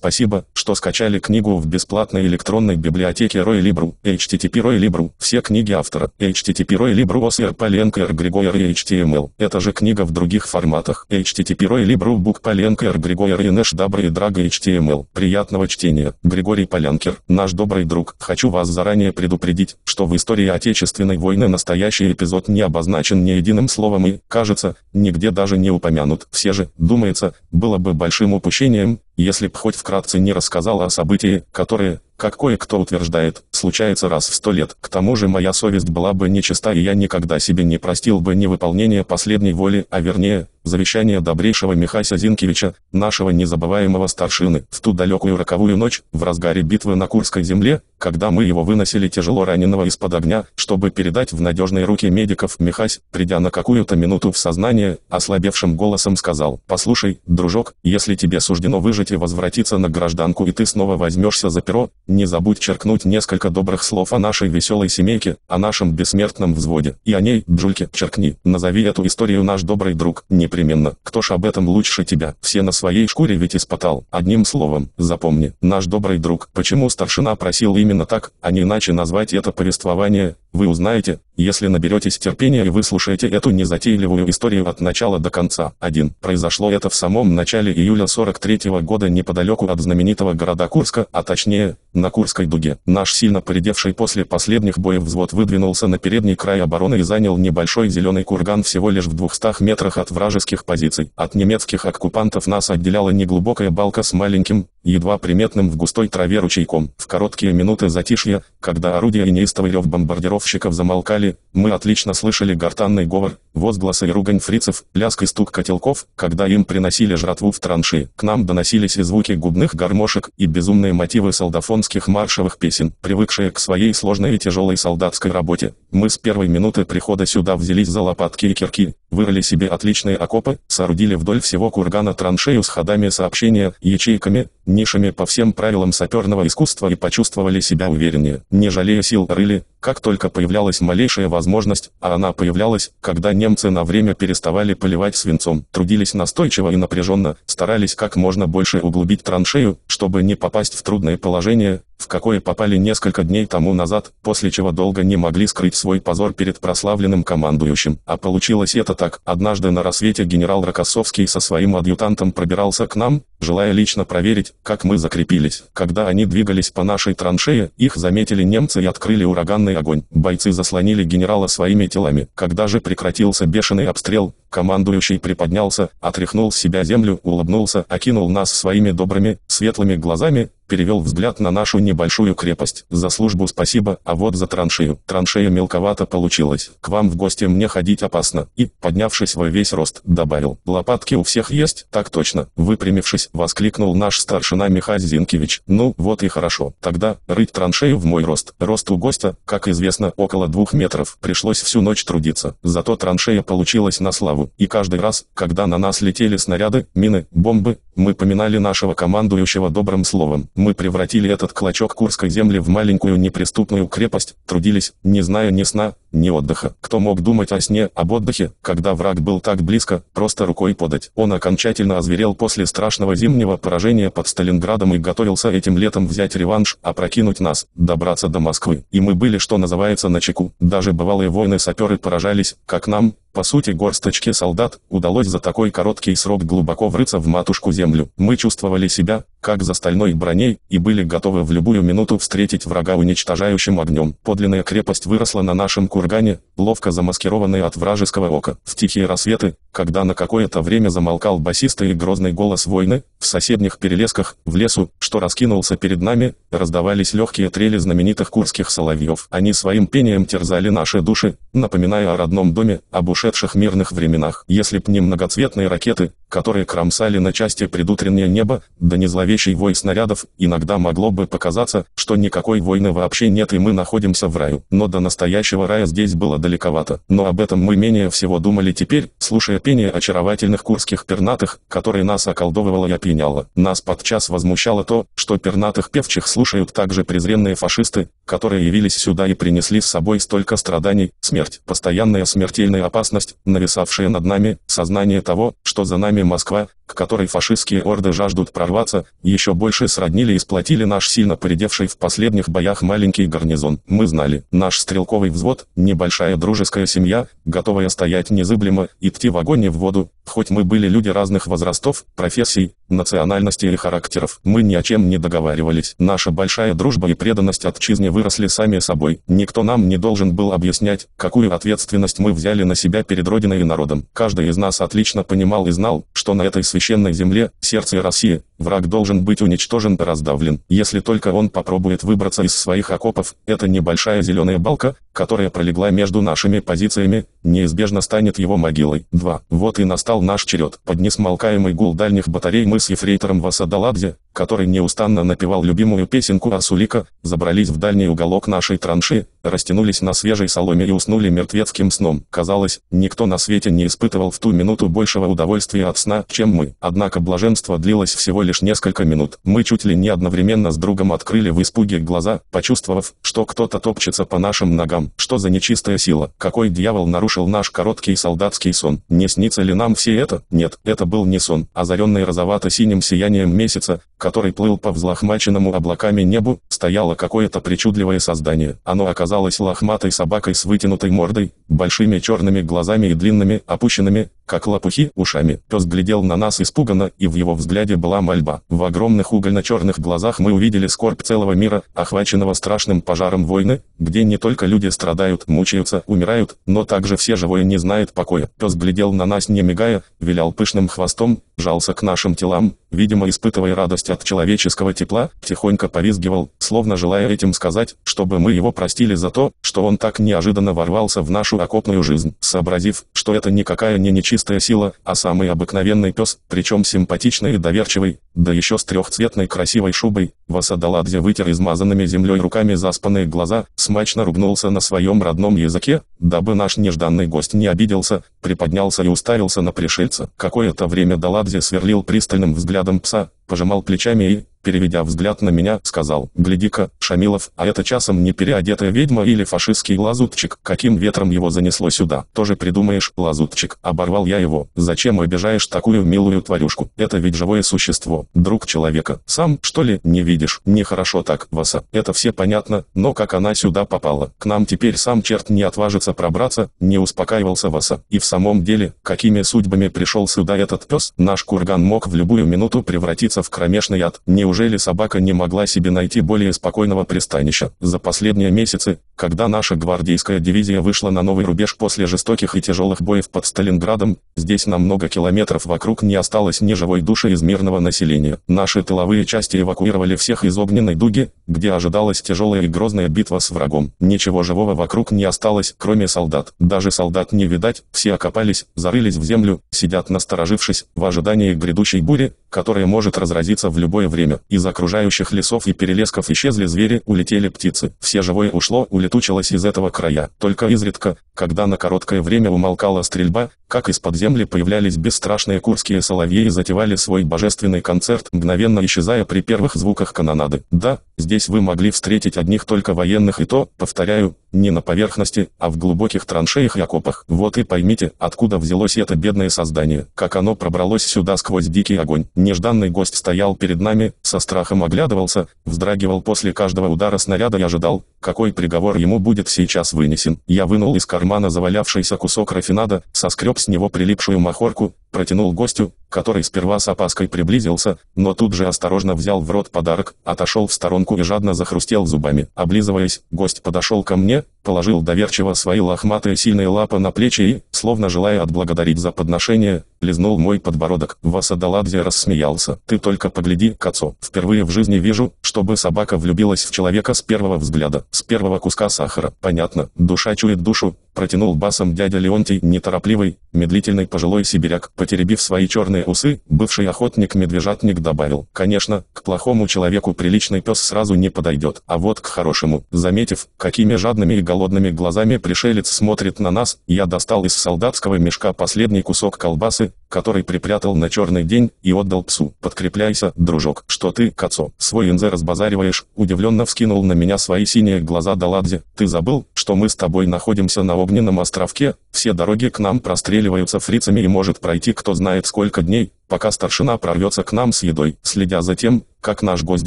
спасибо, что скачали книгу в бесплатной электронной библиотеке Либру, http Либру, все книги автора, http Либру ОСР Поленко Р Григорий и HTML. Это же книга в других форматах, http Либру Бук Поленко Р Григорий и Нэш Добрый Драго HTML. Приятного чтения. Григорий Полянкер, наш добрый друг. Хочу вас заранее предупредить, что в истории Отечественной войны настоящий эпизод не обозначен ни единым словом и, кажется, нигде даже не упомянут. Все же, думается, было бы большим упущением, если б хоть вкратце не рассказал о событии, которое, как кое-кто утверждает, случается раз в сто лет. К тому же моя совесть была бы нечиста и я никогда себе не простил бы невыполнение последней воли, а вернее, завещание добрейшего Михася Зинкевича, нашего незабываемого старшины. В ту далекую роковую ночь, в разгаре битвы на Курской земле, когда мы его выносили тяжело раненого из-под огня, чтобы передать в надежные руки медиков, Михась, придя на какую-то минуту в сознание, ослабевшим голосом сказал, «Послушай, дружок, если тебе суждено выжить и возвратиться на гражданку и ты снова возьмешься за перо, не забудь черкнуть несколько добрых слов о нашей веселой семейке, о нашем бессмертном взводе, и о ней, Джульке, черкни, назови эту историю наш добрый друг, непременно, кто ж об этом лучше тебя, все на своей шкуре ведь испытал, одним словом, запомни, наш добрый друг, почему старшина просил именно так, а не иначе назвать это повествование, вы узнаете, если наберетесь терпения и выслушаете эту незатейливую историю от начала до конца. 1. Произошло это в самом начале июля 43 -го года неподалеку от знаменитого города Курска, а точнее, на Курской дуге. Наш сильно поредевший после последних боев взвод выдвинулся на передний край обороны и занял небольшой зеленый курган всего лишь в 200 метрах от вражеских позиций. От немецких оккупантов нас отделяла неглубокая балка с маленьким, едва приметным в густой траве ручейком. В короткие минуты затишья, когда орудия и неистовый рев бомбардировщиков замолкали, мы отлично слышали гортанный говор, возгласы и ругань фрицев, лязг и стук котелков, когда им приносили жратву в транши. К нам доносились и звуки губных гармошек и безумные мотивы солдафонских маршевых песен, привыкшие к своей сложной и тяжелой солдатской работе. Мы с первой минуты прихода сюда взялись за лопатки и кирки, вырыли себе отличные окопы, соорудили вдоль всего кургана траншею с ходами сообщения, ячейками, нишами по всем правилам саперного искусства и почувствовали себя увереннее. Не жалея сил рыли, как только появлялась малейшая возможность, а она появлялась, когда немцы на время переставали поливать свинцом, трудились настойчиво и напряженно, старались как можно больше углубить траншею, чтобы не попасть в трудное положение, в какое попали несколько дней тому назад, после чего долго не могли скрыть свой позор перед прославленным командующим. А получилось это так. Однажды на рассвете генерал Рокоссовский со своим адъютантом пробирался к нам, желая лично проверить, как мы закрепились. Когда они двигались по нашей траншее, их заметили немцы и открыли ураганный огонь. Бойцы заслонили генерала своими телами. Когда же прекратился бешеный обстрел, командующий приподнялся, отряхнул с себя землю, улыбнулся, окинул нас своими добрыми, светлыми глазами, перевел взгляд на нашу небольшую крепость. За службу спасибо, а вот за траншею. Траншея мелковато получилась. К вам в гости мне ходить опасно. И, поднявшись во весь рост, добавил. Лопатки у всех есть? Так точно. Выпрямившись, воскликнул наш старшина Михай Зинкевич. Ну, вот и хорошо. Тогда, рыть траншею в мой рост. Рост у гостя, как известно, около двух метров. Пришлось всю ночь трудиться. Зато траншея получилась на славу. И каждый раз, когда на нас летели снаряды, мины, бомбы, мы поминали нашего командующего добрым словом. Мы превратили этот клочок Курской земли в маленькую неприступную крепость, трудились, не зная ни сна, ни отдыха. Кто мог думать о сне, об отдыхе, когда враг был так близко, просто рукой подать. Он окончательно озверел после страшного зимнего поражения под Сталинградом и готовился этим летом взять реванш, опрокинуть нас, добраться до Москвы. И мы были, что называется, на чеку. Даже бывалые войны-саперы поражались, как нам, по сути горсточке солдат, удалось за такой короткий срок глубоко врыться в матушку землю. Мы чувствовали себя, как за стальной броней, и были готовы в любую минуту встретить врага уничтожающим огнем. Подлинная крепость выросла на нашем кургане, ловко замаскированная от вражеского ока. В тихие рассветы, когда на какое-то время замолкал басистый и грозный голос войны, в соседних перелесках, в лесу, что раскинулся перед нами, раздавались легкие трели знаменитых курских соловьев. Они своим пением терзали наши души, напоминая о родном доме, об ушедших мирных временах. Если б не многоцветные ракеты, которые кромсали на части предутреннее небо, да не зловещий вой снарядов, иногда могло бы показаться, что никакой войны вообще нет и мы находимся в раю. Но до настоящего рая здесь было далековато. Но об этом мы менее всего думали теперь, слушая пение очаровательных курских пернатых, которые нас околдовывало и опьяняло. Нас подчас возмущало то, что пернатых певчих слушают также презренные фашисты, которые явились сюда и принесли с собой столько страданий, смерть, постоянная смертельная опасность, нависавшая над нами, сознание того, что за нами Москва, к которой фашистские орды жаждут прорваться, еще больше сроднили и сплотили наш сильно поредевший в последних боях маленький гарнизон. Мы знали, наш стрелковый взвод, небольшая дружеская семья, готовая стоять незыблемо, идти в огонь и в воду, хоть мы были люди разных возрастов, профессий, национальностей и характеров, мы ни о чем не договаривались. Наша большая дружба и преданность отчизне выросли сами собой. Никто нам не должен был объяснять, какую ответственность мы взяли на себя перед Родиной и народом. Каждый из нас отлично понимал и знал, что на этой священной земле, сердце России, враг должен быть уничтожен и раздавлен. Если только он попробует выбраться из своих окопов, эта небольшая зеленая балка, которая пролегла между нашими позициями, неизбежно станет его могилой. 2. Вот и настал наш черед. Под несмолкаемый гул дальних батарей мы с ефрейтором Васадаладзе, который неустанно напевал любимую песенку Асулика, забрались в дальний уголок нашей транши, растянулись на свежей соломе и уснули мертвецким сном. Казалось, никто на свете не испытывал в ту минуту большего удовольствия от сна, чем мы. Однако блаженство длилось всего лишь несколько минут. Мы чуть ли не одновременно с другом открыли в испуге глаза, почувствовав, что кто-то топчется по нашим ногам. Что за нечистая сила? Какой дьявол нарушил наш короткий солдатский сон? Не снится ли нам все это? Нет, это был не сон. Озаренный розовато-синим сиянием месяца, который плыл по взлохмаченному облаками небу, стояло какое-то причудливое создание. Оно оказалось лохматой собакой с вытянутой мордой, большими черными глазами и длинными, опущенными, как лопухи, ушами. Пес глядел на нас испуганно, и в его взгляде была мольба. В огромных угольно-черных глазах мы увидели скорбь целого мира, охваченного страшным пожаром войны, где не только люди страдают, мучаются, умирают, но также все живое не знает покоя. Пес глядел на нас не мигая, вилял пышным хвостом, жался к нашим телам, видимо испытывая радость от человеческого тепла, тихонько повизгивал, словно желая этим сказать, чтобы мы его простили за то, что он так неожиданно ворвался в нашу окопную жизнь. Сообразив, что это никакая не нечистая сила, а самый обыкновенный пес, причем симпатичный и доверчивый, да еще с трехцветной красивой шубой, Васадаладзе вытер измазанными землей руками заспанные глаза, смачно ругнулся на своем родном языке, дабы наш нежданный гость не обиделся, приподнялся и уставился на пришельца. Какое-то время Даладзе сверлил пристальным взглядом пса, пожимал плечами и, переведя взгляд на меня, сказал, «Гляди-ка, Шамилов, а это часом не переодетая ведьма или фашистский лазутчик, каким ветром его занесло сюда? Тоже придумаешь, лазутчик». Оборвал я его, «Зачем обижаешь такую милую тварюшку? Это ведь живое существо, друг человека. Сам, что ли, не видишь? Нехорошо так, Васа. Это все понятно, но как она сюда попала? К нам теперь сам черт не отважится пробраться, не успокаивался Васа. И в самом деле, какими судьбами пришел сюда этот пес? Наш курган мог в любую минуту превратиться в кромешный ад. Не Неужели собака не могла себе найти более спокойного пристанища? За последние месяцы, когда наша гвардейская дивизия вышла на новый рубеж после жестоких и тяжелых боев под Сталинградом, здесь на много километров вокруг не осталось ни живой души из мирного населения. Наши тыловые части эвакуировали всех из огненной дуги, где ожидалась тяжелая и грозная битва с врагом. Ничего живого вокруг не осталось, кроме солдат. Даже солдат не видать, все окопались, зарылись в землю, сидят насторожившись, в ожидании грядущей бури, которая может разразиться в любое время. Из окружающих лесов и перелесков исчезли звери, улетели птицы. Все живое ушло, улетучилось из этого края. Только изредка, когда на короткое время умолкала стрельба, как из-под земли появлялись бесстрашные курские соловьи и затевали свой божественный концерт, мгновенно исчезая при первых звуках канонады. Да, здесь вы могли встретить одних только военных и то, повторяю, не на поверхности, а в глубоких траншеях и окопах. Вот и поймите, откуда взялось это бедное создание, как оно пробралось сюда сквозь дикий огонь. Нежданный гость стоял перед нами, со страхом оглядывался, вздрагивал после каждого удара снаряда и ожидал, какой приговор ему будет сейчас вынесен. Я вынул из кармана завалявшийся кусок рафинада, соскреб с него прилипшую махорку, протянул гостю, который сперва с опаской приблизился, но тут же осторожно взял в рот подарок, отошел в сторонку и жадно захрустел зубами. Облизываясь, гость подошел ко мне, положил доверчиво свои лохматые сильные лапы на плечи и, словно желая отблагодарить за подношение, лизнул мой подбородок. Васадаладзе рассмеялся. Ты только погляди, Кацо. Впервые в жизни вижу, чтобы собака влюбилась в человека с первого взгляда, с первого куска сахара. Понятно, душа чует душу, протянул басом дядя Леонтий, неторопливый, медлительный пожилой сибиряк, потеребив свои черные усы, бывший охотник-медвежатник добавил, конечно, к плохому человеку приличный пес сразу не подойдет, а вот к хорошему, заметив, какими жадными и голодными глазами пришелец смотрит на нас, я достал из солдатского мешка последний кусок колбасы, который припрятал на черный день, и отдал псу. Подкрепляйся, дружок, что ты, Кацо, свой инзе разбазариваешь, удивленно вскинул на меня свои синие глаза Даладзе, ты забыл, что мы с тобой находимся на огненном островке, все дороги к нам простреливаются фрицами и может пройти кто знает сколько дней, пока старшина прорвется к нам с едой. Следя за тем, как наш гость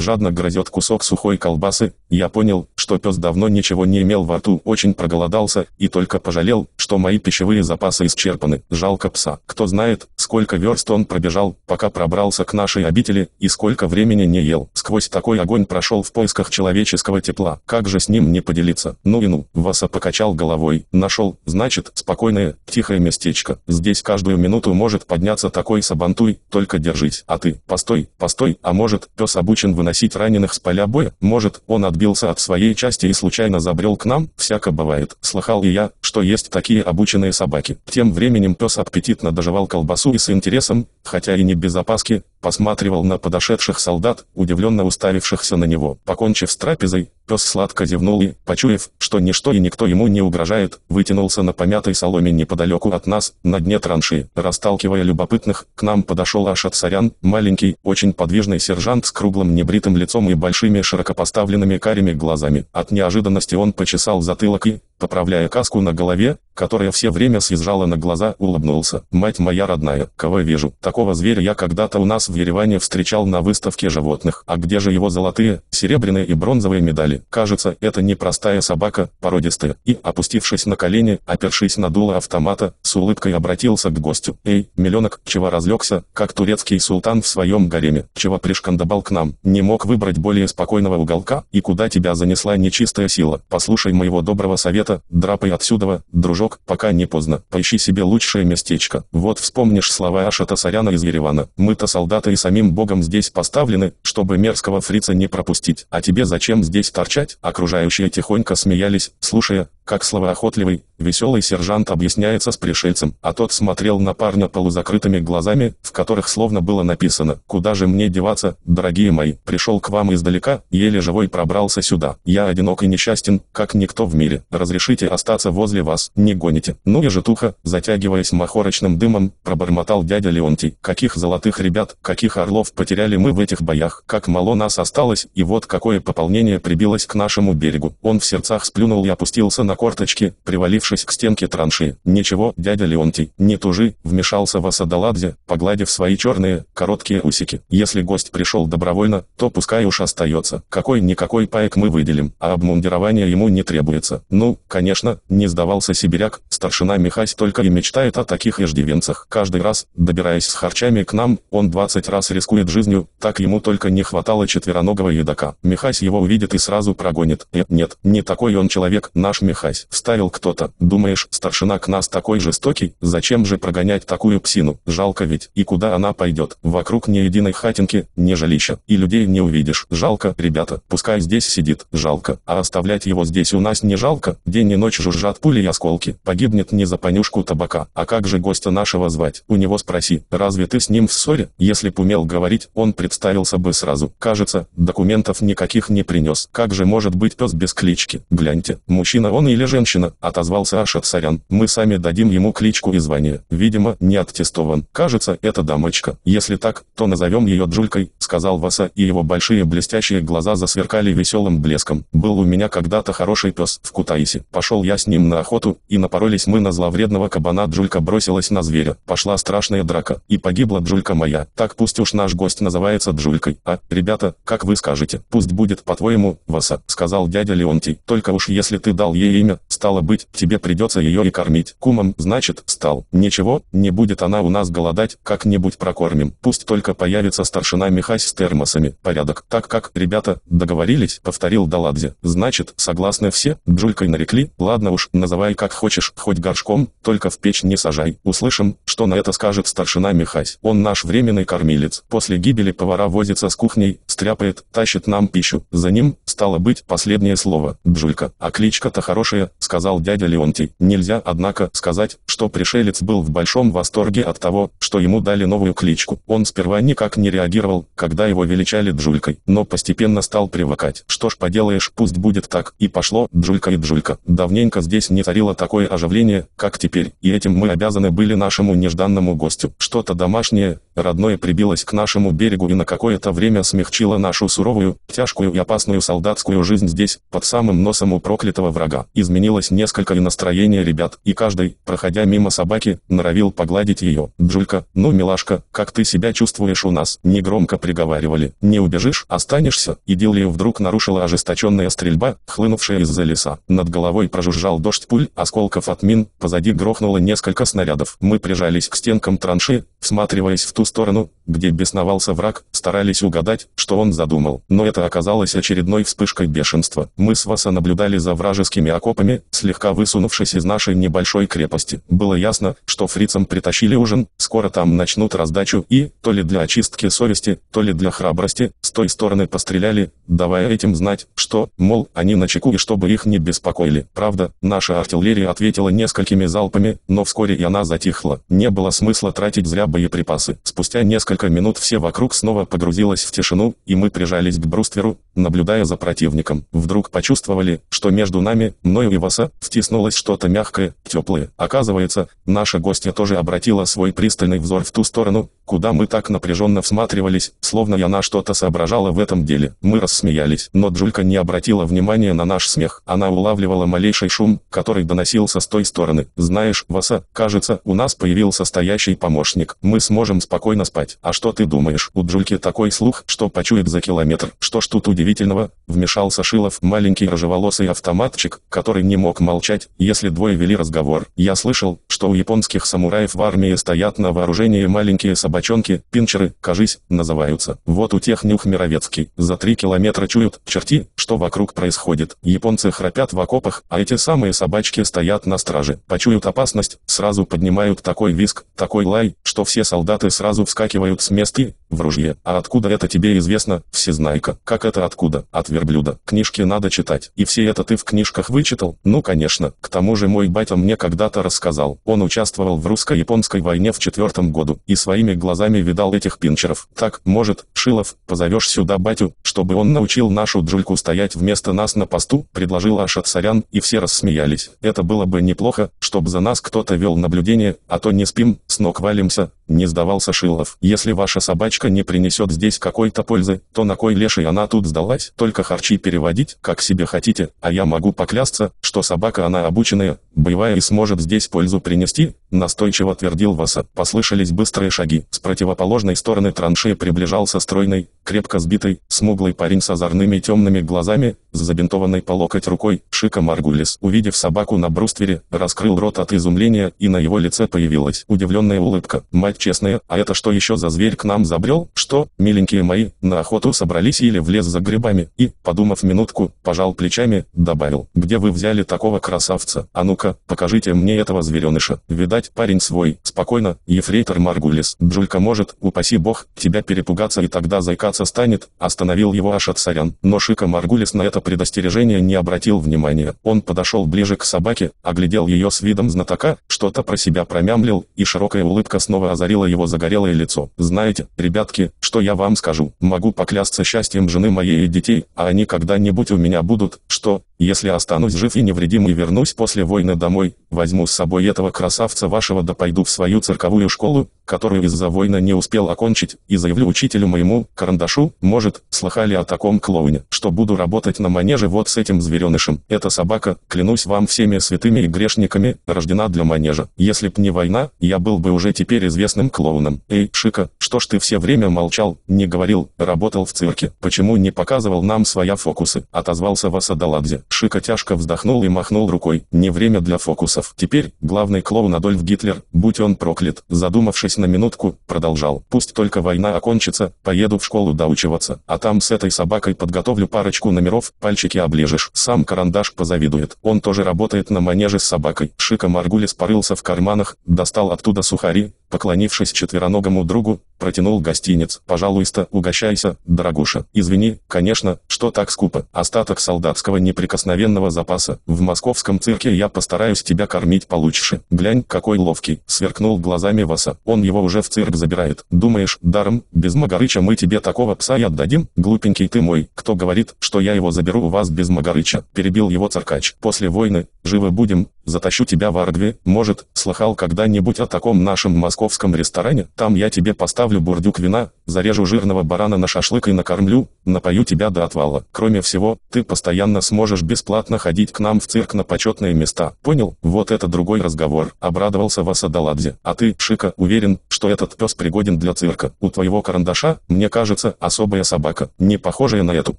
жадно грызет кусок сухой колбасы, я понял, что пес давно ничего не имел во рту, очень проголодался, и только пожалел, что мои пищевые запасы исчерпаны. Жалко пса. Кто знает, сколько верст он пробежал, пока пробрался к нашей обители, и сколько времени не ел. Сквозь такой огонь прошел в поисках человеческого тепла. Как же с ним не поделиться? Ну и ну. Васа покачал головой. Нашел, значит, спокойное, тихое местечко. Здесь каждую минуту может подняться такой сабантуй, только держись. А ты, постой, постой, а может, пес обучен выносить раненых с поля боя? Может, он отбился от своей части и случайно забрел к нам? Всяко бывает. Слыхал и я, что есть такие обученные собаки. Тем временем пес аппетитно доживал колбасу и с интересом, хотя и не без опаски, посматривал на подошедших солдат, удивленно уставившихся на него. Покончив с трапезой, пес сладко зевнул и, почуяв, что ничто и никто ему не угрожает, вытянулся на помятой соломе неподалеку от нас, на дне траншеи. Расталкивая любопытных, к нам подошел Ашат Сарян, маленький, очень подвижный сержант с круглым небритым лицом и большими широкопоставленными карими глазами. От неожиданности он почесал затылок и, поправляя каску на голове, которая все время съезжала на глаза, улыбнулся. «Мать моя родная, кого вижу? Такого зверя я когда-то у нас в Ереване встречал на выставке животных. А где же его золотые, серебряные и бронзовые медали? Кажется, это не простая собака, породистая». И, опустившись на колени, опершись на дуло автомата, с улыбкой обратился к гостю. «Эй, миллионок, чего разлегся, как турецкий султан в своем гареме? Чего пришкандабал к нам? Не мог выбрать более спокойного уголка? И куда тебя занесла нечистая сила? Послушай моего доброго совета, драпай отсюда, дружок, пока не поздно, поищи себе лучшее местечко. Вот вспомнишь слова Ашата Саряна из Еревана. Мы-то солдаты и самим богом здесь поставлены, чтобы мерзкого фрица не пропустить. А тебе зачем здесь торчать? Окружающие тихонько смеялись, слушая, как словоохотливый, веселый сержант объясняется с пришельцем, а тот смотрел на парня полузакрытыми глазами, в которых словно было написано «Куда же мне деваться, дорогие мои? Пришел к вам издалека, еле живой пробрался сюда. Я одинок и несчастен, как никто в мире. Разрешите остаться возле вас, не гоните». Ну и житуха, затягиваясь махорочным дымом, пробормотал дядя Леонтий. «Каких золотых ребят, каких орлов потеряли мы в этих боях, как мало нас осталось, и вот какое пополнение прибилось к нашему берегу». Он в сердцах сплюнул и опустился на на корточки, привалившись к стенке транши. «Ничего, дядя Леонтий, не тужи», — вмешался Васадаладзе, погладив свои черные, короткие усики. «Если гость пришел добровольно, то пускай уж остается. Какой-никакой паек мы выделим, а обмундирование ему не требуется». «Ну, конечно», — не сдавался сибиряк, старшина Михась только и мечтает о таких иждивенцах. Каждый раз, добираясь с харчами к нам, он 20 раз рискует жизнью, так ему только не хватало четвероногого едока. Михась его увидит и сразу прогонит. Э, нет, не такой он человек, наш Михась Хась, вставил кто-то. Думаешь, старшина к нас такой жестокий? Зачем же прогонять такую псину? Жалко ведь. И куда она пойдет? Вокруг ни единой хатинки, ни жилища. И людей не увидишь. Жалко, ребята. Пускай здесь сидит. Жалко. А оставлять его здесь у нас не жалко. День и ночь жужжат пули и осколки. Погибнет не за понюшку табака. А как же гостя нашего звать? У него спроси. Разве ты с ним в ссоре? Если б умел говорить, он представился бы сразу. Кажется, документов никаких не принес. Как же может быть пес без клички? Гляньте. Мужчина он и или женщина», — отозвался Ашат Сарян. «Мы сами дадим ему кличку и звание. Видимо, не аттестован. Кажется, это дамочка. Если так, то назовем ее Джулькой», — сказал Васа, и его большие блестящие глаза засверкали веселым блеском. «Был у меня когда-то хороший пес в Кутаисе. Пошел я с ним на охоту, и напоролись мы на зловредного кабана. Джулька бросилась на зверя. Пошла страшная драка, и погибла Джулька моя. Так пусть уж наш гость называется Джулькой. А, ребята, как вы скажете, пусть будет по-твоему, Васа», — сказал дядя Леонтий. «Только уж если ты дал ей имя, стало быть, тебе придется ее и кормить. Кумом, значит, стал. Ничего, не будет она у нас голодать, как-нибудь прокормим. Пусть только появится старшина Михась с термосами. Порядок. Так как, ребята, договорились, повторил Даладзе. Значит, согласны все? Джулькой нарекли? Ладно уж, называй как хочешь. хоть горшком, только в печь не сажай. Услышим, что на это скажет старшина Михась. Он наш временный кормилец. После гибели повара возится с кухней, стряпает, тащит нам пищу. За ним, стало быть, последнее слово. Джулька. А кличка-то хорошая, сказал дядя Леонтий. Нельзя, однако, сказать, что пришелец был в большом восторге от того, что ему дали новую кличку. Он сперва никак не реагировал, когда его величали Джулькой, но постепенно стал привыкать. Что ж поделаешь, пусть будет так. И пошло, Джулька и Джулька. Давненько здесь не царило такое оживление, как теперь, и этим мы обязаны были нашему нежданному гостю. Что-то домашнее, родное прибилось к нашему берегу и на какое-то время смягчило нашу суровую, тяжкую и опасную солдатскую жизнь здесь, под самым носом у проклятого врага. Изменилось несколько и настроение ребят, и каждый, проходя мимо собаки, норовил погладить ее. Джулька, ну милашка, как ты себя чувствуешь у нас? Негромко приговаривали. Не убежишь, останешься? Идиллию вдруг нарушила ожесточенная стрельба, хлынувшая из-за леса. Над головой прожужжал дождь пуль, осколков от мин, позади грохнуло несколько снарядов. Мы прижались к стенкам транши, всматриваясь в ту сторону, где бесновался враг, старались угадать, что он задумал. Но это оказалось очередной вспышкой бешенства. Мы с Васа наблюдали за вражескими окопами, слегка высунувшись из нашей небольшой крепости. Было ясно, что фрицам притащили ужин, скоро там начнут раздачу и, то ли для очистки совести, то ли для храбрости, с той стороны постреляли, давая этим знать, что, мол, они на чеку и чтобы их не беспокоили. Правда, наша артиллерия ответила несколькими залпами, но вскоре и она затихла. Не было смысла тратить зря боеприпасы. Спустя несколько минут все вокруг снова погрузилось в тишину, и мы прижались к брустверу, наблюдая за противником. Вдруг почувствовали, что между нами, мною и Васа, стиснулось что-то мягкое, теплое. Оказывается, наша гостья тоже обратила свой пристальный взор в ту сторону, куда мы так напряженно всматривались, словно и она что-то соображала в этом деле. Мы рассмеялись, но Джулька не обратила внимания на наш смех. Она улавливала малейший шум, который доносился с той стороны. «Знаешь, Васа, кажется, у нас появился стоящий помощник. Мы сможем спокойно спать. А что ты думаешь? У Джульки такой слух, что почует за километр. Что ж тут удивительного?» Вмешался Шилов, маленький рыжеволосый автоматчик, который не мог молчать, если двое вели разговор. «Я слышал, что у японских самураев в армии стоят на вооружении маленькие собачонки, пинчеры, кажись, называются. Вот у тех нюх мировецкий. За три километра чуют, черти, что вокруг происходит. Японцы храпят в окопах, а эти самые собачки стоят на страже. Почуют опасность, сразу поднимают такой виск, такой лай, что все солдаты сразу вскакивают с места в ружье. А откуда это тебе известно, всезнайка? Как это откуда? От верблюда. Книжки надо читать. И все это ты в книжках вычитал? Ну конечно. К тому же мой батя мне когда-то рассказал. Он участвовал в русско-японской войне в четвертом году и своими глазами видал этих пинчеров. Так, может, Шилов, позовешь сюда батю, чтобы он научил нашу Джульку стоять вместо нас на посту, предложил Ашат Сарян, и все рассмеялись. Это было бы неплохо, чтобы за нас кто-то вел наблюдение, а то не спим, с ног валимся, не сдавался Шилов. Если ваша собачка не принесет здесь какой-то пользы, то на кой леший она тут сдалась? Только харчи переводить, как себе хотите, а я могу поклясться, что собака она обученная, боевая и сможет здесь пользу принести, настойчиво твердил Васа. Послышались быстрые шаги. С противоположной стороны траншеи приближался стройный, крепко сбитый, смуглый парень с озорными темными глазами, с забинтованной по локоть рукой, Шика Маргулис. Увидев собаку на бруствере, раскрыл рот от изумления, и на его лице появилась удивленная улыбка. Мать честная, а это что еще за зверь к нам забрел? Что, миленькие мои, на охоту собрались или в лес за грибами? И, подумав минутку, пожал плечами, добавил, где вы взяли такого красавца? А ну-ка, покажите мне этого звереныша. Видать, парень свой. Спокойно, ефрейтор Маргулис. Джулька может, упаси бог, тебя перепугаться и тогда заикаться станет, остановил его аж от сорян. Но Шика Маргулис на это предостережение не обратил внимания. Он подошел ближе к собаке, оглядел ее с видом знатока, что-то про себя промямлил, и широкая улыбка снова озарила его загорелое лицо. «Знаете, ребятки, что я вам скажу? Могу поклясться счастьем жены моей и детей, а они когда-нибудь у меня будут, что, если останусь жив и невредим и вернусь после войны домой, возьму с собой этого красавца вашего да пойду в свою цирковую школу, которую из-за войны не успел окончить, и заявлю учителю моему, Карандашу, может, слыхали о таком клоуне, что буду работать на манеже вот с этим зверенышем. Эта собака, клянусь вам всеми святыми и грешниками, рождена для манежа. Если б не война, я был бы уже теперь известным клоуном. Эй, Шика, что ж ты все время молчал, не говорил, работал в цирке, почему не показывал нам своя фокусы? Отозвался Васадаладзе. Шика тяжко вздохнул и махнул рукой. Не время для фокусов. Клоунов. Теперь, главный клоун Адольф Гитлер, будь он проклят, задумавшись на минутку, продолжал. Пусть только война окончится, поеду в школу доучиваться, а там с этой собакой подготовлю парочку номеров, пальчики оближешь. Сам карандаш позавидует. Он тоже работает на манеже с собакой. Шика Маргулис порылся в карманах, достал оттуда сухари, поклонившись четвероногому другу, протянул гостинец. «Пожалуйста, угощайся, дорогуша. Извини, конечно, что так скупо. Остаток солдатского неприкосновенного запаса. В московском цирке я постараюсь тебя кормить получше. Глянь, какой ловкий!» Сверкнул глазами Васа. «Он его уже в цирк забирает. Думаешь, даром, без Магарыча мы тебе такого пса и отдадим? Глупенький ты мой. Кто говорит, что я его заберу у вас без Магарыча?» Перебил его циркач. «После войны, живы будем, затащу тебя в Ардве. Может, слыхал когда-нибудь о таком нашем московском ресторане, там я тебе поставлю бурдюк вина, зарежу жирного барана на шашлык и накормлю, напою тебя до отвала. Кроме всего, ты постоянно сможешь бесплатно ходить к нам в цирк на почетные места. Понял? Вот это другой разговор. Обрадовался Васадаладзе. А ты, Шика, уверен, что этот пес пригоден для цирка. У твоего карандаша, мне кажется, особая собака, не похожая на эту.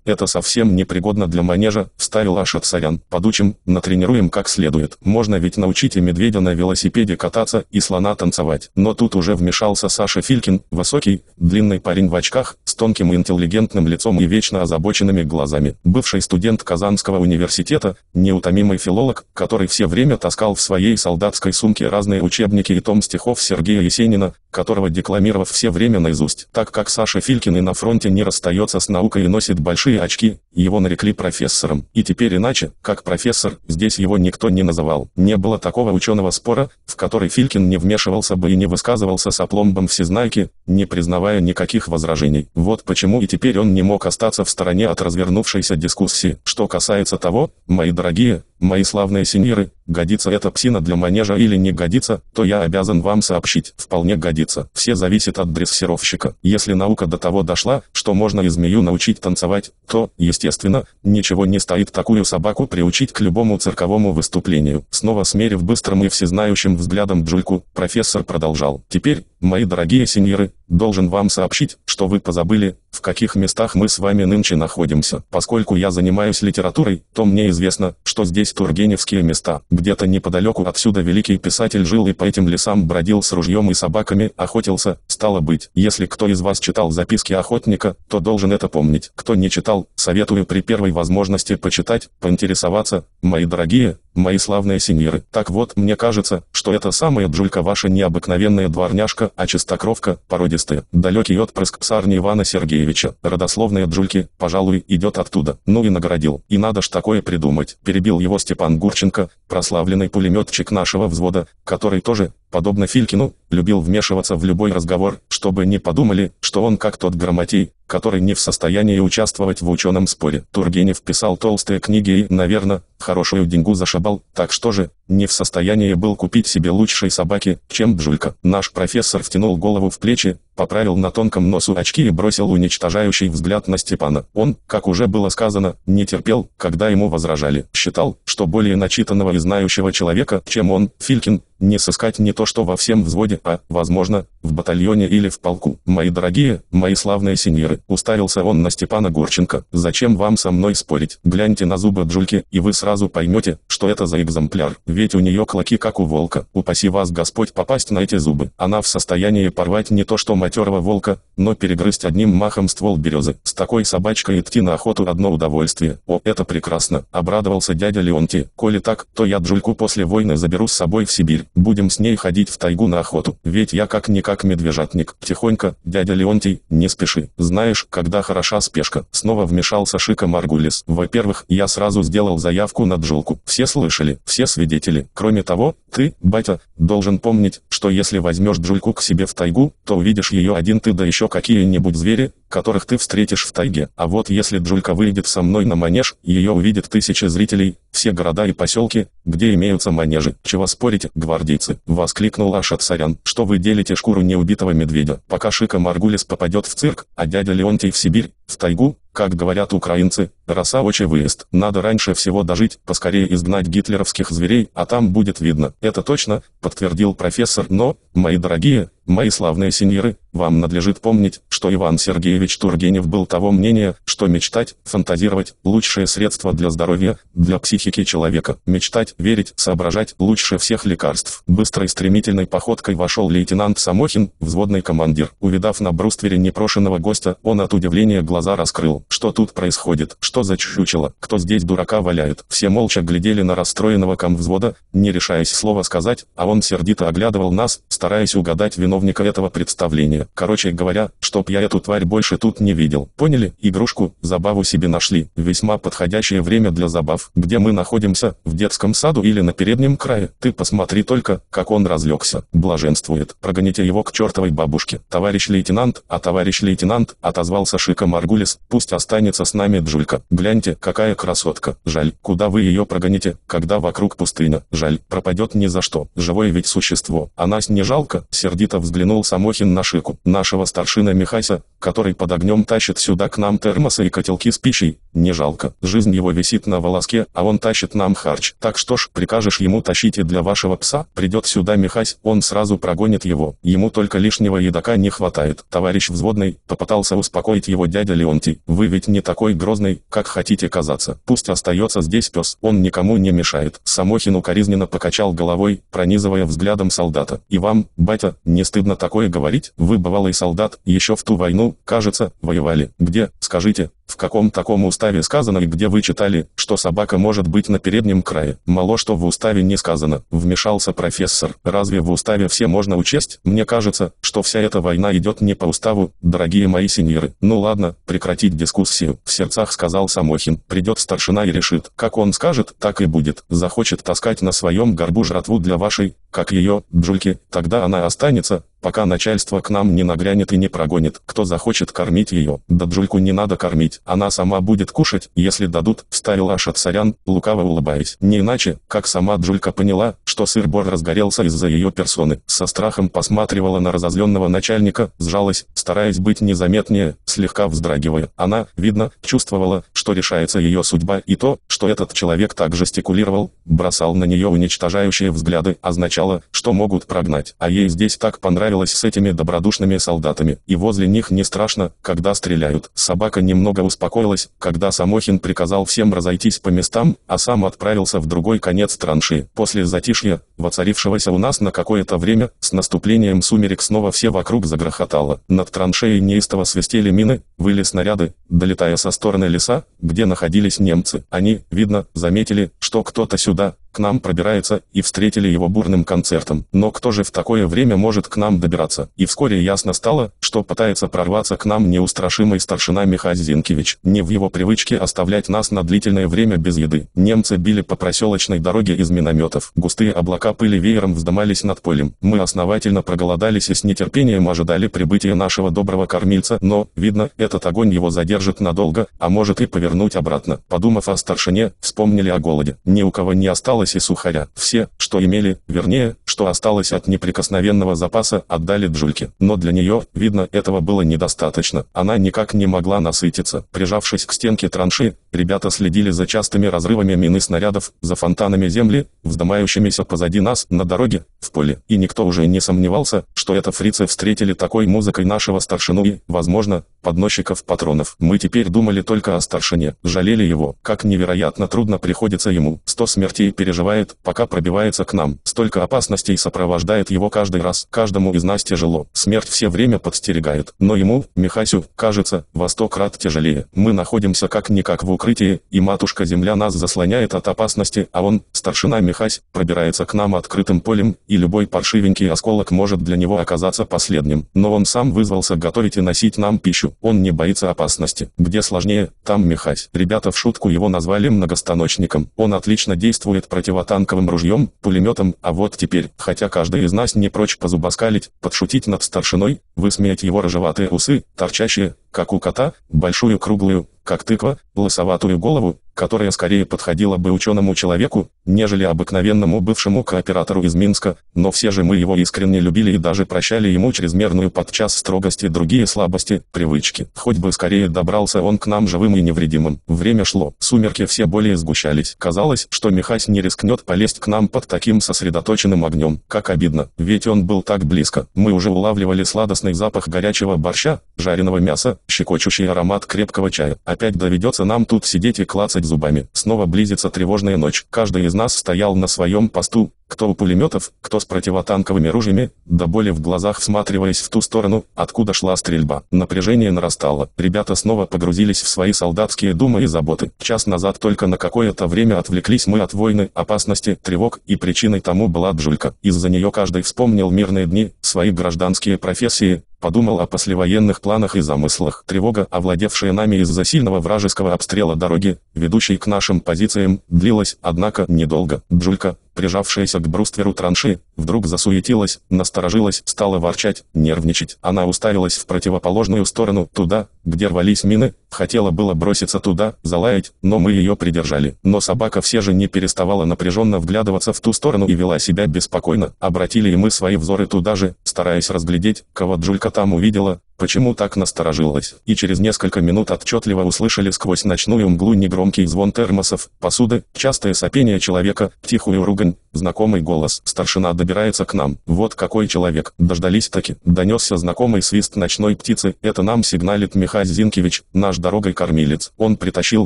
Это совсем непригодно для манежа, вставил Ашат Сарян. Подучим, натренируем как следует. Можно ведь научить и медведя на велосипеде кататься, и слона танцевать. Но тут уже вмешался Саша Филькин, высокий, длинный парень в очках, тонким и интеллигентным лицом и вечно озабоченными глазами. Бывший студент Казанского университета, неутомимый филолог, который все время таскал в своей солдатской сумке разные учебники и том стихов Сергея Есенина, которого декламировав все время наизусть. Так как Саша Филькин и на фронте не расстается с наукой и носит большие очки, его нарекли профессором. И теперь иначе, как профессор, здесь его никто не называл. Не было такого ученого спора, в который Филькин не вмешивался бы и не высказывался с опломбом всезнайки, не признавая никаких возражений. Вот почему и теперь он не мог остаться в стороне от развернувшейся дискуссии. Что касается того, мои дорогие, мои славные сеньоры, годится эта псина для манежа или не годится, то я обязан вам сообщить. Вполне годится. Все зависит от дрессировщика. Если наука до того дошла, что можно и змею научить танцевать, то, естественно, ничего не стоит такую собаку приучить к любому цирковому выступлению. Снова смерив быстрым и всезнающим взглядом Джульку, профессор продолжал. Теперь, мои дорогие сеньоры, должен вам сообщить, что вы позабыли, в каких местах мы с вами нынче находимся. Поскольку я занимаюсь литературой, то мне известно, что здесь тургеневские места. Где-то неподалеку отсюда великий писатель жил и по этим лесам бродил с ружьем и собаками, охотился, стало быть. Если кто из вас читал записки охотника, то должен это помнить. Кто не читал, советую при первой возможности почитать, поинтересоваться, мои дорогие, мои славные сеньоры. Так вот, мне кажется, что это самая Джулька ваша необыкновенная дворняжка, а чистокровка, породистая, далекий отпрыск псарни Ивана Сергеевича, родословная Джульки, пожалуй, идет оттуда. Ну и наградил. И надо ж такое придумать. Перебил его Степан Гурченко, прославленный пулеметчик нашего взвода, который тоже, подобно Филькину, любил вмешиваться в любой разговор, чтобы не подумали, что он как тот грамотей, который не в состоянии участвовать в ученом споре. Тургенев писал толстые книги и, наверное, хорошую деньгу зашибал, так что же, не в состоянии был купить себе лучшей собаки, чем Джулька. Наш профессор втянул голову в плечи, поправил на тонком носу очки и бросил уничтожающий взгляд на Степана. Он, как уже было сказано, не терпел, когда ему возражали. Считал, что более начитанного и знающего человека, чем он, Филькин, не сыскать не то что во всем взводе, а, возможно, в батальоне или в полку. Мои дорогие, мои славные сеньоры, уставился он на Степана Гурченко. Зачем вам со мной спорить? Гляньте на зубы Джульки, и вы сразу поймете, что это за экземпляр. Ведь у нее клоки как у волка. Упаси вас Господь попасть на эти зубы. Она в состоянии порвать не то что матерого волка, но перегрызть одним махом ствол березы. С такой собачкой идти на охоту одно удовольствие. О, это прекрасно. Обрадовался дядя Леонти. Коли так, то я Джульку после войны заберу с собой в Сибирь. Будем с ней ходить в тайгу на охоту. Ведь я как-никак медвежатник. Тихонько, дядя Леонтий, не спеши. Знаешь, когда хороша спешка. Снова вмешался Шика Маргулис. Во-первых, я сразу сделал заявку на Джулку. Все слышали, все свидетели. Кроме того, ты, батя, должен помнить, что если возьмешь Джульку к себе в тайгу, то увидишь ее один ты да еще какие-нибудь звери, которых ты встретишь в тайге. А вот если Джулька выйдет со мной на манеж, ее увидят тысячи зрителей, все города и поселки, где имеются манежи. Чего спорить, гвардейцы? Воскликнул Ашат Сарян. Что вы делите шкуру неубитого медведя? Пока Шика Маргулис попадет в цирк, а дядя Леонтий в Сибирь, в тайгу, как говорят украинцы, росавочий выезд. Надо раньше всего дожить, поскорее изгнать гитлеровских зверей, а там будет видно. Это точно, подтвердил профессор, но, мои дорогие, Мои славные сеньоры, вам надлежит помнить, что Иван Сергеевич Тургенев был того мнения, что мечтать, фантазировать – лучшее средство для здоровья, для психики человека. Мечтать, верить, соображать – лучше всех лекарств. Быстрой стремительной походкой вошел лейтенант Самохин, взводный командир. Увидав на бруствере непрошенного гостя, он от удивления глаза раскрыл. Что тут происходит? Что за чучело? Кто здесь дурака валяет? Все молча глядели на расстроенного комвзвода, не решаясь слова сказать, а он сердито оглядывал нас, стараясь угадать виновника этого представления. Короче говоря, чтоб я эту тварь больше тут не видел. Поняли? Игрушку, забаву себе нашли. Весьма подходящее время для забав. Где мы находимся? В детском саду или на переднем крае? Ты посмотри только, как он разлегся. Блаженствует. Прогоните его к чертовой бабушке. Товарищ лейтенант, а товарищ лейтенант, отозвался Шика Маргулис, пусть останется с нами Джулька. Гляньте, какая красотка. Жаль, куда вы ее прогоните, когда вокруг пустыня. Жаль, пропадет ни за что. Живое ведь существо. А нас не жалко? Сердито взглянул Самохин на Шику нашего старшина Михайса, который под огнем тащит сюда к нам термосы и котелки с пищей, не жалко. Жизнь его висит на волоске, а он тащит нам харч. Так что ж, прикажешь ему тащить и для вашего пса? Придет сюда Михась, он сразу прогонит его. Ему только лишнего едока не хватает. Товарищ взводный, попытался успокоить его дядя Леонтий. Вы ведь не такой грозный, как хотите казаться. Пусть остается здесь пес, он никому не мешает. Самохин укоризненно покачал головой, пронизывая взглядом солдата. И вам, батя, не стыдно такое говорить? Вы бывалый солдат, еще в ту войну, кажется, воевали. Где, скажите, в каком таком уставе сказано и где вы читали, что собака может быть на переднем крае? Мало что в уставе не сказано, вмешался профессор. Разве в уставе все можно учесть? Мне кажется, что вся эта война идет не по уставу, дорогие мои сеньоры. Ну ладно, прекратить дискуссию. В сердцах сказал Самохин. Придет старшина и решит, как он скажет, так и будет. Захочет таскать на своем горбу жратву для вашей, как ее, Джульки, тогда она останется, пока начальство к нам не нагрянет и не прогонит. Кто захочет кормить ее, да Джульку не надо кормить, она сама будет кушать, если дадут, вставил Аша Царян, лукаво улыбаясь. Не иначе, как сама Джулька поняла, что сыр-бор разгорелся из-за ее персоны. Со страхом посматривала на разозленного начальника, сжалась, стараясь быть незаметнее, слегка вздрагивая. Она, видно, чувствовала, что решается ее судьба и то, что этот человек так жестикулировал, бросал на нее уничтожающие взгляды, означало, что могут прогнать. А ей здесь так понравилось понравилось с этими добродушными солдатами, и возле них не страшно, когда стреляют. Собака немного успокоилась, когда Самохин приказал всем разойтись по местам, а сам отправился в другой конец транши. После затишья, воцарившегося у нас на какое-то время, с наступлением сумерек снова все вокруг загрохотало. Над траншеей неистово свистели мины, выли снаряды, долетая со стороны леса, где находились немцы. Они, видно, заметили, что кто-то сюда, к нам пробирается, и встретили его бурным концертом. Но кто же в такое время может к нам добираться? И вскоре ясно стало, что пытается прорваться к нам неустрашимый старшина Михась Зинкевич. Не в его привычке оставлять нас на длительное время без еды. Немцы били по проселочной дороге из минометов. Густые облака пыли веером вздымались над полем. Мы основательно проголодались и с нетерпением ожидали прибытия нашего доброго кормильца, но, видно, этот огонь его задержит надолго, а может и повернуть обратно. Подумав о старшине, вспомнили о голоде. Ни у кого не осталось осталось и сухаря. Все, что имели, вернее, что осталось от неприкосновенного запаса, отдали Джульке. Но для нее, видно, этого было недостаточно. Она никак не могла насытиться. Прижавшись к стенке транши, ребята следили за частыми разрывами мины снарядов, за фонтанами земли, вздымающимися позади нас, на дороге, в поле. И никто уже не сомневался, что это фрицы встретили такой музыкой нашего старшину и, возможно, подносчиков патронов. Мы теперь думали только о старшине, жалели его, как невероятно трудно приходится ему. Сто смертей переживает, пока пробивается к нам. Столько опасностей сопровождает его каждый раз. Каждому из нас тяжело. Смерть все время подстерегает. Но ему, Михасю, кажется, во сто крат тяжелее. Мы находимся как-никак в укрытии, и матушка-земля нас заслоняет от опасности, а он, старшина Михась, пробирается к нам открытым полем, и любой паршивенький осколок может для него оказаться последним. Но он сам вызвался готовить и носить нам пищу. Он не боится опасности. Где сложнее, там Михась. Ребята в шутку его назвали многостаночником. Он отлично действует против противотанковым ружьем, пулеметом, а вот теперь, хотя каждый из нас не прочь позубоскалить, подшутить над старшиной, высмеять его рыжеватые усы, торчащие, как у кота, большую круглую, как тыква, лысоватую голову, которое скорее подходило бы ученому человеку, нежели обыкновенному бывшему кооператору из Минска, но все же мы его искренне любили и даже прощали ему чрезмерную подчас строгость и другие слабости, привычки. Хоть бы скорее добрался он к нам живым и невредимым. Время шло, сумерки все более сгущались. Казалось, что Михась не рискнет полезть к нам под таким сосредоточенным огнем. Как обидно, ведь он был так близко. Мы уже улавливали сладостный запах горячего борща, жареного мяса, щекочущий аромат крепкого чая. Опять доведется нам тут сидеть и клацать зубами. Снова близится тревожная ночь. Каждый из нас стоял на своем посту, кто у пулеметов, кто с противотанковыми ружьями, до боли в глазах всматриваясь в ту сторону, откуда шла стрельба. Напряжение нарастало. Ребята снова погрузились в свои солдатские думы и заботы. Час назад только на какое-то время отвлеклись мы от войны, опасности, тревог, и причиной тому была Джулька. Из-за нее каждый вспомнил мирные дни, свои гражданские профессии, подумал о послевоенных планах и замыслах. Тревога, овладевшая нами из-за сильного вражеского обстрела дороги, ведущей к нашим позициям, длилась, однако, недолго. Джулька, прижавшаяся к брустверу транши, вдруг засуетилась, насторожилась, стала ворчать, нервничать. Она уставилась в противоположную сторону, туда, где рвались мины, хотела было броситься туда, залаять, но мы ее придержали. Но собака все же не переставала напряженно вглядываться в ту сторону и вела себя беспокойно. Обратили и мы свои взоры туда же, стараясь разглядеть, кого Джулька там увидела, Почему так насторожилась? И через несколько минут отчетливо услышали сквозь ночную мглу негромкий звон термосов, посуды, частое сопение человека, тихую ругань, können. Знакомый голос. Старшина добирается к нам. Вот какой человек. Дождались таки. Донесся знакомый свист ночной птицы. Это нам сигналит Михай Зинкевич, наш дорогой кормилец. Он притащил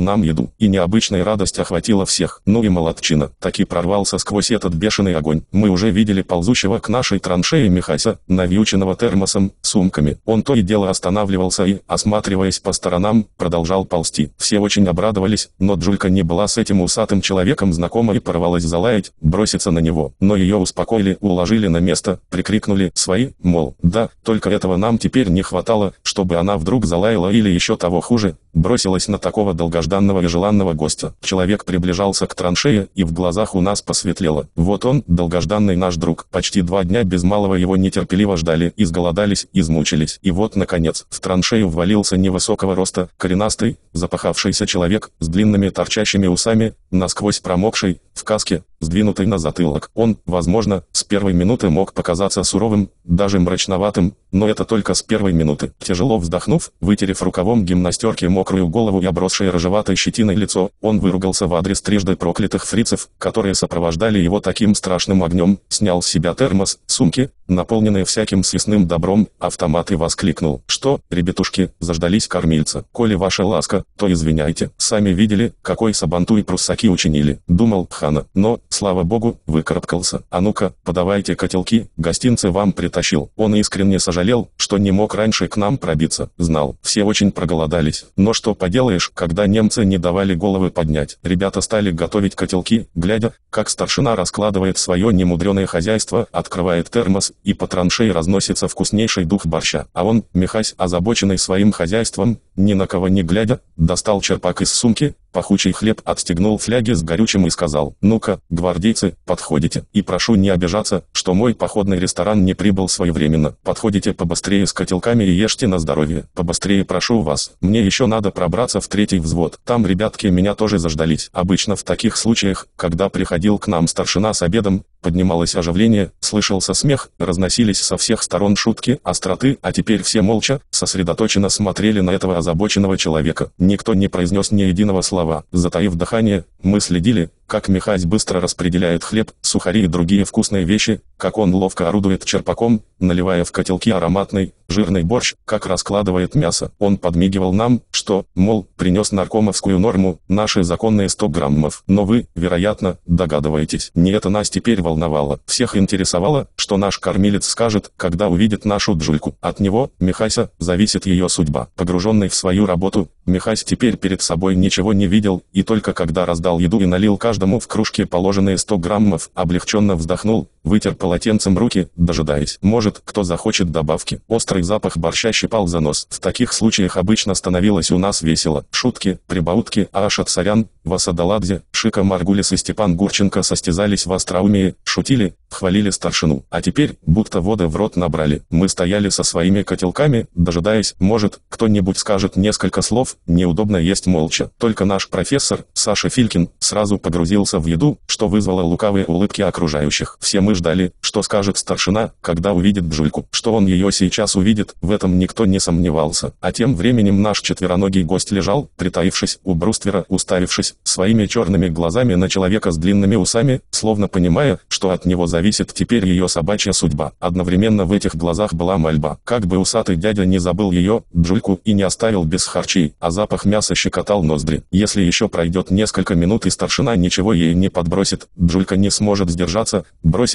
нам еду. И необычная радость охватила всех. Ну и молодчина. Таки прорвался сквозь этот бешеный огонь. Мы уже видели ползущего к нашей траншее Михайса, навьюченного термосом, сумками. Он то и дело останавливался и, осматриваясь по сторонам, продолжал ползти. Все очень обрадовались, но Джулька не была с этим усатым человеком знакома и порвалась залаять, броситься на него. Но ее успокоили, уложили на место, прикрикнули «свои», мол, да, только этого нам теперь не хватало, чтобы она вдруг залаяла или еще того хуже, бросилась на такого долгожданного и желанного гостя. Человек приближался к траншее, и в глазах у нас посветлело. Вот он, долгожданный наш друг. Почти два дня без малого его нетерпеливо ждали, изголодались, измучились. И вот, наконец, в траншею ввалился невысокого роста, коренастый, запахавшийся человек, с длинными торчащими усами, насквозь промокший, в каске, сдвинутый на затылок. Он, возможно, с первой минуты мог показаться суровым, даже мрачноватым, но это только с первой минуты. Тяжело вздохнув, вытерев рукавом гимнастерки мокрую голову и обросшее рыжеватой щетиной лицо, он выругался в адрес трижды проклятых фрицев, которые сопровождали его таким страшным огнем, снял с себя термос, сумки, наполненные всяким съестным добром, автомат и воскликнул. «Что, ребятушки, заждались кормильца? Коли ваша ласка, то извиняйте, сами видели, какой сабанту и пруссаки учинили». Думал Хана, но, слава богу, выкарабкался. «А ну-ка, подавайте котелки, гостинцы вам притащил». Он искренне сожалел, что не мог раньше к нам пробиться. Знал, все очень проголодались. Но что поделаешь, когда немцы не давали головы поднять. Ребята стали готовить котелки, глядя, как старшина раскладывает свое немудреное хозяйство, открывает термос, и по траншеи разносится вкуснейший дух борща. А он, Михась, озабоченный своим хозяйством, ни на кого не глядя, достал черпак из сумки, пахучий хлеб отстегнул фляги с горючим и сказал, «Ну-ка, гвардейцы, подходите, и прошу не обижаться, что мой походный ресторан не прибыл своевременно. Подходите побыстрее с котелками и ешьте на здоровье. Побыстрее прошу вас, мне еще надо пробраться в третий взвод. Там ребятки меня тоже заждались. Обычно в таких случаях, когда приходил к нам старшина с обедом, поднималось оживление, слышался смех, разносились со всех сторон шутки, остроты, а теперь все молча, сосредоточенно смотрели на этого озабоченного человека. Никто не произнес ни единого слова. Затаив дыхание, мы следили, как Михась быстро распределяет хлеб, сухари и другие вкусные вещи, как он ловко орудует черпаком, наливая в котелки ароматный, жирный борщ, как раскладывает мясо. Он подмигивал нам, что, мол, принес наркомовскую норму, наши законные 100 граммов. Но вы, вероятно, догадываетесь, не это нас теперь волновало. Всех интересовало, что наш кормилец скажет, когда увидит нашу джульку. От него, Михася, зависит ее судьба. Погруженный в свою работу, Михась теперь перед собой ничего не видел, и только когда раздал еду и налил каждому в кружке положенные 100 граммов, облегченно вздохнул, вытер полотенцем руки, дожидаясь. Может, кто захочет добавки. Острый запах борща щипал за нос. В таких случаях обычно становилось у нас весело. Шутки, прибаутки, Аша Царян, Васадаладзе, Шика Маргулис и Степан Гурченко состязались в остроумии, шутили, хвалили старшину. А теперь, будто воды в рот набрали. Мы стояли со своими котелками, дожидаясь, может, кто-нибудь скажет несколько слов, неудобно есть молча. Только наш профессор, Саша Филькин, сразу погрузился в еду, что вызвало лукавые улыбки окружающих. Все мы ждали, что скажет старшина, когда увидит Бжульку. Что он ее сейчас увидит, в этом никто не сомневался. А тем временем наш четвероногий гость лежал, притаившись у бруствера, уставившись своими черными глазами на человека с длинными усами, словно понимая, что от него зависит теперь ее собачья судьба. Одновременно в этих глазах была мольба. Как бы усатый дядя не забыл ее, Бжульку, и не оставил без харчей, а запах мяса щекотал ноздри. Если еще пройдет несколько минут и старшина ничего ей не подбросит, Джулька не сможет сдержаться,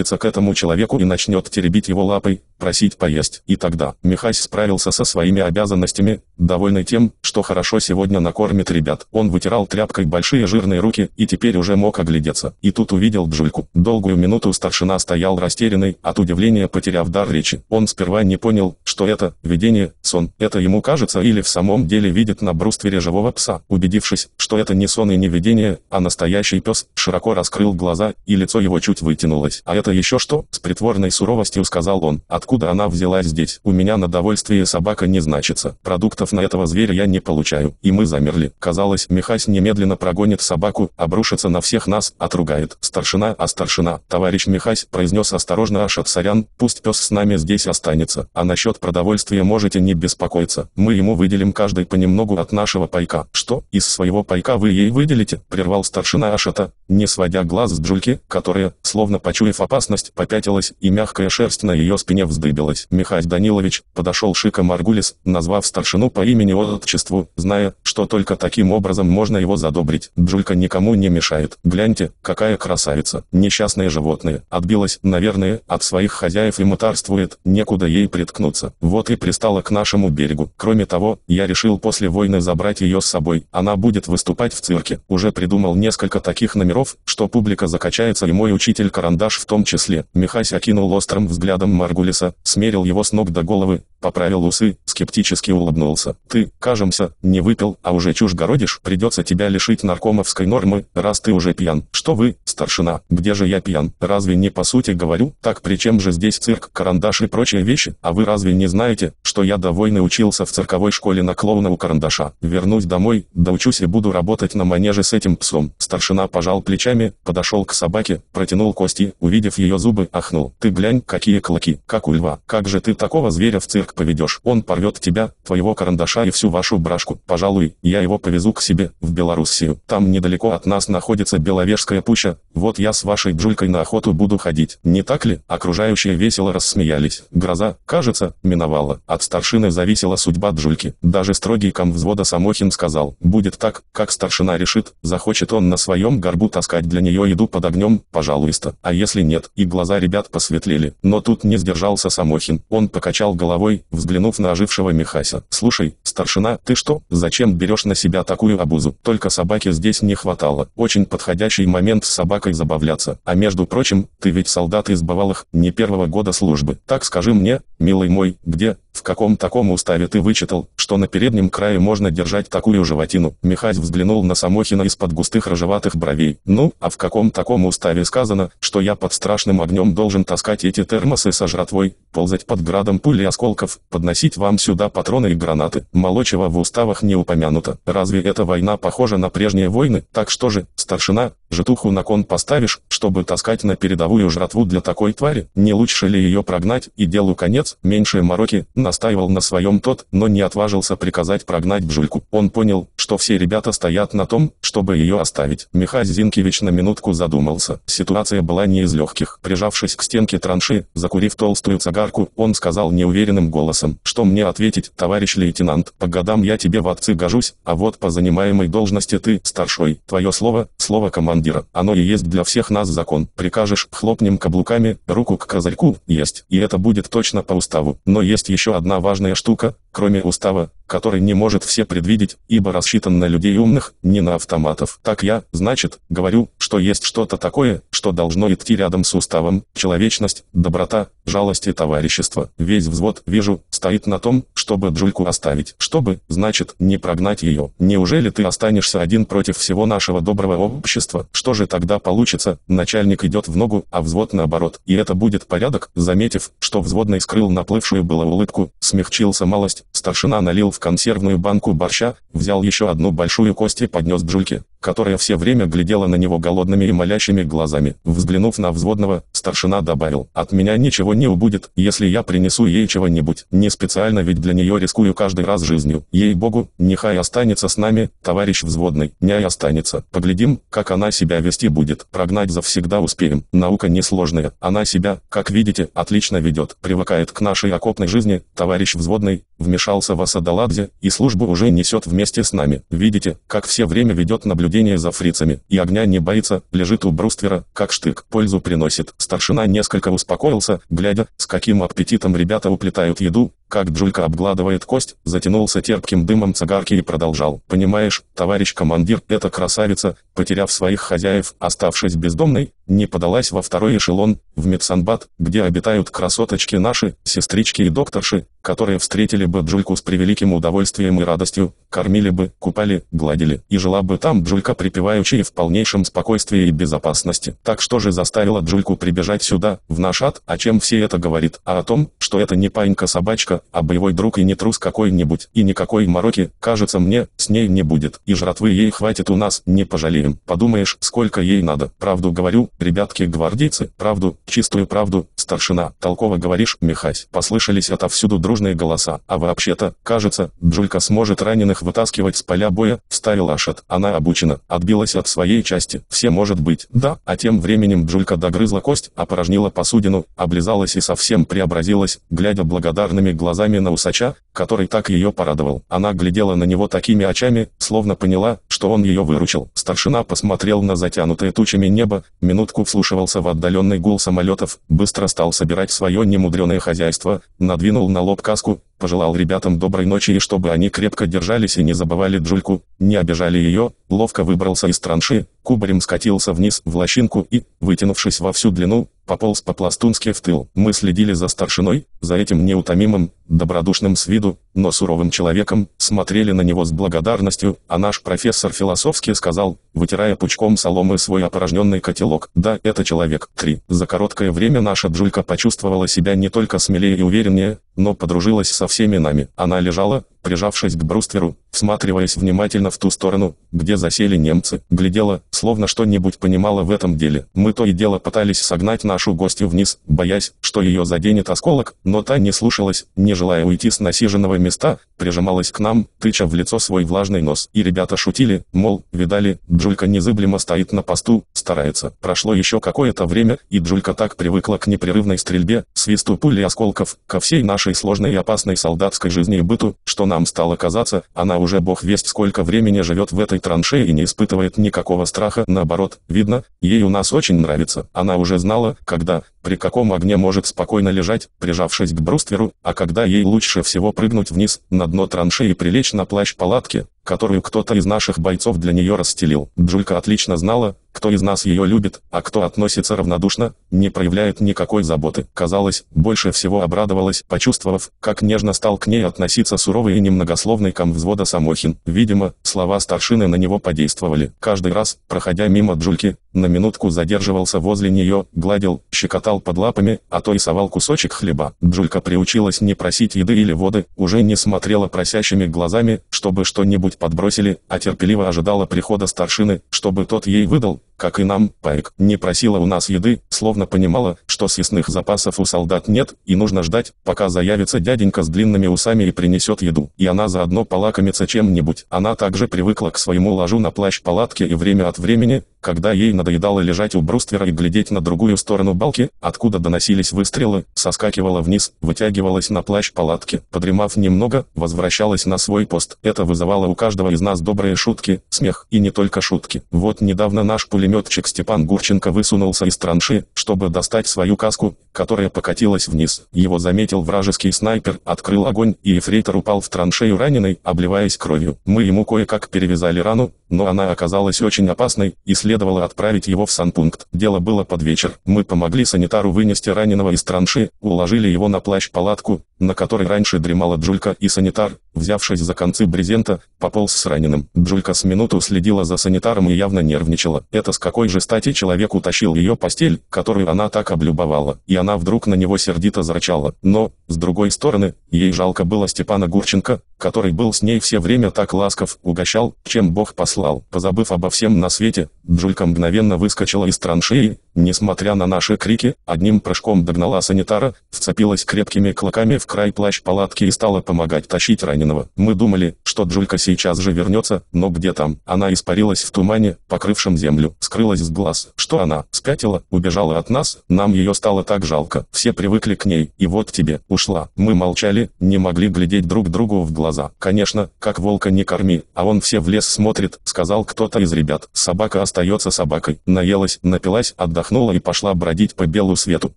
бросится к этому человеку и начнет теребить его лапой, просить поесть. И тогда Михась справился со своими обязанностями, довольный тем, что хорошо сегодня накормит ребят. Он вытирал тряпкой большие жирные руки и теперь уже мог оглядеться. И тут увидел Джульку. Долгую минуту старшина стоял растерянный, от удивления потеряв дар речи. Он сперва не понял, что это, видение, сон. Это ему кажется или в самом деле видит на бруствере живого пса. Убедившись, что это не сон и не видение, а настоящий пес, широко раскрыл глаза, и лицо его чуть вытянулось. «А это еще что?» С притворной суровостью сказал он. «Откуда она взялась здесь? У меня на довольствие собака не значится. Продуктов на этого зверя я не получаю». И мы замерли. Казалось, Михась немедленно прогонит собаку, обрушится на всех нас, отругает. «Старшина, а старшина, товарищ Михась», произнес осторожно Ашат Сарян, «пусть пес с нами здесь останется. А насчет продовольствия можете не беспокоиться. Мы ему выделим каждый понемногу от нашего пайка». «Что? Из своего пайка вы ей выделите?» прервал старшина Ашата, не сводя глаз с Джульки, которая, словно почуяв опасность, попятилась, и мягкая шерсть на ее спине вздыбилась. Михась Данилович, подошел Шика Маргулис, назвав старшину по имени-отчеству, зная, что только таким образом можно его задобрить. Джулька никому не мешает. Гляньте, какая красавица. Несчастное животное. Отбилась, наверное, от своих хозяев и мутарствует, некуда ей приткнуться. Вот и пристала к нашему берегу. Кроме того, я решил после войны забрать ее с собой. Она будет выступать в цирке. Уже придумал несколько таких номеров, что публика закачается и мой учитель Карандаш в том числе. Михась окинул острым взглядом Маргулиса, смерил его с ног до головы, поправил усы, скептически улыбнулся. «Ты, кажемся, не выпил, а уже чушь городишь? Придется тебя лишить наркомовской нормы, раз ты уже пьян. Что вы, старшина, где же я пьян? Разве не по сути говорю? Так при чем же здесь цирк, карандаш и прочие вещи? А вы разве не знаете, что я до войны учился в цирковой школе на клоуна у карандаша? Вернусь домой, доучусь и буду работать на манеже с этим псом». Старшина пожал плечами, подошел к собаке, протянул кости, увидев ее зубы, ахнул. «Ты глянь, какие клыки, как у льва. Как же ты такого зверя в цирк поведешь, он порвет тебя, твоего карандаша и всю вашу брашку. Пожалуй, я его повезу к себе, в Белоруссию. Там недалеко от нас находится Беловежская пуща, вот я с вашей Джулькой на охоту буду ходить. Не так ли? Окружающие весело рассмеялись. Гроза, кажется, миновала. От старшины зависела судьба Джульки. Даже строгий ком взвода Самохин сказал, будет так, как старшина решит, захочет он на своем горбу таскать для нее еду под огнем, пожалуйста. А если нет, и глаза ребят посветлели. Но тут не сдержался Самохин. Он покачал головой, взглянув на ожившего Михася. «Слушай, старшина, ты что, зачем берешь на себя такую обузу? Только собаки здесь не хватало. Очень подходящий момент с собакой забавляться. А между прочим, ты ведь солдат из бывалых, не первого года службы. Так скажи мне, милый мой, где, в каком таком уставе ты вычитал, что на переднем крае можно держать такую животину?» Михась взглянул на Самохина из-под густых рыжеватых бровей. «Ну, а в каком таком уставе сказано, что я под страшным огнем должен таскать эти термосы со жратвой, ползать под градом пули и осколков, подносить вам сюда патроны и гранаты? Молочего в уставах не упомянуто. Разве эта война похожа на прежние войны? Так что же, старшина, житуху на кон поставишь, чтобы таскать на передовую жратву для такой твари? Не лучше ли ее прогнать и делу конец? Меньше мороки, настаивал на своем тот, но не отважился приказать прогнать Бжульку. Он понял, что все ребята стоят на том, чтобы ее оставить. Михась Зинкевич на минутку задумался. Ситуация была не из легких. Прижавшись к стенке транши, закурив толстую цигарку, он сказал неуверенным голосом, что мне ответить, товарищ лейтенант, по годам я тебе в отцы гожусь, а вот по занимаемой должности ты, старшой, твое слово, слово командира, оно и есть для всех нас закон. Прикажешь, хлопнем каблуками, руку к козырьку, есть, и это будет точно по уставу. Но есть еще одна важная штука, кроме устава, который не может все предвидеть, ибо рассчитан на людей умных, не на автоматов. Так я, значит, говорю, что есть что-то такое, что должно идти рядом с уставом, человечность, доброта, жалость и товарищество. Весь взвод, вижу, стоит на том, чтобы Джульку оставить. Чтобы, значит, не прогнать ее. Неужели ты останешься один против всего нашего доброго общества? Что же тогда получится? Начальник идет в ногу, а взвод наоборот. И это будет порядок? Заметив, что взводный скрыл наплывшую было улыбку, смягчился малость, старшина налил в консервную банку борща, взял еще одну большую кость и поднес Джульке которая все время глядела на него голодными и молящими глазами. Взглянув на взводного, старшина добавил, «От меня ничего не убудет, если я принесу ей чего-нибудь. Не специально ведь для нее рискую каждый раз жизнью. Ей-богу, нехай останется с нами, товарищ взводный, не останется. Поглядим, как она себя вести будет. Прогнать завсегда успеем. Наука несложная. Она себя, как видите, отлично ведет. Привыкает к нашей окопной жизни, товарищ взводный, вмешался в Асадаладзе, и службу уже несет вместе с нами. Видите, как все время ведет наблюдение наблюдение за фрицами, и огня не боится, лежит у бруствера, как штык, пользу приносит. Старшина несколько успокоился, глядя, с каким аппетитом ребята уплетают еду, как Джулька обгладывает кость, затянулся терпким дымом цигарки и продолжал. «Понимаешь, товарищ командир, эта красавица, потеряв своих хозяев, оставшись бездомной, не подалась во второй эшелон, в медсанбат, где обитают красоточки наши, сестрички и докторши, которые встретили бы Джульку с превеликим удовольствием и радостью, кормили бы, купали, гладили, и жила бы там Джулька припеваючи и в полнейшем спокойствии и безопасности. Так что же заставило Джульку прибежать сюда, в наш ад, о чем все это говорит, а о том, что это не панька-собачка, девушка, а боевой друг и не трус какой-нибудь, и никакой мороки, кажется мне, с ней не будет, и жратвы ей хватит у нас, не пожалеем. Подумаешь, сколько ей надо. Правду говорю, ребятки-гвардейцы, правду, чистую правду, старшина, толково говоришь, Михась. Послышались отовсюду дружные голоса, а вообще-то, кажется, Джулька сможет раненых вытаскивать с поля боя, вставил Ашет. Она обучена, отбилась от своей части, все может быть, да, а тем временем Джулька догрызла кость, опорожнила посудину, облизалась и совсем преобразилась, глядя благодарными глазами глазами на усача, который так ее порадовал. Она глядела на него такими очами, словно поняла, что он ее выручил. Старшина посмотрел на затянутое тучами небо, минутку вслушивался в отдаленный гул самолетов, быстро стал собирать свое немудреное хозяйство, надвинул на лоб каску, пожелал ребятам доброй ночи и чтобы они крепко держались и не забывали Джульку, не обижали ее, ловко выбрался из транши, кубарем скатился вниз в лощинку и, вытянувшись во всю длину, пополз по-пластунски в тыл. Мы следили за старшиной, за этим неутомимым, добродушным с виду, но суровым человеком, смотрели на него с благодарностью, а наш профессор философски сказал, вытирая пучком соломы свой опорожненный котелок, «Да, это человек». 3. За короткое время наша Джулька почувствовала себя не только смелее и увереннее, но подружилась со всеми нами. Она лежала, прижавшись к брустверу, всматриваясь внимательно в ту сторону, где засели немцы, глядела, словно что-нибудь понимала в этом деле. Мы то и дело пытались согнать нашу гостью вниз, боясь, что ее заденет осколок, но та не слушалась, не желая уйти с насиженного места, прижималась к нам, тыча в лицо свой влажный нос. И ребята шутили, мол, видали, Джулька незыблемо стоит на посту, старается. Прошло еще какое-то время, и Джулька так привыкла к непрерывной стрельбе, свисту пули осколков, ко всей нашей сложной и опасной солдатской жизни и быту, что нам стало казаться, она уже бог весть сколько времени живет в этой траншее и не испытывает никакого страха, наоборот, видно, ей у нас очень нравится. Она уже знала, когда, при каком огне может спокойно лежать, прижавшись к брустверу, а когда ей лучше всего прыгнуть вниз, на дно траншеи и прилечь на плащ палатки, которую кто-то из наших бойцов для нее расстелил. Джулька отлично знала, кто из нас ее любит, а кто относится равнодушно, не проявляет никакой заботы. Казалось, больше всего обрадовалась, почувствовав, как нежно стал к ней относиться суровый и немногословный ком взвода Самохин. Видимо, слова старшины на него подействовали. Каждый раз, проходя мимо Джульки, на минутку задерживался возле нее, гладил, щекотал под лапами, а то и совал кусочек хлеба. Джулька приучилась не просить еды или воды, уже не смотрела просящими глазами, чтобы что-нибудь подбросили, а терпеливо ожидала прихода старшины, чтобы тот ей выдал, как и нам, Пайк, не просила у нас еды, словно понимала, что съестных запасов у солдат нет, и нужно ждать, пока заявится дяденька с длинными усами и принесет еду, и она заодно полакомится чем-нибудь. Она также привыкла к своему ложу на плащ палатки и время от времени, когда ей надоедало лежать у бруствера и глядеть на другую сторону балки, откуда доносились выстрелы, соскакивала вниз, вытягивалась на плащ палатки, подремав немного, возвращалась на свой пост. Это вызывало у каждого из нас добрые шутки, смех, и не только шутки. Вот недавно наш пулеметчик Степан Гурченко высунулся из транши, чтобы достать свою каску, которая покатилась вниз. Его заметил вражеский снайпер, открыл огонь, и эфрейтор упал в траншею раненый, обливаясь кровью. Мы ему кое-как перевязали рану, но она оказалась очень опасной, и следовало отправить его в санпункт. Дело было под вечер. Мы помогли санитару вынести раненого из транши, уложили его на плащ-палатку, на которой раньше дремала Джулька и санитар, взявшись за концы брезента, пополз с раненым. Джулька с минуту следила за санитаром и явно нервничала. Это с какой же стати человек утащил ее постель, которую она так облюбовала, и она вдруг на него сердито зарычала. Но, с другой стороны, ей жалко было Степана Гурченко, который был с ней все время так ласков, угощал, чем Бог послал. Позабыв обо всем на свете, Джулька мгновенно выскочила из траншеи, несмотря на наши крики, одним прыжком догнала санитара, вцепилась крепкими клоками в край плащ палатки и стала помогать тащить раненого. Мы думали, что Джулька сейчас же вернется, но где там? Она испарилась в тумане, покрывшем землю, скрылась с глаз. Что она, спятила, убежала от нас? Нам ее стало так жалко. Все привыкли к ней, и вот тебе, ушла. Мы молчали, не могли глядеть друг другу в глаза. Конечно, как волка не корми, а он все в лес смотрит, сказал кто-то из ребят. Собака остается собакой. Наелась, напилась, отдохнула и пошла бродить по белу свету.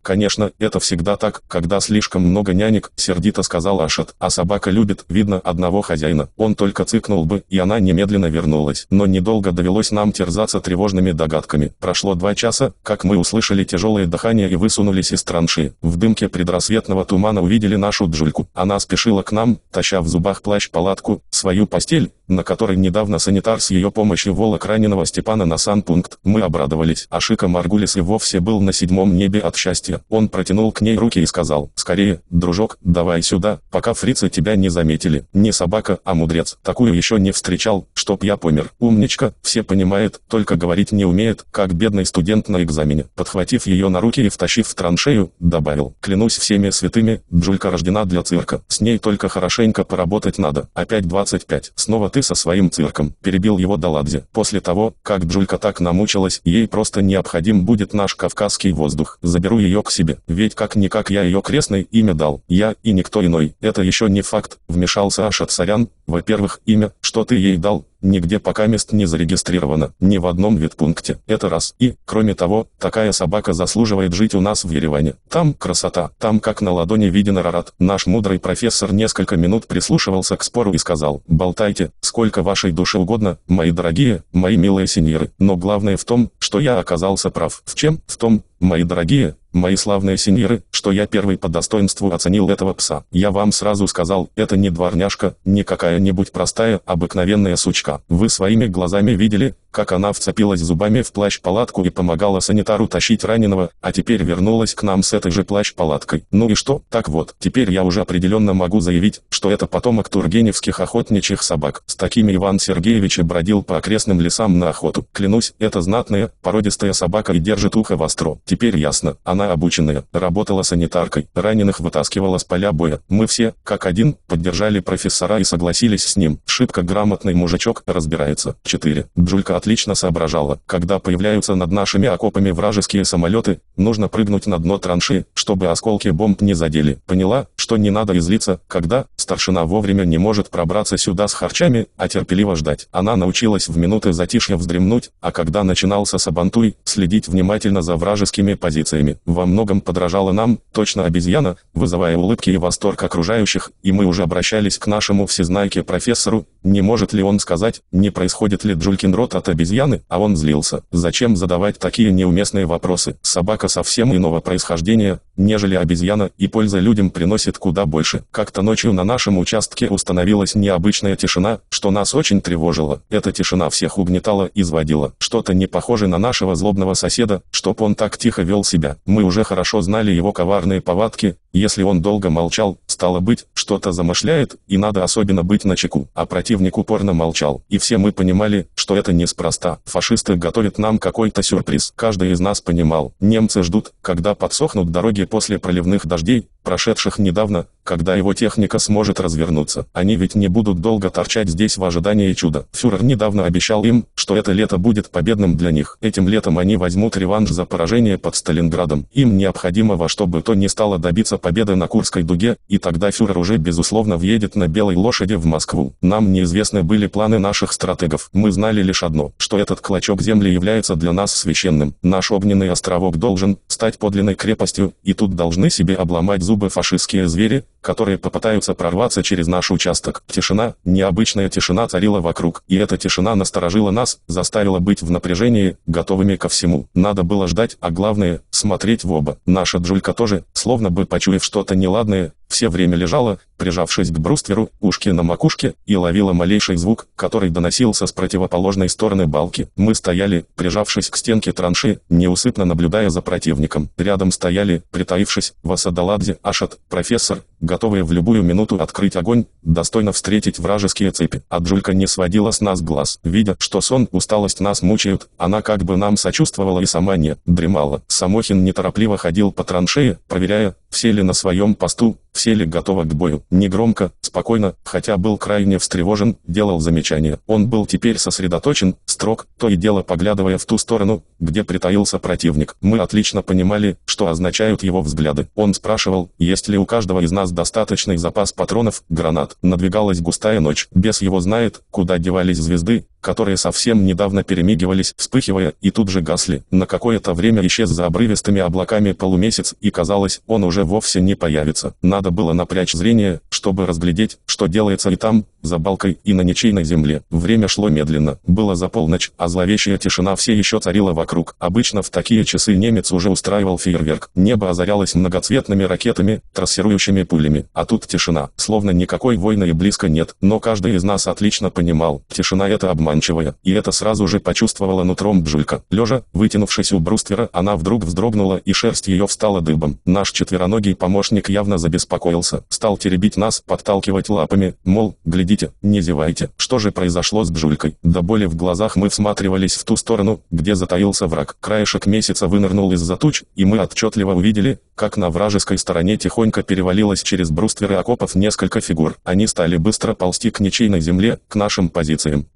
Конечно, это всегда так, когда слишком много нянек, сердито сказал Ашот. А собака любит, видно, одного хозяина. Он только цыкнул бы, и она немедленно вернулась. Но недолго довелось нам терзаться тревожными догадками. Прошло два часа, как мы услышали тяжелое дыхание и высунулись из транши. В дымке предрассветного тумана увидели нашу Джульку. Она спешила к нам, таща в зубах плащ-палатку, свою постель, на которой недавно санитар с ее помощью волок раненого Степана на санпункт. Мы обрадовались. А Шика Маргулис и вовсе был на седьмом небе от счастья. Он протянул к ней руки и сказал, «Скорее, дружок, давай сюда, пока фрицы тебя не заметили. Не собака, а мудрец. Такую еще не встречал, чтоб я помер. Умничка, все понимает, только говорить не умеет, как бедный студент на экзамене». Подхватив ее на руки и втащив в траншею, добавил, «Клянусь всеми святыми, Джулька рождена для цирка. С ней только хорошенько поработать надо. Опять 25. Снова ты со своим цирком», – перебил его Даладзе. «После того, как Джулька так намучилась, ей просто необходим будет наш кавказский воздух. Заберу ее к себе, ведь как-никак я ее крестное имя дал. Я и никто иной. Это еще не факт», – вмешался Ашат Сарян. «Во-первых, имя, что ты ей дал, нигде пока мест не зарегистрировано, ни в одном ветпункте. Это раз. И, кроме того, такая собака заслуживает жить у нас в Ереване. Там красота, там как на ладони виден Арарат. Наш мудрый профессор несколько минут прислушивался к спору и сказал, болтайте, сколько вашей душе угодно, мои дорогие, мои милые сеньоры. Но главное в том, что я оказался прав. В чем? В том, мои дорогие, мои славные сеньоры, что я первый по достоинству оценил этого пса. Я вам сразу сказал, это не дворняжка, не какая-нибудь простая, обыкновенная сучка. Вы своими глазами видели, как она вцепилась зубами в плащ-палатку и помогала санитару тащить раненого, а теперь вернулась к нам с этой же плащ-палаткой. Ну и что? Так вот, теперь я уже определенно могу заявить, что это потомок тургеневских охотничьих собак. С такими Иван Сергеевич бродил по окрестным лесам на охоту. Клянусь, это знатная, породистая собака и держит ухо востро. Теперь ясно, она обученная, работала санитаркой, раненых вытаскивала с поля боя. Мы все, как один, поддержали профессора и согласились с ним. Шибко грамотный мужичок разбирается. 4. Джулька отлично соображала. Когда появляются над нашими окопами вражеские самолеты, нужно прыгнуть на дно транши, чтобы осколки бомб не задели. Поняла, что не надо излиться, когда старшина вовремя не может пробраться сюда с харчами, а терпеливо ждать. Она научилась в минуты затишья вздремнуть, а когда начинался сабантуй, следить внимательно за вражескими позициями. Во многом подражала нам, точно обезьяна, вызывая улыбки и восторг окружающих, и мы уже обращались к нашему всезнайке профессору, не может ли он сказать, не происходит ли Джулькин рот от обезьяны, а он злился. Зачем задавать такие неуместные вопросы? Собака совсем иного происхождения, нежели обезьяна, и польза людям приносит куда больше. Как-то ночью на нашем участке установилась необычная тишина, что нас очень тревожило. Эта тишина всех угнетала изводила. Что-то не похоже на нашего злобного соседа, чтоб он так тихо вел себя. Мы уже хорошо знали его коварные повадки, если он долго молчал, стало быть, что-то замышляет, и надо особенно быть начеку. А противник упорно молчал. И все мы понимали, что это неспроста. Фашисты готовят нам какой-то сюрприз. Каждый из нас понимал. Немцы ждут, когда подсохнут дороги после проливных дождей, прошедших недавно, когда его техника сможет развернуться. Они ведь не будут долго торчать здесь в ожидании чуда. Фюрер недавно обещал им, что это лето будет победным для них. Этим летом они возьмут реванш за поражение под Сталинградом. Им необходимо во что бы то ни стало добиться победы на Курской дуге, и тогда фюрер уже безусловно въедет на белой лошади в Москву. Нам неизвестны были планы наших стратегов. Мы знали лишь одно, что этот клочок земли является для нас священным. Наш огненный островок должен стать подлинной крепостью, и тут должны себе обломать зубы фашистские звери, которые попытаются прорваться через наш участок. Тишина, необычная тишина царила вокруг, и эта тишина насторожила нас, заставила быть в напряжении, готовыми ко всему. Надо было ждать, а главное, смотреть в оба. Наша Джулька тоже, словно бы почуяв что-то неладное, все время лежала, прижавшись к брустверу, ушки на макушке, и ловила малейший звук, который доносился с противоположной стороны балки. Мы стояли, прижавшись к стенке транши, неусыпно наблюдая за противником. Рядом стояли, притаившись, Васадаладзе, Ашат, профессор, готовые в любую минуту открыть огонь, достойно встретить вражеские цепи. А Джулька не сводила с нас глаз. Видя, что сон, усталость нас мучают, она как бы нам сочувствовала и сама не дремала. Самохин неторопливо ходил по траншее, проверяя, все ли на своем посту, все ли готовы к бою. Негромко, спокойно, хотя был крайне встревожен, делал замечания. Он был теперь сосредоточен, строг, то и дело поглядывая в ту сторону, где притаился противник. Мы отлично понимали, что означают его взгляды. Он спрашивал, есть ли у каждого из нас достаточный запас патронов, гранат. Надвигалась густая ночь. Бес его знает, куда девались звезды, которые совсем недавно перемигивались, вспыхивая, и тут же гасли. На какое-то время исчез за обрывистыми облаками полумесяц, и казалось, он уже вовсе не появится. Надо было напрячь зрение, чтобы разглядеть, что делается и там, за балкой, и на ничейной земле. Время шло медленно. Было за полночь, а зловещая тишина все еще царила вокруг. Обычно в такие часы немец уже устраивал фейерверк. Небо озарялось многоцветными ракетами, трассирующими пулями. А тут тишина. Словно никакой войны и близко нет. Но каждый из нас отлично понимал, тишина это обман обманчивая, и это сразу же почувствовала нутром Джулька. Лежа, вытянувшись у бруствера, она вдруг вздрогнула и шерсть ее встала дыбом. Наш четвероногий помощник явно забеспокоился, стал теребить нас, подталкивать лапами, мол, глядите, не зевайте. Что же произошло с Джулькой? До боли в глазах мы всматривались в ту сторону, где затаился враг. Краешек месяца вынырнул из-за туч, и мы отчетливо увидели, как на вражеской стороне тихонько перевалилось через брустверы окопов несколько фигур. Они стали быстро ползти к ничейной земле, к нашим позициям.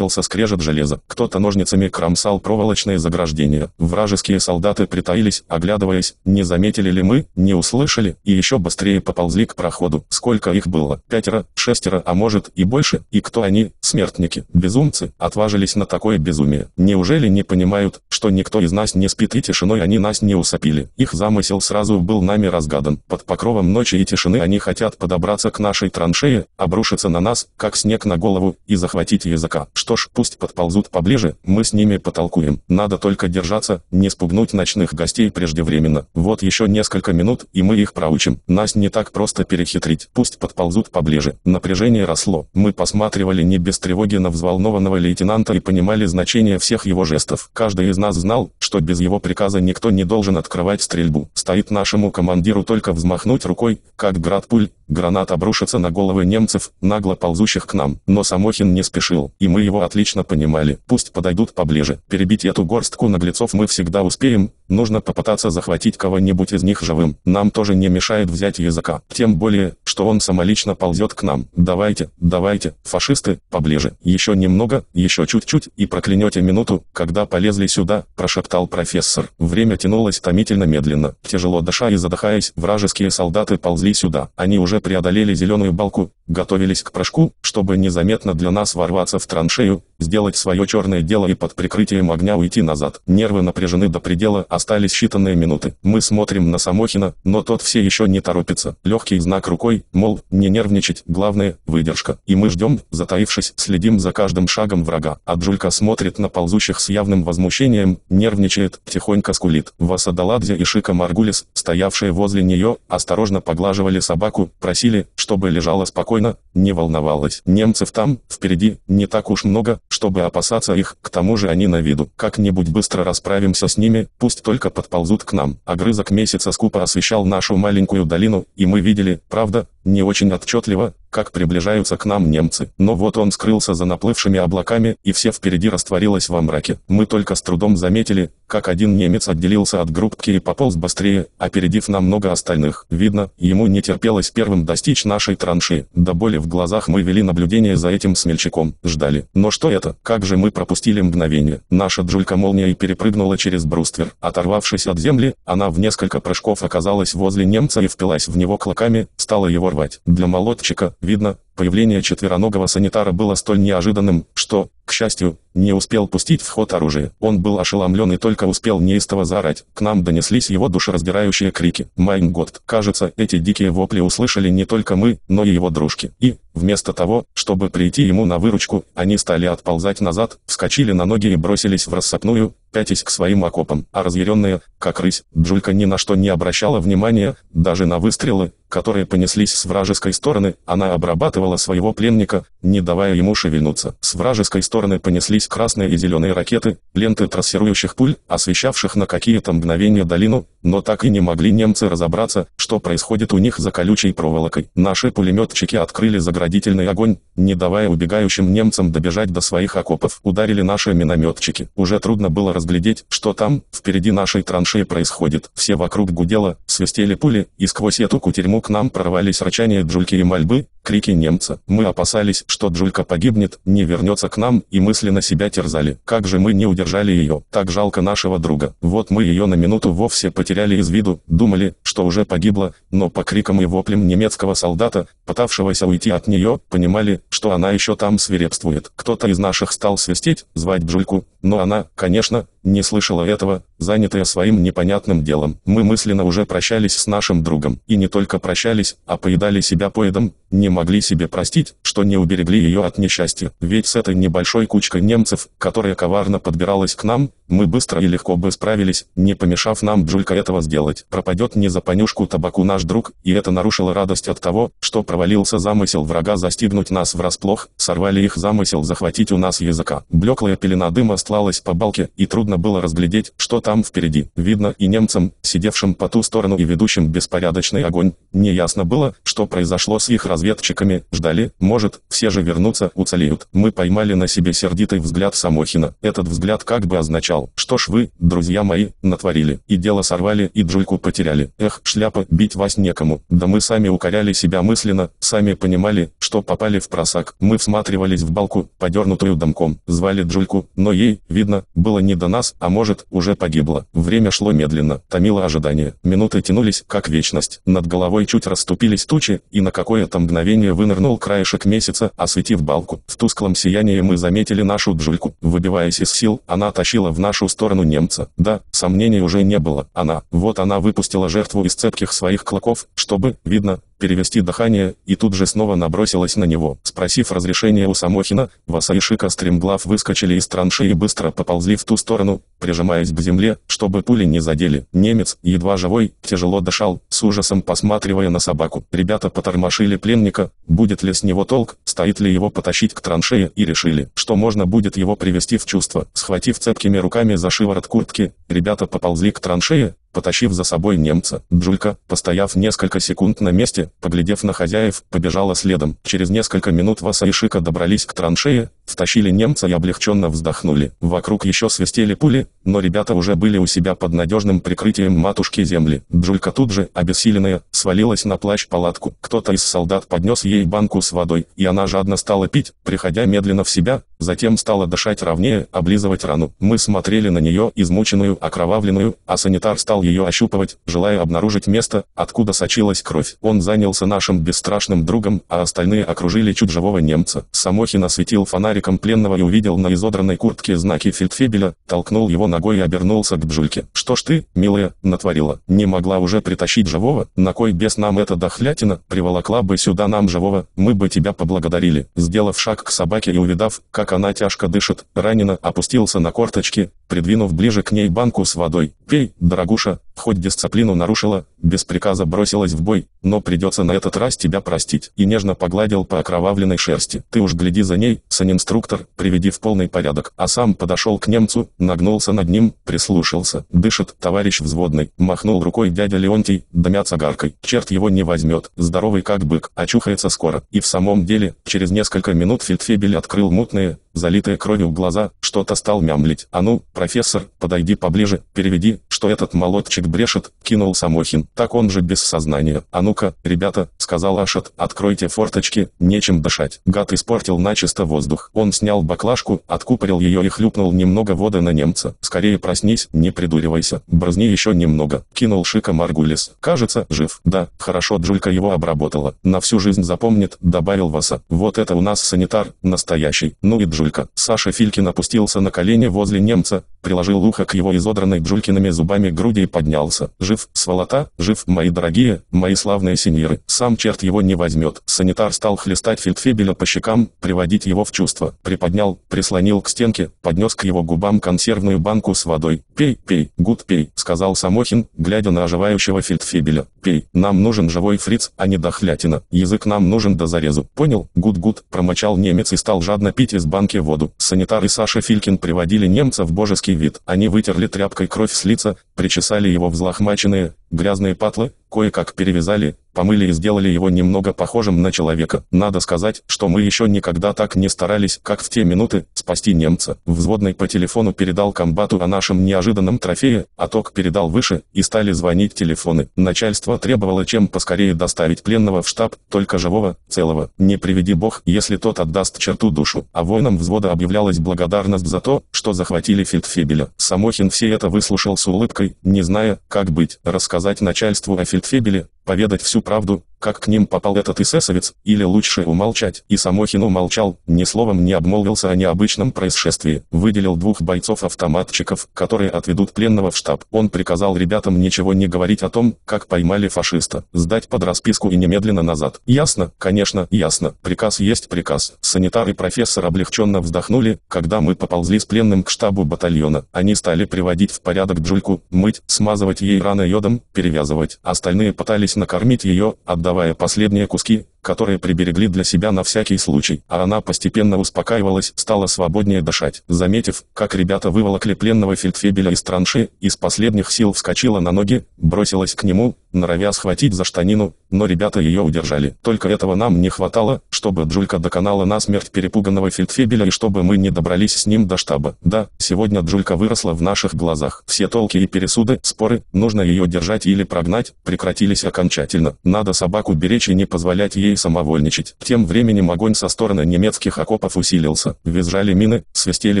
Послышался скрежет железа. Кто-то ножницами кромсал проволочные заграждения. Вражеские солдаты притаились, оглядываясь, не заметили ли мы, не услышали, и еще быстрее поползли к проходу. Сколько их было? Пятеро, шестеро, а может и больше? И кто они? Смертники, безумцы, отважились на такое безумие. Неужели не понимают, что никто из нас не спит и тишиной они нас не усыпили? Их замысел сразу был нами разгадан. Под покровом ночи и тишины они хотят подобраться к нашей траншее, обрушиться на нас, как снег на голову, и захватить языка. Что ж, пусть подползут поближе, мы с ними потолкуем. Надо только держаться, не спугнуть ночных гостей преждевременно. Вот еще несколько минут, и мы их проучим. Нас не так просто перехитрить. Пусть подползут поближе. Напряжение росло. Мы посматривали не без тревоги на взволнованного лейтенанта и понимали значение всех его жестов. Каждый из нас знал, что без его приказа никто не должен открывать стрельбу. Стоит наш нашему командиру только взмахнуть рукой, как град пуль, гранат обрушится на головы немцев, нагло ползущих к нам. Но Самохин не спешил, и мы его отлично понимали. Пусть подойдут поближе. Перебить эту горстку наглецов мы всегда успеем, нужно попытаться захватить кого-нибудь из них живым. Нам тоже не мешает взять языка. Тем более, что он самолично ползет к нам. Давайте, давайте, фашисты, поближе. Еще немного, еще чуть-чуть, и проклянете минуту, когда полезли сюда, прошептал профессор. Время тянулось томительно медленно. Тяжело дыша и задыхаясь, вражеские солдаты ползли сюда. Они уже преодолели зеленую балку, готовились к прыжку, чтобы незаметно для нас ворваться в траншею, you. Сделать свое черное дело и под прикрытием огня уйти назад. Нервы напряжены до предела, остались считанные минуты. Мы смотрим на Самохина, но тот все еще не торопится. Легкий знак рукой, мол, не нервничать, главное, выдержка. И мы ждем, затаившись, следим за каждым шагом врага. А Джулька смотрит на ползущих с явным возмущением, нервничает, тихонько скулит. Васадаладзе и Шика Маргулис, стоявшие возле нее, осторожно поглаживали собаку, просили, чтобы лежала спокойно, не волновалась. Немцев там, впереди, не так уж много, чтобы опасаться их, к тому же они на виду. Как-нибудь быстро расправимся с ними, пусть только подползут к нам. Огрызок месяца скупо освещал нашу маленькую долину, и мы видели, правда, не очень отчетливо, как приближаются к нам немцы. Но вот он скрылся за наплывшими облаками, и все впереди растворилось во мраке. Мы только с трудом заметили, как один немец отделился от группки и пополз быстрее, опередив намного остальных. Видно, ему не терпелось первым достичь нашей траншеи. До боли в глазах мы вели наблюдение за этим смельчаком, ждали. Но что это? Как же мы пропустили мгновение? Наша джулька молнией перепрыгнула через бруствер. Оторвавшись от земли, она в несколько прыжков оказалась возле немца и впилась в него клоками, стала его рвать. Для молотчика, видно, Появление четвероногого санитара было столь неожиданным, что, к счастью, не успел пустить в ход оружие. Он был ошеломлен и только успел неистово заорать. К нам донеслись его душераздирающие крики. «Майн год!» Кажется, эти дикие вопли услышали не только мы, но и его дружки. И, вместо того, чтобы прийти ему на выручку, они стали отползать назад, вскочили на ноги и бросились в рассыпную, пятясь к своим окопам. А разъяренная, как рысь, Джулька ни на что не обращала внимания, даже на выстрелы, которые понеслись с вражеской стороны, она обрабатывала своего пленника, не давая ему шевельнуться. С вражеской стороны понеслись красные и зеленые ракеты, ленты трассирующих пуль, освещавших на какие-то мгновения долину, но так и не могли немцы разобраться, что происходит у них за колючей проволокой. Наши пулеметчики открыли заградительный огонь, не давая убегающим немцам добежать до своих окопов. Ударили наши минометчики. Уже трудно было разглядеть, что там, впереди нашей траншеи происходит. Все вокруг гудело, свистели пули, и сквозь эту кутерьму к нам прорвались рычания джульки и мольбы, крики немца. Мы опасались, что Джулька погибнет, не вернется к нам, и мысленно себя терзали. Как же мы не удержали ее, так жалко нашего друга. Вот мы ее на минуту вовсе потеряли из виду, думали, что уже погибла, но по крикам и воплям немецкого солдата, пытавшегося уйти от нее, понимали, что она еще там свирепствует. Кто-то из наших стал свистеть, звать Джульку, но она, конечно, не слышала этого, занятая своим непонятным делом. Мы мысленно уже прощались с нашим другом. И не только прощались, а поедали себя поедом, не могли себе простить, что не уберегли ее от несчастья. Ведь с этой небольшой кучкой немцев, которая коварно подбиралась к нам, мы быстро и легко бы справились, не помешав нам Джулька этого сделать. Пропадет не за понюшку табаку наш друг, и это нарушило радость от того, что провалился замысел врага застигнуть нас врасплох, сорвали их замысел захватить у нас языка. Блеклая пелена дыма стлалась по балке, и трудно было разглядеть, что там впереди. Видно и немцам, сидевшим по ту сторону и ведущим беспорядочный огонь, неясно было, что произошло с их разведчиками, ждали, может, все же вернутся, уцелеют. Мы поймали на себе сердитый взгляд Самохина. Этот взгляд как бы означал, что ж вы, друзья мои, натворили, и дело сорвали, и Джульку потеряли. Эх, шляпа, бить вас некому. Да мы сами укоряли себя мысленно, сами понимали, что попали в просак. Мы всматривались в балку, подернутую домком, звали Джульку, но ей, видно, было не до нас, а может, уже погибла. Время шло медленно, томило ожидание. Минуты тянулись, как вечность. Над головой чуть расступились тучи, и на какое-то мгновение вынырнул краешек месяца, осветив балку. В тусклом сиянии мы заметили нашу Джульку. Выбиваясь из сил, она тащила в нашу сторону немца. Да, сомнений уже не было. Она, вот она выпустила жертву из цепких своих клоков, чтобы, видно, перевести дыхание, и тут же снова набросилась на него. Спросив разрешения у Самохина, Васа и Шика стремглав выскочили из траншеи и быстро поползли в ту сторону, прижимаясь к земле, чтобы пули не задели. Немец, едва живой, тяжело дышал, с ужасом посматривая на собаку. Ребята потормошили пленника, будет ли с него толк, стоит ли его потащить к траншее, и решили, что можно будет его привести в чувство. Схватив цепкими руками за шиворот куртки, ребята поползли к траншее, потащив за собой немца. Джулька, постояв несколько секунд на месте, поглядев на хозяев, побежала следом. Через несколько минут Васа и Шика добрались к траншее, втащили немца и облегченно вздохнули. Вокруг еще свистели пули, но ребята уже были у себя под надежным прикрытием матушки земли. Джулька тут же, обессиленная, свалилась на плащ-палатку. Кто-то из солдат поднес ей банку с водой, и она жадно стала пить, приходя медленно в себя, затем стала дышать ровнее, облизывать рану. Мы смотрели на нее, измученную, окровавленную, а санитар стал ее ощупывать, желая обнаружить место, откуда сочилась кровь. Он занялся нашим бесстрашным другом, а остальные окружили чуть живого немца. Самохин осветил фонариком пленного и увидел на изодранной куртке знаки фельдфебеля, толкнул его ногой и обернулся к Бжульке. «Что ж ты, милая, натворила? Не могла уже притащить живого? На кой без нам эта дохлятина? Приволокла бы сюда нам живого, мы бы тебя поблагодарили». Сделав шаг к собаке и увидав, как она тяжко дышит, ранено опустился на корточки, придвинув ближе к ней банку с водой. «Пей, дорогуша, хоть дисциплину нарушила, без приказа бросилась в бой, но придется на этот раз тебя простить». И нежно погладил по окровавленной шерсти. «Ты уж гляди за ней, санинструктор, приведи в полный порядок». А сам подошел к немцу, нагнулся над ним, прислушался. «Дышит, товарищ взводный», махнул рукой дядя Леонтий, дымя цигаркой. Черт его не возьмет, здоровый как бык, очухается скоро. И в самом деле, через несколько минут фельдфебель открыл мутные, залитые кровью глаза, что-то стал мямлить. «А ну, профессор, подойди поближе, переведи, что этот молодчик брешет», — кинул Самохин. «Так он же без сознания». «А ну-ка, ребята», — сказал Ашот, — «откройте форточки, нечем дышать». Гад испортил начисто воздух. Он снял баклажку, откупорил ее и хлюпнул немного воды на немца. «Скорее проснись, не придуривайся, брызни еще немного», — кинул Шика Маргулис. «Кажется, жив». «Да, хорошо, Джулька его обработала. На всю жизнь запомнит», — добавил Васа. «Вот это у нас санитар, настоящий. Ну и Джулька». Джулька. Саша Филькин опустился на колени возле немца, приложил ухо к его изодранной Джулькиными зубами груди и поднялся. «Жив, сволота, жив, мои дорогие, мои славные сеньоры. Сам черт его не возьмет». Санитар стал хлестать фельдфебеля по щекам, приводить его в чувство. Приподнял, прислонил к стенке, поднес к его губам консервную банку с водой. «Пей, пей, gut пей», — сказал Самохин, глядя на оживающего фельдфебеля. «Пей, нам нужен живой фриц, а не дохлятина. Язык нам нужен до зарезу. Понял? Gut-gut», — промочал немец и стал жадно пить из банки воду. Санитар и Саша Филькин приводили немца в божеский вид. Они вытерли тряпкой кровь с лица, причесали его взлохмаченные, грязные патлы, кое-как перевязали, помыли и сделали его немного похожим на человека. Надо сказать, что мы еще никогда так не старались, как в те минуты, спасти немца. Взводный по телефону передал комбату о нашем неожиданном трофее, а ток передал выше, и стали звонить телефоны. Начальство требовало чем поскорее доставить пленного в штаб, только живого, целого. Не приведи бог, если тот отдаст черту душу. А воинам взвода объявлялась благодарность за то, что захватили фельдфебеля. Самохин все это выслушал с улыбкой, не зная, как быть, рассказать начальству о фельдфебеле, фебеля, поведать всю правду, как к ним попал этот эсэсовец, или лучше умолчать. И Самохин умолчал, ни словом не обмолвился о необычном происшествии. Выделил двух бойцов-автоматчиков, которые отведут пленного в штаб. Он приказал ребятам ничего не говорить о том, как поймали фашиста, сдать под расписку и немедленно назад. Ясно? Конечно, ясно. Приказ есть приказ. Санитар и профессор облегченно вздохнули, когда мы поползли с пленным к штабу батальона. Они стали приводить в порядок Джульку, мыть, смазывать ей раны йодом, перевязывать. Остальные пытались накормить ее, отдавая последние куски, которые приберегли для себя на всякий случай, а она постепенно успокаивалась, стала свободнее дышать. Заметив, как ребята выволокли пленного фельдфебеля из транши, из последних сил вскочила на ноги, бросилась к нему, норовя схватить за штанину, но ребята ее удержали. Только этого нам не хватало, чтобы Джулька доконала насмерть перепуганного фельдфебеля и чтобы мы не добрались с ним до штаба. Да, сегодня Джулька выросла в наших глазах. Все толки и пересуды, споры, нужно ее держать или прогнать, прекратились окончательно. Надо собаку беречь и не позволять ей самовольничать. Тем временем огонь со стороны немецких окопов усилился. Визжали мины, свистели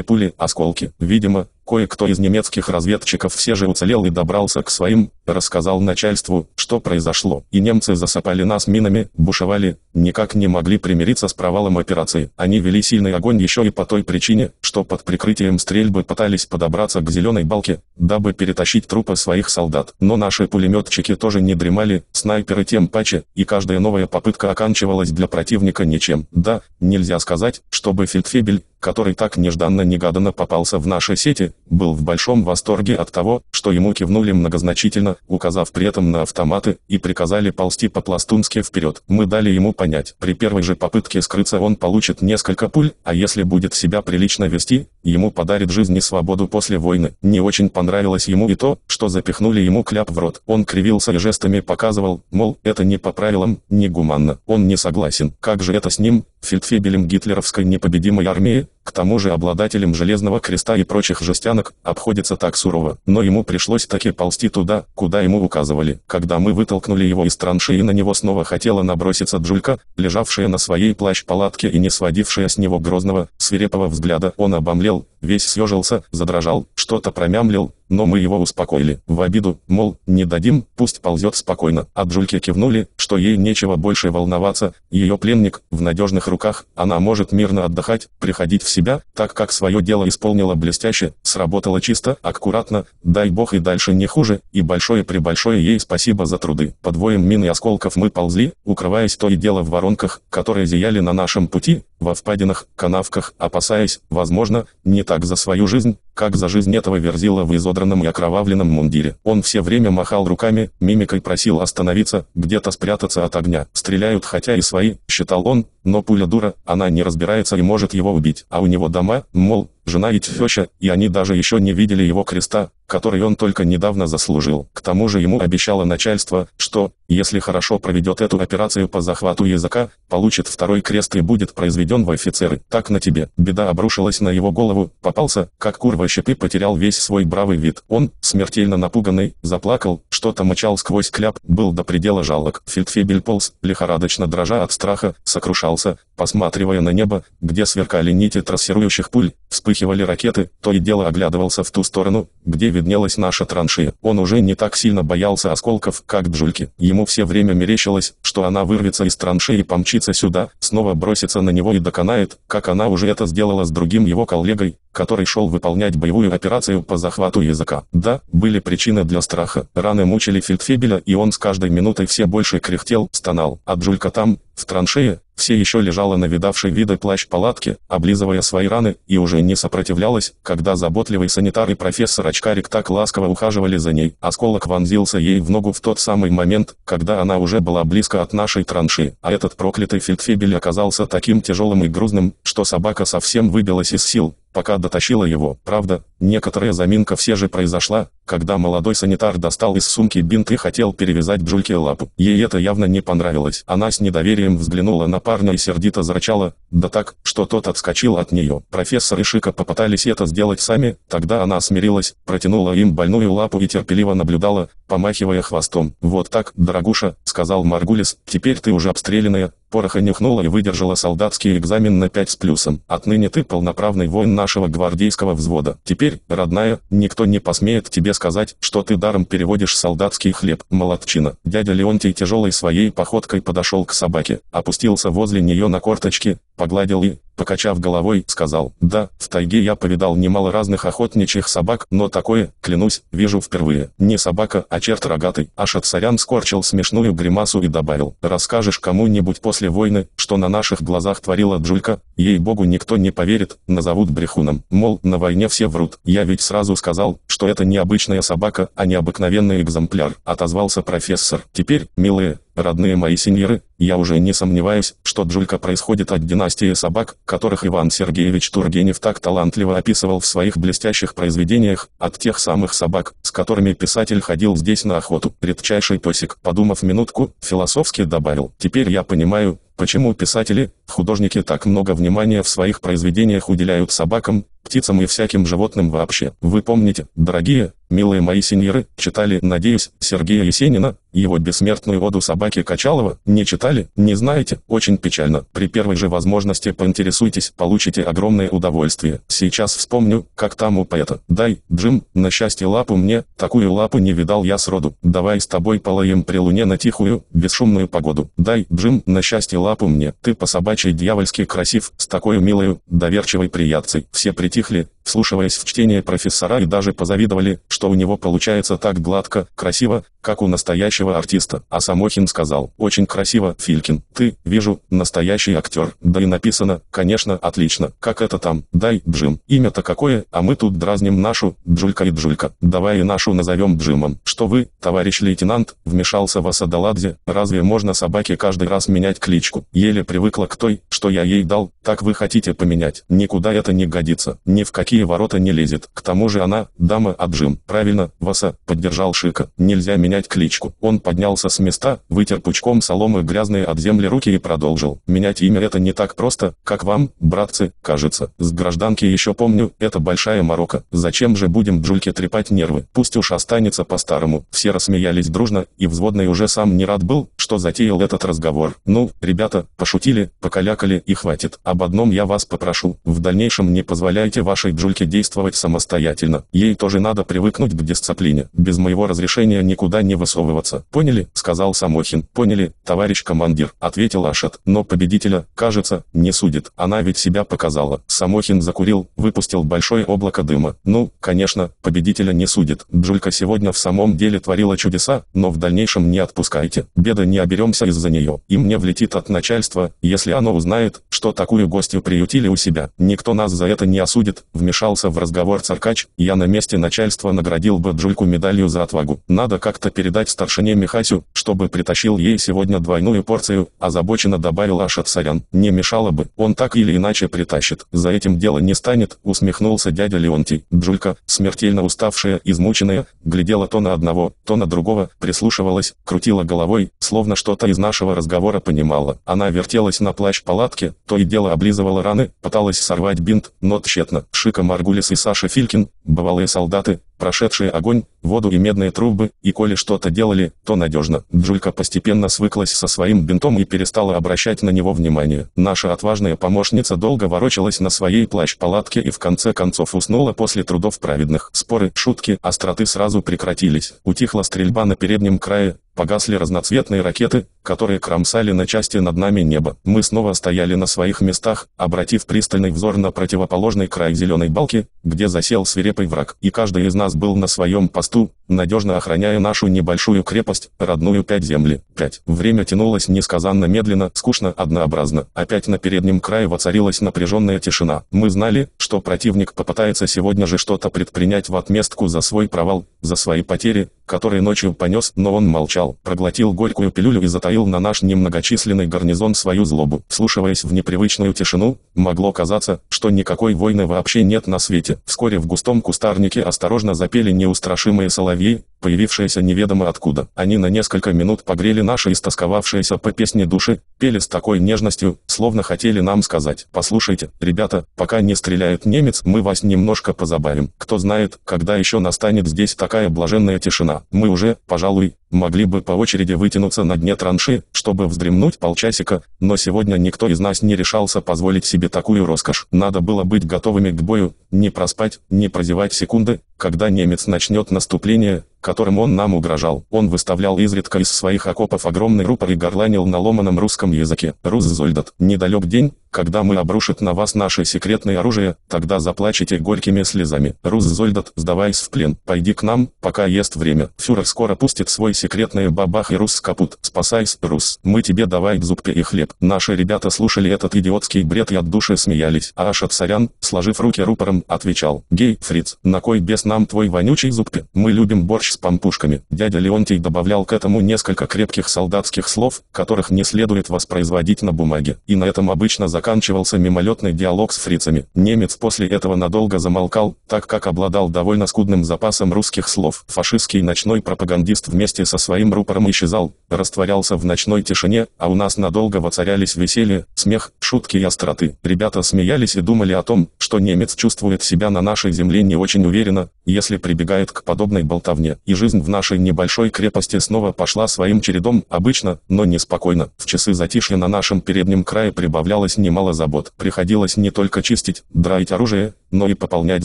пули, осколки. Видимо, Кое-кто из немецких разведчиков все же уцелел и добрался к своим, рассказал начальству, что произошло. И немцы засыпали нас минами, бушевали, никак не могли примириться с провалом операции. Они вели сильный огонь еще и по той причине, что под прикрытием стрельбы пытались подобраться к зеленой балке, дабы перетащить трупы своих солдат. Но наши пулеметчики тоже не дремали, снайперы тем паче, и каждая новая попытка оканчивалась для противника ничем. Да, нельзя сказать, чтобы фельдфебель, который так нежданно-негаданно попался в наши сети, был в большом восторге от того, что ему кивнули многозначительно, указав при этом на автоматы, и приказали ползти по-пластунски вперед. Мы дали ему понять, при первой же попытке скрыться он получит несколько пуль, а если будет себя прилично вести, ему подарит жизнь и свободу после войны. Не очень понравилось ему и то, что запихнули ему кляп в рот. Он кривился и жестами показывал, мол, это не по правилам, не гуманно. Он не согласен. Как же это с ним, фельдфебелем гитлеровской непобедимой армии, к тому же обладателем Железного Креста и прочих жестянок, обходится так сурово. Но ему пришлось таки ползти туда, куда ему указывали. Когда мы вытолкнули его из траншеи на него снова хотела наброситься Джулька, лежавшая на своей плащ-палатке и не сводившая с него грозного, свирепого взгляда, он обомлел, весь съежился, задрожал, что-то промямлил, но мы его успокоили. В обиду, мол, не дадим, пусть ползет спокойно. А Джульке кивнули, что ей нечего больше волноваться, ее пленник, в надежных руках, она может мирно отдыхать, приходить в себя, так как свое дело исполнила блестяще, сработала чисто, аккуратно, дай бог и дальше не хуже, и большое-пребольшое ей спасибо за труды. Под воем мин и осколков мы ползли, укрываясь то и дело в воронках, которые зияли на нашем пути, во впадинах, канавках, опасаясь, возможно, не так за свою жизнь, как за жизнь этого верзила в изодранном и окровавленном мундире. Он все время махал руками, мимикой просил остановиться, где-то спрятаться от огня. Стреляют хотя и свои, считал он, но пуля дура, она не разбирается и может его убить. А у него дома, мол, жена и теща, и они даже еще не видели его креста, который он только недавно заслужил. К тому же ему обещало начальство, что, если хорошо проведет эту операцию по захвату языка, получит второй крест и будет произведен в офицеры. Так на тебе. Беда обрушилась на его голову, попался, как курва щепы потерял весь свой бравый вид. Он, смертельно напуганный, заплакал, что-то мычал сквозь кляп, был до предела жалок. Фельдфебель полз, лихорадочно дрожа от страха, сокрушался, посматривая на небо, где сверкали нити трассирующих пуль, вспыхивали ракеты, то и дело оглядывался в ту сторону, где виднелась наша траншея. Он уже не так сильно боялся осколков, как Джульки. Ему все время мерещилось, что она вырвется из траншеи и помчится сюда, снова бросится на него и доконает, как она уже это сделала с другим его коллегой, который шел выполнять боевую операцию по захвату языка. Да, были причины для страха. Раны мучили Фельдфебеля и он с каждой минутой все больше кряхтел, стонал. А Джулька там, в траншее, все еще лежала на видавшей виды плащ палатки, облизывая свои раны, и уже не сопротивлялась, когда заботливый санитар и профессор Очкарик так ласково ухаживали за ней. Осколок вонзился ей в ногу в тот самый момент, когда она уже была близко от нашей транши. А этот проклятый фельдфебель оказался таким тяжелым и грузным, что собака совсем выбилась из сил, пока дотащила его. Правда, некоторая заминка все же произошла, когда молодой санитар достал из сумки бинт и хотел перевязать Джульке лапу. Ей это явно не понравилось. Она с недоверием взглянула на парня и сердито зарычала, да так, что тот отскочил от нее. Профессор и Шика попытались это сделать сами, тогда она смирилась, протянула им больную лапу и терпеливо наблюдала, помахивая хвостом. «Вот так, дорогуша», — сказал Маргулис, — «теперь ты уже обстрелянная, пороха нюхнула и выдержала солдатский экзамен на 5 с плюсом. Отныне ты полноправный воин нашего гвардейского взвода. Теперь, родная, никто не посмеет тебе сказать, что ты даром переводишь солдатский хлеб. Молодчина. Дядя Леонтий тяжелой своей походкой подошел к собаке, опустился возле нее на корточки, погладил и, покачав головой, сказал, «Да, в тайге я повидал немало разных охотничьих собак, но такое, клянусь, вижу впервые. Не собака, а черт рогатый». Аш царян скорчил смешную гримасу и добавил, «Расскажешь кому-нибудь после войны, что на наших глазах творила Джулька, ей-богу никто не поверит, назовут брехуном. Мол, на войне все врут. Я ведь сразу сказал, что это не обычная собака, а необыкновенный экземпляр», отозвался профессор. «Теперь, милые, Родные мои сеньоры, я уже не сомневаюсь, что Джулька происходит от династии собак, которых Иван Сергеевич Тургенев так талантливо описывал в своих блестящих произведениях, от тех самых собак, с которыми писатель ходил здесь на охоту. Редчайший песик, подумав минутку, философски добавил. Теперь я понимаю, почему писатели, художники так много внимания в своих произведениях уделяют собакам, птицам и всяким животным вообще. Вы помните, дорогие, милые мои сеньоры, читали, надеюсь, Сергея Есенина, его бессмертную оду собаки Качалова, не читали, не знаете, очень печально. При первой же возможности поинтересуйтесь, получите огромное удовольствие. Сейчас вспомню, как там у поэта. Дай, Джим, на счастье лапу мне, такую лапу не видал я сроду. Давай с тобой полоем при луне на тихую, бесшумную погоду. Дай, Джим, на счастье лапу мне. Ты по собачьей дьявольски красив, с такой милою, доверчивой приятцей. Все притихли, вслушиваясь в чтение профессора и даже позавидовали, что у него получается так гладко, красиво, как у настоящего артиста. А Самохин сказал, очень красиво, Филькин, ты, вижу, настоящий актер. Да и написано, конечно, отлично. Как это там, дай, Джим. Имя-то какое, а мы тут дразним нашу, Джулька и Джулька. Давай и нашу назовем Джимом. Что вы, товарищ лейтенант, вмешался в Асадаладзе, разве можно собаке каждый раз менять кличку? Еле привыкла к той, что я ей дал, так вы хотите поменять. Никуда это не годится, ни в какие ворота не лезет. К тому же она, дама, Джим. Правильно, Васа, поддержал Шика. Нельзя менять кличку. Он поднялся с места, вытер пучком соломы грязные от земли руки и продолжил. Менять имя это не так просто, как вам, братцы, кажется. С гражданки еще помню, это большая морока. Зачем же будем Джульке трепать нервы? Пусть уж останется по-старому. Все рассмеялись дружно, и взводный уже сам не рад был, что затеял этот разговор. Ну, ребята, пошутили, покалякали и хватит. Об одном я вас попрошу. В дальнейшем не позволяйте вашей Джульке Джульке действовать самостоятельно. Ей тоже надо привыкнуть к дисциплине. Без моего разрешения никуда не высовываться. Поняли? Сказал Самохин. Поняли, товарищ командир, ответил Ашат. Но победителя, кажется, не судит. Она ведь себя показала. Самохин закурил, выпустил большое облако дыма. Ну, конечно, победителя не судит. Джулька сегодня в самом деле творила чудеса, но в дальнейшем не отпускайте. Беда не оберемся из-за нее. И мне влетит от начальства, если оно узнает, что такую гостью приютили у себя. Никто нас за это не осудит, вмешался в разговор царкач. Я на месте начальства наградил бы Джульку медалью за отвагу. Надо как-то передать старшине Михасю, чтобы притащил ей сегодня двойную порцию, озабоченно добавил Ашат Сарян. Не мешало бы, он так или иначе притащит. За этим дело не станет, усмехнулся дядя Леонтий. Джулька, смертельно уставшая, измученная, глядела то на одного, то на другого, прислушивалась, крутила головой, словно что-то из нашего разговора понимала. Она вертелась на плащ палатки, то и дело облизывала раны, пыталась сорвать бинт, но тщетно. Шика Маргулис и Саша Филькин, бывалые солдаты, прошедшие огонь, воду и медные трубы, и коли что-то делали, то надежно. Джулька постепенно свыклась со своим бинтом и перестала обращать на него внимание. Наша отважная помощница долго ворочалась на своей плащ-палатке и в конце концов уснула после трудов праведных. Споры, шутки, остроты сразу прекратились. Утихла стрельба на переднем крае, Погасли разноцветные ракеты, которые кромсали на части над нами небо. Мы снова стояли на своих местах, обратив пристальный взор на противоположный край зеленой балки, где засел свирепый враг. И каждый из нас был на своем посту, надежно охраняя нашу небольшую крепость, родную пять земли. Пять. Время тянулось несказанно медленно, скучно, однообразно. Опять на переднем крае воцарилась напряженная тишина. Мы знали, что противник попытается сегодня же что-то предпринять в отместку за свой провал, за свои потери, которые ночью понес, но он молчал, проглотил горькую пилюлю и затаил на наш немногочисленный гарнизон свою злобу. Слушаясь в непривычную тишину, могло казаться, что никакой войны вообще нет на свете. Вскоре в густом кустарнике осторожно запели неустрашимые соловьи, появившиеся неведомо откуда. Они на несколько минут погрели наши истосковавшиеся по песне души, пели с такой нежностью, словно хотели нам сказать, послушайте, ребята, пока не стреляет немец, мы вас немножко позабавим. Кто знает, когда еще настанет здесь такая блаженная тишина. Мы уже, пожалуй, могли бы по очереди вытянуться на дне транши, чтобы вздремнуть полчасика, но сегодня никто из нас не решался позволить себе такую роскошь. Надо было быть готовыми к бою, не проспать, не прозевать секунды, когда немец начнет наступление, которым он нам угрожал. Он выставлял изредка из своих окопов огромный рупор и горланил на ломаном русском языке. Рус-Зольдат, недалек день, когда мы обрушат на вас наше секретное оружие, тогда заплачете горькими слезами. Рус-Зольдат, сдаваясь в плен, пойди к нам, пока есть время. Фюрер скоро пустит свой секретный бабах и Рус капут. Спасайся, Рус. Мы тебе давай зубки и хлеб. Наши ребята слушали этот идиотский бред и от души смеялись. А Ашат Сарян, сложив руки рупором, отвечал. Гей, фриц, на кой бес нам твой вонючий зубки? Мы любим борщ с пампушками. Дядя Леонтий добавлял к этому несколько крепких солдатских слов, которых не следует воспроизводить на бумаге. И на этом обычно заканчивался мимолетный диалог с фрицами. Немец после этого надолго замолкал, так как обладал довольно скудным запасом русских слов. Фашистский ночной пропагандист вместе со своим рупором исчезал, растворялся в ночной тишине, а у нас надолго воцарялись веселье, смех, шутки и остроты. Ребята смеялись и думали о том, что немец чувствует себя на нашей земле не очень уверенно, если прибегает к подобной болтовне. И жизнь в нашей небольшой крепости снова пошла своим чередом, обычно, но неспокойно. В часы затишья на нашем переднем крае прибавлялось немало забот. Приходилось не только чистить, драить оружие, но и пополнять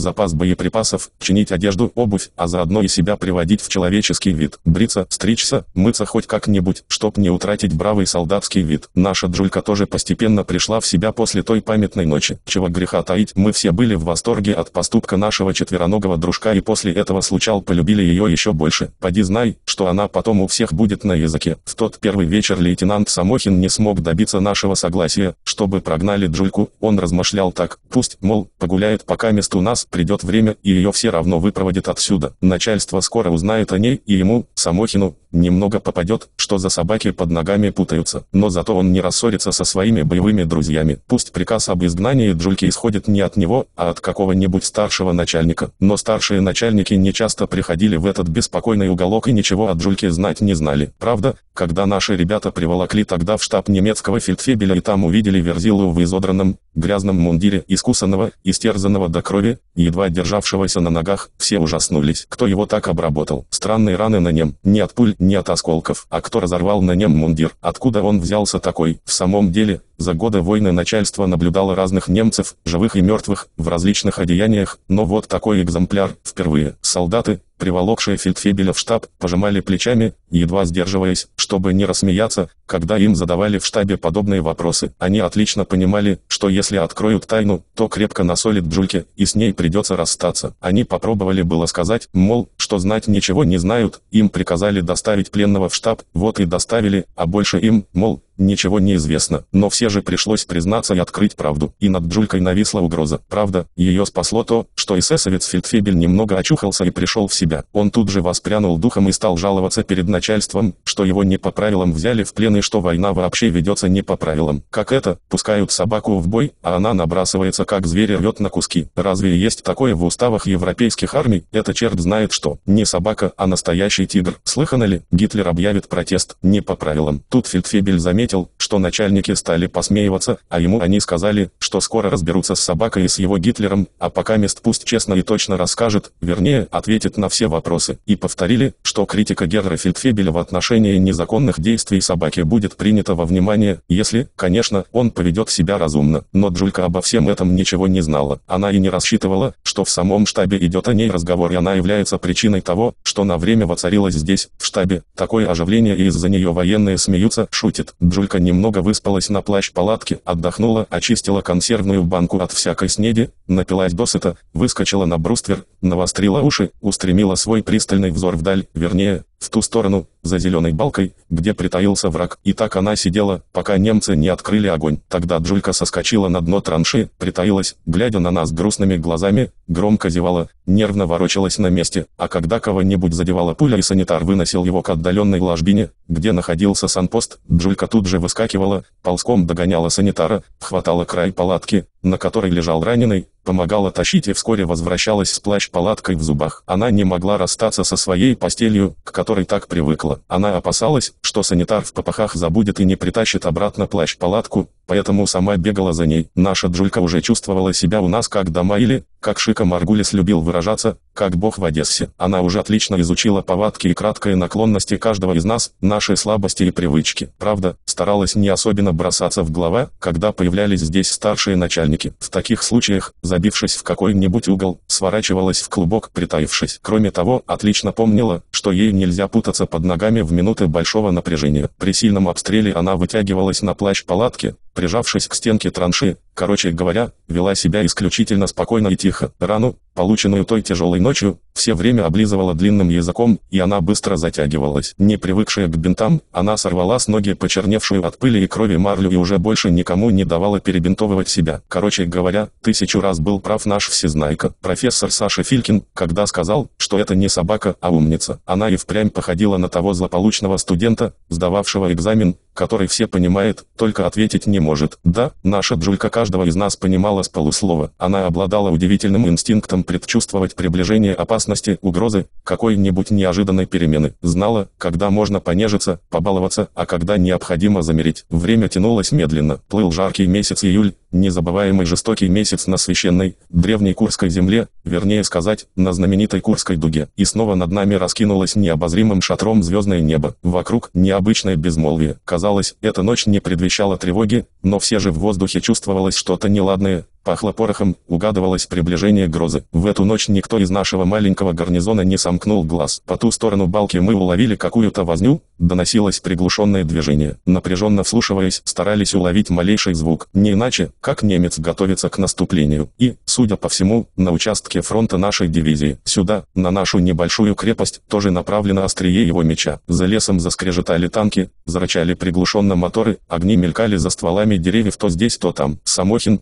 запас боеприпасов, чинить одежду, обувь, а заодно и себя приводить в человеческий вид. Бриться, стричься, мыться хоть как-нибудь, чтоб не утратить бравый солдатский вид. Наша Джулька тоже постепенно пришла в себя после той памятной ночи. Чего греха таить, мы все были в восторге от поступка нашего четвероногого дружка и после этого случал полюбили ее еще больше. Поди знай, что она потом у всех будет на языке. В тот первый вечер лейтенант Самохин не смог добиться нашего согласия, чтобы прогнали Джульку, он размышлял так, пусть, мол, погуляет пока мест у нас придет время и ее все равно выпроводит отсюда. Начальство скоро узнает о ней и ему, Самохину, немного попадет, что за собаки под ногами путаются. Но зато он не рассорится со своими боевыми друзьями. Пусть приказ об изгнании Джульки исходит не от него, а от какого-нибудь старшего начальника. Но старшие начальники не часто приходили в этот беспокойный уголок и ничего о Джульке знать не знали. Правда, когда наши ребята приволокли тогда в штаб немецкого фельдфебеля и там увидели Верзилу в изодранном, грязном мундире, искусанного, истерзанного до крови, едва державшегося на ногах, все ужаснулись. Кто его так обработал? Странные раны на нем, ни от пуль, не от осколков. А кто разорвал на нем мундир? Откуда он взялся такой? В самом деле, за годы войны начальство наблюдало разных немцев, живых и мертвых, в различных одеяниях, но вот такой экземпляр впервые. Солдаты, приволокшие фельдфебеля в штаб, пожимали плечами, едва сдерживаясь, чтобы не рассмеяться, когда им задавали в штабе подобные вопросы. Они отлично понимали, что если откроют тайну, то крепко насолит Джульке, и с ней придется расстаться. Они попробовали было сказать, мол, что знать ничего не знают, им приказали доставить пленного в штаб, вот и доставили, а больше им, мол, ничего не известно. Но все же пришлось признаться и открыть правду. И над Джулькой нависла угроза. Правда, ее спасло то, что эсэсовец Фельдфебель немного очухался и пришел в себя. Он тут же воспрянул духом и стал жаловаться перед начальством, что его не по правилам взяли в плен и что война вообще ведется не по правилам. Как это, пускают собаку в бой, а она набрасывается как зверь рвет на куски. Разве есть такое в уставах европейских армий? Это черт знает что. Не собака, а настоящий тигр. Слыхано ли? Гитлер объявит протест. Не по правилам. Тут Фельдфебель заметил, заметил, что начальники стали посмеиваться, а ему они сказали, что скоро разберутся с собакой и с его Гитлером, а пока мест пусть честно и точно расскажет, вернее, ответит на все вопросы. И повторили, что критика Герра Фельдфебеля в отношении незаконных действий собаки будет принята во внимание, если, конечно, он поведет себя разумно. Но Джулька обо всем этом ничего не знала. Она и не рассчитывала, что в самом штабе идет о ней разговор и она является причиной того, что на время воцарилось здесь, в штабе, такое оживление и из-за нее военные смеются, шутит. Джулька немного выспалась на плащ-палатке, отдохнула, очистила консервную банку от всякой снеди, напилась досыта, выскочила на бруствер, навострила уши, устремила свой пристальный взор вдаль, вернее, в ту сторону, за зеленой балкой, где притаился враг. И так она сидела, пока немцы не открыли огонь. Тогда Джулька соскочила на дно транши, притаилась, глядя на нас грустными глазами, громко зевала, нервно ворочалась на месте, а когда кого-нибудь задевала пуля и санитар выносил его к отдаленной ложбине, где находился санпост, Джулька тут же выскакивала, ползком догоняла санитара, хватала край палатки, на которой лежал раненый, помогала тащить и вскоре возвращалась с плащ-палаткой в зубах. Она не могла расстаться со своей постелью, к которой так привыкла. Она опасалась, что санитар в попахах забудет и не притащит обратно плащ-палатку, поэтому сама бегала за ней. Наша Джулька уже чувствовала себя у нас как дома или, как Шика Маргулис любил выражаться, как бог в Одессе. Она уже отлично изучила повадки и краткие наклонности каждого из нас, наши слабости и привычки. Правда, старалась не особенно бросаться в глава, когда появлялись здесь старшие начальники. В таких случаях, забившись в какой-нибудь угол, сворачивалась в клубок, притаившись. Кроме того, отлично помнила, что ей нельзя путаться под ногами в минуты большого напряжения. При сильном обстреле она вытягивалась на плащ палатки, прижавшись к стенке транши, короче говоря, вела себя исключительно спокойно и тихо. Рану, полученную той тяжелой ночью, все время облизывала длинным языком, и она быстро затягивалась. Не привыкшая к бинтам, она сорвала с ноги почерневшую от пыли и крови марлю и уже больше никому не давала перебинтовывать себя. Короче говоря, тысячу раз был прав наш всезнайка, профессор Саша Филькин, когда сказал, что это не собака, а умница. Она и впрямь походила на того злополучного студента, сдававшего экзамен, который все понимает, только ответить не может. Да, наша Джулька каждого из нас понимала с полуслова. Она обладала удивительным инстинктом предчувствовать приближение опасности, угрозы, какой-нибудь неожиданной перемены. Знала, когда можно понежиться, побаловаться, а когда необходимо замереть. Время тянулось медленно. Плыл жаркий месяц июль, незабываемый жестокий месяц на священной, древней Курской земле, вернее сказать, на знаменитой Курской дуге. И снова над нами раскинулось необозримым шатром звездное небо. Вокруг необычное безмолвие. Казалось, эта ночь не предвещала тревоги, но все же в воздухе чувствовалось что-то неладное, Пахло порохом, угадывалось приближение грозы. В эту ночь никто из нашего маленького гарнизона не сомкнул глаз. По ту сторону балки мы уловили какую-то возню, доносилось приглушенное движение. Напряженно вслушиваясь, старались уловить малейший звук. Не иначе, как немец готовится к наступлению. И, судя по всему, на участке фронта нашей дивизии. Сюда, на нашу небольшую крепость, тоже направлено острие его меча. За лесом заскрежетали танки, зарычали приглушенно моторы, огни мелькали за стволами деревьев то здесь, то там. Самохин,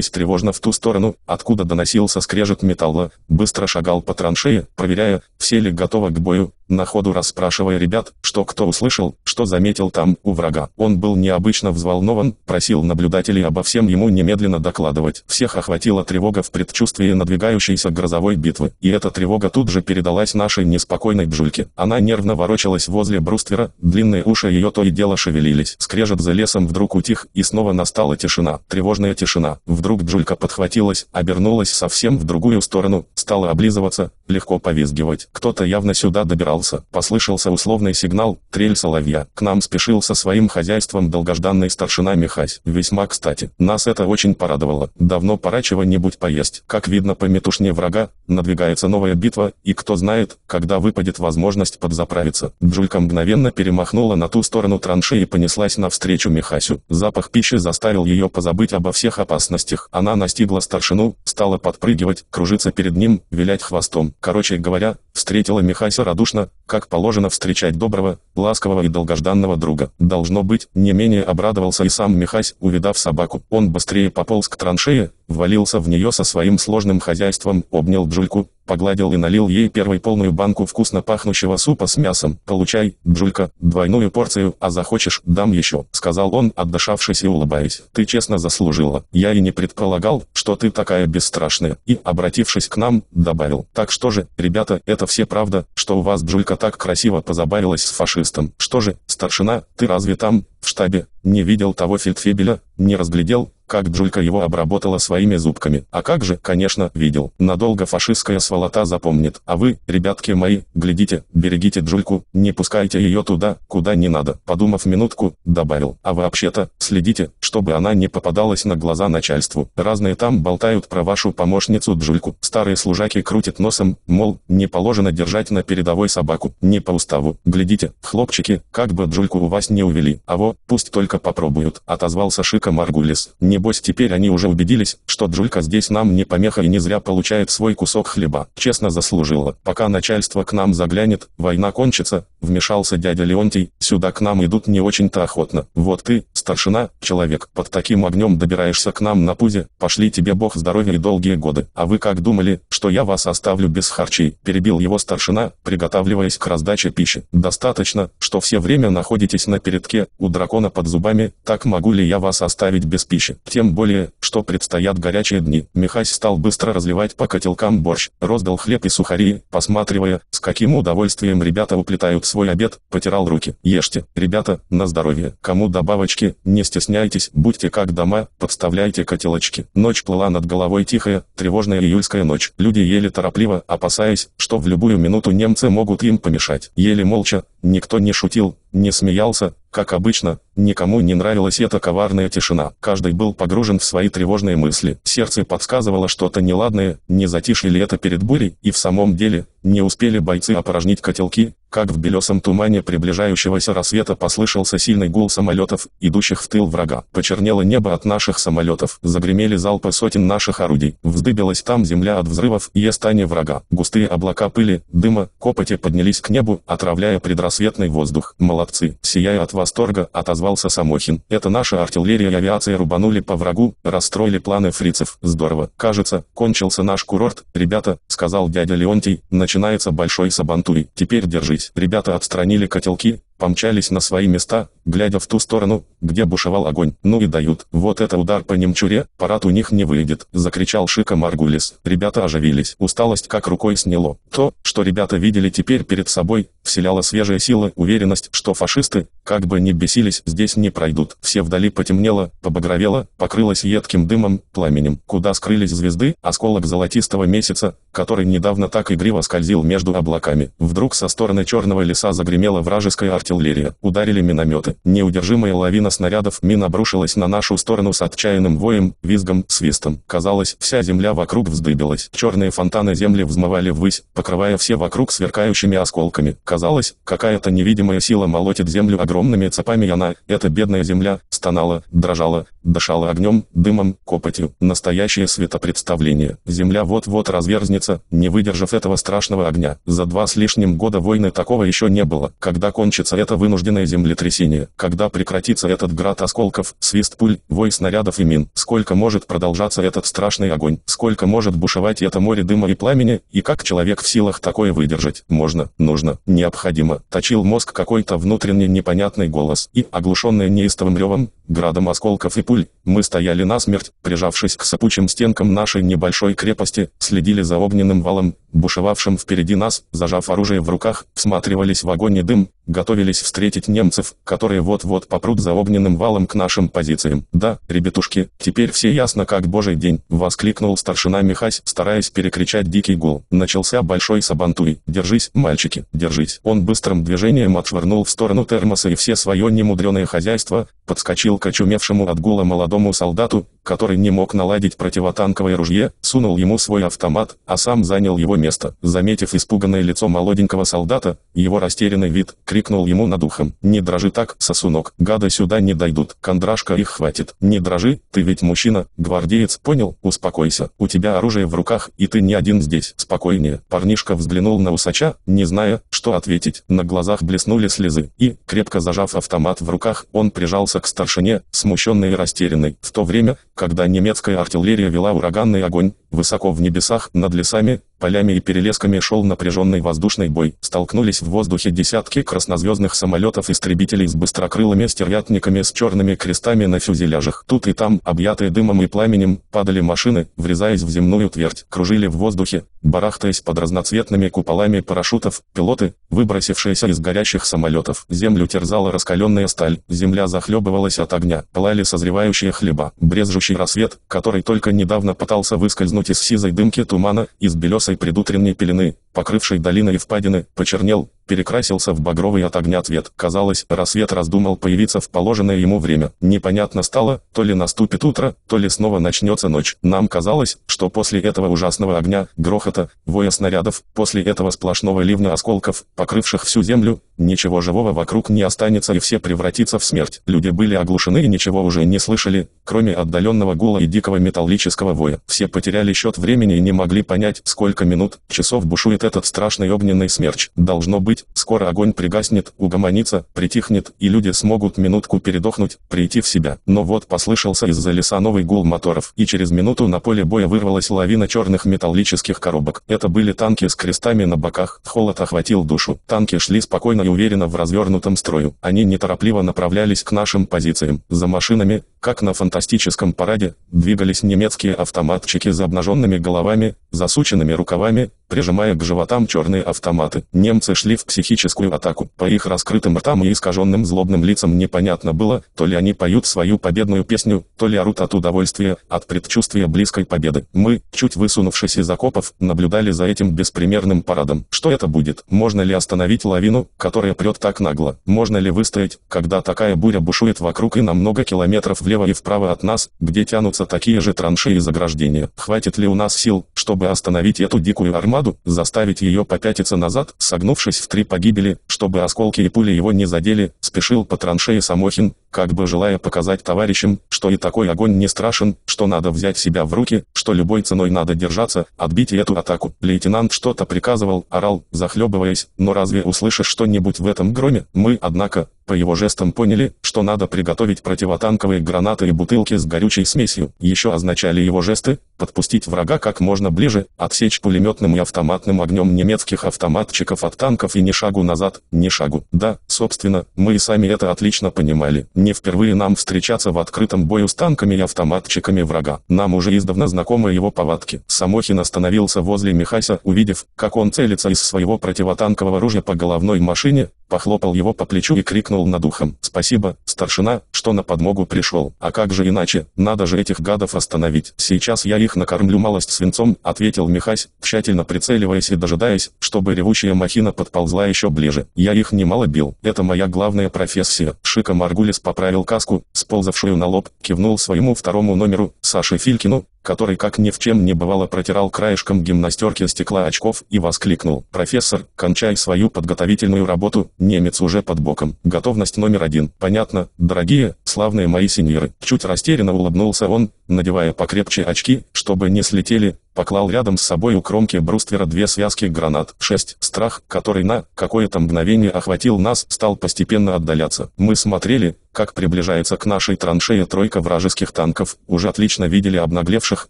всматриваясь тревожно в ту сторону, откуда доносился скрежет металла, быстро шагал по траншее, проверяя, все ли готовы к бою, на ходу расспрашивая ребят, что кто услышал, что заметил там, у врага. Он был необычно взволнован, просил наблюдателей обо всем ему немедленно докладывать. Всех охватила тревога в предчувствии надвигающейся грозовой битвы. И эта тревога тут же передалась нашей неспокойной Джульке. Она нервно ворочалась возле бруствера, длинные уши ее то и дело шевелились. Скрежет за лесом вдруг утих, и снова настала тишина. Тревожная тишина. Вдруг Джулька подхватилась, обернулась совсем в другую сторону, стала облизываться, легко повизгивать. Кто-то явно сюда добирался. Послышался условный сигнал, трель соловья. К нам спешил со своим хозяйством долгожданный старшина Михась. Весьма кстати. Нас это очень порадовало. Давно пора чего-нибудь поесть. Как видно по метушне врага, надвигается новая битва, и кто знает, когда выпадет возможность подзаправиться. Джулька мгновенно перемахнула на ту сторону траншеи и понеслась навстречу Михасю. Запах пищи заставил ее позабыть обо всех опасностях. Она настигла старшину, стала подпрыгивать, кружиться перед ним, вилять хвостом. Короче говоря, встретила Михася радушно, как положено встречать доброго, ласкового и долгожданного друга. Должно быть, не менее обрадовался и сам Михась, увидав собаку. Он быстрее пополз к траншее, ввалился в нее со своим сложным хозяйством, обнял Джульку, погладил и налил ей первой полную банку вкусно пахнущего супа с мясом. «Получай, Джулька, двойную порцию, а захочешь, дам еще», — сказал он, отдышавшись и улыбаясь. «Ты честно заслужила. Я и не предполагал, что ты такая бесстрашная». И, обратившись к нам, добавил. «Так что же, ребята, это все правда, что у вас Джулька так красиво позабавилась с фашистом. Что же, старшина, ты разве там, в штабе, не видел того фельдфебеля, не разглядел, как Джулька его обработала своими зубками. А как же, конечно, видел. Надолго фашистская сволота запомнит. А вы, ребятки мои, глядите, берегите Джульку, не пускайте ее туда, куда не надо. Подумав минутку, добавил. А вообще-то, следите, чтобы она не попадалась на глаза начальству. Разные там болтают про вашу помощницу Джульку. Старые служаки крутят носом, мол, не положено держать на передовой собаку. Не по уставу. Глядите, хлопчики, как бы Джульку у вас не увели. А во, пусть только попробуют. Отозвался Шика Маргулис. Не Небось теперь они уже убедились, что Джулька здесь нам не помеха и не зря получает свой кусок хлеба. Честно заслужила. Пока начальство к нам заглянет, война кончится, вмешался дядя Леонтий, сюда к нам идут не очень-то охотно. Вот ты, старшина, человек, под таким огнем добираешься к нам на пузе, пошли тебе бог здоровья и долгие годы. А вы как думали, что я вас оставлю без харчей? Перебил его старшина, приготавливаясь к раздаче пищи. Достаточно, что все время находитесь на передке, у дракона под зубами, так могу ли я вас оставить без пищи? Тем более, что предстоят горячие дни. Михась стал быстро разливать по котелкам борщ, роздал хлеб и сухари, посматривая, с каким удовольствием ребята уплетают свой обед, потирал руки. Ешьте, ребята, на здоровье. Кому добавочки, не стесняйтесь, будьте как дома, подставляйте котелочки. Ночь плыла над головой тихая, тревожная июльская ночь. Люди ели торопливо, опасаясь, что в любую минуту немцы могут им помешать. Ели молча, никто не шутил, не смеялся, как обычно, никому не нравилась эта коварная тишина. Каждый был погружен в свои тревожные мысли. Сердце подсказывало что-то неладное, не затишье ли это перед бурей, и в самом деле, не успели бойцы опорожнить котелки, как в белесом тумане приближающегося рассвета послышался сильный гул самолетов, идущих в тыл врага. Почернело небо от наших самолетов, загремели залпы сотен наших орудий, вздыбилась там земля от взрывов и эстани врага. Густые облака пыли, дыма, копоти поднялись к небу, отравляя предрассветный воздух. Молодцы, сияя от восторга, отозвался Самохин. Это наша артиллерия и авиация рубанули по врагу, расстроили планы фрицев. Здорово. Кажется, кончился наш курорт, ребята, сказал дядя Леонтий, начинается большой сабантуй. Теперь держись. Ребята отстранили котелки, помчались на свои места, глядя в ту сторону, где бушевал огонь. Ну и дают. Вот это удар по немчуре, парад у них не выйдет, закричал Шика Маргулис. Ребята оживились. Усталость как рукой сняло. То, что ребята видели теперь перед собой, вселяло свежая сила, уверенность, что фашисты, как бы ни бесились, здесь не пройдут. Все вдали потемнело, побагровело, покрылось едким дымом, пламенем. Куда скрылись звезды, осколок золотистого месяца, который недавно так игриво скользил между облаками. Вдруг со стороны черного леса загремела вражеская артиллерия артиллерия. Ударили минометы. Неудержимая лавина снарядов мин обрушилась на нашу сторону с отчаянным воем, визгом, свистом. Казалось, вся земля вокруг вздыбилась. Черные фонтаны земли взмывали ввысь, покрывая все вокруг сверкающими осколками. Казалось, какая-то невидимая сила молотит землю огромными цепами и она, эта бедная земля, стонала, дрожала, дышала огнем, дымом, копотью. Настоящее светопредставление. Земля вот-вот разверзнется, не выдержав этого страшного огня. За два с лишним года войны такого еще не было. Когда кончится это вынужденное землетрясение? Когда прекратится этот град осколков, свист пуль, вой снарядов и мин? Сколько может продолжаться этот страшный огонь? Сколько может бушевать это море дыма и пламени? И как человек в силах такое выдержать? Можно, нужно, необходимо. Точил мозг какой-то внутренний непонятный голос. И, оглушенный неистовым ревом, градом осколков и пуль, мы стояли насмерть, прижавшись к сыпучим стенкам нашей небольшой крепости, следили за огненным валом, бушевавшим впереди нас, зажав оружие в руках, всматривались в огонь и дым, готовились встретить немцев, которые вот-вот попрут за огненным валом к нашим позициям. «Да, ребятушки, теперь все ясно как божий день», — воскликнул старшина Михась, стараясь перекричать дикий гул. Начался большой сабантуй. «Держись, мальчики, держись». Он быстрым движением отшвырнул в сторону термоса и все свое немудреное хозяйство, подскочил к очумевшему от гула молодому солдату, который не мог наладить противотанковое ружье, сунул ему свой автомат, а сам занял его место. Заметив испуганное лицо молоденького солдата, его растерянный вид, крикнул ему над ухом. «Не дрожи так, сосунок, гады сюда не дойдут, кондрашка их хватит. Не дрожи, ты ведь мужчина, гвардеец, понял? Успокойся, у тебя оружие в руках, и ты не один здесь. Спокойнее». Парнишка взглянул на усача, не зная, что ответить. На глазах блеснули слезы, и, крепко зажав автомат в руках, он прижался к старшине, смущенный и растерянный. В то время, когда немецкая артиллерия вела ураганный огонь, высоко в небесах, над лесами, полями и перелесками шел напряженный воздушный бой. Столкнулись в воздухе десятки краснозвездных самолетов-истребителей с быстрокрылыми стервятниками с черными крестами на фюзеляжах. Тут и там, объятые дымом и пламенем, падали машины, врезаясь в земную твердь, кружили в воздухе, барахтаясь под разноцветными куполами парашютов, пилоты, выбросившиеся из горящих самолетов. Землю терзала раскаленная сталь, земля захлебывалась от огня, пылали созревающие хлеба, брезжущий рассвет, который только недавно пытался выскользнуть из сизой дымки тумана, из белесой предутренней пелены, покрывшей долины и впадины, почернел, перекрасился в багровый от огня цвет. Казалось, рассвет раздумал появиться в положенное ему время. Непонятно стало, то ли наступит утро, то ли снова начнется ночь. Нам казалось, что после этого ужасного огня, грохота, воя снарядов, после этого сплошного ливня осколков, покрывших всю землю, ничего живого вокруг не останется и все превратится в смерть. Люди были оглушены и ничего уже не слышали, кроме отдаленного гула и дикого металлического воя. Все потеряли счет времени и не могли понять, сколько минут, часов бушует этот страшный огненный смерч. Должно быть, быть, скоро огонь пригаснет, угомонится, притихнет, и люди смогут минутку передохнуть, прийти в себя. Но вот послышался из-за леса новый гул моторов, и через минуту на поле боя вырвалась лавина черных металлических коробок. Это были танки с крестами на боках, холод охватил душу. Танки шли спокойно и уверенно в развернутом строю. Они неторопливо направлялись к нашим позициям. За машинами, как на фантастическом параде, двигались немецкие автоматчики за обнаженными головами, засученными рукавами, прижимая к животам черные автоматы. Немцы шли в психическую атаку. По их раскрытым ртам и искаженным злобным лицам непонятно было, то ли они поют свою победную песню, то ли орут от удовольствия, от предчувствия близкой победы. Мы, чуть высунувшись из окопов, наблюдали за этим беспримерным парадом. Что это будет? Можно ли остановить лавину, которая прет так нагло? Можно ли выстоять, когда такая буря бушует вокруг и на много километров влево и вправо от нас, где тянутся такие же траншеи и заграждения? Хватит ли у нас сил, чтобы остановить эту дикую армаду, заставить ее попятиться назад, согнувшись в три погибели, чтобы осколки и пули его не задели, спешил по траншее Самохин, как бы желая показать товарищам, что и такой огонь не страшен, что надо взять себя в руки, что любой ценой надо держаться, отбить эту атаку. Лейтенант что-то приказывал, орал, захлебываясь, но разве услышишь что-нибудь в этом громе? Мы, однако, по его жестам поняли, что надо приготовить противотанковые гранаты и бутылки с горючей смесью. Еще означали его жесты, подпустить врага как можно ближе, отсечь пулеметным и автоматным огнем немецких автоматчиков от танков и ни шагу назад, ни шагу. Да, собственно, мы и сами это отлично понимали. Не впервые нам встречаться в открытом бою с танками и автоматчиками врага. Нам уже издавна знакомы его повадки. Самохин остановился возле Михайса, увидев, как он целится из своего противотанкового ружья по головной машине, похлопал его по плечу и крикнул над ухом. «Спасибо, старшина, что на подмогу пришел. А как же иначе, надо же этих гадов остановить. Сейчас я их накормлю малость свинцом», — ответил Михась, тщательно прицеливаясь и дожидаясь, чтобы ревущая махина подползла еще ближе. «Я их немало бил. Это моя главная профессия». Шика Маргулис поправил каску, сползавшую на лоб, кивнул своему второму номеру, Саше Филькину, который как ни в чем не бывало протирал краешком гимнастерки стекла очков и воскликнул. «Профессор, кончай свою подготовительную работу, немец уже под боком. Готовность номер один. Понятно, дорогие, славные мои сеньоры». Чуть растерянно улыбнулся он, надевая покрепче очки, чтобы не слетели, поклал рядом с собой у кромки бруствера две связки гранат. 6. Страх, который на какое-то мгновение охватил нас, стал постепенно отдаляться. Мы смотрели, как приближается к нашей траншее тройка вражеских танков, уже отлично видели обнаглевших,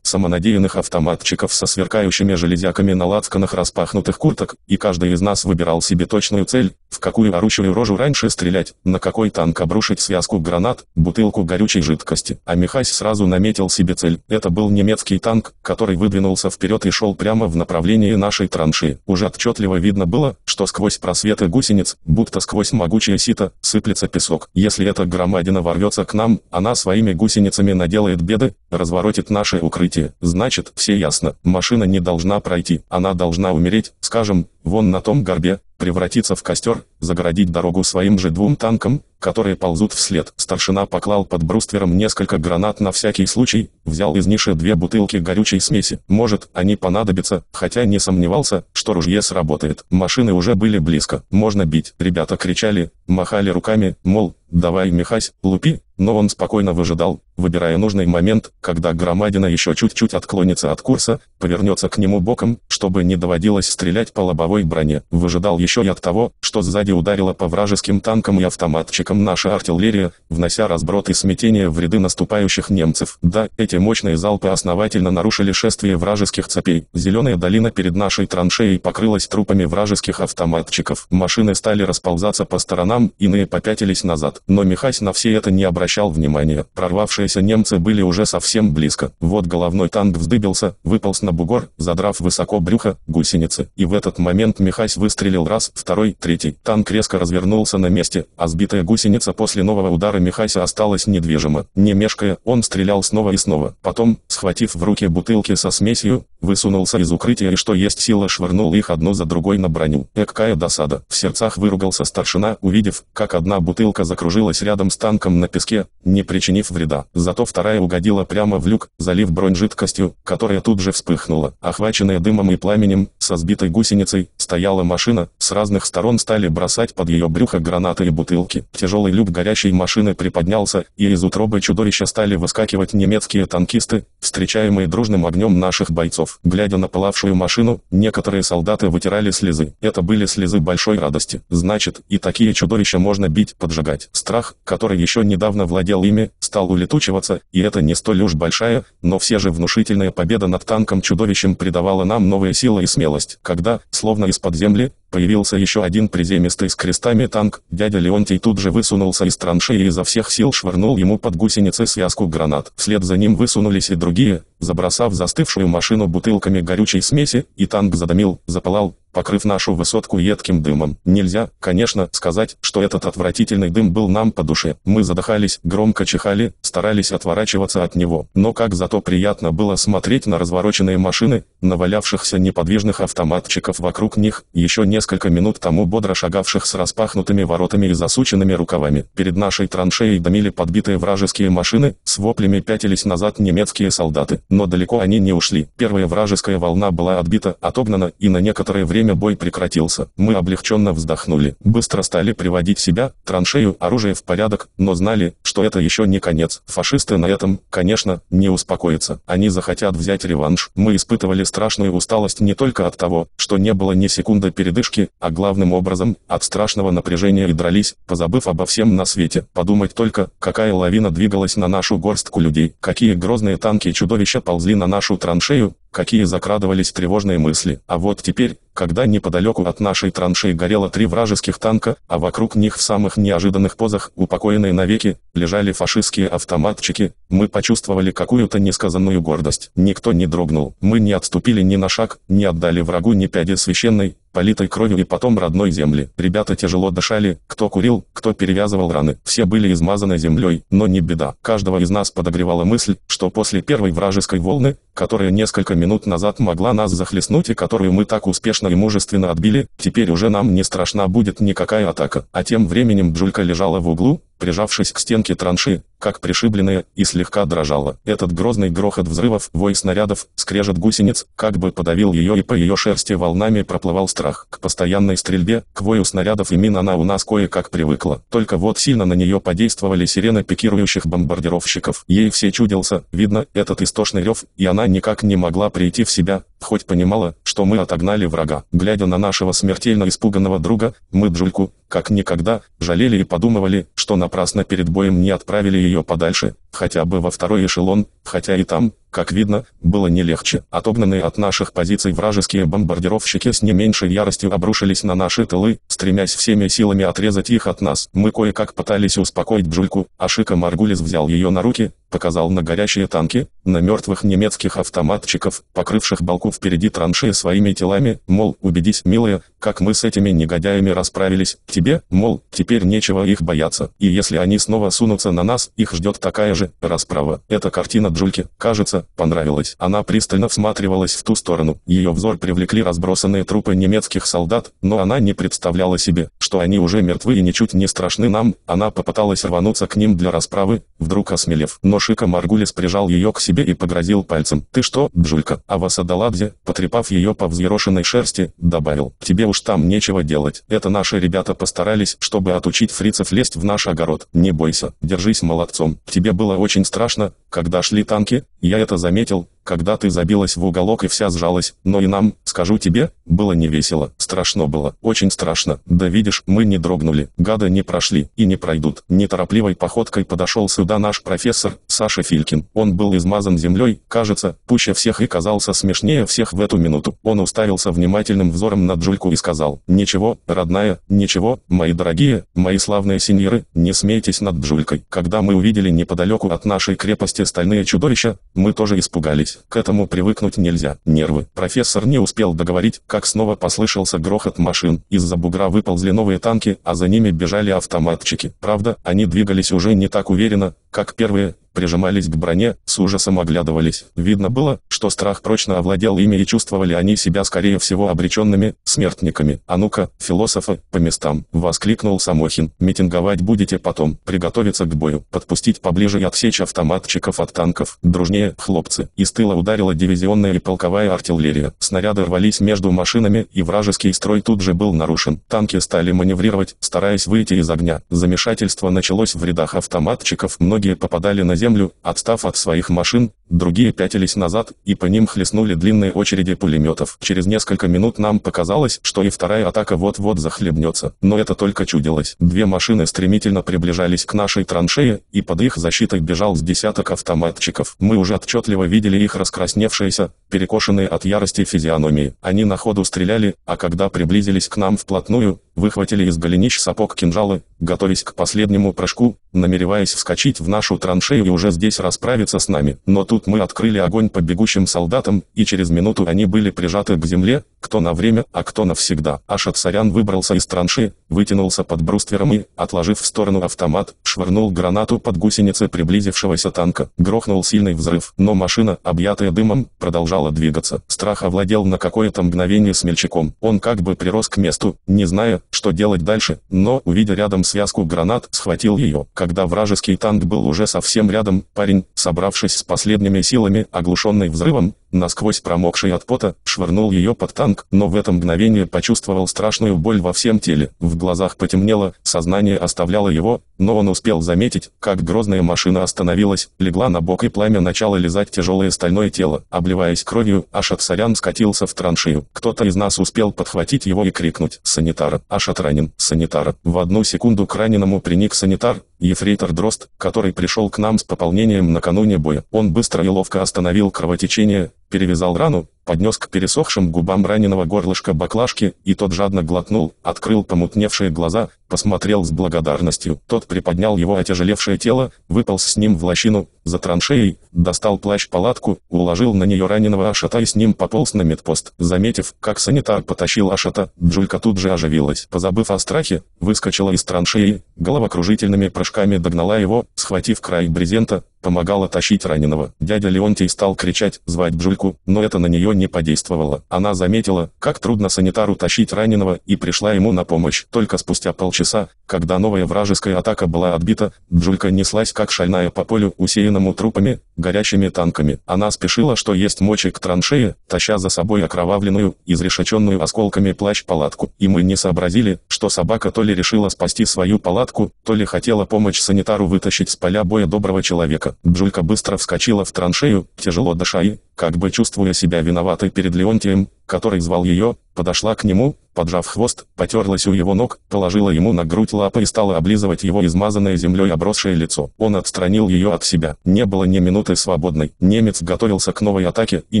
самонадеянных автоматчиков со сверкающими железяками на лацканах распахнутых курток, и каждый из нас выбирал себе точную цель, в какую орущую рожу раньше стрелять, на какой танк обрушить связку гранат, бутылку горючей жидкости. А Михась сразу наметил себе цель. Это был немецкий танк, который выдвинулся вперед и шел прямо в направлении нашей траншеи. Уже отчетливо видно было, что сквозь просветы гусениц, будто сквозь могучее сито, сыплется песок. Если эта громадина ворвется к нам, она своими гусеницами наделает беды, разворотит наше укрытие. Значит, все ясно, машина не должна пройти, она должна умереть, скажем, вон на том горбе, превратиться в костер, загородить дорогу своим же двум танкам, которые ползут вслед. Старшина поклал под бруствером несколько гранат на всякий случай, взял из ниши две бутылки горючей смеси. Может, они понадобятся, хотя не сомневался, что ружье сработает. Машины уже были близко. Можно бить. Ребята кричали, махали руками, мол, давай, Михась, лупи, но он спокойно выжидал, выбирая нужный момент, когда громадина еще чуть-чуть отклонится от курса, повернется к нему боком, чтобы не доводилось стрелять по лобовой броне. Выжидал еще и от того, что сзади ударила по вражеским танкам и автоматчикам наша артиллерия, внося разброд и смятение в ряды наступающих немцев. Да, эти мощные залпы основательно нарушили шествие вражеских цепей. Зеленая долина перед нашей траншеей покрылась трупами вражеских автоматчиков. Машины стали расползаться по сторонам, иные попятились назад. Но Михась на все это не обращал внимания. Прорвавшиеся немцы были уже совсем близко. Вот головной танк вздыбился, выполз на бугор, задрав высоко брюхо, гусеницы. И в этот момент Михась выстрелил раз, второй, третий. Танк резко развернулся на месте, а сбитая гусеница после нового удара Михася осталась недвижима. Не мешкая, он стрелял снова и снова. Потом, схватив в руки бутылки со смесью, высунулся из укрытия и что есть сила швырнул их одну за другой на броню. Экая досада. В сердцах выругался старшина, увидев, как одна бутылка закружилась рядом с танком на песке, не причинив вреда. Зато вторая угодила прямо в люк, залив бронь жидкостью, которая тут же вспыхнула. Охваченная дымом и пламенем, со сбитой гусеницей, стояла машина, с разных сторон стали бросать под ее брюхо гранаты и бутылки. Тяжелый люк горящей машины приподнялся, и из утробы чудовища стали выскакивать немецкие танкисты, встречаемые дружным огнем наших бойцов. Глядя на пылавшую машину, некоторые солдаты вытирали слезы. Это были слезы большой радости. Значит, и такие чудовища можно бить, поджигать. Страх, который еще недавно владел ими, стал улетучиваться, и это не столь уж большая, но все же внушительная победа над танком-чудовищем придавала нам новые силы и смелость. Когда, словно из-под земли, Появился еще один приземистый с крестами танк, дядя Леонтий тут же высунулся из траншеи и изо всех сил швырнул ему под гусеницы связку гранат. Вслед за ним высунулись и другие, забросав застывшую машину бутылками горючей смеси, и танк задымил, запылал, покрыв нашу высотку едким дымом. Нельзя, конечно, сказать, что этот отвратительный дым был нам по душе. Мы задыхались, громко чихали, старались отворачиваться от него. Но как зато приятно было смотреть на развороченные машины, навалявшихся неподвижных автоматчиков вокруг них, еще несколько минут тому бодро шагавших с распахнутыми воротами и засученными рукавами. Перед нашей траншеей дымили подбитые вражеские машины, с воплями пятились назад немецкие солдаты. Но далеко они не ушли. Первая вражеская волна была отбита, отогнана, и на некоторое время бой прекратился. Мы облегченно вздохнули. Быстро стали приводить себя, траншею, оружие в порядок, но знали, что это еще не конец. Фашисты на этом, конечно, не успокоятся. Они захотят взять реванш. Мы испытывали страшную усталость не только от того, что не было ни секунды передышки, а главным образом, от страшного напряжения и дрались, позабыв обо всем на свете. Подумать только, какая лавина двигалась на нашу горстку людей, какие грозные танки и чудовища ползли на нашу траншею, какие закрадывались тревожные мысли. А вот теперь, когда неподалеку от нашей траншеи горело три вражеских танка, а вокруг них в самых неожиданных позах, упокоенные навеки, лежали фашистские автоматчики, мы почувствовали какую-то несказанную гордость. Никто не дрогнул, мы не отступили ни на шаг, не отдали врагу ни пяди священной, политой кровью и потом родной земли. Ребята тяжело дышали, кто курил, кто перевязывал раны. Все были измазаны землей, но не беда. Каждого из нас подогревала мысль, что после первой вражеской волны, которая несколько минут назад могла нас захлестнуть и которую мы так успешно и мужественно отбили, теперь уже нам не страшна будет никакая атака. А тем временем Джулька лежала в углу, прижавшись к стенке транши, как пришибленная, и слегка дрожала. Этот грозный грохот взрывов, вой снарядов, скрежет гусениц, как бы подавил ее и по ее шерсти волнами проплывал страх. К постоянной стрельбе, к вою снарядов и мин она у нас кое-как привыкла. Только вот сильно на нее подействовали сирены пикирующих бомбардировщиков. Ей все чудился, видно, этот истошный рев, и она никак не могла прийти в себя, хоть понимала, что мы отогнали врага. Глядя на нашего смертельно испуганного друга, мы Джульку, как никогда, жалели и подумывали, что напрасно перед боем не отправили ее подальше, хотя бы во второй эшелон, хотя и там, как видно, было не легче. Отогнанные от наших позиций вражеские бомбардировщики с не меньшей яростью обрушились на наши тылы, стремясь всеми силами отрезать их от нас. Мы кое-как пытались успокоить Бжульку, а Шика Маргулис взял ее на руки, показал на горящие танки, на мертвых немецких автоматчиков, покрывших балку впереди траншеи своими телами, мол, убедись, милая, как мы с этими негодяями расправились, тебе, мол, теперь нечего их бояться, и если они снова сунутся на нас, их ждет такая же расправа. Эта картина Джульке, кажется, понравилась. Она пристально всматривалась в ту сторону, ее взор привлекли разбросанные трупы немецких солдат, но она не представляла себе, что они уже мертвы и ничуть не страшны нам, она попыталась рвануться к ним для расправы, вдруг осмелев, но Шика Маргулис прижал ее к себе и погрозил пальцем. «Ты что, Джулька?» А Васадаладзе, потрепав ее по взъерошенной шерсти, добавил. «Тебе уж там нечего делать. Это наши ребята постарались, чтобы отучить фрицев лезть в наш огород. Не бойся, держись молодцом. Тебе было очень страшно, когда шли танки, я это заметил, когда ты забилась в уголок и вся сжалась, но и нам, скажу тебе, было не весело, страшно было, очень страшно. Да видишь, мы не дрогнули, гады не прошли и не пройдут. Неторопливой походкой подошел сюда наш профессор, Саша Филькин. Он был измазан землей, кажется, пуще всех и казался смешнее всех в эту минуту. Он уставился внимательным взором на Джульку и сказал, «Ничего, родная, ничего, мои дорогие, мои славные сеньоры, не смейтесь над Джулькой. Когда мы увидели неподалеку от нашей крепости стальные чудовища, мы тоже испугались к этому привыкнуть нельзя. Нервы. Профессор не успел договорить, как снова послышался грохот машин. Из-за бугра выползли новые танки, а за ними бежали автоматчики. Правда, они двигались уже не так уверенно, как первые, прижимались к броне, с ужасом оглядывались. Видно было, что страх прочно овладел ими и чувствовали они себя скорее всего обреченными, смертниками. «А ну-ка, философы, по местам!» — воскликнул Самохин. «Митинговать будете потом, приготовиться к бою, подпустить поближе и отсечь автоматчиков от танков. Дружнее, хлопцы!» Из тыла ударила дивизионная и полковая артиллерия. Снаряды рвались между машинами, и вражеский строй тут же был нарушен. Танки стали маневрировать, стараясь выйти из огня. Замешательство началось в рядах автоматчиков, многие попадали на землю, землю, отстав от своих машин, другие пятились назад, и по ним хлестнули длинные очереди пулеметов. Через несколько минут нам показалось, что и вторая атака вот-вот захлебнется, но это только чудилось. Две машины стремительно приближались к нашей траншее, и под их защитой бежал с десяток автоматчиков. Мы уже отчетливо видели их раскрасневшиеся, перекошенные от ярости физиономии. Они на ходу стреляли, а когда приблизились к нам вплотную, выхватили из голенищ сапог кинжалы, готовясь к последнему прыжку, намереваясь вскочить в нашу траншею и уже здесь расправиться с нами. Но тут мы открыли огонь по бегущим солдатам, и через минуту они были прижаты к земле, кто на время, а кто навсегда. Ашат Сарян выбрался из траншеи, вытянулся под бруствером и, отложив в сторону автомат, швырнул гранату под гусеницы приблизившегося танка. Грохнул сильный взрыв, но машина, объятая дымом, продолжала двигаться. Страх овладел на какое-то мгновение смельчаком. Он как бы прирос к месту, не зная, что делать дальше, но, увидя рядом связку гранат, схватил ее. Когда вражеский танк был уже совсем рядом, парень, собравшись с последними силами, оглушенный взрывом, насквозь промокший от пота, швырнул ее под танк, но в это мгновение почувствовал страшную боль во всем теле. В глазах потемнело, сознание оставляло его, но он успел заметить, как грозная машина остановилась, легла на бок и пламя начало лизать тяжелое стальное тело. Обливаясь кровью, Ашат Сарян скатился в траншею. Кто-то из нас успел подхватить его и крикнуть «Санитара! Ашат ранен! Санитара!». В одну секунду к раненому приник санитар, ефрейтор Дрозд, который пришел к нам с пополнением накануне боя. Он быстро и ловко остановил кровотечение, перевязал рану, поднес к пересохшим губам раненого горлышка баклажки, и тот жадно глотнул, открыл помутневшие глаза, посмотрел с благодарностью. Тот приподнял его отяжелевшее тело, выполз с ним в лощину, за траншеей, достал плащ-палатку, уложил на нее раненого Ашата и с ним пополз на медпост. Заметив, как санитар потащил Ашата, Джулька тут же оживилась. Позабыв о страхе, выскочила из траншеи, головокружительными прыжками догнала его, схватив край брезента, помогала тащить раненого. Дядя Леонтий стал кричать, звать Бжульку, но это на нее не подействовало. Она заметила, как трудно санитару тащить раненого и пришла ему на помощь. Только спустя полчаса, когда новая вражеская атака была отбита, Джулька неслась как шальная по полю, усеянному трупами, горящими танками. Она спешила, что есть мочи к траншее, таща за собой окровавленную, изрешеченную осколками плащ-палатку. И мы не сообразили, что собака то ли решила спасти свою палатку, то ли хотела помочь санитару вытащить с поля боя доброго человека. Джулька быстро вскочила в траншею, тяжело дыша и, как бы чувствуя себя виноватой перед Леонтием, который звал ее, подошла к нему, поджав хвост, потерлась у его ног, положила ему на грудь лапы и стала облизывать его измазанное землей обросшее лицо. Он отстранил ее от себя. Не было ни минуты свободной. Немец готовился к новой атаке, и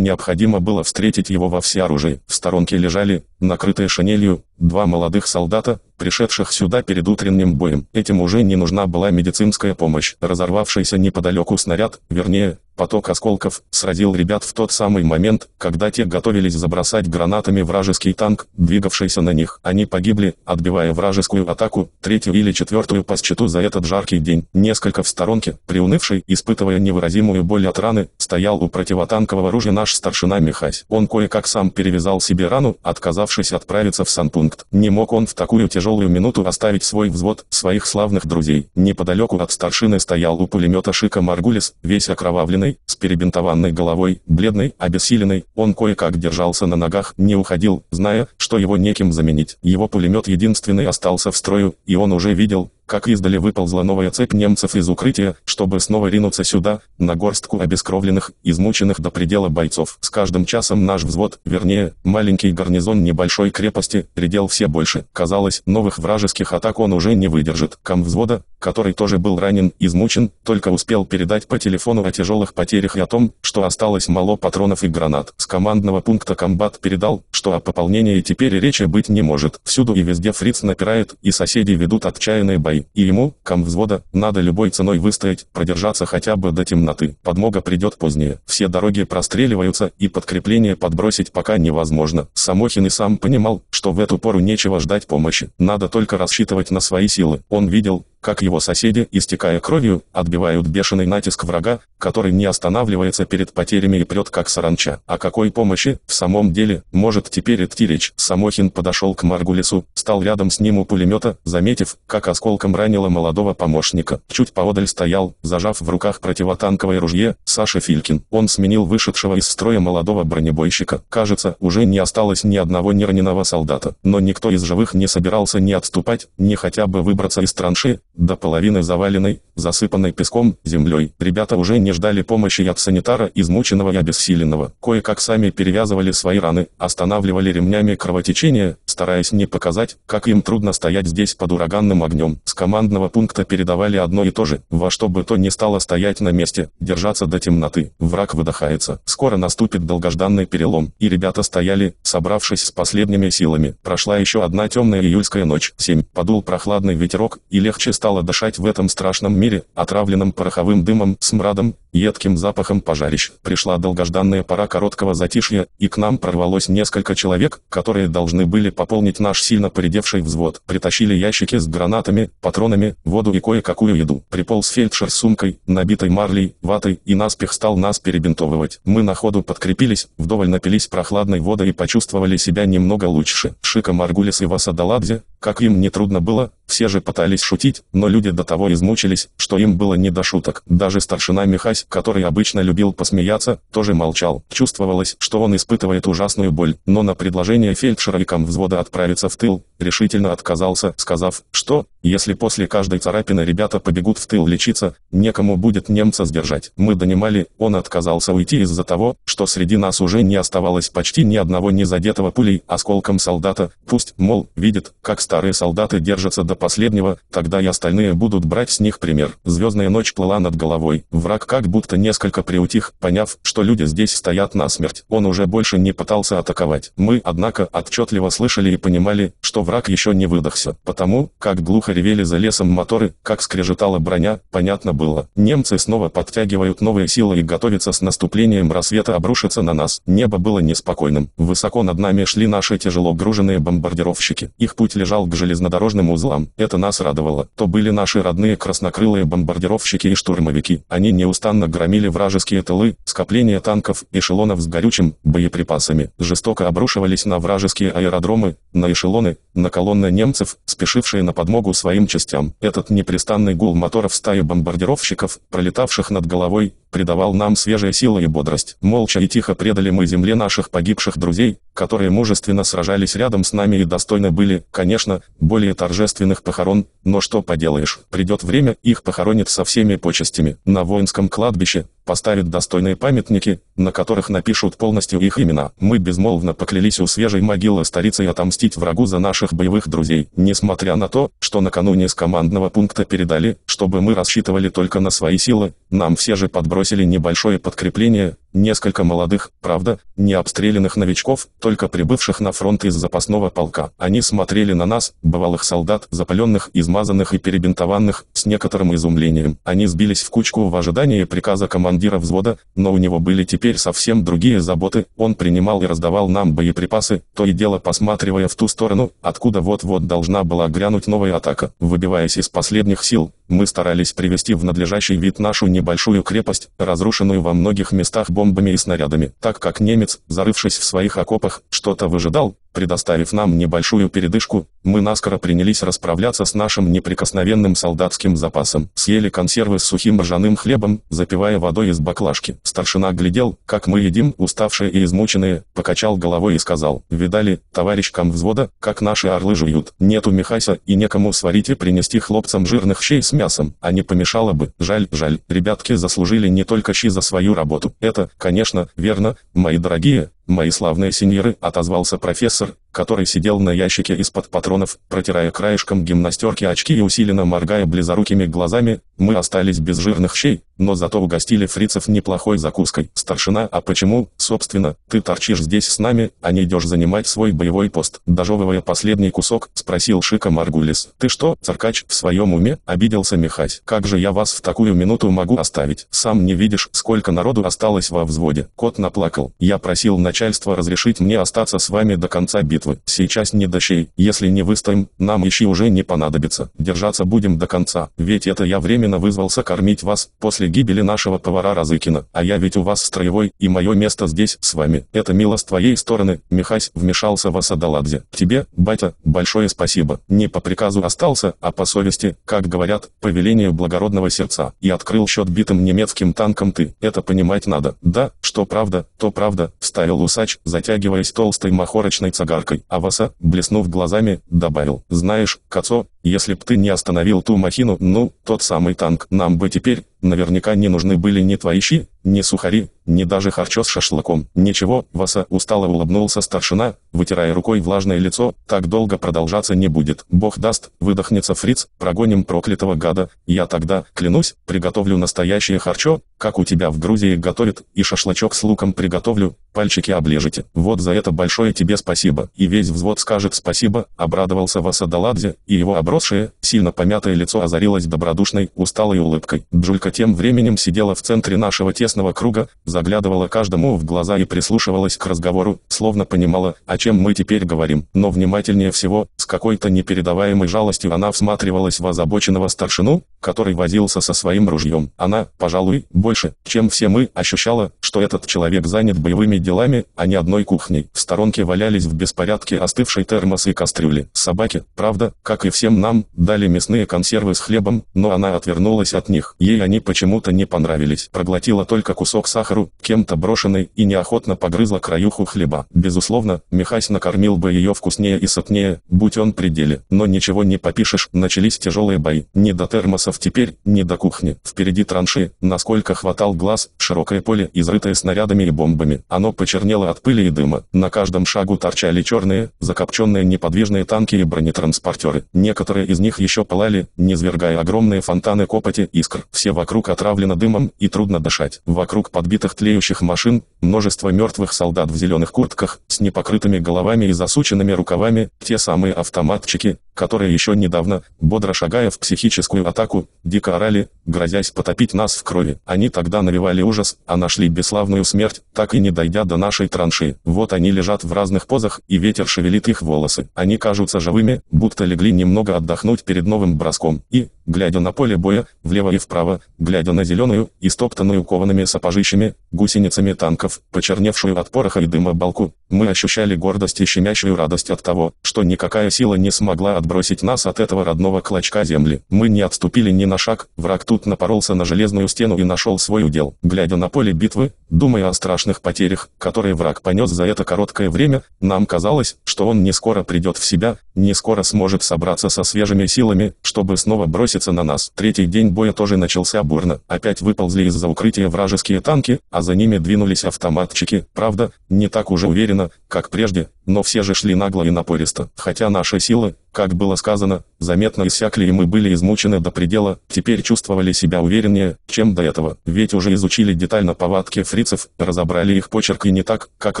необходимо было встретить его во всеоружии. В сторонке лежали, накрытые шинелью, два молодых солдата, пришедших сюда перед утренним боем. Этим уже не нужна была медицинская помощь. Разорвавшийся неподалеку снаряд, вернее, поток осколков, сразил ребят в тот самый момент, когда те готовились забросать гранатами вражеский танк, двигавшийся на них. Они погибли, отбивая вражескую атаку, третью или четвертую по счету за этот жаркий день. Несколько в сторонке, приунывший, испытывая невыразимую боль от раны, стоял у противотанкового ружья наш старшина Михась. Он кое-как сам перевязал себе рану, отказавшись отправиться в санпункт. Не мог он в такую тяжелую минуту оставить свой взвод, своих славных друзей. Неподалеку от старшины стоял у пулемета Шика Маргулис, весь окровавленный, бледный, с перебинтованной головой, бледный, обессиленный, он кое-как держался на ногах, не уходил, зная, что его неким заменить. Его пулемет единственный остался в строю, и он уже видел, как издали выползла новая цепь немцев из укрытия, чтобы снова ринуться сюда, на горстку обескровленных, измученных до предела бойцов. С каждым часом наш взвод, вернее, маленький гарнизон небольшой крепости, редел все больше. Казалось, новых вражеских атак он уже не выдержит. Кам взвода, который тоже был ранен, измучен, только успел передать по телефону о тяжелых потерях и о том, что осталось мало патронов и гранат. С командного пункта комбат передал, что о пополнении теперь речи быть не может. Всюду и везде фриц напирает, и соседи ведут отчаянные бои. И ему, ком взвода, надо любой ценой выстоять, продержаться хотя бы до темноты. Подмога придет позднее. Все дороги простреливаются, и подкрепление подбросить пока невозможно. Самохин и сам понимал, что в эту пору нечего ждать помощи. Надо только рассчитывать на свои силы. Он видел, как его соседи, истекая кровью, отбивают бешеный натиск врага, который не останавливается перед потерями и прет как саранча. О какой помощи, в самом деле, может теперь идти? Самохин подошел к Маргулису, стал рядом с ним у пулемета, заметив, как осколком ранило молодого помощника. Чуть поодаль стоял, зажав в руках противотанковое ружье, Саша Филькин. Он сменил вышедшего из строя молодого бронебойщика. Кажется, уже не осталось ни одного нераненого солдата. Но никто из живых не собирался ни отступать, ни хотя бы выбраться из траншеи, до половины заваленной, засыпанной песком, землей. Ребята уже не ждали помощи от санитара, измученного и обессиленного. Кое-как сами перевязывали свои раны, останавливали ремнями кровотечение, стараясь не показать, как им трудно стоять здесь под ураганным огнем. С командного пункта передавали одно и то же, во что бы то ни стало стоять на месте, держаться до темноты. Враг выдыхается. Скоро наступит долгожданный перелом. И ребята стояли, собравшись с последними силами. Прошла еще одна темная июльская ночь. 7. Подул прохладный ветерок, и легче стало стало дышать в этом страшном мире, отравленном пороховым дымом, смрадом, едким запахом пожарищ. Пришла долгожданная пора короткого затишья, и к нам прорвалось несколько человек, которые должны были пополнить наш сильно поредевший взвод. Притащили ящики с гранатами, патронами, воду и кое-какую еду. Приполз фельдшер с сумкой, набитой марлей, ватой, и наспех стал нас перебинтовывать. Мы на ходу подкрепились, вдоволь напились прохладной водой и почувствовали себя немного лучше. Шика Маргулис и Васадаладзе, как им не трудно было, все же пытались шутить, но люди до того измучились, что им было не до шуток. Даже старшина Михась, который обычно любил посмеяться, тоже молчал. Чувствовалось, что он испытывает ужасную боль, но на предложение фельдшера и комвзвода отправиться в тыл, решительно отказался, сказав, что, если после каждой царапины ребята побегут в тыл лечиться, некому будет немца сдержать. Мы донимали, он отказался уйти из-за того, что среди нас уже не оставалось почти ни одного не задетого пулей, осколком солдата, пусть, мол, видит, как старые солдаты держатся до последнего, тогда и остальные будут брать с них пример. Звездная ночь плыла над головой, враг как будто несколько приутих, поняв, что люди здесь стоят насмерть. Он уже больше не пытался атаковать. Мы, однако, отчетливо слышали и понимали, что враг еще не выдохся. Потому, как глухо ревели за лесом моторы, как скрежетала броня, понятно было. Немцы снова подтягивают новые силы и готовятся с наступлением рассвета обрушиться на нас. Небо было неспокойным. Высоко над нами шли наши тяжело груженные бомбардировщики. Их путь лежал к железнодорожным узлам. Это нас радовало. То были наши родные краснокрылые бомбардировщики и штурмовики. Они неустанно громили вражеские тылы, скопления танков, эшелонов с горючим, боеприпасами. Жестоко обрушивались на вражеские аэродромы, на эшелоны, на колонны немцев, спешившие на подмогу своим частям. Этот непрестанный гул моторов стаи бомбардировщиков, пролетавших над головой, придавал нам свежие силы и бодрость. Молча и тихо предали мы земле наших погибших друзей, которые мужественно сражались рядом с нами и достойны были, конечно, более торжественных похорон, но что поделаешь, придет время, их похоронят со всеми почестями. На воинском кладбище, поставят достойные памятники, на которых напишут полностью их имена. Мы безмолвно поклялись у свежей могилы старицей отомстить врагу за наших боевых друзей, несмотря на то, что накануне с командного пункта передали, чтобы мы рассчитывали только на свои силы, нам все же подбросили небольшое подкрепление, несколько молодых, правда, не обстрелянных новичков, только прибывших на фронт из запасного полка. Они смотрели на нас, бывалых солдат, запаленных, измазанных и перебинтованных, с некоторым изумлением. Они сбились в кучку в ожидании приказа командира взвода, но у него были теперь совсем другие заботы. Он принимал и раздавал нам боеприпасы, то и дело посматривая в ту сторону, откуда вот-вот должна была грянуть новая атака. Выбиваясь из последних сил, мы старались привести в надлежащий вид нашу небольшую крепость, разрушенную во многих местах бомбами и снарядами, так как немец, зарывшись в своих окопах, что-то выжидал, Предоставив нам небольшую передышку, мы наскоро принялись расправляться с нашим неприкосновенным солдатским запасом. Съели консервы с сухим ржаным хлебом, запивая водой из баклажки. Старшина глядел, как мы едим, уставшие и измученные, покачал головой и сказал, «Видали, товарищ взвода, как наши орлы жуют. Нету Михайса и некому сварить и принести хлопцам жирных щей с мясом, а не помешало бы. Жаль, жаль, ребятки заслужили не только щи за свою работу. Это, конечно, верно, мои дорогие, «Мои славные сеньоры», — отозвался профессор, который сидел на ящике из-под патронов, протирая краешком гимнастерки очки и усиленно моргая близорукими глазами, мы остались без жирных щей, но зато угостили фрицев неплохой закуской. Старшина, а почему, собственно, ты торчишь здесь с нами, а не идешь занимать свой боевой пост? Дожевывая последний кусок, спросил Шика Маргулис. Ты что, циркач, в своем уме? Обиделся Михась. Как же я вас в такую минуту могу оставить? Сам не видишь, сколько народу осталось во взводе. Кот наплакал. Я просил начальство разрешить мне остаться с вами до конца битвы. Сейчас не до щей. Если не выстоим, нам ищи уже не понадобится. Держаться будем до конца. Ведь это я временно вызвался кормить вас после гибели нашего повара Разыкина. А я ведь у вас строевой, и мое место здесь, с вами. Это мило с твоей стороны, Михась вмешался в Асадаладзе. Тебе, батя, большое спасибо. Не по приказу остался, а по совести, как говорят, по велению благородного сердца. И открыл счет битым немецким танком ты. Это понимать надо. Да, что правда, то правда, вставил усач, затягиваясь толстой махорочной цагаркой. А Васа, блеснув глазами, добавил. Знаешь, Кацо, если б ты не остановил ту махину, ну, тот самый танк, нам бы теперь, наверняка не нужны были ни твои щи, ни сухари, ни даже харчо с шашлыком. Ничего, Васа устало улыбнулся старшина, вытирая рукой влажное лицо, так долго продолжаться не будет. Бог даст, выдохнется фриц, прогоним проклятого гада, я тогда, клянусь, приготовлю настоящее харчо, как у тебя в Грузии готовят, и шашлычок с луком приготовлю, пальчики оближете. Вот за это большое тебе спасибо. И весь взвод скажет спасибо, обрадовался Васа Даладзе, и его обросшее, сильно помятое лицо озарилось добродушной, усталой улыбкой. Джулька тем временем сидела в центре нашего тесного круга, заглядывала каждому в глаза и прислушивалась к разговору, словно понимала, о чем мы теперь говорим. Но внимательнее всего, с какой-то непередаваемой жалостью она всматривалась в озабоченного старшину, который возился со своим ружьем. Она, пожалуй, больше, чем все мы, ощущала, что этот человек занят боевыми делами, а не одной кухней. В сторонке валялись в беспорядке остывший термос и кастрюли. Собаки, правда, как и всем нам, дали мясные консервы с хлебом, но она отвернулась от них. Ей они почему-то не понравились. Проглотила только кусок сахару, кем-то брошенный, и неохотно погрызла краюху хлеба. Безусловно, Михась накормил бы ее вкуснее и сытнее, будь он при деле. Но ничего не попишешь, начались тяжелые бои. Не до термосов теперь, не до кухни. Впереди транши, насколько хватал глаз, широкое поле, изрытое снарядами и бомбами. Оно почернело от пыли и дыма. На каждом шагу торчали черные, закопченные неподвижные танки и бронетранспортеры. Некоторые из них еще пылали, низвергая огромные фонтаны копоти искр. Все вокруг отравлено дымом, и трудно дышать. Вокруг подбитых тлеющих машин, множество мертвых солдат в зеленых куртках, с непокрытыми головами и засученными рукавами, те самые автоматчики, которые еще недавно, бодро шагая в психическую атаку, дико орали, грозясь потопить нас в крови. Они тогда навевали ужас, а нашли бесславную смерть, так и не дойдя до нашей траншеи. Вот они лежат в разных позах, и ветер шевелит их волосы. Они кажутся живыми, будто легли немного отдохнуть перед новым броском. И, глядя на поле боя, влево и вправо, глядя на зеленую, истоптанную коваными сапожищами, гусеницами танков, почерневшую от пороха и дыма балку, мы ощущали гордость и щемящую радость от того, что никакая сила не смогла отбросить нас от этого родного клочка земли. Мы не отступили ни на шаг, враг тут напоролся на железную стену и нашел свой удел. Глядя на поле битвы, думая о страшных потерях, которые враг понес за это короткое время, нам казалось, что он не скоро придет в себя, не скоро сможет собраться со свежими силами, чтобы снова броситься на нас. Третий день боя тоже начался бурно. Опять выползли из-за укрытия вражеские танки, а за ними двинулись автоматчики. Правда, не так уже уверенно, как прежде, но все же шли нагло и напористо. Хотя наши силы, как было сказано, заметно иссякли и мы были измучены до предела, теперь чувствовали себя увереннее, чем до этого. Ведь уже изучили детально повадки фрицев, разобрали их почерк и не так, как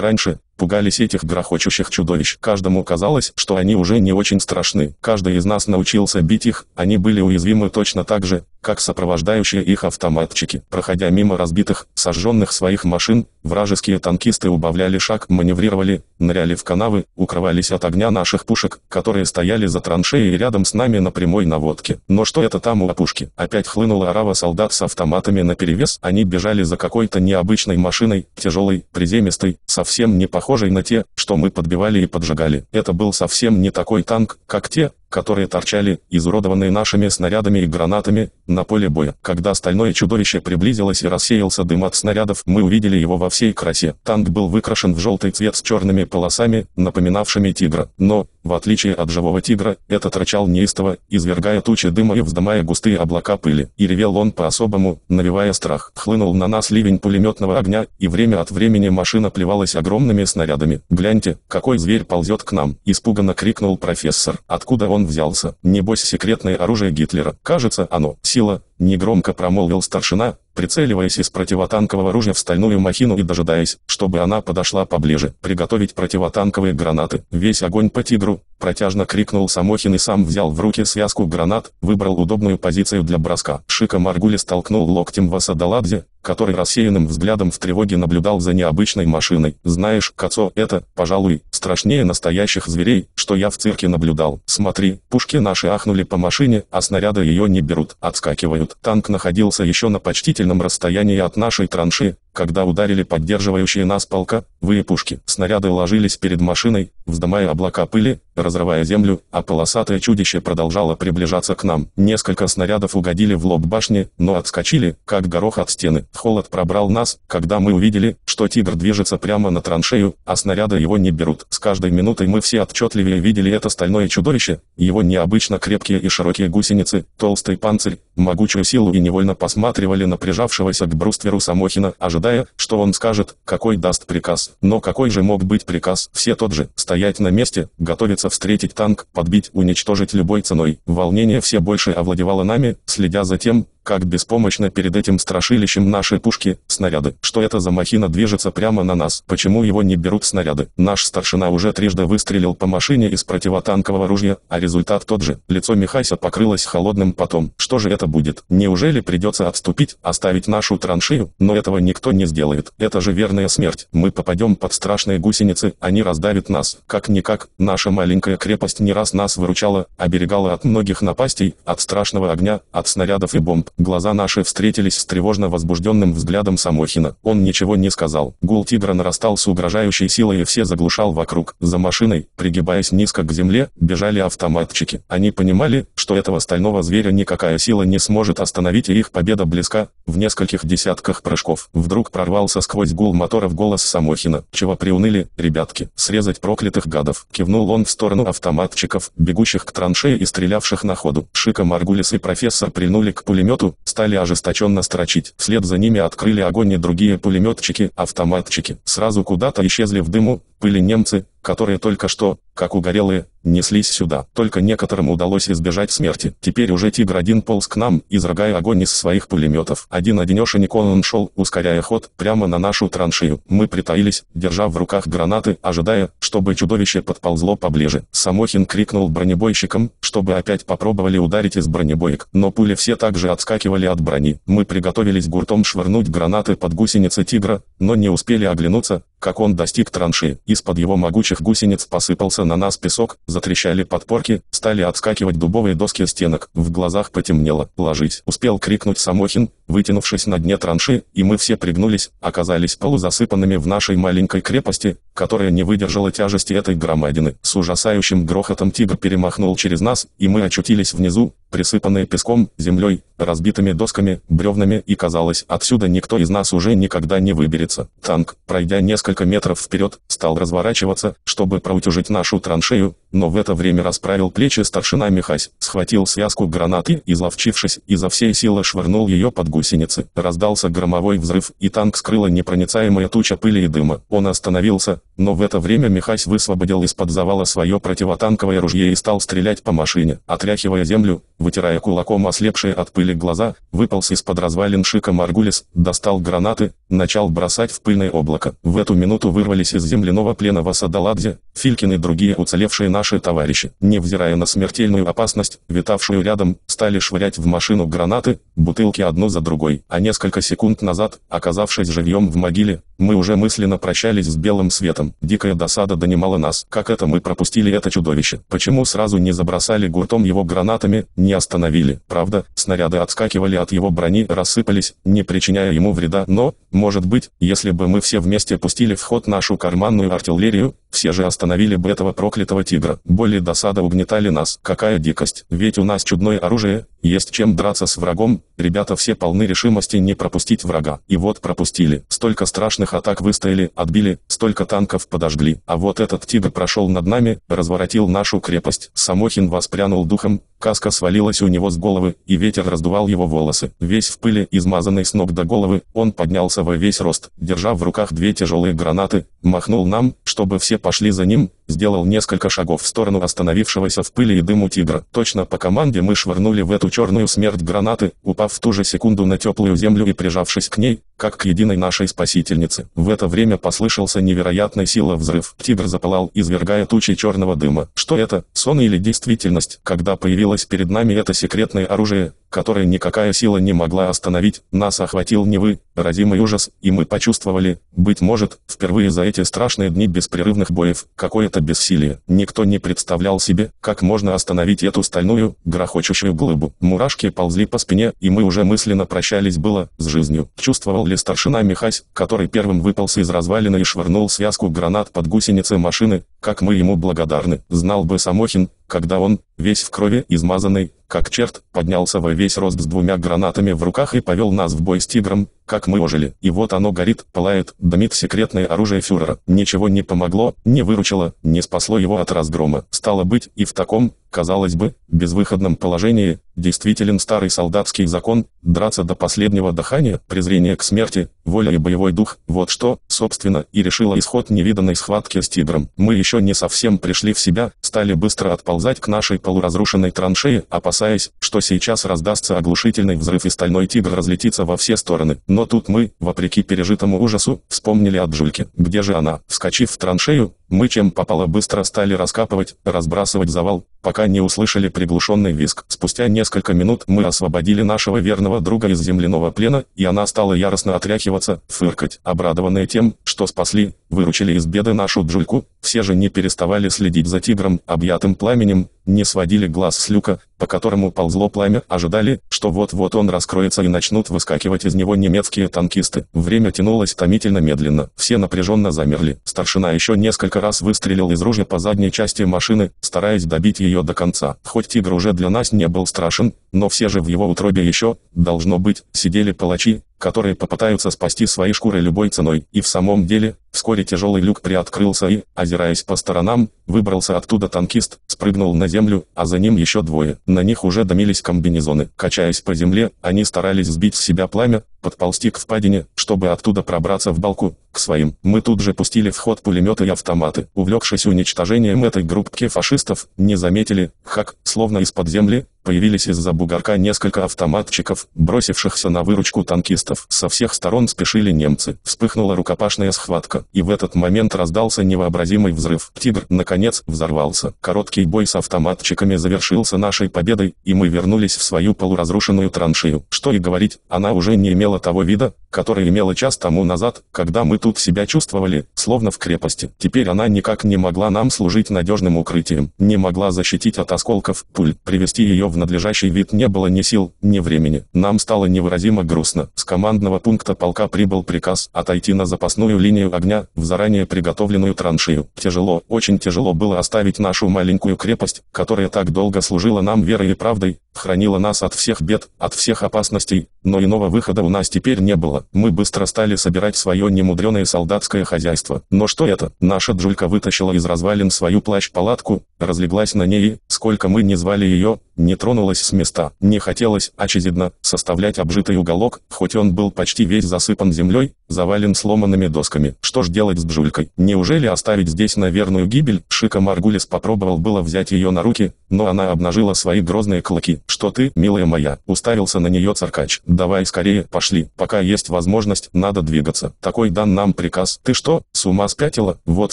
раньше, пугались этих грохочущих чудовищ. Каждому казалось, что они уже не очень страшны. Каждый из нас научился бить их, они были уязвимы точно так же, как сопровождающие их автоматчики. Проходя мимо разбитых, сожженных своих машин, вражеские танкисты убавляли шаг, маневрировали, ныряли в канавы, укрывались от огня наших пушек, которые стояли за траншеей рядом с нами на прямой наводке. Но что это там у опушки? Опять хлынула орава солдат с автоматами наперевес, они бежали за какой-то необычной машиной, тяжелой, приземистой, совсем не похожей на те, что мы подбивали и поджигали. Это был совсем не такой танк, как те, которые торчали, изуродованные нашими снарядами и гранатами, на поле боя. Когда стальное чудовище приблизилось и рассеялся дым от снарядов, мы увидели его во всей красе. Танк был выкрашен в желтый цвет с черными полосами, напоминавшими тигра. Но, в отличие от живого тигра, этот рычал неистово, извергая тучи дыма и вздымая густые облака пыли. И ревел он по-особому, навевая страх. Хлынул на нас ливень пулеметного огня, и время от времени машина плевалась огромными снарядами. «Гляньте, какой зверь ползет к нам!» – испуганно крикнул профессор. «Откуда он взялся? Небось секретное оружие Гитлера. Кажется, оно. Сила, негромко промолвил старшина, прицеливаясь из противотанкового ружья в стальную махину и дожидаясь, чтобы она подошла поближе, приготовить противотанковые гранаты. Весь огонь по тигру, протяжно крикнул Самохин и сам взял в руки связку гранат, выбрал удобную позицию для броска. Шика Маргули столкнул локтем Васадаладзе, который рассеянным взглядом в тревоге наблюдал за необычной машиной. «Знаешь, Кацо, это, пожалуй, страшнее настоящих зверей, что я в цирке наблюдал. Смотри, пушки наши ахнули по машине, а снаряды ее не берут, отскакивают. Танк находился еще на почтительном расстоянии от нашей транши, когда ударили поддерживающие нас полка, вы пушки. Снаряды ложились перед машиной, вздымая облака пыли, разрывая землю, а полосатое чудище продолжало приближаться к нам. Несколько снарядов угодили в лоб башни, но отскочили, как горох от стены. Холод пробрал нас, когда мы увидели, что тигр движется прямо на траншею, а снаряды его не берут. С каждой минутой мы все отчетливее видели это стальное чудовище, его необычно крепкие и широкие гусеницы, толстый панцирь, могучую силу и невольно посматривали на прижавшегося к брустверу Самохина, ожидая, что он скажет, какой даст приказ. Но какой же мог быть приказ? Все тот же, стоять на месте, готовиться встретить танк, подбить, уничтожить любой ценой. Волнение все больше овладевало нами, следя за тем, как беспомощно перед этим страшилищем наши пушки, снаряды. Что это за махина движется прямо на нас? Почему его не берут снаряды? Наш старшина уже трижды выстрелил по машине из противотанкового ружья, а результат тот же. Лицо Михайса покрылось холодным потом. Что же это будет? Неужели придется отступить, оставить нашу траншею? Но этого никто не сделает. Это же верная смерть. Мы попадем под страшные гусеницы, они раздавят нас. Как-никак, наша маленькая крепость не раз нас выручала, оберегала от многих напастей, от страшного огня, от снарядов и бомб. Глаза наши встретились с тревожно возбужденным взглядом Самохина. Он ничего не сказал. Гул тигра нарастал с угрожающей силой и все заглушал вокруг. За машиной, пригибаясь низко к земле, бежали автоматчики. Они понимали, что этого стального зверя никакая сила не сможет остановить и их победа близка, в нескольких десятках прыжков. Вдруг прорвался сквозь гул моторов голос Самохина. «Чего приуныли, ребятки? Срезать проклятых гадов!» Кивнул он в сторону автоматчиков, бегущих к траншее и стрелявших на ходу. Шика Маргулис и профессор прильнули к пулемету, минуту, стали ожесточенно строчить. Вслед за ними открыли огонь и другие пулеметчики, автоматчики. Сразу куда-то исчезли в дыму, были немцы, которые только что, как угорелые, неслись сюда. Только некоторым удалось избежать смерти. Теперь уже «Тигр-1» полз к нам, изрыгая огонь из своих пулеметов. Один-одинешенек он шел, ускоряя ход, прямо на нашу траншею. Мы притаились, держа в руках гранаты, ожидая, чтобы чудовище подползло поближе. Самохин крикнул бронебойщикам, чтобы опять попробовали ударить из бронебоек. Но пули все также отскакивали от брони. Мы приготовились гуртом швырнуть гранаты под гусеницы «Тигра», но не успели оглянуться, как он достиг траншеи. Из-под его могучих гусениц посыпался на нас песок, затрещали подпорки, стали отскакивать дубовые доски стенок. В глазах потемнело. «Ложись!» Успел крикнуть Самохин, вытянувшись на дне транши, и мы все пригнулись, оказались полузасыпанными в нашей маленькой крепости, которая не выдержала тяжести этой громадины. С ужасающим грохотом тигр перемахнул через нас, и мы очутились внизу, присыпанные песком, землей, разбитыми досками, бревнами и казалось, отсюда никто из нас уже никогда не выберется. Танк, пройдя несколько метров вперед, стал разворачиваться, чтобы проутюжить нашу траншею, но в это время расправил плечи старшина Михась, схватил связку гранаты изловчившись, изо всей силы швырнул ее под гусеницы. Раздался громовой взрыв, и танк скрыла непроницаемая туча пыли и дыма. Он остановился, но в это время Михась высвободил из-под завала свое противотанковое ружье и стал стрелять по машине, отряхивая землю, вытирая кулаком ослепшие от пыли глаза, выполз из-под развалин Шика Маргулис, достал гранаты, начал бросать в пыльное облако. В эту минуту вырвались из земляного плена Васадаладзе, Филькин и другие уцелевшие наши товарищи, невзирая на смертельную опасность, витавшую рядом, стали швырять в машину гранаты, бутылки одну за другой. А несколько секунд назад, оказавшись живьем в могиле, мы уже мысленно прощались с белым светом. Дикая досада донимала нас. Как это мы пропустили это чудовище? Почему сразу не забросали гуртом его гранатами, не остановили? Правда, снаряды отскакивали от его брони, рассыпались, не причиняя ему вреда, но, может быть, если бы мы все вместе пустили в ход нашу карманную артиллерию, все же остановили бы этого проклятого тигра. Боли досада угнетали нас. Какая дикость. Ведь у нас чудное оружие, есть чем драться с врагом, ребята все полны решимости не пропустить врага. И вот пропустили. Столько страшных атак выстояли, отбили, столько танков подожгли. А вот этот тигр прошел над нами, разворотил нашу крепость. Самохин воспрянул духом, каска свалилась у него с головы, и ветер раздувал его волосы. Весь в пыли, измазанный с ног до головы, он поднялся во весь рост, держа в руках две тяжелые гранаты, махнул нам, чтобы все пошли за ним, сделал несколько шагов в сторону остановившегося в пыли и дыму тигра. Точно по команде мы швырнули в эту черную смерть гранаты, упав в ту же секунду на теплую землю и прижавшись к ней, как к единой нашей спасительнице. В это время послышался невероятной силы взрыв. Тигр запылал, извергая тучи черного дыма. Что это, сон или действительность? Когда появилось перед нами это секретное оружие, которое никакая сила не могла остановить, нас охватил невыразимый ужас, и мы почувствовали, быть может, впервые за эти страшные дни беспрерывных боев, какое-то бессилие. Никто не представлял себе, как можно остановить эту стальную, грохочущую глыбу. Мурашки ползли по спине, и мы уже мысленно прощались было с жизнью. Чувствовал ли старшина Михась, который первым выполз из развалины и швырнул связку гранат под гусеницы машины, как мы ему благодарны. Знал бы Самохин, когда он, весь в крови, измазанный, как черт, поднялся во весь рост с двумя гранатами в руках и повел нас в бой с тигром, как мы ожили. И вот оно горит, пылает, дымит секретное оружие фюрера. Ничего не помогло, не выручило, не спасло его от разгрома. Стало быть, и в таком, казалось бы, безвыходном положении, действителен старый солдатский закон, драться до последнего дыхания, презрение к смерти, воля и боевой дух, вот что, собственно, и решило исход невиданной схватки с тигром. Мы еще не совсем пришли в себя, стали быстро отползать к нашей полуразрушенной траншее, опасаясь, что сейчас раздастся оглушительный взрыв и стальной тигр разлетится во все стороны. Но тут мы, вопреки пережитому ужасу, вспомнили о Джульке. Где же она? Вскочив в траншею, мы чем попало быстро стали раскапывать, разбрасывать завал, пока не услышали приглушенный визг. Спустя несколько минут мы освободили нашего верного друга из земляного плена, и она стала яростно отряхиваться, фыркать. Обрадованные тем, что спасли, выручили из беды нашу Джульку, все же не переставали следить за тигром, объятым пламенем, не сводили глаз с люка, по которому ползло пламя, ожидали, что вот-вот он раскроется и начнут выскакивать из него немецкие танкисты. Время тянулось томительно медленно, все напряженно замерли. Старшина еще несколько раз выстрелил из ружья по задней части машины, стараясь добить ее до конца. Хоть тигр уже для нас не был страшен, но все же в его утробе еще, должно быть, сидели палачи, которые попытаются спасти свои шкуры любой ценой. И в самом деле, вскоре тяжелый люк приоткрылся и, озираясь по сторонам, выбрался оттуда танкист, спрыгнул на землю, а за ним еще двое. На них уже дымились комбинезоны. Качаясь по земле, они старались сбить с себя пламя, подползти к впадине, чтобы оттуда пробраться в балку, к своим. Мы тут же пустили в ход пулеметы и автоматы. Увлекшись уничтожением этой группки фашистов, не заметили, как, словно из-под земли, появились из-за бугорка несколько автоматчиков, бросившихся на выручку танкистов. Со всех сторон спешили немцы. Вспыхнула рукопашная схватка, и в этот момент раздался невообразимый взрыв. «Тигр» наконец взорвался. Короткий бой с автоматчиками завершился нашей победой, и мы вернулись в свою полуразрушенную траншею. Что и говорить, она уже не имела того вида, который имела час тому назад, когда мы тут себя чувствовали, словно в крепости. Теперь она никак не могла нам служить надежным укрытием, не могла защитить от осколков, пуль, привести ее в надлежащий вид не было ни сил, ни времени. Нам стало невыразимо грустно. С командного пункта полка прибыл приказ отойти на запасную линию огня, в заранее приготовленную траншею. Тяжело, очень тяжело было оставить нашу маленькую крепость, которая так долго служила нам верой и правдой, хранила нас от всех бед, от всех опасностей, но иного выхода у нас теперь не было. Мы быстро стали собирать свое немудреное солдатское хозяйство. Но что это? Наша Джулька вытащила из развалин свою плащ-палатку, разлеглась на ней сколько мы не звали ее, не тронулась с места. Не хотелось, очевидно, составлять обжитый уголок, хоть он был почти весь засыпан землей, завален сломанными досками. Что ж делать с Джулькой? Неужели оставить здесь на верную гибель? Шика Маргулис попробовал было взять ее на руки, но она обнажила свои грозные клыки. «Что ты, милая моя?» Уставился на нее царкач. «Давай скорее, пошли. Пока есть возможность, надо двигаться. Такой дан нам приказ. Ты что, с ума спятила? Вот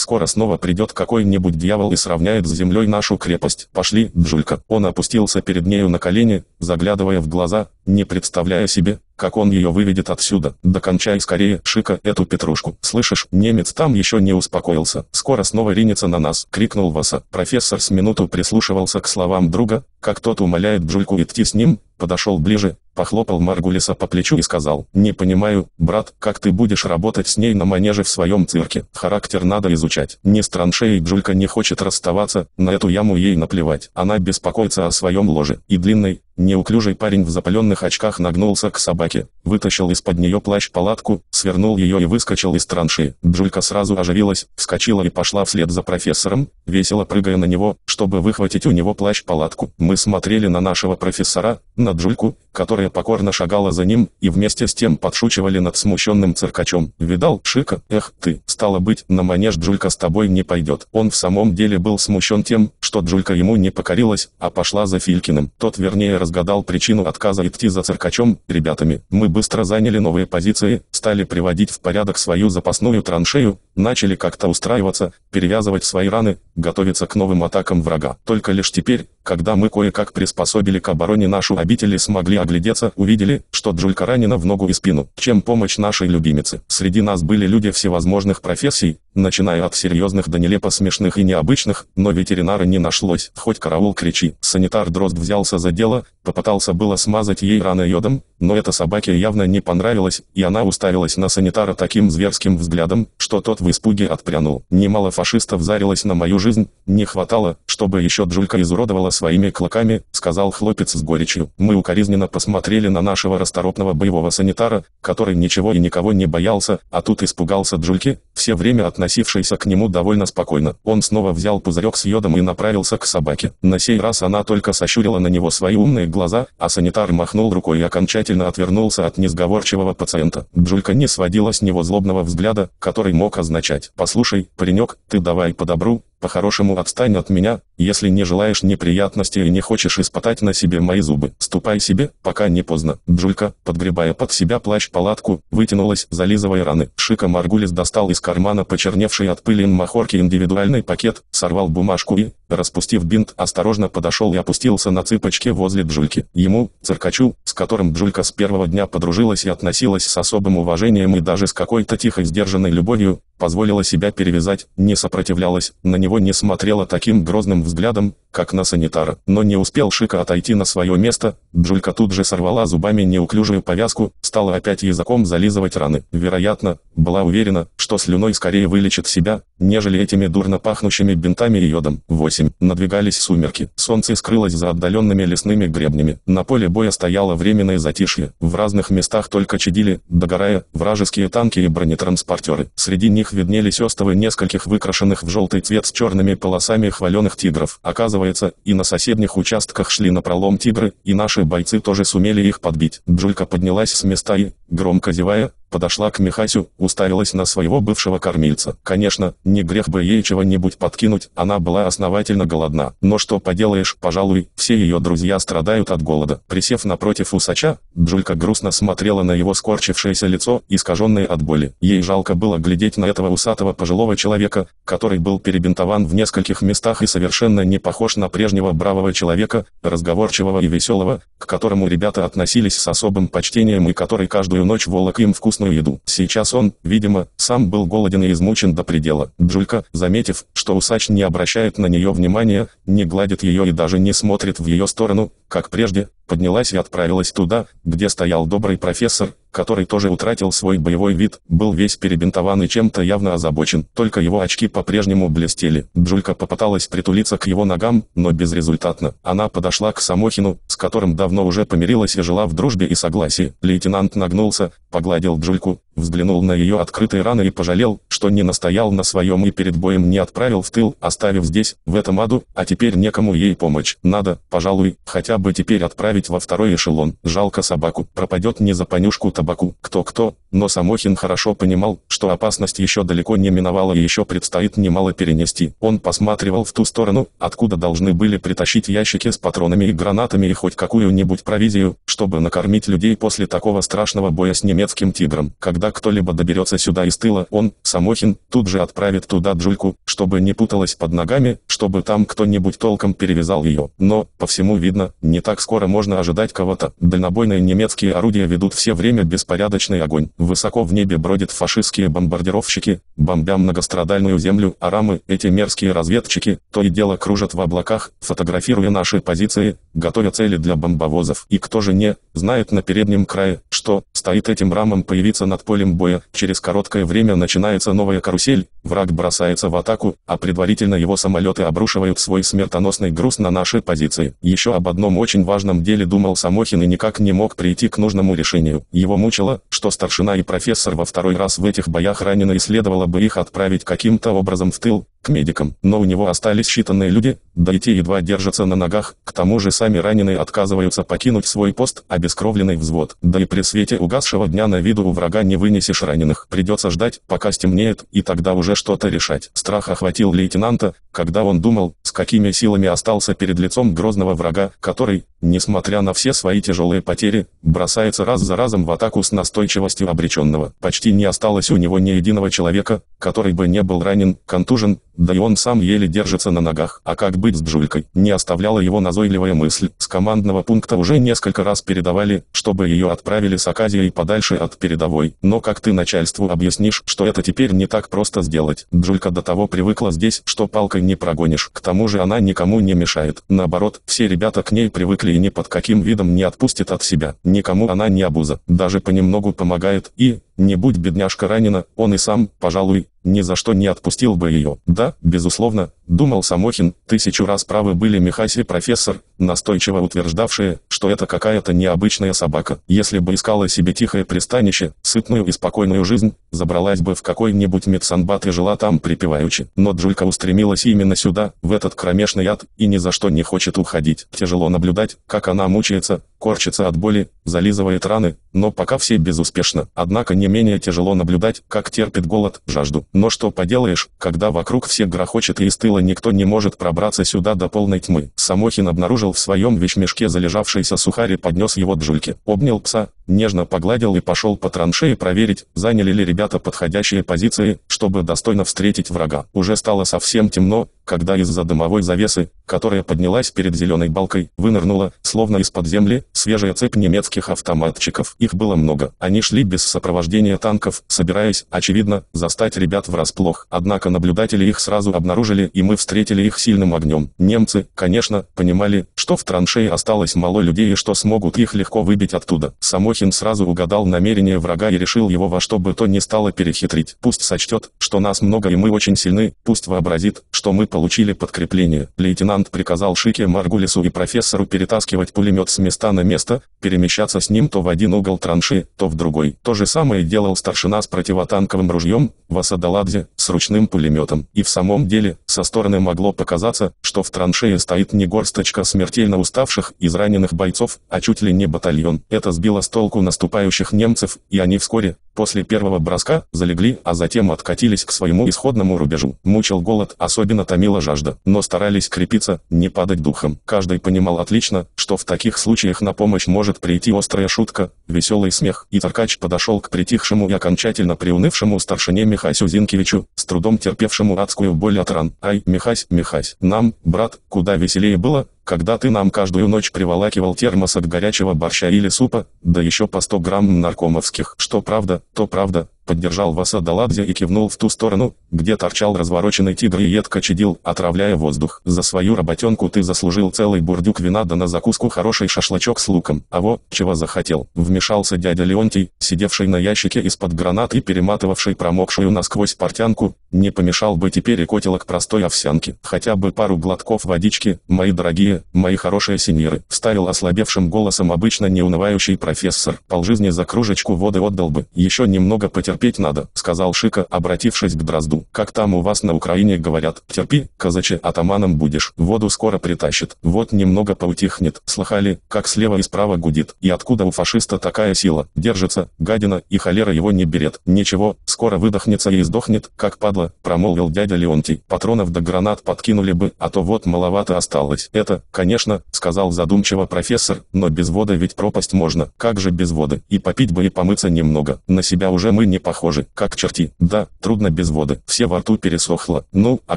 скоро снова придет какой-нибудь дьявол и сравняет с землей нашу крепость. Пошли, Джулька». Он опустился перед нею на колени, заглядывая в глаза, не представляя себе, как он ее выведет отсюда. Докончай скорее, Шика, эту петрушку. Слышишь, немец там еще не успокоился. Скоро снова ринется на нас, крикнул Васа. Профессор с минуту прислушивался к словам друга, как тот умоляет Джульку идти с ним, подошел ближе, похлопал Маргулиса по плечу и сказал, «Не понимаю, брат, как ты будешь работать с ней на манеже в своем цирке? Характер надо изучать. Не с траншеей Джулька не хочет расставаться, на эту яму ей наплевать. Она беспокоится о своем ложе. И длинной, неуклюжий парень в запаленных очках нагнулся к собаке, вытащил из-под нее плащ-палатку, свернул ее и выскочил из траншеи. Джулька сразу оживилась, вскочила и пошла вслед за профессором, весело прыгая на него, чтобы выхватить у него плащ-палатку. Мы смотрели на нашего профессора, на Джульку, которая покорно шагала за ним, и вместе с тем подшучивали над смущенным циркачом. «Видал, Шика? Эх, ты, стало быть, на манеж Джулька с тобой не пойдет». Он в самом деле был смущен тем, что Джулька ему не покорилась, а пошла за Филькиным. Тот вернее разгадал причину отказа идти за циркачом, ребятами. Мы быстро заняли новые позиции, стали приводить в порядок свою запасную траншею, начали как-то устраиваться, перевязывать свои раны, готовиться к новым атакам врага. Только лишь теперь, когда мы кое-как приспособили к обороне нашу обитель и смогли оглядеться, увидели, что Джулька ранена в ногу и спину. Чем помощь нашей любимицы? Среди нас были люди всевозможных профессий, начиная от серьезных до нелепо смешных и необычных, но ветеринара не нашлось. Хоть караул кричи. Санитар Дрозд взялся за дело, попытался было смазать ей раны йодом, но это собаке явно не понравилось, и она уставилась на санитара таким зверским взглядом, что тот в испуге отпрянул. Немало фашистов зарилось на мою жизнь, не хватало, чтобы еще Джулька изуродовала своими клыками, сказал хлопец с горечью. Мы укоризненно посмотрели на нашего расторопного боевого санитара, который ничего и никого не боялся, а тут испугался Джульки, все время относившейся к нему довольно спокойно. Он снова взял пузырек с йодом и направился к собаке. На сей раз она только сощурила на него свои умные глаза, а санитар махнул рукой и окончательно отвернулся от несговорчивого пациента. Джулька не сводила с него злобного взгляда, который мог означать «Послушай, паренек, ты давай по добру, по-хорошему отстань от меня, если не желаешь неприятностей и не хочешь испытать на себе мои зубы. Ступай себе, пока не поздно. Джулька, подгребая под себя плащ-палатку, вытянулась, зализывая раны. Шика Маргулис достал из кармана почерневший от пыли махорки индивидуальный пакет, сорвал бумажку и, распустив бинт, осторожно подошел и опустился на цыпочки возле Джульки. Ему, циркачу, с которым Джулька с первого дня подружилась и относилась с особым уважением и даже с какой-то тихой сдержанной любовью, позволила себя перевязать, не сопротивлялась, на него не смотрела таким грозным взглядом, как на санитара. Но не успел Шика отойти на свое место, Джулька тут же сорвала зубами неуклюжую повязку, стала опять языком зализывать раны. Вероятно, была уверена, что слюной скорее вылечит себя, нежели этими дурно пахнущими бинтами и йодом. 8. Надвигались сумерки. Солнце скрылось за отдаленными лесными гребнями. На поле боя стояло временное затишье. В разных местах только чадили, догорая, вражеские танки и бронетранспортеры. Среди них виднелись остовы нескольких выкрашенных в желтый цвет с черными полосами хваленых тигров. Оказывается, и на соседних участках шли на пролом тигры, и наши бойцы тоже сумели их подбить. Джулька поднялась с места и, громко зевая, подошла к Михасю, уставилась на своего бывшего кормильца. Конечно, не грех бы ей чего-нибудь подкинуть, она была основательно голодна. Но что поделаешь, пожалуй, все ее друзья страдают от голода. Присев напротив усача, Джулька грустно смотрела на его скорчившееся лицо, искаженное от боли. Ей жалко было глядеть на этого усатого пожилого человека, который был перебинтован в нескольких местах и совершенно не похож на прежнего бравого человека, разговорчивого и веселого, к которому ребята относились с особым почтением и который каждую ночь волок им вкусную вкусную еду. Сейчас он, видимо, сам был голоден и измучен до предела. Джулька, заметив, что усач не обращает на нее внимания, не гладит ее и даже не смотрит в ее сторону, как прежде, поднялась и отправилась туда, где стоял добрый профессор, который тоже утратил свой боевой вид, был весь перебинтован и чем-то явно озабочен, только его очки по-прежнему блестели. Джулька попыталась притулиться к его ногам, но безрезультатно. Она подошла к Самохину, с которым давно уже помирилась и жила в дружбе и согласии. Лейтенант нагнулся, погладил Джульку, взглянул на ее открытые раны и пожалел, что не настоял на своем и перед боем не отправил в тыл, оставив здесь, в этом аду, а теперь некому ей помочь. Надо, пожалуй, хотя бы теперь отправить во второй эшелон. Жалко собаку, пропадет не за понюшку табаку. Кто-кто, но Самохин хорошо понимал, что опасность еще далеко не миновала и еще предстоит немало перенести. Он посматривал в ту сторону, откуда должны были притащить ящики с патронами и гранатами и хоть какую-нибудь провизию, чтобы накормить людей после такого страшного боя с немецким тигром. Когда когда кто-либо доберется сюда из тыла, он, Самохин, тут же отправит туда Джульку, чтобы не путалась под ногами, чтобы там кто-нибудь толком перевязал ее. Но, по всему видно, не так скоро можно ожидать кого-то. Дальнобойные немецкие орудия ведут все время беспорядочный огонь. Высоко в небе бродят фашистские бомбардировщики, бомбя многострадальную землю, а рамы, эти мерзкие разведчики, то и дело кружат в облаках, фотографируя наши позиции, готовя цели для бомбовозов. И кто же не, знает на переднем крае, что, стоит этим рамом появиться над полем боя, через короткое время начинается новая карусель, враг бросается в атаку, а предварительно его самолеты обрушивают свой смертоносный груз на наши позиции. Еще об одном очень важном деле думал Самохин и никак не мог прийти к нужному решению. Его мучило, что старшина и профессор во второй раз в этих боях ранены и следовало бы их отправить каким-то образом в тыл, к медикам, но у него остались считанные люди, да и те едва держатся на ногах, к тому же сами раненые отказываются покинуть свой пост, обескровленный взвод, да и при свете угасшего дня на виду у врага не вынесешь раненых, придется ждать, пока стемнеет, и тогда уже что-то решать. Страх охватил лейтенанта, когда он думал, с какими силами остался перед лицом грозного врага, который, несмотря на все свои тяжелые потери, бросается раз за разом в атаку с настойчивостью обреченного. Почти не осталось у него ни единого человека, который бы не был ранен, контужен, да и он сам еле держится на ногах. А как быть с Джулькой? Не оставляла его назойливая мысль. С командного пункта уже несколько раз передавали, чтобы ее отправили с Аказией подальше от передовой. Но как ты начальству объяснишь, что это теперь не так просто сделать? Джулька до того привыкла здесь, что палкой не прогонишь. К тому же она никому не мешает. Наоборот, все ребята к ней привыкли и ни под каким видом не отпустит от себя. Никому она не обуза. Даже понемногу помогает и, не будь бедняжка ранена, он и сам, пожалуй, ни за что не отпустил бы ее. Да, безусловно, думал Самохин, тысячу раз правы были Михаси профессор, настойчиво утверждавшие, что это какая-то необычная собака. Если бы искала себе тихое пристанище, сытную и спокойную жизнь, забралась бы в какой-нибудь медсанбат и жила там припеваючи. Но Джулька устремилась именно сюда, в этот кромешный ад, и ни за что не хочет уходить. Тяжело наблюдать, как она мучается, корчится от боли, зализывает раны, но пока все безуспешно. Однако не менее тяжело наблюдать, как терпит голод, жажду. Но что поделаешь, когда вокруг все грохочет и из тыла никто не может пробраться сюда до полной тьмы. Самохин обнаружил в своем вещмешке залежавшийся сухарь и поднес его Джульке. Обнял пса, нежно погладил и пошел по траншеи проверить, заняли ли ребята подходящие позиции, чтобы достойно встретить врага. Уже стало совсем темно, когда из-за дымовой завесы, которая поднялась перед зеленой балкой, вынырнула, словно из-под земли, свежая цепь немецких автоматчиков. Их было много. Они шли без сопровождения танков, собираясь, очевидно, застать ребят врасплох. Однако наблюдатели их сразу обнаружили и мы встретили их сильным огнем. Немцы, конечно, понимали, что в траншее осталось мало людей и что смогут их легко выбить оттуда. Само Самохин сразу угадал намерение врага и решил его во что бы то ни стало перехитрить. Пусть сочтет, что нас много и мы очень сильны, пусть вообразит, что мы получили подкрепление. Лейтенант приказал Шике Маргулису и профессору перетаскивать пулемет с места на место, перемещаться с ним то в один угол транши, то в другой. То же самое делал старшина с противотанковым ружьем, в Асадаладзе, с ручным пулеметом. И в самом деле, со стороны могло показаться, что в траншее стоит не горсточка смертельно уставших, израненных бойцов, а чуть ли не батальон. Это сбило с толку наступающих немцев, и они вскоре, После первого броска, залегли, а затем откатились к своему исходному рубежу. Мучил голод, особенно томила жажда, но старались крепиться, не падать духом. Каждый понимал отлично, что в таких случаях на помощь может прийти острая шутка, веселый смех. И Таркач подошел к притихшему и окончательно приунывшему старшине Михасю Зинкевичу, с трудом терпевшему адскую боль от ран. «Ай, Михась, Михась, нам, брат, куда веселее было, когда ты нам каждую ночь приволакивал термосок горячего борща или супа, да еще по 100 грамм наркомовских. Что правда, то правда, поддержал Васа Даладзе и кивнул в ту сторону, где торчал развороченный тигр и едко чадил, отравляя воздух. За свою работенку ты заслужил целый бурдюк вина да на закуску хороший шашлычок с луком. А во, чего захотел. Вмешался дядя Леонтий, сидевший на ящике из-под гранат и перематывавший промокшую насквозь портянку, не помешал бы теперь и котелок простой овсянки. Хотя бы пару глотков водички, мои дорогие, мои хорошие сеньоры. Вставил ослабевшим голосом обычно неунывающий профессор. Полжизни за кружечку воды отдал бы. Еще немного потерпел терпеть надо», — сказал Шика, обратившись к Дрозду. «Как там у вас на Украине говорят, терпи, казаче, атаманом будешь, воду скоро притащит. Вот немного поутихнет, слыхали, как слева и справа гудит, и откуда у фашиста такая сила, держится, гадина, и холера его не берет. Ничего, скоро выдохнется и сдохнет, как падла», — промолвил дядя Леонтий. «Патронов до гранат подкинули бы, а то вот маловато осталось». «Это, конечно», — сказал задумчиво профессор, «но без воды ведь пропасть можно. Как же без воды? И попить бы и помыться немного. На себя уже мы не похожи, как черти. Да, трудно без воды, все во рту пересохло. Ну, а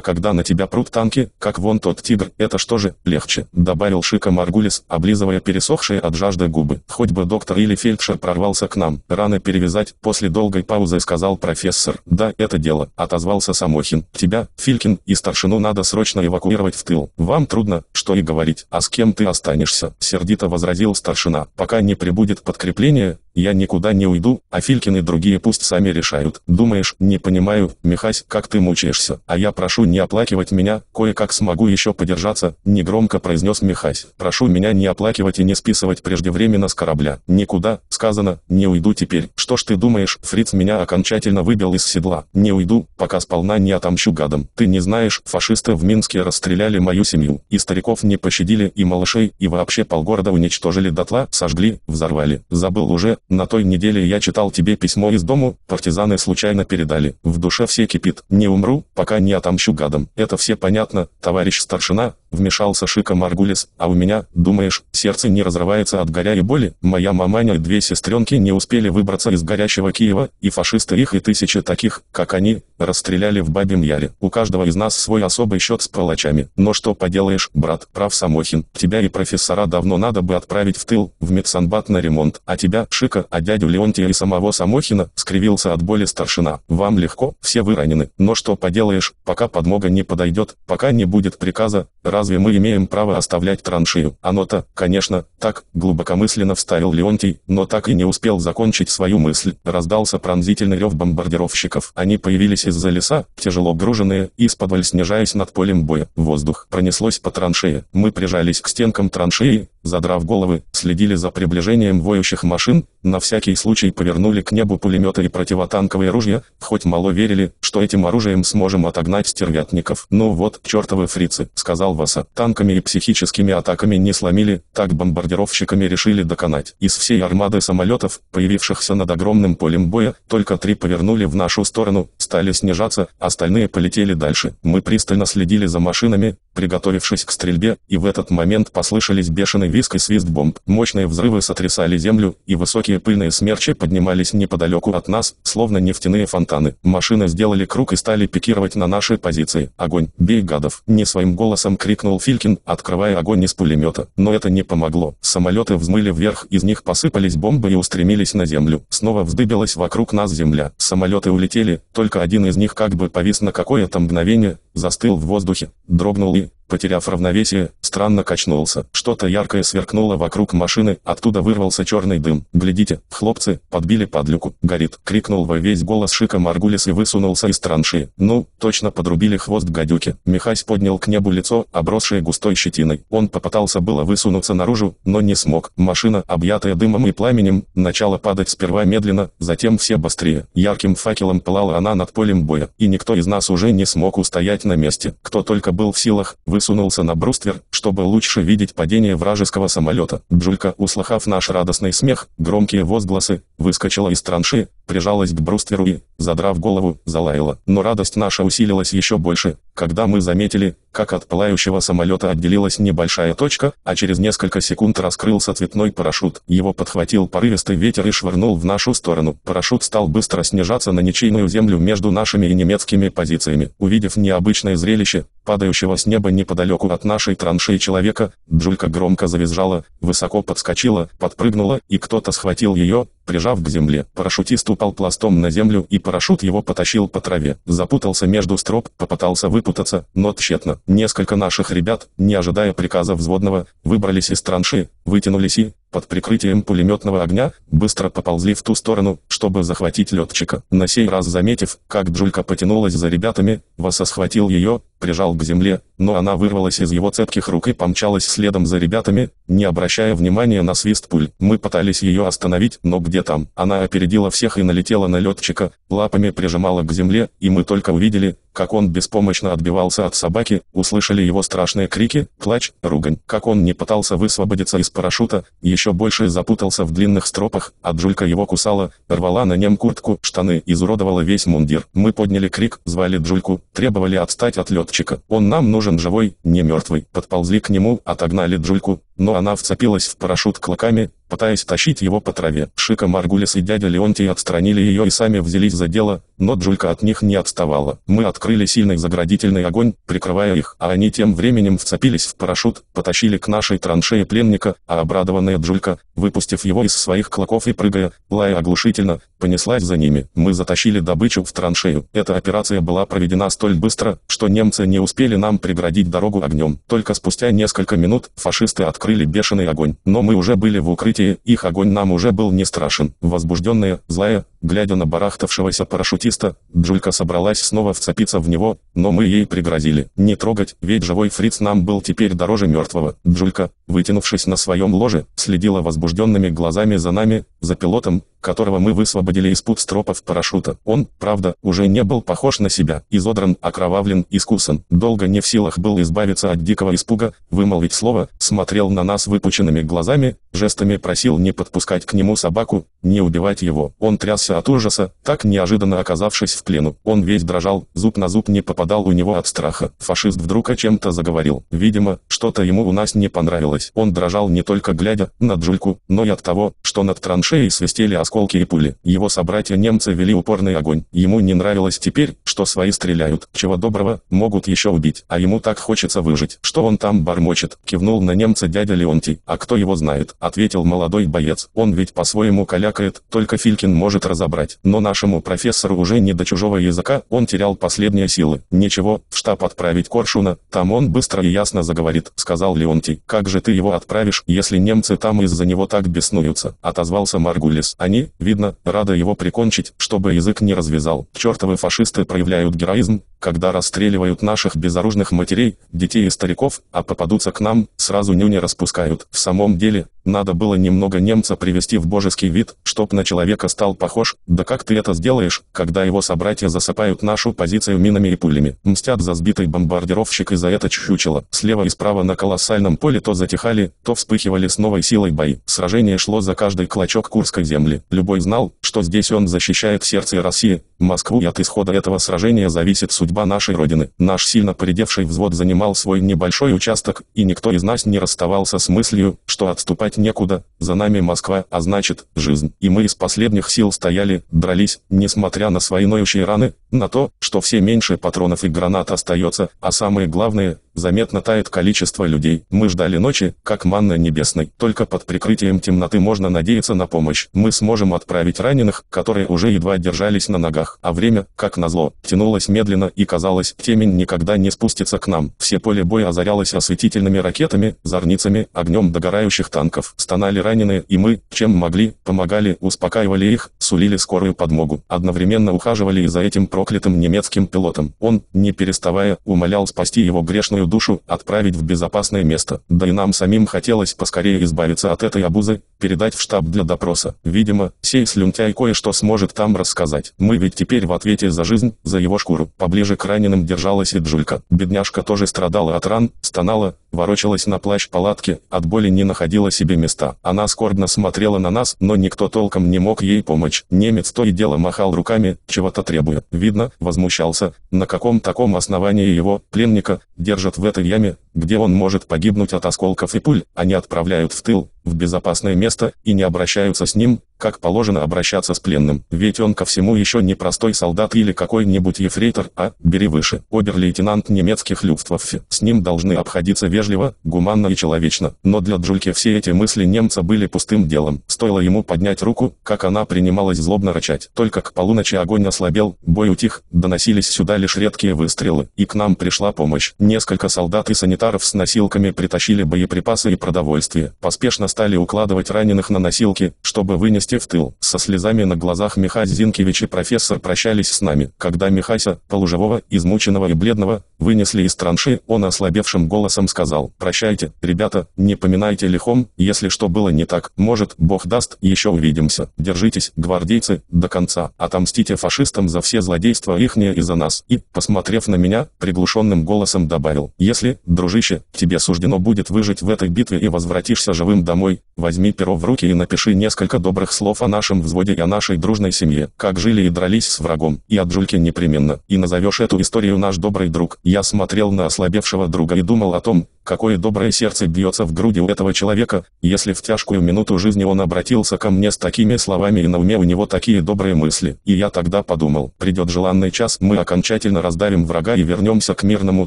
когда на тебя прут танки, как вон тот тигр, это что же, легче, добавил Шика Маргулис, облизывая пересохшие от жажды губы. Хоть бы доктор или фельдшер прорвался к нам, раны перевязать, после долгой паузы сказал профессор. Да, это дело, отозвался Самохин. Тебя, Филькин, и старшину надо срочно эвакуировать в тыл. Вам трудно, что и говорить, а с кем ты останешься? Сердито возразил старшина. Пока не прибудет подкрепление, я никуда не уйду, а Филькин и другие пусть сами решают. Думаешь, не понимаю, Михась, как ты мучаешься. А я прошу не оплакивать меня, кое-как смогу еще подержаться, негромко произнес Михась. Прошу меня не оплакивать и не списывать преждевременно с корабля. Никуда, сказано, не уйду теперь. Что ж ты думаешь, Фриц меня окончательно выбил из седла. Не уйду, пока сполна не отомщу гадом. Ты не знаешь, фашисты в Минске расстреляли мою семью. И стариков не пощадили, и малышей, и вообще полгорода уничтожили дотла, сожгли, взорвали. Забыл уже, на той неделе я читал тебе письмо из дому, партизаны случайно передали. В душе все кипит. Не умру, пока не отомщу гадом. Это все понятно, товарищ старшина, вмешался Шика Маргулис, а у меня, думаешь, сердце не разрывается от горя и боли? Моя маманя и две сестренки не успели выбраться из горящего Киева, и фашисты их и тысячи таких, как они, расстреляли в Бабьем Яре. У каждого из нас свой особый счет с палачами. Но что поделаешь, брат, прав Самохин. Тебя и профессора давно надо бы отправить в тыл, в медсанбат на ремонт. А тебя, Шика, а дядю Леонтия и самого Самохина, скривился от боли старшина. Вам легко, все вы ранены. Но что поделаешь, пока подмога не подойдет, пока не будет приказа, разве мы имеем право оставлять траншею? Оно-то, конечно, так, глубокомысленно вставил Леонтий, но так и не успел закончить свою мысль. Раздался пронзительный рев бомбардировщиков. Они появились из-за леса, тяжело груженные, из-под снижаясь над полем боя. Воздух пронеслось по траншее. Мы прижались к стенкам траншеи, задрав головы, следили за приближением воющих машин, на всякий случай повернули к небу пулеметы и противотанковые ружья, хоть мало верили, что этим оружием сможем отогнать стервятников. «Ну вот, чертовы фрицы», — сказал Васа. «Танками и психическими атаками не сломили, так бомбардировщиками решили доконать. Из всей армады самолетов, появившихся над огромным полем боя, только три повернули в нашу сторону, стали снижаться, остальные полетели дальше. Мы пристально следили за машинами, приготовившись к стрельбе, и в этот момент послышались бешеный визг и свист бомб. Мощные взрывы сотрясали землю, и высокие пыльные смерчи поднимались неподалеку от нас, словно нефтяные фонтаны. Машины сделали круг и стали пикировать на наши позиции. «Огонь! Бей гадов!» Не своим голосом крикнул Филькин, открывая огонь из пулемета. Но это не помогло. Самолеты взмыли вверх, из них посыпались бомбы и устремились на землю. Снова вздыбилась вокруг нас земля. Самолеты улетели, только один из них как бы повис на какое-то мгновение, застыл в воздухе, дрогнул и, потеряв равновесие, странно качнулся. Что-то яркое сверкнуло вокруг машины, оттуда вырвался черный дым. «Глядите, хлопцы, подбили подлюку, горит!» — крикнул во весь голос Шика Маргулис и высунулся из траншеи. «Ну, точно подрубили хвост гадюки!» Михась поднял к небу лицо, обросшее густой щетиной. Он попытался было высунуться наружу, но не смог. Машина, объятая дымом и пламенем, начала падать сперва медленно, затем все быстрее. Ярким факелом пылала она над полем боя, и никто из нас уже не смог устоять на месте. Кто только был в силах, высунулся на бруствер, чтобы лучше видеть падение вражеского самолета. Джулька, услыхав наш радостный смех, громкие возгласы, выскочила из траншеи, прижалась к брустверу и, задрав голову, залаяла. Но радость наша усилилась еще больше, когда мы заметили, как от пылающего самолета отделилась небольшая точка, а через несколько секунд раскрылся цветной парашют. Его подхватил порывистый ветер и швырнул в нашу сторону. Парашют стал быстро снижаться на ничейную землю между нашими и немецкими позициями. Увидев необычное зрелище, падающего с неба неподалеку от нашей траншеи человека, Джулька громко завизжала, высоко подскочила, подпрыгнула, и кто-то схватил ее, прижав к земле. Парашютист упал пластом на землю, и парашют его потащил по траве. Запутался между строп, попытался выпутаться, но тщетно. Несколько наших ребят, не ожидая приказа взводного, выбрались из траншеи, вытянулись и, под прикрытием пулеметного огня, быстро поползли в ту сторону, чтобы захватить летчика. На сей раз заметив, как Джулька потянулась за ребятами, Васа схватил ее, прижал к земле, но она вырвалась из его цепких рук и помчалась следом за ребятами, не обращая внимания на свист пуль. Мы пытались ее остановить, но где там? Она опередила всех и налетела на летчика, лапами прижимала к земле, и мы только увидели, как он беспомощно отбивался от собаки, услышали его страшные крики, плач, ругань. Как он не пытался высвободиться из парашюта, еще больше запутался в длинных стропах, а Джулька его кусала, рвала на нем куртку, штаны, изуродовала весь мундир. Мы подняли крик, звали Джульку, требовали отстать от летчика. Он нам нужен живой, не мертвый. Подползли к нему, отогнали Джульку, но она вцепилась в парашют клоками, пытаясь тащить его по траве. Шика Маргулис и дядя Леонтий отстранили ее и сами взялись за дело, но Джулька от них не отставала. Мы открыли сильный заградительный огонь, прикрывая их, а они тем временем вцепились в парашют, потащили к нашей траншее пленника, а обрадованная Джулька, выпустив его из своих клоков и прыгая, лая оглушительно, понеслась за ними. Мы затащили добычу в траншею. Эта операция была проведена столь быстро, что немцы не успели нам преградить дорогу огнем. Только спустя несколько минут фашисты открыли бешеный огонь. Но мы уже были в укрытии, их огонь нам уже был не страшен. Возбужденная, злая, глядя на барахтавшегося парашютиста, Джулька собралась снова вцепиться в него, но мы ей пригрозили. Не трогать, ведь живой фриц нам был теперь дороже мертвого. Джулька, вытянувшись на своем ложе, следила возбужденными глазами за нами, за пилотом, которого мы высвободили из-под стропов парашюта. Он, правда, уже не был похож на себя, изодран, окровавлен, искусан. Долго не в силах был избавиться от дикого испуга, вымолвить слово, смотрел на нас выпученными глазами, жестами просил не подпускать к нему собаку, не убивать его. Он трясся от ужаса, так неожиданно оказавшись в плену. Он весь дрожал, зуб на зуб не попадал у него от страха. Фашист вдруг о чем-то заговорил. Видимо, что-то ему у нас не понравилось. Он дрожал не только глядя на Джульку, но и от того, что над траншеей свистели осколки и пули. Его собратья-немцы вели упорный огонь. Ему не нравилось теперь, что свои стреляют. Чего доброго, могут еще убить. А ему так хочется выжить. Что он там бормочет? Кивнул на немца дядя Леонтий. А кто его знает? Ответил молодой боец. Он ведь по-своему калякает, только Филькин может разобрать. Но нашему профессору уже не до чужого языка, он терял последние силы. Ничего, в штаб отправить Коршуна, там он быстро и ясно заговорит, сказал Леонтий. Как же ты его отправишь, если немцы там из-за него так беснуются? Отозвался Маргулис. Они, видно, рады его прикончить, чтобы язык не развязал. Чертовы фашисты проявляют героизм, когда расстреливают наших безоружных матерей, детей и стариков, а попадутся к нам, сразу нюни распускают. В самом деле, надо было немного немца привести в божеский вид, чтоб на человека стал похож, да как ты это сделаешь, когда его собратья засыпают нашу позицию минами и пулями, мстят за сбитый бомбардировщик и за это чучело. Слева и справа на колоссальном поле то затихали, то вспыхивали с новой силой бои. Сражение шло за каждый клочок Курской земли. Любой знал, что здесь он защищает сердце России, Москву и от исхода этого сражения зависит судьба нашей Родины. Наш сильно поредевший взвод занимал свой небольшой участок, и никто из нас не расставался с мыслью, что отступать некуда, за нами Москва, а значит, жизнь. И мы из последних сил стояли, дрались, несмотря на свои ноющие раны, на то, что все меньше патронов и гранат остается, а самое главное, заметно тает количество людей. Мы ждали ночи, как манна небесной. Только под прикрытием темноты можно надеяться на помощь. Мы сможем отправить раненых, которые уже едва держались на ногах. А время, как назло, тянулось медленно и казалось, темень никогда не спустится к нам. Все поле боя озарялось осветительными ракетами, зорницами, огнем догорающих танков. Стонали раненые, и мы, чем могли, помогали, успокаивали их, сулили скорую подмогу. Одновременно ухаживали и за этим проклятым немецким пилотом. Он, не переставая, умолял спасти его грешную душу, отправить в безопасное место. Да и нам самим хотелось поскорее избавиться от этой обузы, передать в штаб для допроса. Видимо, сей слюнтяй кое-что сможет там рассказать. Мы ведь теперь в ответе за жизнь, за его шкуру. Поближе к раненым держалась и Джулька. Бедняжка тоже страдала от ран, стонала, ворочалась на плащ палатки, от боли не находила себе места. Она скорбно смотрела на нас, но никто толком не мог ей помочь. Немец то и дело махал руками, чего-то требуя. Видно, возмущался, на каком таком основании его, пленника, держат в этой яме, где он может погибнуть от осколков и пуль, они отправляют в тыл, в безопасное место, и не обращаются с ним, как положено обращаться с пленным. Ведь он ко всему еще не простой солдат или какой-нибудь ефрейтор, а, бери выше, обер-лейтенант немецких люфтваффе. С ним должны обходиться вежливо, гуманно и человечно. Но для Джульки все эти мысли немца были пустым делом. Стоило ему поднять руку, как она принималась злобно рычать. Только к полуночи огонь ослабел, бой утих, доносились сюда лишь редкие выстрелы. И к нам пришла помощь. Несколько солдат и санитаров с носилками притащили боеприпасы и продовольствие. Поспешно стали укладывать раненых на носилки, чтобы вынести в тыл. Со слезами на глазах Михась Зинкевич и профессор прощались с нами. Когда Михася, полуживого, измученного и бледного, вынесли из транши, он ослабевшим голосом сказал, «Прощайте, ребята, не поминайте лихом, если что было не так, может, Бог даст, еще увидимся. Держитесь, гвардейцы, до конца, отомстите фашистам за все злодейства ихние и за нас». И, посмотрев на меня, приглушенным голосом добавил, «Если, дружище, тебе суждено будет выжить в этой битве и возвратишься живым домой, домой, возьми перо в руки и напиши несколько добрых слов о нашем взводе и о нашей дружной семье, как жили и дрались с врагом, и от Джульки непременно, и назовешь эту историю наш добрый друг. Я смотрел на ослабевшего друга и думал о том, какое доброе сердце бьется в груди у этого человека, если в тяжкую минуту жизни он обратился ко мне с такими словами и на уме у него такие добрые мысли. И я тогда подумал, придет желанный час, мы окончательно раздавим врага и вернемся к мирному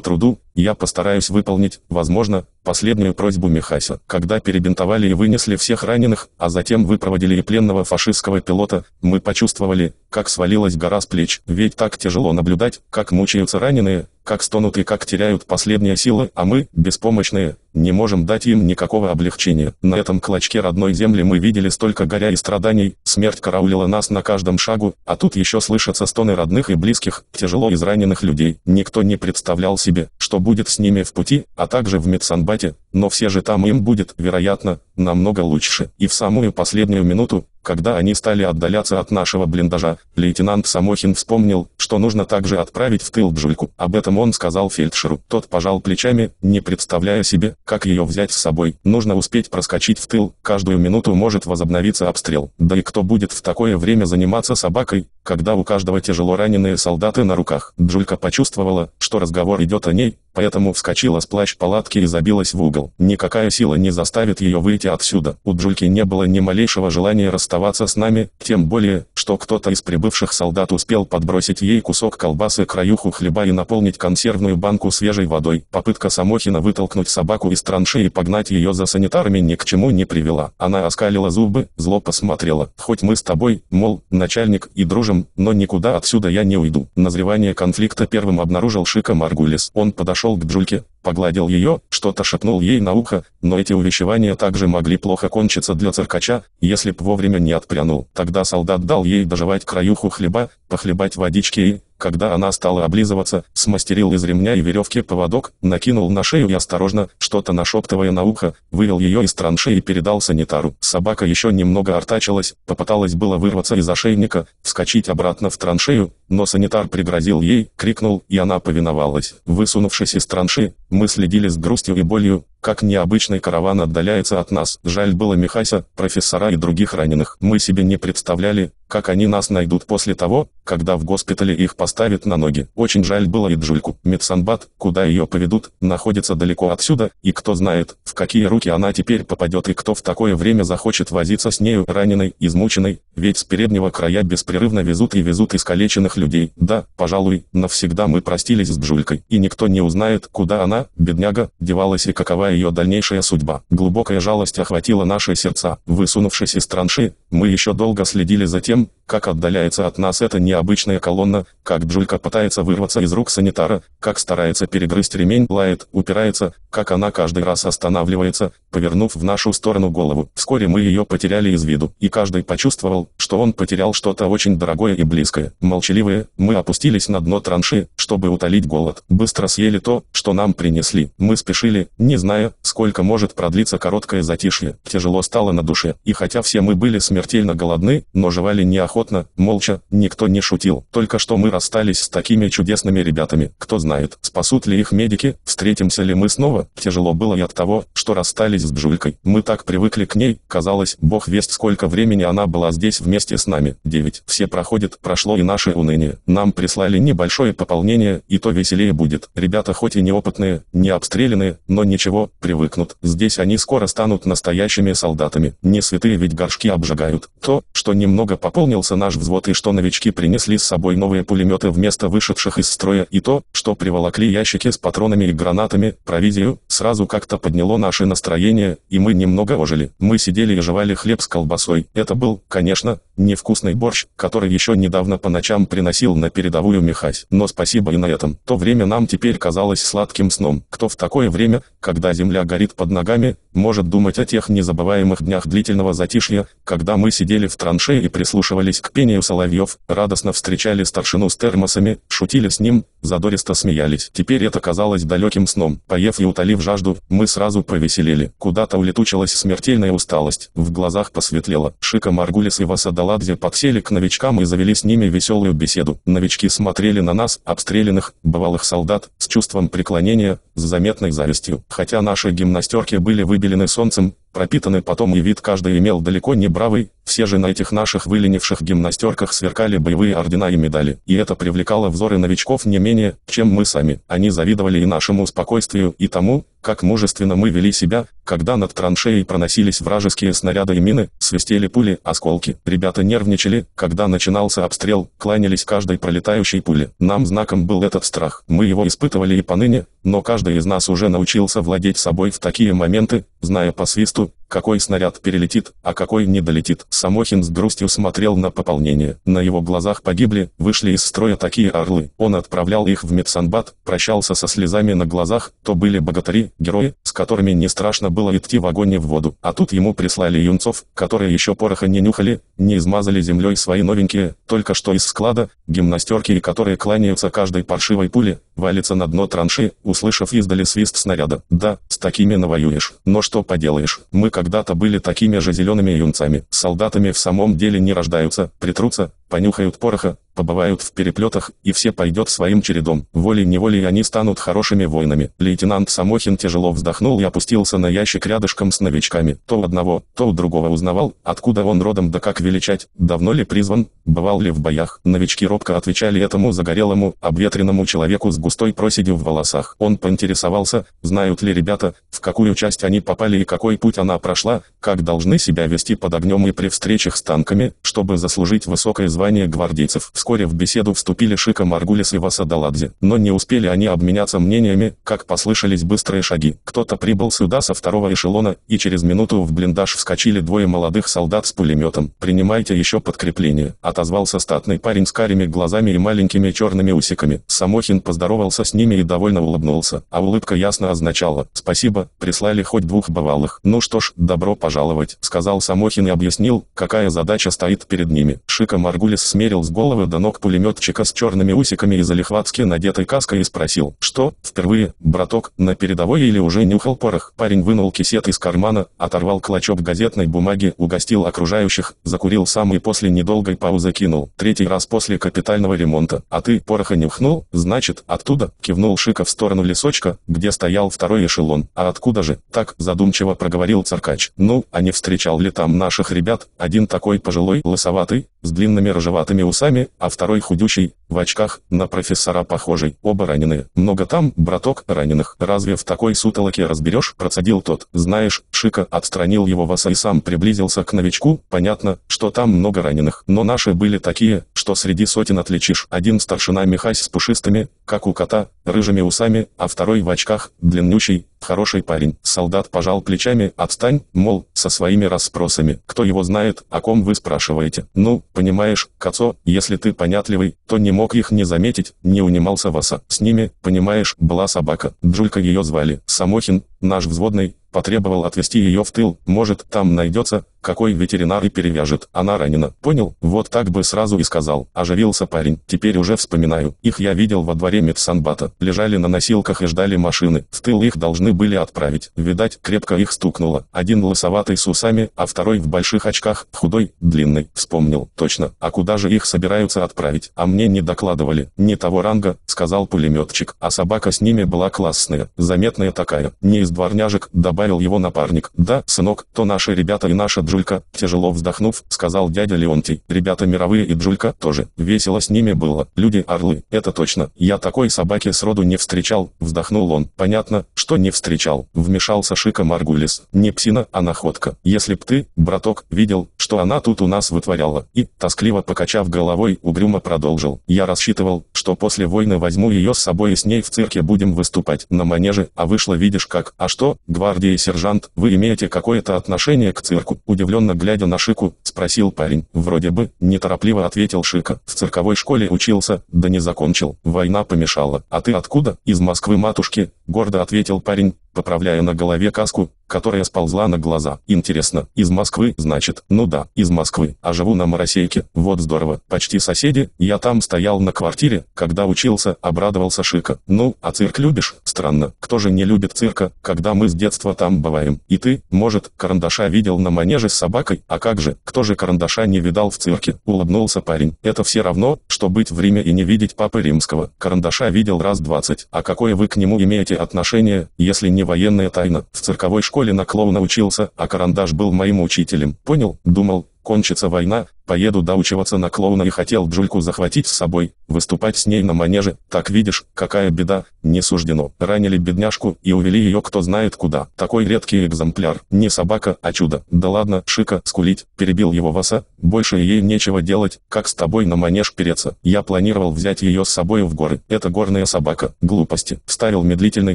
труду, я постараюсь выполнить, возможно, последнюю просьбу Михася. Когда перебинтовали и вынесли всех раненых, а затем выпроводили и пленного фашистского пилота, мы почувствовали, как свалилась гора с плеч. Ведь так тяжело наблюдать, как мучаются раненые, как стонут и как теряют последние силы, а мы, беспомощные, не можем дать им никакого облегчения. На этом клочке родной земли мы видели столько горя и страданий, смерть караулила нас на каждом шагу, а тут еще слышатся стоны родных и близких, тяжело израненных людей. Никто не представлял себе, что будет с ними в пути, а также в медсанбате, но все же там им будет, вероятно, намного лучше. И в самую последнюю минуту, когда они стали отдаляться от нашего блиндажа, лейтенант Самохин вспомнил, что нужно также отправить в тыл Джульку. Об этом он сказал фельдшеру. Тот пожал плечами, не представляя себе, как ее взять с собой. Нужно успеть проскочить в тыл, каждую минуту может возобновиться обстрел. Да и кто будет в такое время заниматься собакой, когда у каждого тяжело раненые солдаты на руках. Джулька почувствовала, что разговор идет о ней, поэтому вскочила с плащ-палатки и забилась в угол. Никакая сила не заставит ее выйти отсюда. У Джульки не было ни малейшего желания расставаться с нами, тем более, что кто-то из прибывших солдат успел подбросить ей кусок колбасы, краюху хлеба и наполнить консервную банку свежей водой. Попытка Самохина вытолкнуть собаку из траншеи и погнать ее за санитарами ни к чему не привела. Она оскалила зубы, зло посмотрела. «Хоть мы с тобой, мол, начальник и дружим, но никуда отсюда я не уйду». Назревание конфликта первым обнаружил Шика Маргулис. Он подошел к Джульке, погладил ее, что-то шепнул ей на ухо, но эти увещевания также могли плохо кончиться для циркача, если б вовремя не отпрянул. Тогда солдат дал ей доживать краюху хлеба, похлебать водички и, когда она стала облизываться, смастерил из ремня и веревки поводок, накинул на шею и осторожно, что-то нашептывая на ухо, вывел ее из траншеи и передал санитару. Собака еще немного артачилась, попыталась было вырваться из ошейника, вскочить обратно в траншею, но санитар пригрозил ей, крикнул, и она повиновалась. Высунувшись из траншеи, мы следили с грустью и болью, как необычный караван отдаляется от нас. Жаль было Михася, профессора и других раненых. Мы себе не представляли, как они нас найдут после того, когда в госпитале их поставят на ноги. Очень жаль было и Джульку. Медсанбат, куда ее поведут, находится далеко отсюда, и кто знает, в какие руки она теперь попадет и кто в такое время захочет возиться с нею раненой, измученной, ведь с переднего края беспрерывно везут и везут искалеченных людей. Да, пожалуй, навсегда мы простились с Джулькой, и никто не узнает, куда она, бедняга, девалась и какова ее дальнейшая судьба. Глубокая жалость охватила наши сердца. Высунувшись из транши, мы еще долго следили за тем, как отдаляется от нас эта необычная колонна, как Джулька пытается вырваться из рук санитара, как старается перегрызть ремень, лает, упирается, как она каждый раз останавливается, повернув в нашу сторону голову. Вскоре мы ее потеряли из виду, и каждый почувствовал, что он потерял что-то очень дорогое и близкое. Молчаливые, мы опустились на дно транши, чтобы утолить голод. Быстро съели то, что нам принесли. Мы спешили, не зная, сколько может продлиться короткое затишье. Тяжело стало на душе, и хотя все мы были смертельно голодны, но жевали неохотно, молча, никто не шутил. Только что мы расстались с такими чудесными ребятами. Кто знает, спасут ли их медики, встретимся ли мы снова. Тяжело было и от того, что расстались с Джулькой. Мы так привыкли к ней, казалось, бог весть сколько времени она была здесь вместе с нами. Девять. Все проходит, прошло и наше уныние. Нам прислали небольшое пополнение, и то веселее будет. Ребята хоть и неопытные, не обстрелянные, но ничего, привыкнут. Здесь они скоро станут настоящими солдатами. Не святые ведь горшки обжигают. То, что немного пополнился наш взвод и что новички принесли с собой новые пулеметы вместо вышедших из строя и то, что приволокли ящики с патронами и гранатами, провизию, сразу как-то подняло наше настроение, и мы немного ожили. Мы сидели и жевали хлеб с колбасой. Это был, конечно, невкусный борщ, который еще недавно по ночам приносил на передовую Михась. Но спасибо и на этом. То время нам теперь казалось сладким сном. Кто в такое время, когда земля горит под ногами, может думать о тех незабываемых днях длительного затишья, когда мы сидели в транше и прислушивались к пению соловьев, радостно встречали старшину с термосами, шутили с ним, задористо смеялись. Теперь это казалось далеким сном. Поев и утолив жажду, мы сразу повеселели. Куда-то улетучилась смертельная усталость. В глазах посветлело. Шика Маргулис и Васадаладзе подсели к новичкам и завели с ними веселую беседу. Новички смотрели на нас, обстрелянных, бывалых солдат, с чувством преклонения, с заметной завистью. Хотя наши гимнастерки были выбелены солнцем, пропитаны потом и вид каждый имел далеко не бравый, все же на этих наших выленивших гимнастерках сверкали боевые ордена и медали. И это привлекало взоры новичков не менее, чем мы сами. Они завидовали и нашему спокойствию, и тому, как мужественно мы вели себя, когда над траншеей проносились вражеские снаряды и мины, свистели пули, осколки. Ребята нервничали, когда начинался обстрел, кланялись каждой пролетающей пуле. Нам знаком был этот страх. Мы его испытывали и поныне, но каждый из нас уже научился владеть собой в такие моменты, зная по свисту, какой снаряд перелетит, а какой не долетит. Самохин с грустью смотрел на пополнение. На его глазах погибли, вышли из строя такие орлы. Он отправлял их в медсанбат, прощался со слезами на глазах, то были богатыри, герои, с которыми не страшно было идти в огонь и в воду. А тут ему прислали юнцов, которые еще пороха не нюхали, не измазали землей свои новенькие, только что из склада, гимнастерки и которые кланяются каждой паршивой пуле, валится на дно транши, услышав издали свист снаряда. Да, с такими навоюешь. Но что поделаешь, мы когда-то были такими же зелеными юнцами. Солдатами в самом деле не рождаются, притрутся, понюхают пороха, побывают в переплетах, и все пойдет своим чередом. Волей-неволей они станут хорошими воинами. Лейтенант Самохин тяжело вздохнул и опустился на ящик рядышком с новичками. То одного, то у другого узнавал, откуда он родом да как величать, давно ли призван, бывал ли в боях. Новички робко отвечали этому загорелому, обветренному человеку с густой проседью в волосах. Он поинтересовался, знают ли ребята, в какую часть они попали и какой путь она прошла, как должны себя вести под огнем и при встречах с танками, чтобы заслужить высокое звание гвардейцев. Вскоре в беседу вступили Шика Маргулис и Васадаладзе, но не успели они обменяться мнениями, как послышались быстрые шаги. Кто-то прибыл сюда со второго эшелона, и через минуту в блиндаж вскочили двое молодых солдат с пулеметом. «Принимайте еще подкрепление», — отозвался статный парень с карими глазами и маленькими черными усиками. Самохин поздоровался с ними и довольно улыбнулся, а улыбка ясно означала «Спасибо, прислали хоть двух бывалых». «Ну что ж, добро пожаловать», — сказал Самохин и объяснил, какая задача стоит перед ними. Шика Маргулис Маргулис смерил с головы до ног пулеметчика с черными усиками и залихватски надетой каской и спросил, что, впервые, браток, на передовой или уже нюхал порох? Парень вынул кисет из кармана, оторвал клочок газетной бумаги, угостил окружающих, закурил сам и после недолгой паузы кинул. Третий раз после капитального ремонта. А ты пороха нюхнул? Значит, оттуда, кивнул Шика в сторону лесочка, где стоял второй эшелон. А откуда же? Так задумчиво проговорил царкач. Ну, а не встречал ли там наших ребят? Один такой пожилой, лысоватый, с длинными рыжеватыми усами, а второй худющий, в очках, на профессора похожий. Оба раненые. Много там, браток, раненых. Разве в такой сутолоке разберешь? Процедил тот. Знаешь, Шика отстранил его Васа и сам приблизился к новичку. Понятно, что там много раненых. Но наши были такие, что среди сотен отличишь. Один старшина Михась с пушистыми, как у кота, рыжими усами, а второй в очках, длиннющий, хороший парень. Солдат пожал плечами, отстань, мол, со своими расспросами. Кто его знает, о ком вы спрашиваете? Ну, понимаешь, Кацо, если ты понятливый, то не мог их не заметить, не унимался Васа. С ними, понимаешь, была собака. Джулька ее звали. Самохин, наш взводный, потребовал отвезти ее в тыл, может, там найдется, какой ветеринар и перевяжет. Она ранена. Понял? Вот так бы сразу и сказал. Оживился парень. Теперь уже вспоминаю. Их я видел во дворе медсанбата. Лежали на носилках и ждали машины. В тыл их должны были отправить. Видать, крепко их стукнуло. Один лысоватый с усами, а второй в больших очках, худой, длинный. Вспомнил. Точно. А куда же их собираются отправить? А мне не докладывали. Не того ранга, сказал пулеметчик. А собака с ними была классная. Заметная такая. Не из дворняжек, добавил его напарник. Да, сынок, то наши ребята и наша Джулька, тяжело вздохнув, сказал дядя Леонтий. Ребята мировые и Джулька тоже. Весело с ними было. Люди-орлы, это точно. Я такой собаки сроду не встречал, вздохнул он. Понятно, что не встречал. Вмешался Шика Маргулис. Не псина, а находка. Если б ты, браток, видел, что она тут у нас вытворяла. И, тоскливо покачав головой, угрюмо продолжил. Я рассчитывал, что после войны возьму ее с собой и с ней в цирке будем выступать на манеже, а вышло видишь как. А что, гвардии сержант, вы имеете какое-то отношение к цирку? Удивленно глядя на Шику, спросил парень. Вроде бы, неторопливо ответил Шика. В цирковой школе учился, да не закончил. Война помешала. А ты откуда? Из Москвы матушки, гордо ответил парень, поправляя на голове каску, которая сползла на глаза. Интересно, из Москвы, значит? Ну да, из Москвы. А живу на Моросейке. Вот здорово. Почти соседи. Я там стоял на квартире, когда учился, обрадовался Шика. Ну, а цирк любишь? Странно. Кто же не любит цирка, когда мы с детства там бываем? И ты, может, карандаша видел на манеже с собакой? А как же, кто же карандаша не видал в цирке? Улыбнулся парень. Это все равно, что быть в Риме и не видеть Папы Римского. Карандаша видел раз двадцать. А какое вы к нему имеете отношение, если не военная тайна? В цирковой школе на клоуна учился, а карандаш был моим учителем. Понял? Думал, кончится война, поеду доучиваться на клоуна и хотел Джульку захватить с собой, выступать с ней на манеже. Так видишь, какая беда, не суждено. Ранили бедняжку и увели ее кто знает куда. Такой редкий экземпляр. Не собака, а чудо. Да ладно, Шика, скулить, перебил его Васа. Больше ей нечего делать, как с тобой на манеж переться. Я планировал взять ее с собой в горы. Это горная собака. Глупости. Вставил медлительный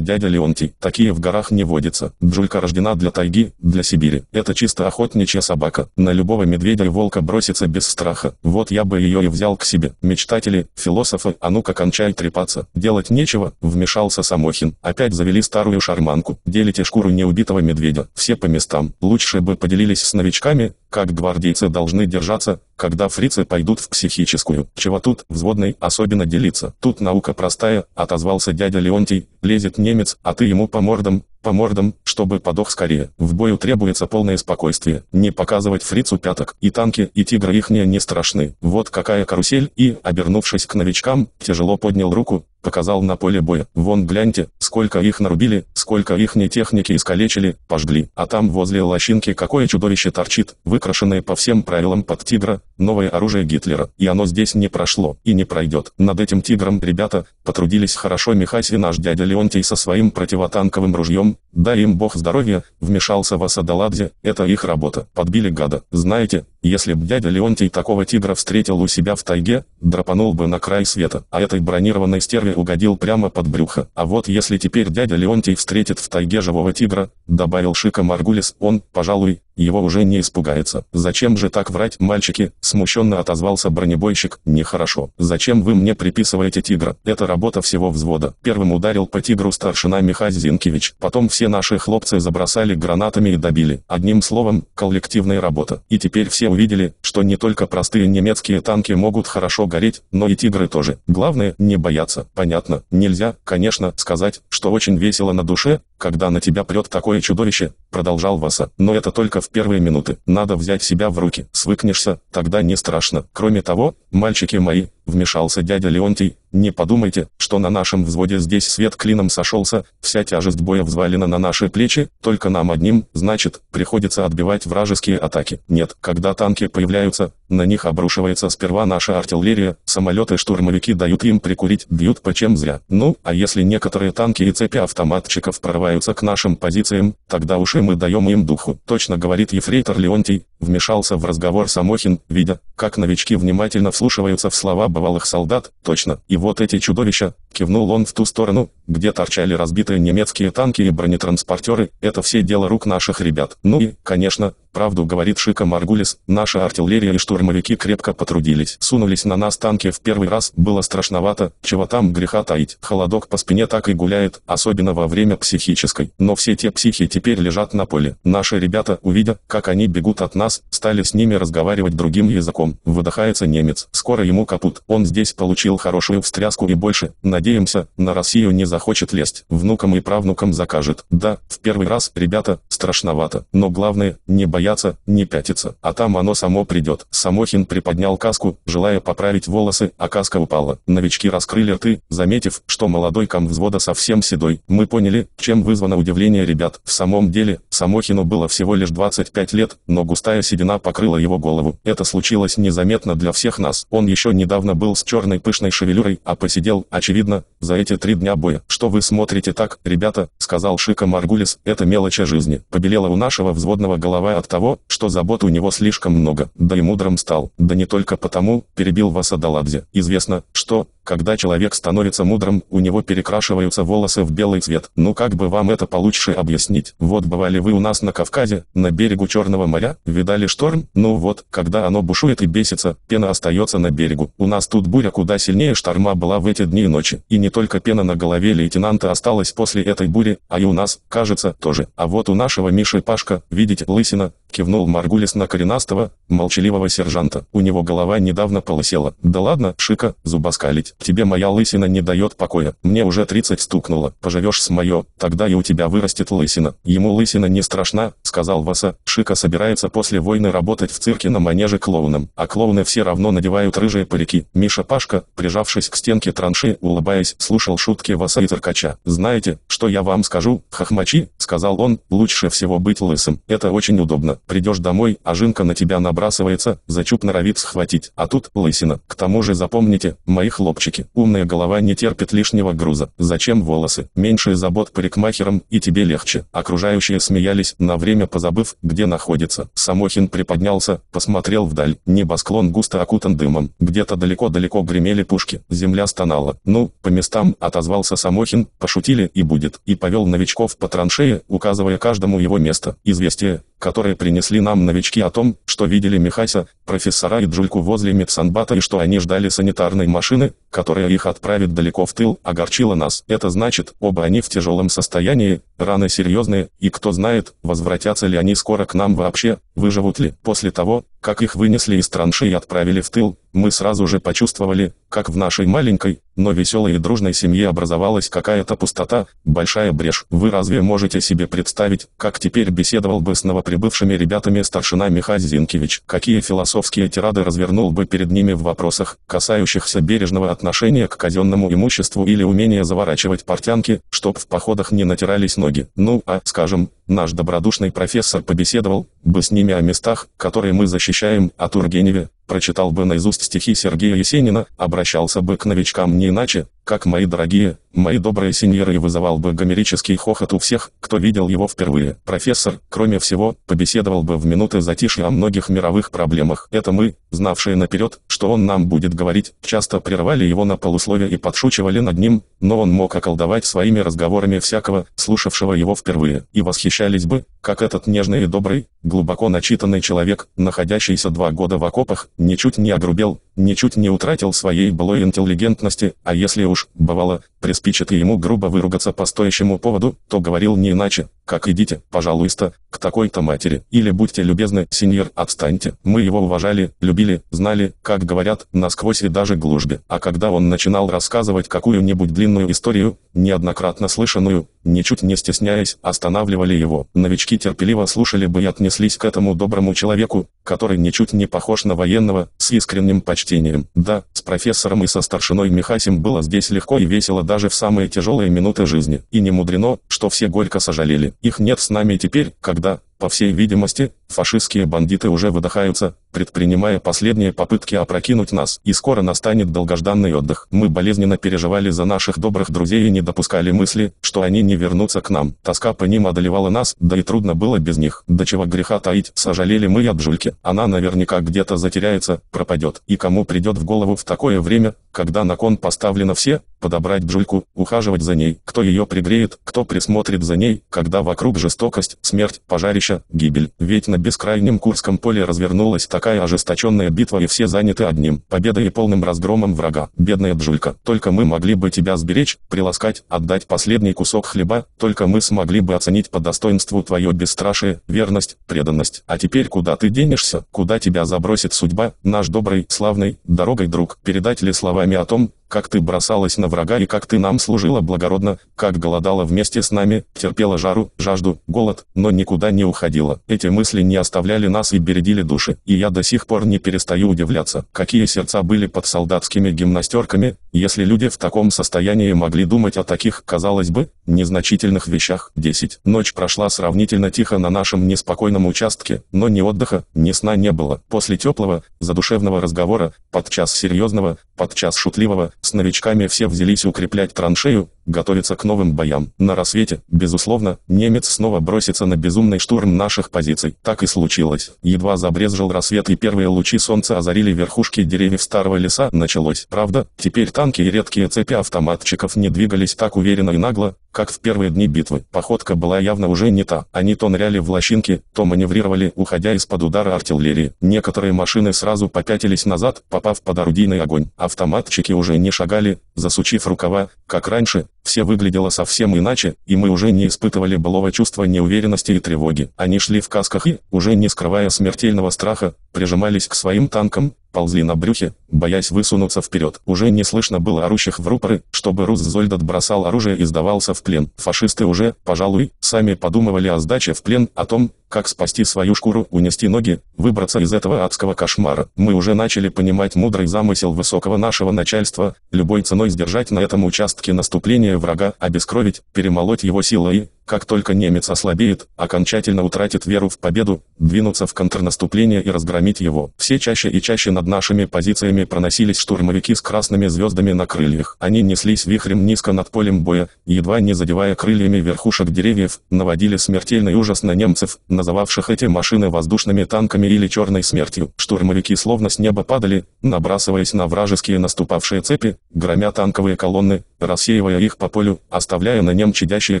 дядя Леонтий. Такие в горах не водятся. Джулька рождена для тайги, для Сибири. Это чисто охотничья собака. На любого медведя и волка бросится без страха. Вот я бы ее и взял к себе. Мечтатели, философы, а ну-ка кончай трепаться. Делать нечего, вмешался Самохин. Опять завели старую шарманку. Делите шкуру неубитого медведя. Все по местам. Лучше бы поделились с новичками, как гвардейцы должны держаться, когда фрицы пойдут в психическую. Чего тут, взводный, особенно делиться? Тут наука простая, отозвался дядя Леонтий. Лезет немец, а ты ему по мордам, по мордам, чтобы подох скорее. В бою требуется полное спокойствие. Не показывать фрицу пяток. И танки, и тигры ихние не страшны. Вот какая карусель. И, обернувшись к новичкам, тяжело поднял руку, показал на поле боя. Вон гляньте, сколько их нарубили, сколько ихней техники искалечили, пожгли. А там возле лощинки какое чудовище торчит, выкрашенное по всем правилам под тигра, новое оружие Гитлера. И оно здесь не прошло, и не пройдет. Над этим тигром ребята, потрудились хорошо Михась и наш дядя Леонтий со своим противотанковым ружьем, дай им бог здоровья, вмешался в Асадаладзе, это их работа. Подбили гада. Знаете, если б дядя Леонтий такого тигра встретил у себя в тайге, драпанул бы на край света, а этой бронированной стерве угодил прямо под брюхо. А вот если теперь дядя Леонтий встретит в тайге живого тигра, добавил Шика Маргулис, он, пожалуй, его уже не испугается. «Зачем же так врать, мальчики?» – смущенно отозвался бронебойщик. «Нехорошо. Зачем вы мне приписываете тигра? Это работа всего взвода». Первым ударил по тигру старшина Михась Зинкевич. Потом все наши хлопцы забросали гранатами и добили. Одним словом, коллективная работа. И теперь все увидели, что не только простые немецкие танки могут хорошо гореть, но и тигры тоже. Главное, не бояться. Понятно, нельзя, конечно, сказать, что очень весело на душе, когда на тебя прет такое чудовище, продолжал Васа. Но это только в первые минуты. Надо взять себя в руки. Свыкнешься, тогда не страшно. Кроме того, мальчики мои, вмешался дядя Леонтий, не подумайте, что на нашем взводе здесь свет клином сошелся, вся тяжесть боя взвалена на наши плечи, только нам одним, значит, приходится отбивать вражеские атаки. Нет, когда танки появляются, на них обрушивается сперва наша артиллерия, самолеты-штурмовики дают им прикурить, бьют почем зря. Ну, а если некоторые танки и цепи автоматчиков прорываются к нашим позициям, тогда уж и мы даем им духу. Точно говорит ефрейтор Леонтий, вмешался в разговор Самохин, видя, как новички внимательно вслушиваются в слова бывалых солдат, точно, и вот эти чудовища, кивнул он в ту сторону, где торчали разбитые немецкие танки и бронетранспортеры, это все дело рук наших ребят. Ну и, конечно, правду говорит Шика Маргулис, наша артиллерия и штурмовики крепко потрудились. Сунулись на нас танки в первый раз, было страшновато, чего там греха таить. Холодок по спине так и гуляет, особенно во время психической. Но все те психи теперь лежат на поле. Наши ребята, увидя, как они бегут от нас, стали с ними разговаривать другим языком. Выдыхается немец. Скоро ему капут. Он здесь получил хорошую встряску и больше, надеемся, на Россию не захочет лезть. Внукам и правнукам закажет. Да, в первый раз, ребята, страшновато. Но главное, не бояться, не пятиться. А там оно само придет. Самохин приподнял каску, желая поправить волосы, а каска упала. Новички раскрыли рты, заметив, что молодой ком взвода совсем седой. Мы поняли, чем вызвано удивление ребят. В самом деле, Самохину было всего лишь 25 лет, но густая седина покрыла его голову. Это случилось незаметно для всех нас. Он еще недавно был с черной пышной шевелюрой, а посидел, очевидно, за эти три дня боя. Что вы смотрите так, ребята, сказал Шика Маргулис, это мелочи жизни. Побелела у нашего взводного голова от того, что забот у него слишком много, да и мудрым стал. Да не только потому, перебил вас Адаладзе. Известно, что, когда человек становится мудрым, у него перекрашиваются волосы в белый цвет. Ну как бы вам это получше объяснить? Вот бывали вы у нас на Кавказе, на берегу Черного моря, видали шторм? Ну вот, когда оно бушует и бесится, пена остается на берегу. У нас тут буря куда сильнее шторма была в эти дни и ночи. И не только пена на голове лейтенанта осталась после этой бури, а и у нас, кажется, тоже. А вот у нашего Миши Пашка, видите, лысина, кивнул Маргулис на коренастого, молчаливого сержанта. У него голова недавно полысела. Да ладно, Шика, зубоскалить. Тебе моя лысина не дает покоя. Мне уже 30 стукнуло. Поживешь с мое, тогда и у тебя вырастет лысина. Ему лысина не страшна, сказал Васа. Шика собирается после войны работать в цирке на манеже клоуном. А клоуны все равно надевают рыжие парики. Миша Пашка, прижавшись к стенке транши, улыбаясь, слушал шутки Васа и циркача. Знаете, что я вам скажу, хохмачи, сказал он, лучше всего быть лысым. Это очень удобно. Придешь домой, а жинка на тебя набрасывается, зачуп норовит схватить, а тут лысина. К тому же запомните, мои хлопчики, умная голова не терпит лишнего груза. Зачем волосы? Меньше забот парикмахерам, и тебе легче. Окружающие смеялись, на время позабыв, где находится. Самохин приподнялся, посмотрел вдаль. Небосклон густо окутан дымом. Где-то далеко-далеко гремели пушки. Земля стонала. Ну, по местам, отозвался Самохин, пошутили и будет. И повел новичков по траншее, указывая каждому его место. Известие, которые принесли нам новички о том, что видели Михася, профессора и Джульку возле медсанбата и что они ждали санитарной машины, которая их отправит далеко в тыл, огорчило нас. Это значит, оба они в тяжелом состоянии, раны серьезные, и кто знает, возвратятся ли они скоро к нам вообще, выживут ли. После того, как их вынесли из транши и отправили в тыл, мы сразу же почувствовали, как в нашей маленькой, но веселой и дружной семье образовалась какая-то пустота, большая брешь. Вы разве можете себе представить, как теперь беседовал бы с новоприбывшими ребятами старшина Михай Зинкевич? Какие философские тирады развернул бы перед ними в вопросах, касающихся бережного отношения к казенному имуществу или умения заворачивать портянки, чтоб в походах не натирались ноги? Ну, а, скажем, наш добродушный профессор побеседовал бы с ними о местах, которые мы защищаем, о Тургеневе, прочитал бы наизусть стихи Сергея Есенина, обращался бы к новичкам не иначе, как мои дорогие, мои добрые сеньоры и вызывал бы гомерический хохот у всех, кто видел его впервые. Профессор, кроме всего, побеседовал бы в минуты затишья о многих мировых проблемах. Это мы, знавшие наперед, что он нам будет говорить, часто прерывали его на полусловие и подшучивали над ним, но он мог околдовать своими разговорами всякого, слушавшего его впервые, и восхищались бы, как этот нежный и добрый, глубоко начитанный человек, находящийся два года в окопах, ничуть не огрубел, ничуть не утратил своей былой интеллигентности, а если уж, бывало, приспичит ему грубо выругаться по стоящему поводу, то говорил не иначе, как идите, пожалуйста, к такой-то матери, или будьте любезны, сеньор, отстаньте. Мы его уважали, любили, знали, как говорят, насквозь и даже глужбе. А когда он начинал рассказывать какую-нибудь длинную историю, неоднократно слышанную, ничуть не стесняясь, останавливали его. Новички терпеливо слушали бы и отнеслись к этому доброму человеку, который ничуть не похож на военного, с искренним почтением. Да, с профессором и со старшиной Михасим было здесь легко и весело даже в самые тяжелые минуты жизни. И не мудрено, что все горько сожалели. Их нет с нами теперь, когда, по всей видимости, фашистские бандиты уже выдыхаются, предпринимая последние попытки опрокинуть нас, и скоро настанет долгожданный отдых. Мы болезненно переживали за наших добрых друзей и не допускали мысли, что они не вернутся к нам. Тоска по ним одолевала нас, да и трудно было без них. До чего греха таить, сожалели мы от Жульки. Она наверняка где-то затеряется, пропадет. И кому придет в голову в такое время, когда на кон поставлено все, подобрать Джульку, ухаживать за ней, кто ее пригреет, кто присмотрит за ней, когда вокруг жестокость, смерть, пожарище, гибель. Ведь на бескрайнем Курском поле развернулась такая ожесточенная битва и все заняты одним, победой и полным разгромом врага. Бедная Джулька, только мы могли бы тебя сберечь, приласкать, отдать последний кусок хлеба, только мы смогли бы оценить по достоинству твое бесстрашие, верность, преданность. А теперь куда ты денешься, куда тебя забросит судьба, наш добрый, славный, дорогой друг, передать ли словами о том, как ты бросалась на врага и как ты нам служила благородно, как голодала вместе с нами, терпела жару, жажду, голод, но никуда не уходила. Эти мысли не оставляли нас и бередили души, и я до сих пор не перестаю удивляться, какие сердца были под солдатскими гимнастерками, если люди в таком состоянии могли думать о таких, казалось бы, незначительных вещах. 10. Ночь прошла сравнительно тихо на нашем неспокойном участке, но ни отдыха, ни сна не было. После теплого, задушевного разговора, подчас серьезного, подчас шутливого, с новичками все взялись укреплять траншею, готовиться к новым боям. На рассвете, безусловно, немец снова бросится на безумный штурм наших позиций. Так и случилось. Едва забрезжил рассвет и первые лучи солнца озарили верхушки деревьев старого леса, началось. Правда, теперь танки и редкие цепи автоматчиков не двигались так уверенно и нагло, как в первые дни битвы. Походка была явно уже не та. Они то ныряли в лощинки, то маневрировали, уходя из-под удара артиллерии. Некоторые машины сразу попятились назад, попав под орудийный огонь. Автоматчики уже не шагали, засучив рукава, как раньше, все выглядело совсем иначе, и мы уже не испытывали былого чувства неуверенности и тревоги. Они шли в касках и, уже не скрывая смертельного страха, прижимались к своим танкам, ползли на брюхе, боясь высунуться вперед. Уже не слышно было орущих в рупоры, чтобы Рузвольдат бросал оружие и сдавался в плен. Фашисты уже, пожалуй, сами подумывали о сдаче в плен, о том, как спасти свою шкуру, унести ноги, выбраться из этого адского кошмара. Мы уже начали понимать мудрый замысел высокого нашего начальства, любой ценой сдержать на этом участке наступление врага, обескровить, перемолоть его силой, как только немец ослабеет, окончательно утратит веру в победу, двинуться в контрнаступление и разгромить его. Все чаще и чаще над нашими позициями проносились штурмовики с красными звездами на крыльях. Они неслись вихрем низко над полем боя, едва не задевая крыльями верхушек деревьев, наводили смертельный ужас на немцев, называвших эти машины воздушными танками или черной смертью. Штурмовики словно с неба падали, набрасываясь на вражеские наступавшие цепи, громя танковые колонны, рассеивая их по полю, оставляя на нем чадящие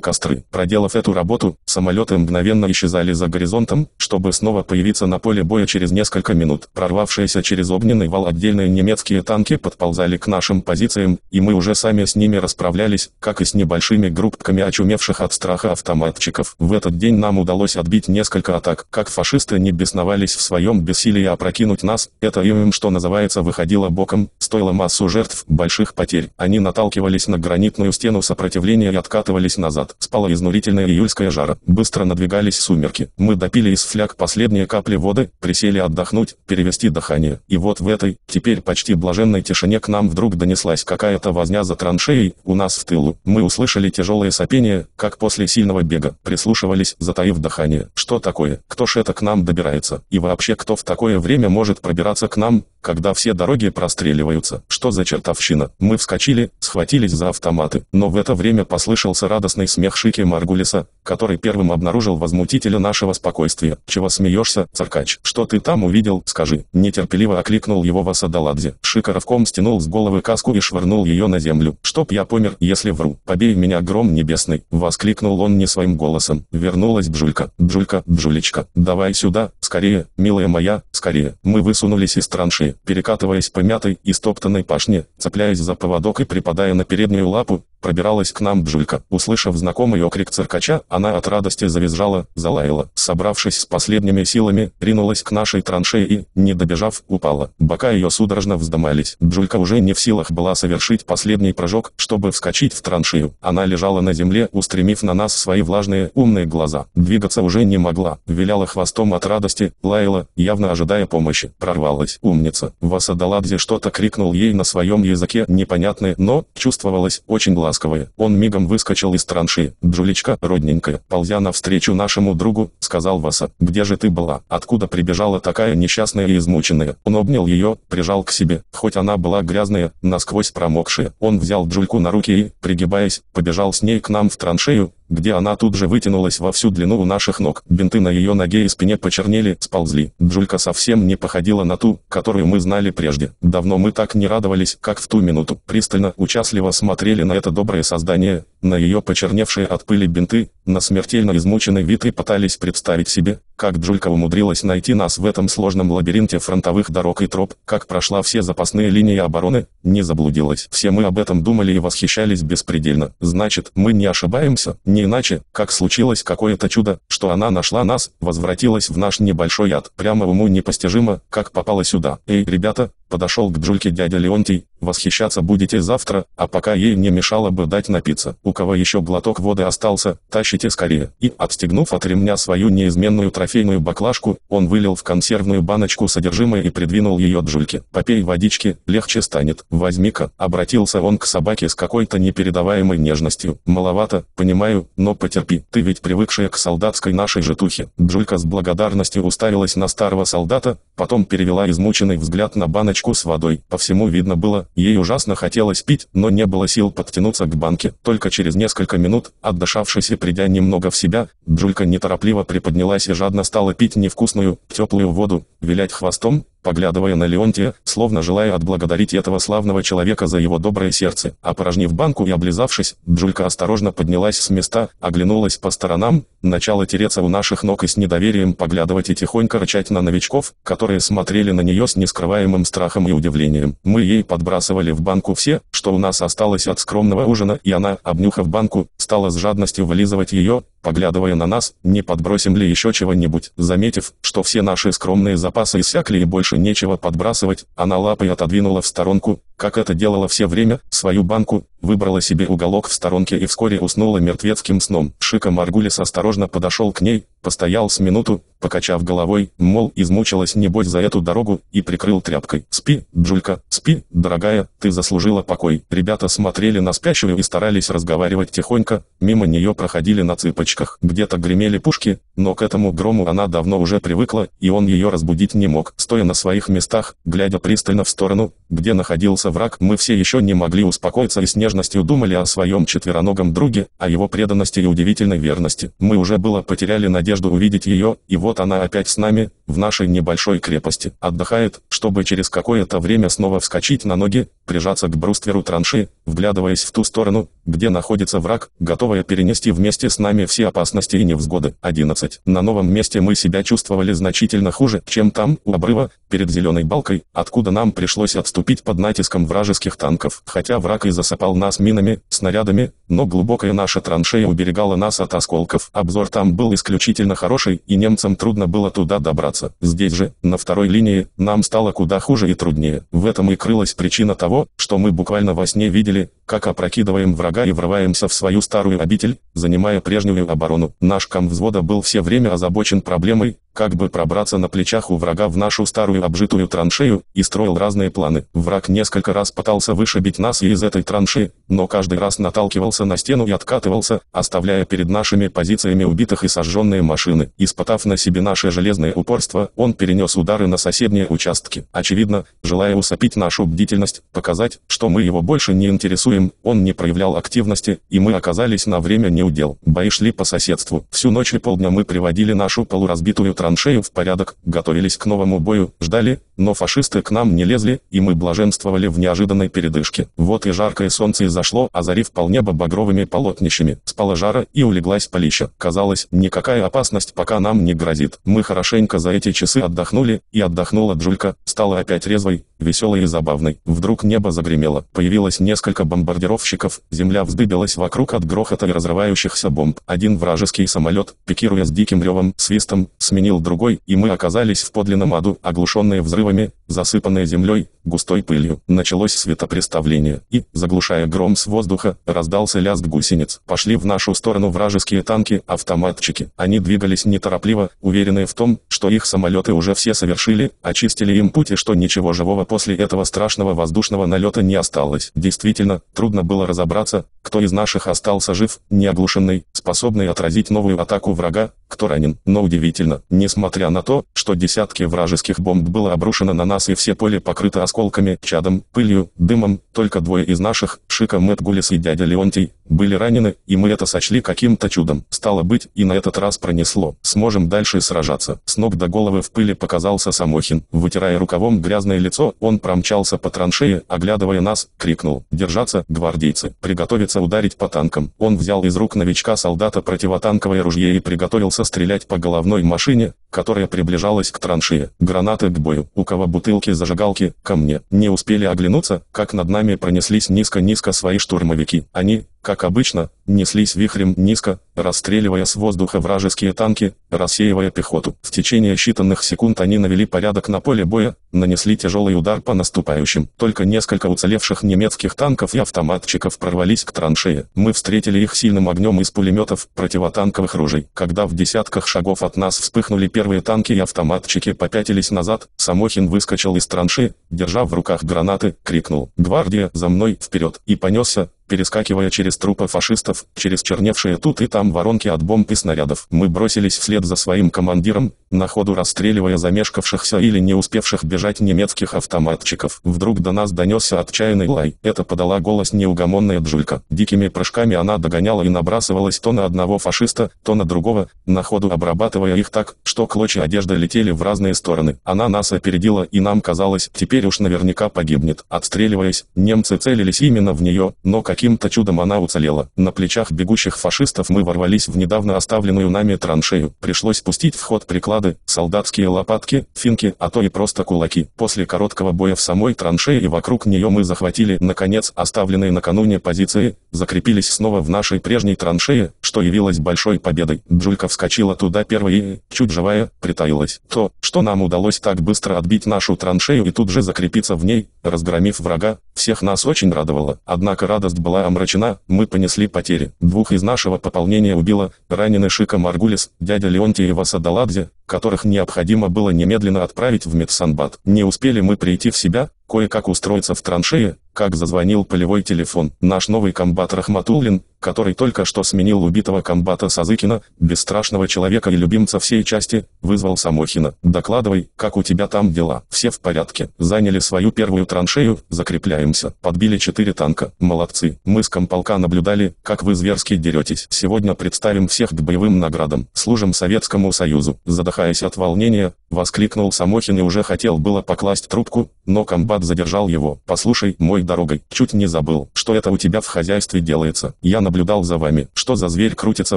костры. Проделав эту работу, самолеты мгновенно исчезали за горизонтом, чтобы снова появиться на поле боя через несколько минут. Прорвавшиеся через огненный вал отдельные немецкие танки подползали к нашим позициям, и мы уже сами с ними расправлялись, как и с небольшими группками очумевших от страха автоматчиков. В этот день нам удалось отбить несколько атак. Как фашисты не бесновались в своем бессилии опрокинуть нас, это им, что называется, выходило боком, стоило массу жертв, больших потерь. Они наталкивались на гранитную стену сопротивления и откатывались назад. Спала изнурительная июльская жара. Быстро надвигались сумерки. Мы допили из фляг последние капли воды, присели отдохнуть, перевести дыхание. И вот в этой, теперь почти блаженной тишине к нам вдруг донеслась какая-то возня за траншеей, у нас в тылу. Мы услышали тяжелое сопение, как после сильного бега. Прислушивались, затаив дыхание. Что такое? Кто ж это к нам добирается? И вообще кто в такое время может пробираться к нам, когда все дороги простреливаются? Что за чертовщина? Мы вскочили, схватились за автоматы. Но в это время послышался радостный смех Шики Маргулиса, который первым обнаружил возмутителя нашего спокойствия. «Чего смеешься, царкач? Что ты там увидел, скажи?» Нетерпеливо окликнул его Васадаладзе. Шика рывком стянул с головы каску и швырнул ее на землю. «Чтоб я помер, если вру. Побей меня, гром небесный!» Воскликнул он не своим голосом. Вернулась Джулька. «Джулька, Джулечка, давай сюда!» Скорее, милая моя, скорее. Мы высунулись из траншеи, перекатываясь по мятой и стоптанной пашне, цепляясь за поводок и припадая на переднюю лапу, пробиралась к нам Джулька. Услышав знакомый окрик циркача, она от радости завизжала, залаяла. Собравшись с последними силами, ринулась к нашей траншее и, не добежав, упала. Бока ее судорожно вздымались. Джулька уже не в силах была совершить последний прыжок, чтобы вскочить в траншею. Она лежала на земле, устремив на нас свои влажные, умные глаза. Двигаться уже не могла. Виляла хвостом от радости, лаяла, явно ожидая помощи. Прорвалась. Умница. Васадаладзе что-то крикнул ей на своем языке, непонятное, но, чувствовалось, очень ласково ласковое. Он мигом выскочил из траншеи. «Джулечка, родненькая, ползя навстречу нашему другу, сказал Васа, где же ты была? Откуда прибежала такая несчастная и измученная?» Он обнял ее, прижал к себе, хоть она была грязная, насквозь промокшая. Он взял Джульку на руки и, пригибаясь, побежал с ней к нам в траншею, где она тут же вытянулась во всю длину у наших ног. Бинты на ее ноге и спине почернели, сползли. Джулька совсем не походила на ту, которую мы знали прежде. Давно мы так не радовались, как в ту минуту. Пристально, участливо смотрели на это доброе создание, на ее почерневшие от пыли бинты, на смертельно измученный вид и пытались представить себе, как Джулька умудрилась найти нас в этом сложном лабиринте фронтовых дорог и троп, как прошла все запасные линии обороны, не заблудилась. Все мы об этом думали и восхищались беспредельно. Значит, мы не ошибаемся, иначе, как случилось какое-то чудо, что она нашла нас, возвратилась в наш небольшой ад. Прямо уму непостижимо, как попала сюда. Эй, ребята, подошел к Джульке дядя Леонтий, восхищаться будете завтра, а пока ей не мешало бы дать напиться. У кого еще глоток воды остался, тащите скорее. И, отстегнув от ремня свою неизменную трофейную баклажку, он вылил в консервную баночку содержимое и придвинул ее Джульке. «Попей водички, легче станет. Возьми-ка», обратился он к собаке с какой-то непередаваемой нежностью. «Маловато, понимаю, но потерпи, ты ведь привыкшая к солдатской нашей житухе». Джулька с благодарностью уставилась на старого солдата, потом перевела измученный взгляд на баночку с водой. По всему видно было, ей ужасно хотелось пить, но не было сил подтянуться к банке. Только через несколько минут, отдышавшись и придя немного в себя, Джулька неторопливо приподнялась и жадно стала пить невкусную, теплую воду, вилять хвостом, поглядывая на Леонтия, словно желая отблагодарить этого славного человека за его доброе сердце. Опорожнив банку и облизавшись, Джулька осторожно поднялась с места, оглянулась по сторонам, начала тереться у наших ног и с недоверием поглядывать и тихонько рычать на новичков, которые смотрели на нее с нескрываемым страхом и удивлением. Мы ей подбрасывали в банку все, что у нас осталось от скромного ужина, и она, обнюхав банку, стала с жадностью вылизывать ее, поглядывая на нас, не подбросим ли еще чего-нибудь. Заметив, что все наши скромные запасы иссякли и больше нечего подбрасывать, она лапой отодвинула в сторонку, как это делала все время, свою банку, выбрала себе уголок в сторонке и вскоре уснула мертвецким сном. Шика Маргулис осторожно подошел к ней, постоял с минуту, покачав головой, мол, измучилась небось за эту дорогу, и прикрыл тряпкой. «Спи, Джулька, спи, дорогая, ты заслужила покой». Ребята смотрели на спящую и старались разговаривать тихонько, мимо нее проходили на цыпочках. Где-то гремели пушки, но к этому грому она давно уже привыкла, и он ее разбудить не мог. Стоя на своих местах, глядя пристально в сторону, где находился враг, мы все еще не могли успокоиться и с нежностью думали о своем четвероногом друге, о его преданности и удивительной верности. Мы уже было потеряли надежду увидеть ее, и вот она опять с нами, в нашей небольшой крепости. Отдыхает, чтобы через какое-то время снова вскочить на ноги, прижаться к брустверу транши, вглядываясь в ту сторону, где находится враг, готовая перенести вместе с нами все опасности и невзгоды. 11. На новом месте мы себя чувствовали значительно хуже, чем там, у обрыва, перед зеленой балкой, откуда нам пришлось отступить под натиском вражеских танков. Хотя враг и засыпал нас минами, снарядами, но глубокая наша траншея уберегала нас от осколков. Обзор там был исключительно хороший, и немцам трудно было туда добраться. Здесь же, на второй линии, нам стало куда хуже и труднее. В этом и крылась причина того, что мы буквально во сне видели, как опрокидываем врага и врываемся в свою старую обитель, занимая прежнюю оборону. Наш комвзвода был все время озабочен проблемой, как бы пробраться на плечах у врага в нашу старую обжитую траншею, и строил разные планы. Враг несколько раз пытался вышибить нас из этой траншеи, но каждый раз наталкивался на стену и откатывался, оставляя перед нашими позициями убитых и сожженные машины. Испытав на себе наше железное упорство, он перенес удары на соседние участки. Очевидно, желая усопить нашу бдительность, показать, что мы его больше не интересуем, он не проявлял активности, и мы оказались на время неудел. Бои шли по соседству. Всю ночь и полдня мы приводили нашу полуразбитую траншею в порядок, готовились к новому бою, ждали, но фашисты к нам не лезли, и мы блаженствовали в неожиданной передышке. Вот и жаркое солнце и зашло, озарив полнеба багровыми полотнищами. Спала жара и улеглась полища. Казалось, никакая опасность пока нам не грозит. Мы хорошенько за эти часы отдохнули, и отдохнула Джулька, стала опять резвой, веселой и забавной. Вдруг небо загремело, появилось несколько бомбардировщиков, земля вздыбилась вокруг от грохота и разрывающихся бомб. Один вражеский самолет, пикируя с диким ревом, свистом, сменил другой, и мы оказались в подлинном аду, оглушенные взрывами, засыпанные землей, густой пылью. Началось светопреставление, и, заглушая гром с воздуха, раздался лязг гусениц. Пошли в нашу сторону вражеские танки, автоматчики. Они двигались неторопливо, уверенные в том, что их самолеты уже все совершили, очистили им путь и что ничего живого после этого страшного воздушного налета не осталось. Действительно, трудно было разобраться, кто из наших остался жив, не оглушенный, способный отразить новую атаку врага, кто ранен. Но удивительно, несмотря на то, что десятки вражеских бомб было обрушено на нас и все поле покрыто осколками, чадом, пылью, дымом, только двое из наших, Шика Мэтт Гулис и дядя Леонтий, были ранены, и мы это сочли каким-то чудом. Стало быть, и на этот раз пронесло. Сможем дальше сражаться. С ног до головы в пыли показался Самохин. Вытирая рукавом грязное лицо, он промчался по траншее, оглядывая нас, крикнул. «Держаться, гвардейцы! Приготовиться ударить по танкам!» Он взял из рук новичка солдата противотанковое ружье и приготовился стрелять по головной машине, которая приближалась к траншее. Гранаты к бою. У кого бутылки зажигалки, ко мне. Не успели оглянуться, как над нами пронеслись низко-низко свои штурмовики. Они, как обычно, неслись вихрем низко, расстреливая с воздуха вражеские танки, рассеивая пехоту. В течение считанных секунд они навели порядок на поле боя, нанесли тяжелый удар по наступающим. Только несколько уцелевших немецких танков и автоматчиков прорвались к траншее. Мы встретили их сильным огнем из пулеметов, противотанковых ружей. Когда в десятках шагов от нас вспыхнули первые танки и автоматчики попятились назад, Самохин выскочил из траншеи, держа в руках гранаты, крикнул «Гвардия, за мной, вперед!» и понесся, перескакивая через трупы фашистов, через черневшие тут и там воронки от бомб и снарядов. Мы бросились вслед за своим командиром, на ходу расстреливая замешкавшихся или не успевших бежать немецких автоматчиков. Вдруг до нас донесся отчаянный лай. Это подала голос неугомонная Джулька. Дикими прыжками она догоняла и набрасывалась то на одного фашиста, то на другого, на ходу обрабатывая их так, что клочья одежды летели в разные стороны. Она нас опередила и нам казалось, теперь уж наверняка погибнет. Отстреливаясь, немцы целились именно в нее, но как Каким-то чудом она уцелела. На плечах бегущих фашистов мы ворвались в недавно оставленную нами траншею. Пришлось пустить в ход приклады, солдатские лопатки, финки, а то и просто кулаки. После короткого боя в самой траншее и вокруг нее мы захватили, наконец, оставленные накануне позиции, закрепились снова в нашей прежней траншее, что явилось большой победой. Джулька вскочила туда первой и, чуть живая, притаилась. То, что нам удалось так быстро отбить нашу траншею и тут же закрепиться в ней, разгромив врага, всех нас очень радовало. Однако радость была омрачена, мы понесли потери. Двух из нашего пополнения убило, раненый Шика Маргулис, дядя Леонтий и Васадаладзе, которых необходимо было немедленно отправить в медсанбат. Не успели мы прийти в себя, кое-как устроиться в траншее, как зазвонил полевой телефон. Наш новый комбат Рахматуллин, который только что сменил убитого комбата Сазыкина, бесстрашного человека и любимца всей части, вызвал Самохина. «Докладывай, как у тебя там дела?» «Все в порядке. Заняли свою первую траншею, закрепляемся. Подбили четыре танка. Молодцы. Мы с комполка наблюдали, как вы зверски деретесь. Сегодня представим всех к боевым наградам. Служим Советскому Союзу». Задыхаясь от волнения, воскликнул Самохин и уже хотел было покласть трубку, но комбат задержал его. «Послушай, мой дорогой, чуть не забыл, что это у тебя в хозяйстве делается. Я наблюдал за вами. Что за зверь крутится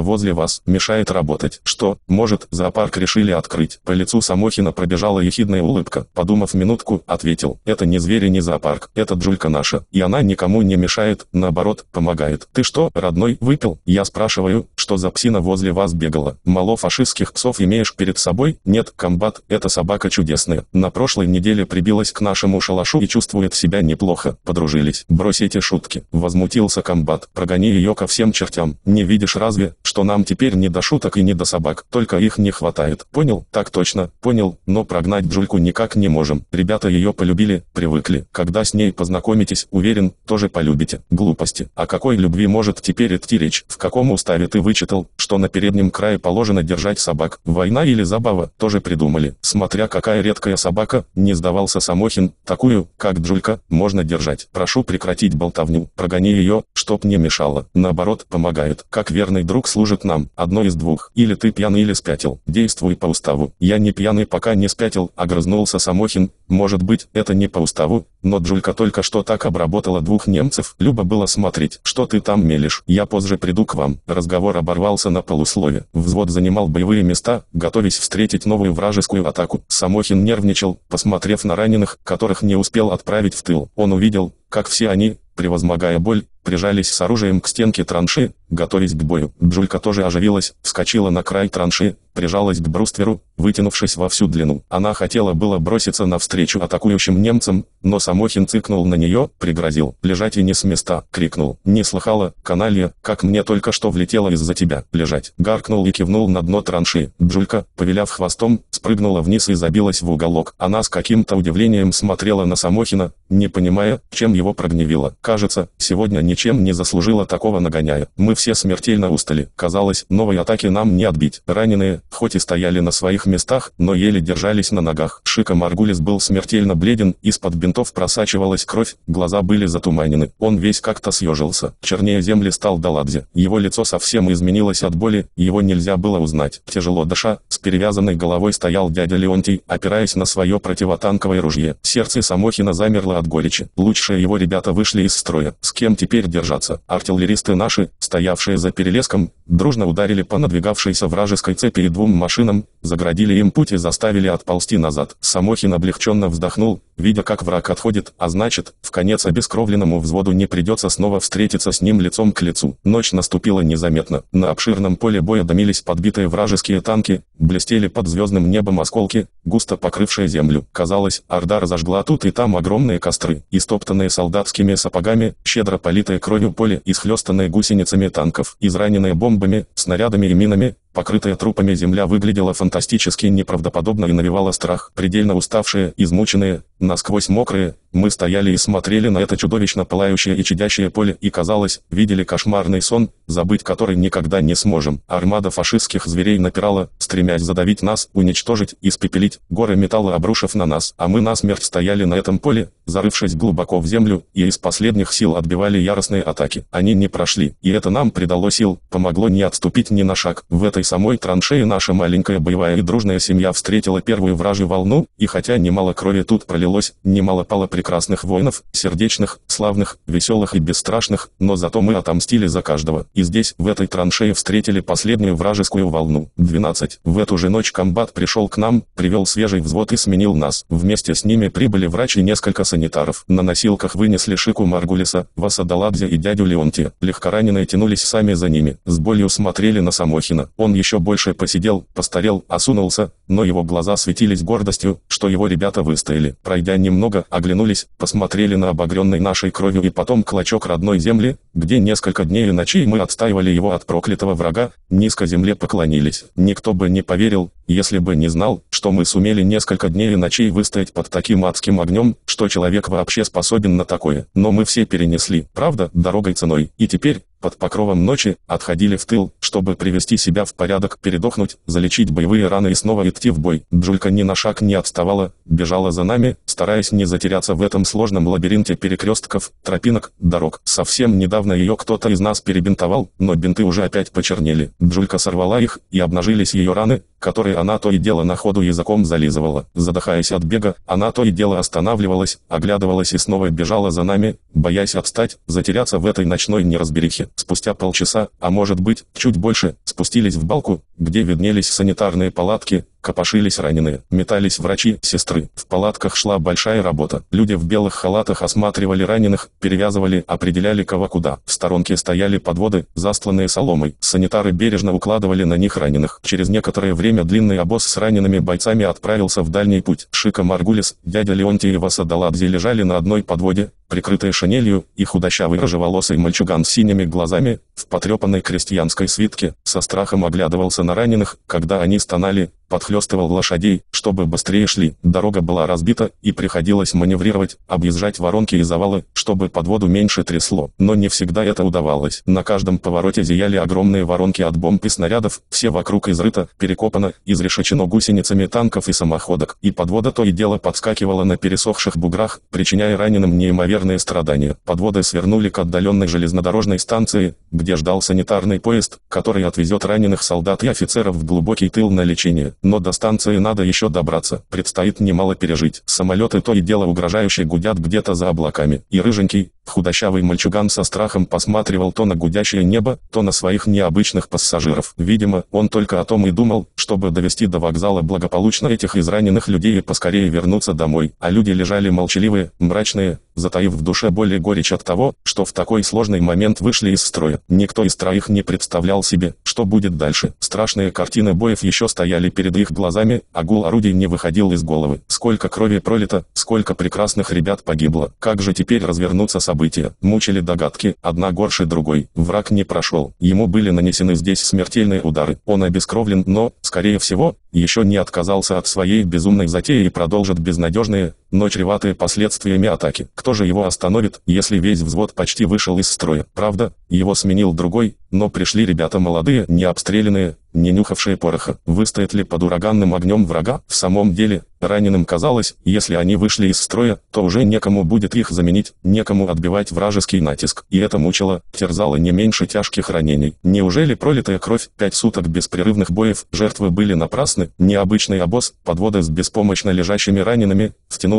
возле вас, мешает работать? Что, может, зоопарк решили открыть?» По лицу Самохина пробежала ехидная улыбка. Подумав минутку, ответил. «Это не зверь и не зоопарк, это Джулька наша, и она никому не мешает, наоборот, помогает. Ты что, родной, выпил? Я спрашиваю, что за псина возле вас бегала? Мало фашистских псов имеешь перед собой? Нет, комбат, эта собака чудесная. На прошлой неделе прибилась к нашему шалашу и чувствует себя неплохо. Под подружились. Брось эти шутки. Возмутился комбат. Прогони ее ко всем чертям. Не видишь разве, что нам теперь не до шуток и не до собак. Только их не хватает. Понял? Так точно. Понял. Но прогнать Джульку никак не можем. Ребята ее полюбили, привыкли. Когда с ней познакомитесь, уверен, тоже полюбите. Глупости. О какой любви может теперь идти речь? В каком уставе ты вычитал, что на переднем крае положено держать собак? Война или забава? Тоже придумали. Смотря какая редкая собака, не сдавался Самохин, такую, как Джулька, можно держать. Прошу прекратить болтовню, прогони ее, чтоб не мешало. На наоборот, помогает. Как верный друг служит нам. Одно из двух. Или ты пьяный или спятил. Действуй по уставу. Я не пьяный пока не спятил, огрызнулся Самохин. Может быть, это не по уставу, но Джулька только что так обработала двух немцев. Любо было смотреть, что ты там мелешь. Я позже приду к вам. Разговор оборвался на полуслове. Взвод занимал боевые места, готовясь встретить новую вражескую атаку. Самохин нервничал, посмотрев на раненых, которых не успел отправить в тыл. Он увидел, как все они, превозмогая боль, прижались с оружием к стенке транши, готовясь к бою. Джулька тоже оживилась, вскочила на край транши, прижалась к брустверу, вытянувшись во всю длину. Она хотела было броситься навстречу атакующим немцам, но Самохин цыкнул на нее, пригрозил. «Лежать и не с места!» — крикнул. «Не слыхала, каналья, как мне только что влетело из-за тебя. Лежать!» Гаркнул и кивнул на дно транши. Джулька, повеляв хвостом, спрыгнула вниз и забилась в уголок. Она с каким-то удивлением смотрела на Самохина, не понимая, чем его прогневило. Кажется, сегодня не ничем не заслужила такого нагоняя. Мы все смертельно устали. Казалось, новой атаки нам не отбить. Раненые, хоть и стояли на своих местах, но еле держались на ногах. Шика Маргулис был смертельно бледен, из-под бинтов просачивалась кровь, глаза были затуманены. Он весь как-то съежился. Чернее земли стал Даладзе. Его лицо совсем изменилось от боли, его нельзя было узнать. Тяжело дыша, с перевязанной головой стоял дядя Леонтий, опираясь на свое противотанковое ружье. Сердце Самохина замерло от горечи. Лучшие его ребята вышли из строя. С кем теперь теперь держаться. Артиллеристы наши, стоявшие за перелеском, дружно ударили по надвигавшейся вражеской цепи и двум машинам, заградили им путь и заставили отползти назад. Самохин облегченно вздохнул, видя как враг отходит, а значит, в конец обескровленному взводу не придется снова встретиться с ним лицом к лицу. Ночь наступила незаметно. На обширном поле боя домились подбитые вражеские танки, блестели под звездным небом осколки, густо покрывшие землю. Казалось, Орда разожгла тут и там огромные костры, истоптанные солдатскими сапогами, щедро политые кровью поле, исхлестанные гусеницами танков, израненные бомбами, снарядами и минами, Покрытая трупами земля выглядела фантастически неправдоподобно и навевала страх. Предельно уставшие, измученные, насквозь мокрые, мы стояли и смотрели на это чудовищно пылающее и чадящее поле и, казалось, видели кошмарный сон, забыть который никогда не сможем. Армада фашистских зверей напирала, стремясь задавить нас, уничтожить, испепелить, горы металла обрушив на нас. А мы насмерть стояли на этом поле, зарывшись глубоко в землю, и из последних сил отбивали яростные атаки. Они не прошли, и это нам придало сил, помогло не отступить ни на шаг. В этой самой траншеи наша маленькая боевая и дружная семья встретила первую вражью волну, и хотя немало крови тут пролилось, немало пало прекрасных воинов, сердечных, славных, веселых и бесстрашных, но зато мы отомстили за каждого. И здесь, в этой траншее встретили последнюю вражескую волну. 12. В эту же ночь комбат пришел к нам, привел свежий взвод и сменил нас. Вместе с ними прибыли врачи и несколько санитаров. На носилках вынесли Шику Маргулиса, Васадаладзе и дядю Леонтия. Легкораненые тянулись сами за ними. С болью смотрели на Самохина. Он еще больше посидел, постарел, осунулся, но его глаза светились гордостью, что его ребята выстояли. Пройдя немного, оглянулись, посмотрели на обогренный нашей кровью и потом клочок родной земли, где несколько дней и ночей мы отстаивали его от проклятого врага, низко земле поклонились. Никто бы не поверил, если бы не знал, что мы сумели несколько дней и ночей выстоять под таким адским огнем, что человек вообще способен на такое. Но мы все перенесли, правда, дорогой ценой. И теперь, под покровом ночи, отходили в тыл, чтобы привести себя в порядок, передохнуть, залечить боевые раны и снова идти в бой. Джулька ни на шаг не отставала, бежала за нами, стараясь не затеряться в этом сложном лабиринте перекрестков, тропинок, дорог. Совсем недавно ее кто-то из нас перебинтовал, но бинты уже опять почернели. Джулька сорвала их, и обнажились ее раны, которые она то и дело на ходу языком зализывала. Задыхаясь от бега, она то и дело останавливалась, оглядывалась и снова бежала за нами, боясь отстать, затеряться в этой ночной неразберихе. Спустя полчаса, а может быть, чуть больше, спустились в балку, где виднелись санитарные палатки, Копошились раненые, метались врачи, сестры. В палатках шла большая работа. Люди в белых халатах осматривали раненых, перевязывали, определяли кого куда. В сторонке стояли подводы, застланные соломой. Санитары бережно укладывали на них раненых. Через некоторое время длинный обоз с ранеными бойцами отправился в дальний путь. Шика Маргулис, дядя Леонтий и Васадаладзе лежали на одной подводе, прикрытые шинелью, и худощавый рыжеволосый мальчуган с синими глазами, в потрепанной крестьянской свитке, со страхом оглядывался на раненых, когда они стонали, подхлестывал лошадей, чтобы быстрее шли. Дорога была разбита, и приходилось маневрировать, объезжать воронки и завалы, чтобы подводу меньше трясло. Но не всегда это удавалось. На каждом повороте зияли огромные воронки от бомб и снарядов, все вокруг изрыто, перекопано, изрешечено гусеницами танков и самоходок. И подвода то и дело подскакивала на пересохших буграх, причиняя раненым неимоверные страдания. Подводы свернули к отдаленной железнодорожной станции, где ждал санитарный поезд, который отвезет раненых солдат и офицеров в глубокий тыл на лечение. Но до станции надо еще добраться, предстоит немало пережить. Самолеты то и дело угрожающе гудят где-то за облаками. И рыженький, худощавый мальчуган со страхом посматривал то на гудящее небо, то на своих необычных пассажиров. Видимо, он только о том и думал, чтобы довести до вокзала благополучно этих израненных людей и поскорее вернуться домой. А люди лежали молчаливые, мрачные, затаив в душе боль и горечь от того, что в такой сложный момент вышли из строя. Никто из троих не представлял себе, что будет дальше. Страшные картины боев еще стояли перед их глазами, а гул орудий не выходил из головы. Сколько крови пролито, сколько прекрасных ребят погибло. Как же теперь развернуться события? Мучили догадки, одна горше другой. Враг не прошел. Ему были нанесены здесь смертельные удары. Он обескровлен, но, скорее всего, еще не отказался от своей безумной затеи и продолжит безнадежные, но чреватые последствиями атаки. Кто же его остановит, если весь взвод почти вышел из строя? Правда, его сменил другой, но пришли ребята молодые, не обстрелянные, не нюхавшие пороха. Выстоят ли под ураганным огнем врага? В самом деле, раненым казалось, если они вышли из строя, то уже некому будет их заменить, некому отбивать вражеский натиск. И это мучило, терзало не меньше тяжких ранений. Неужели пролитая кровь, пять суток беспрерывных боев, жертвы были напрасны? Необычный обоз, подводы с беспомощно лежащими ранеными,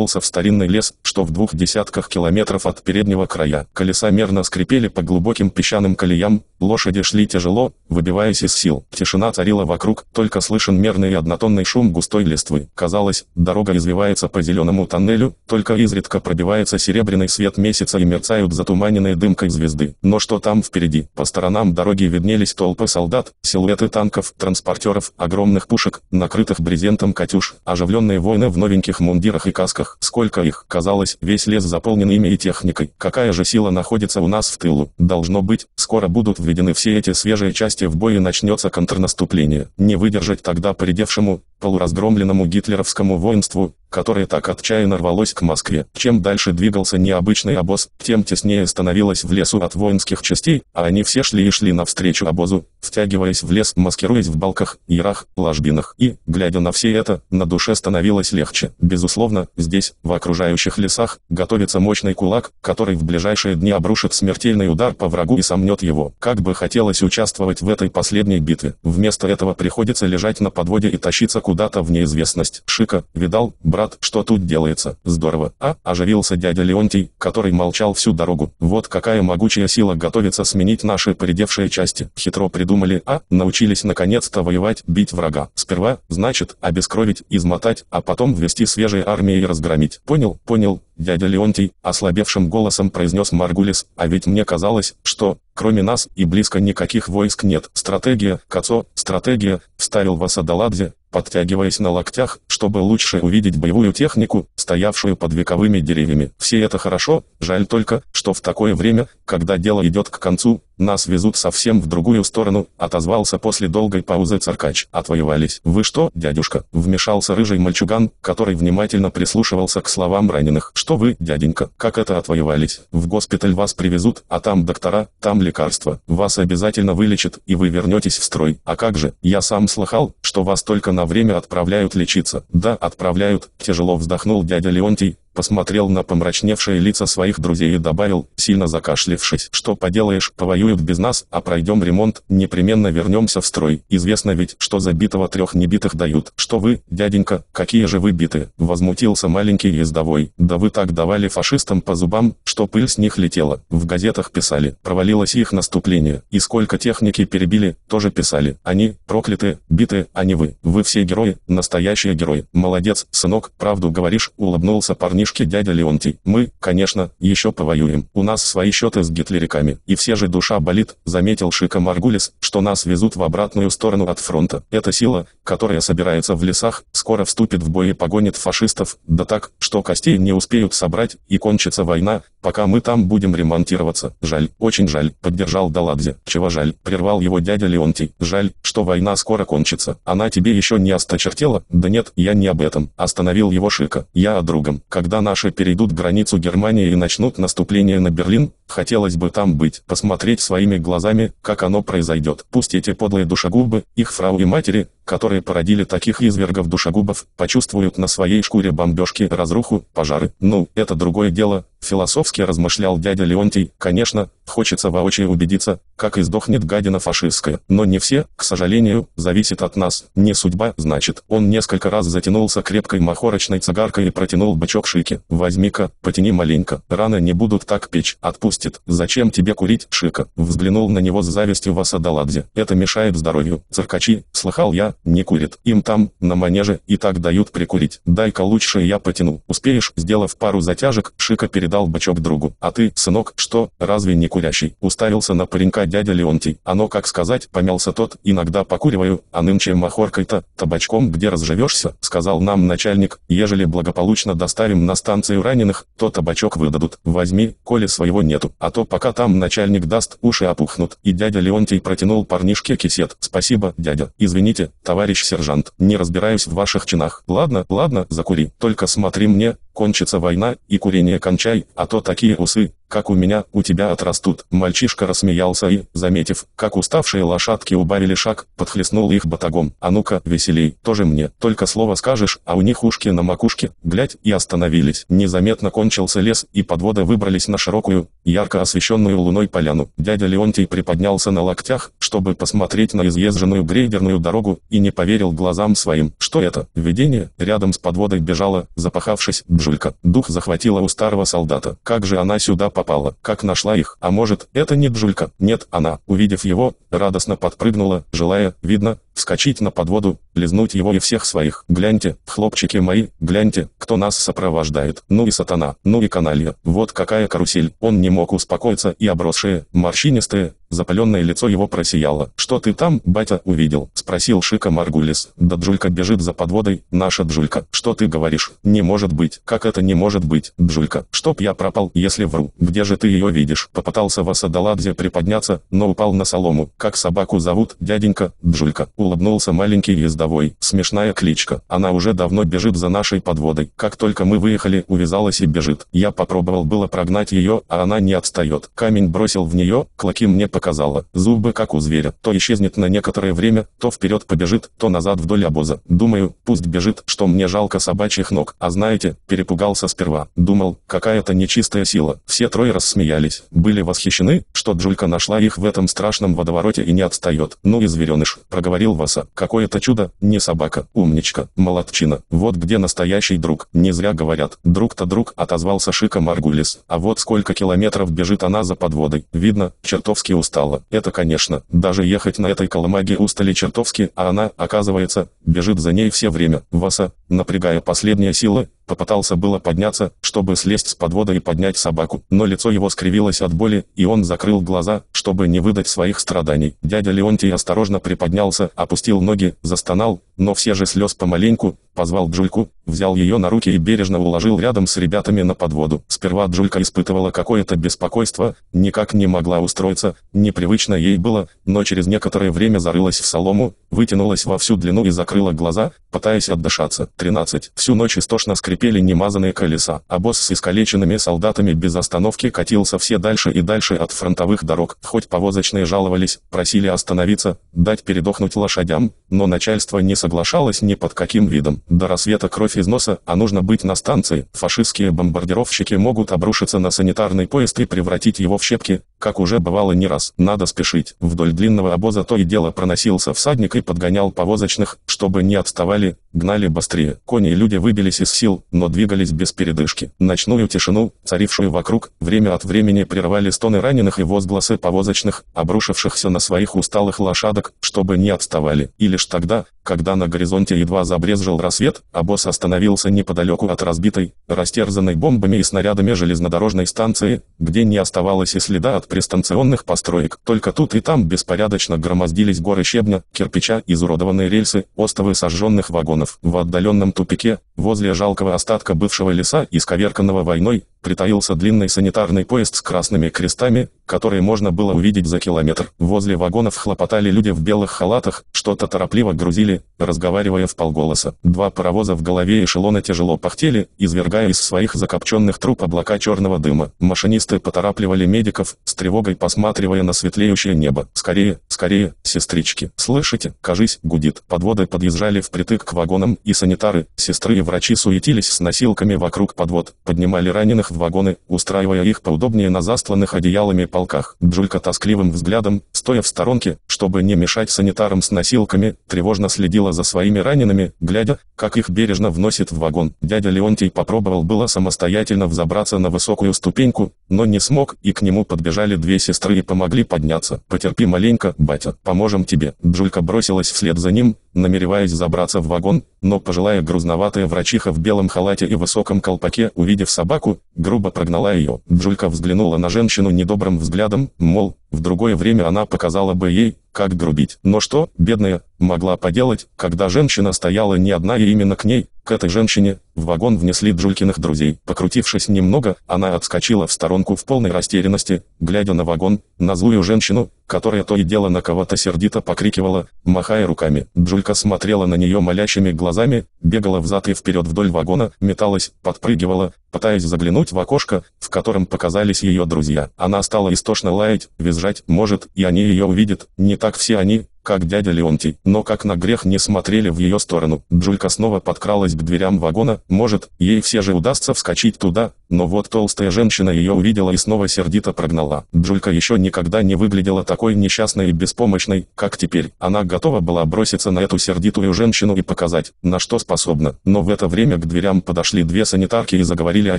втянулся в старинный лес, что в двух десятках километров от переднего края. Колеса мерно скрипели по глубоким песчаным колеям, лошади шли тяжело, выбиваясь из сил. Тишина царила вокруг, только слышен мерный и однотонный шум густой листвы. Казалось, дорога извивается по зеленому тоннелю, только изредка пробивается серебряный свет месяца и мерцают затуманенные дымкой звезды. Но что там впереди? По сторонам дороги виднелись толпы солдат, силуэты танков, транспортеров, огромных пушек, накрытых брезентом «Катюш», оживленные воины в новеньких мундирах и касках. Сколько их, казалось, весь лес заполнен ими и техникой. Какая же сила находится у нас в тылу? Должно быть, скоро будут введены все эти свежие части в бой и начнется контрнаступление. Не выдержать тогда поредевшему, полуразгромленному гитлеровскому воинству, которое так отчаянно рвалось к Москве. Чем дальше двигался необычный обоз, тем теснее становилось в лесу от воинских частей, а они все шли и шли навстречу обозу, втягиваясь в лес, маскируясь в балках, ярах, ложбинах. И, глядя на все это, на душе становилось легче. Безусловно, здесь, в окружающих лесах, готовится мощный кулак, который в ближайшие дни обрушит смертельный удар по врагу и сомнет его. Как бы хотелось участвовать в этой последней битве. Вместо этого приходится лежать на подводе и тащиться куда-то в неизвестность. Шика, видал, брат что тут делается? Здорово. А, оживился дядя Леонтий, который молчал всю дорогу. Вот какая могучая сила готовится сменить наши поредевшие части. Хитро придумали, а, научились наконец-то воевать, бить врага. Сперва, значит, обескровить, измотать, а потом ввести свежие армии и разгромить. Понял, понял, дядя Леонтий, ослабевшим голосом произнес Маргулис, а ведь мне казалось, что, кроме нас, и близко никаких войск нет. Стратегия, Кацо, стратегия, вставил Васадаладзе, подтягиваясь на локтях, чтобы лучше увидеть боевую технику, стоявшую под вековыми деревьями. Все это хорошо, жаль только, что в такое время, когда дело идет к концу, нас везут совсем в другую сторону, отозвался после долгой паузы царкач. Отвоевались. Вы что, дядюшка? Вмешался рыжий мальчуган, который внимательно прислушивался к словам раненых. Что вы, дяденька, как это отвоевались? В госпиталь вас привезут, а там доктора, там лекарства. Вас обязательно вылечат, и вы вернетесь в строй. А как же, я сам слыхал, что вас только на время отправляют лечиться. Да, отправляют, тяжело вздохнул дядя Леонтий, посмотрел на помрачневшие лица своих друзей и добавил, сильно закашлившись, что поделаешь, повоюют без нас, а пройдем ремонт, непременно вернемся в строй. Известно ведь, что за битого трех небитых дают. Что вы, дяденька, какие же вы биты? Возмутился маленький ездовой. Да вы так давали фашистам по зубам, что пыль с них летела. В газетах писали, провалилось их наступление. И сколько техники перебили, тоже писали. Они, проклятые, битые, а не вы. Вы все герои, настоящие герои. Молодец, сынок, правду говоришь, улыбнулся парни парнишке дядя Леонтий. Мы, конечно, еще повоюем. У нас свои счеты с гитлериками. И все же душа болит, заметил Шика Маргулис, что нас везут в обратную сторону от фронта. Эта сила, которая собирается в лесах, скоро вступит в бой и погонит фашистов, да так, что костей не успеют собрать, и кончится война, пока мы там будем ремонтироваться. Жаль, очень жаль, поддержал Даладзе. Чего жаль, прервал его дядя Леонтий. Жаль, что война скоро кончится. Она тебе еще не осточертела? Да нет, я не об этом. Остановил его Шика. Я о другом. Когда когда наши перейдут границу Германии и начнут наступление на Берлин, хотелось бы там быть, посмотреть своими глазами, как оно произойдет. Пусть эти подлые душегубы, их фрау и матери, которые породили таких извергов душегубов, почувствуют на своей шкуре бомбежки, разруху, пожары. Ну, это другое дело, философски размышлял дядя Леонтий. Конечно, хочется воочию убедиться, как и сдохнет гадина фашистская. Но не все, к сожалению, зависит от нас. Не судьба, значит. Он несколько раз затянулся крепкой махорочной цигаркой и протянул бычок Шики. Возьми-ка, потяни маленько. Рано не будут так печь. Отпустит. Зачем тебе курить, Шика? Взглянул на него с завистью Васадаладзе. Это мешает здоровью. Циркачи, слыхал я, не курит. Им там, на манеже, и так дают прикурить. Дай-ка лучше я потяну. Успеешь? Сделав пару затяжек, Шика передал бычок другу. А ты, сынок, что, разве не курящий? Уставился на паренька дядя Леонтий. Оно, как сказать, помялся тот, иногда покуриваю, а нынче махоркой-то, табачком где разживешься, сказал нам начальник, ежели благополучно доставим на станцию раненых, то табачок выдадут. Возьми, коли своего нету, а то пока там начальник даст, уши опухнут. И дядя Леонтий протянул парнишке кисет. Спасибо, дядя. Извините, товарищ сержант, не разбираюсь в ваших чинах. Ладно, ладно, закури. Только смотри мне, кончится война, и курение кончай, а то такие усы, как у меня, у тебя отрастут. Мальчишка рассмеялся и, заметив, как уставшие лошадки убавили шаг, подхлестнул их батагом. А ну-ка, веселей, тоже мне, только слово скажешь, а у них ушки на макушке, глядь, и остановились. Незаметно кончился лес, и подводы выбрались на широкую, ярко освещенную луной поляну. Дядя Леонтий приподнялся на локтях, чтобы посмотреть на изъезженную грейдерную дорогу, и не поверил глазам своим. Что это? Видение? Рядом с подводой бежала, запахавшись, Джулька. Дух захватила у старого солдата. Как же она сюда попала? как нашла их. А может, это не Джулька? Нет, она, увидев его, радостно подпрыгнула, желая, видно, вскочить на подводу, лизнуть его и всех своих. Гляньте, хлопчики мои, гляньте, кто нас сопровождает. Ну и сатана, ну и каналья. Вот какая карусель. Он не мог успокоиться и обросшее, морщинистое, запаленное лицо его просияло. «Что ты там, батя, увидел?» – спросил Шика Маргулис. «Да Джулька бежит за подводой, наша Джулька. Что ты говоришь? Не может быть. Как это не может быть, Джулька? Чтоб я пропал, если вру. Где же ты ее видишь?» Попытался Васадаладзе приподняться, но упал на солому. «Как собаку зовут, дяденька?» «Джулька» улыбнулся маленький ездовой. Смешная кличка. Она уже давно бежит за нашей подводой. Как только мы выехали, увязалась и бежит. Я попробовал было прогнать ее, а она не отстает. Камень бросил в нее, клоки мне показала. Зубы как у зверя. То исчезнет на некоторое время, то вперед побежит, то назад вдоль обоза. Думаю, пусть бежит, что мне жалко собачьих ног. А знаете, перепугался сперва. Думал, какая-то нечистая сила. Все трое рассмеялись. Были восхищены, что Джулька нашла их в этом страшном водовороте и не отстает. Ну и звереныш, проговорил Васа. Какое-то чудо, не собака, умничка, молодчина. Вот где настоящий друг. Не зря говорят, друг-то друг, отозвался Шика Маргулис. А вот сколько километров бежит она за подводой. Видно, чертовски устала. Это конечно, даже ехать на этой колымаге устали чертовски, а она, оказывается, бежит за ней все время. Васа, напрягая последние силы, Попытался было подняться, чтобы слезть с подвода и поднять собаку, но лицо его скривилось от боли, и он закрыл глаза, чтобы не выдать своих страданий. Дядя Леонтий осторожно приподнялся, опустил ноги, застонал, но все же слез помаленьку, позвал Джульку, взял ее на руки и бережно уложил рядом с ребятами на подводу. Сперва Джулька испытывала какое-то беспокойство, никак не могла устроиться, непривычно ей было, но через некоторое время зарылась в солому, вытянулась во всю длину и закрыла глаза, пытаясь отдышаться. 13. Всю ночь истошно скрипели немазанные колеса, а босс с искалеченными солдатами без остановки катился все дальше и дальше от фронтовых дорог. Хоть повозочные жаловались, просили остановиться, дать передохнуть лошадям, но начальство не соглашалось ни под каким видом. До рассвета кровь из носа, а нужно быть на станции. Фашистские бомбардировщики могут обрушиться на санитарный поезд и превратить его в щепки, как уже бывало не раз. Надо спешить. Вдоль длинного обоза то и дело проносился всадник и подгонял повозочных, чтобы не отставали, гнали быстрее. Кони и люди выбились из сил, но двигались без передышки. Ночную тишину, царившую вокруг, время от времени прерывали стоны раненых и возгласы повозочных, обрушившихся на своих усталых лошадок, чтобы не отставали. И лишь тогда, когда на горизонте едва забрезжил рассвет, босс остановился неподалеку от разбитой, растерзанной бомбами и снарядами железнодорожной станции, где не оставалось и следа от пристанционных построек. Только тут и там беспорядочно громоздились горы щебня, кирпича, изуродованные рельсы, остовы сожженных вагонов. В отдаленном тупике, возле жалкого остатка бывшего леса, исковерканного войной, притаился длинный санитарный поезд с красными крестами, которые можно было увидеть за километр. Возле вагонов хлопотали люди в белых халатах, что-то торопливо грузили, разговаривая в полголоса. Два паровоза в голове эшелона тяжело пахтели, извергая из своих закопченных труб облака черного дыма. Машинисты поторапливали медиков, с тревогой посматривая на светлеющее небо. «Скорее, скорее, сестрички! Слышите? Кажись, гудит!» Подводы подъезжали впритык к вагонам, и санитары, сестры и врачи суетились с носилками вокруг подвод, поднимали раненых в вагоны, устраивая их поудобнее на застланных одеялами полках. Джулька тоскливым взглядом, стоя в сторонке, чтобы не мешать санитарам с носилками, тревожно следила за своими ранеными, глядя, как их бережно вносит в вагон. Дядя Леонтий попробовал было самостоятельно взобраться на высокую ступеньку, но не смог, и к нему подбежали две сестры и помогли подняться. «Потерпи маленько, батя, поможем тебе». Джулька бросилась вслед за ним, намереваясь забраться в вагон, но пожилая грузноватая врачиха в белом халате и высоком колпаке, увидев собаку, грубо прогнала ее. Джулька взглянула на женщину недобрым взглядом, мол, в другое время она показала бы ей, как грубить. Но что, бедная, могла поделать, когда женщина стояла не одна и именно к ней, к этой женщине, в вагон внесли Джулькиных друзей. Покрутившись немного, она отскочила в сторонку в полной растерянности, глядя на вагон, на злую женщину, которая то и дело на кого-то сердито покрикивала, махая руками. Джулька смотрела на нее молящими глазами, бегала взад и вперед вдоль вагона, металась, подпрыгивала, пытаясь заглянуть в окошко, в котором показались ее друзья. Она стала истошно лаять, визжать, может, и они ее увидят, не так все они, как дядя Леонтий, но как на грех не смотрели в ее сторону. Джулька снова подкралась к дверям вагона, может, ей все же удастся вскочить туда, но вот толстая женщина ее увидела и снова сердито прогнала. Джулька еще никогда не выглядела такой несчастной и беспомощной, как теперь. Она готова была броситься на эту сердитую женщину и показать, на что способна. Но в это время к дверям подошли две санитарки и заговорили о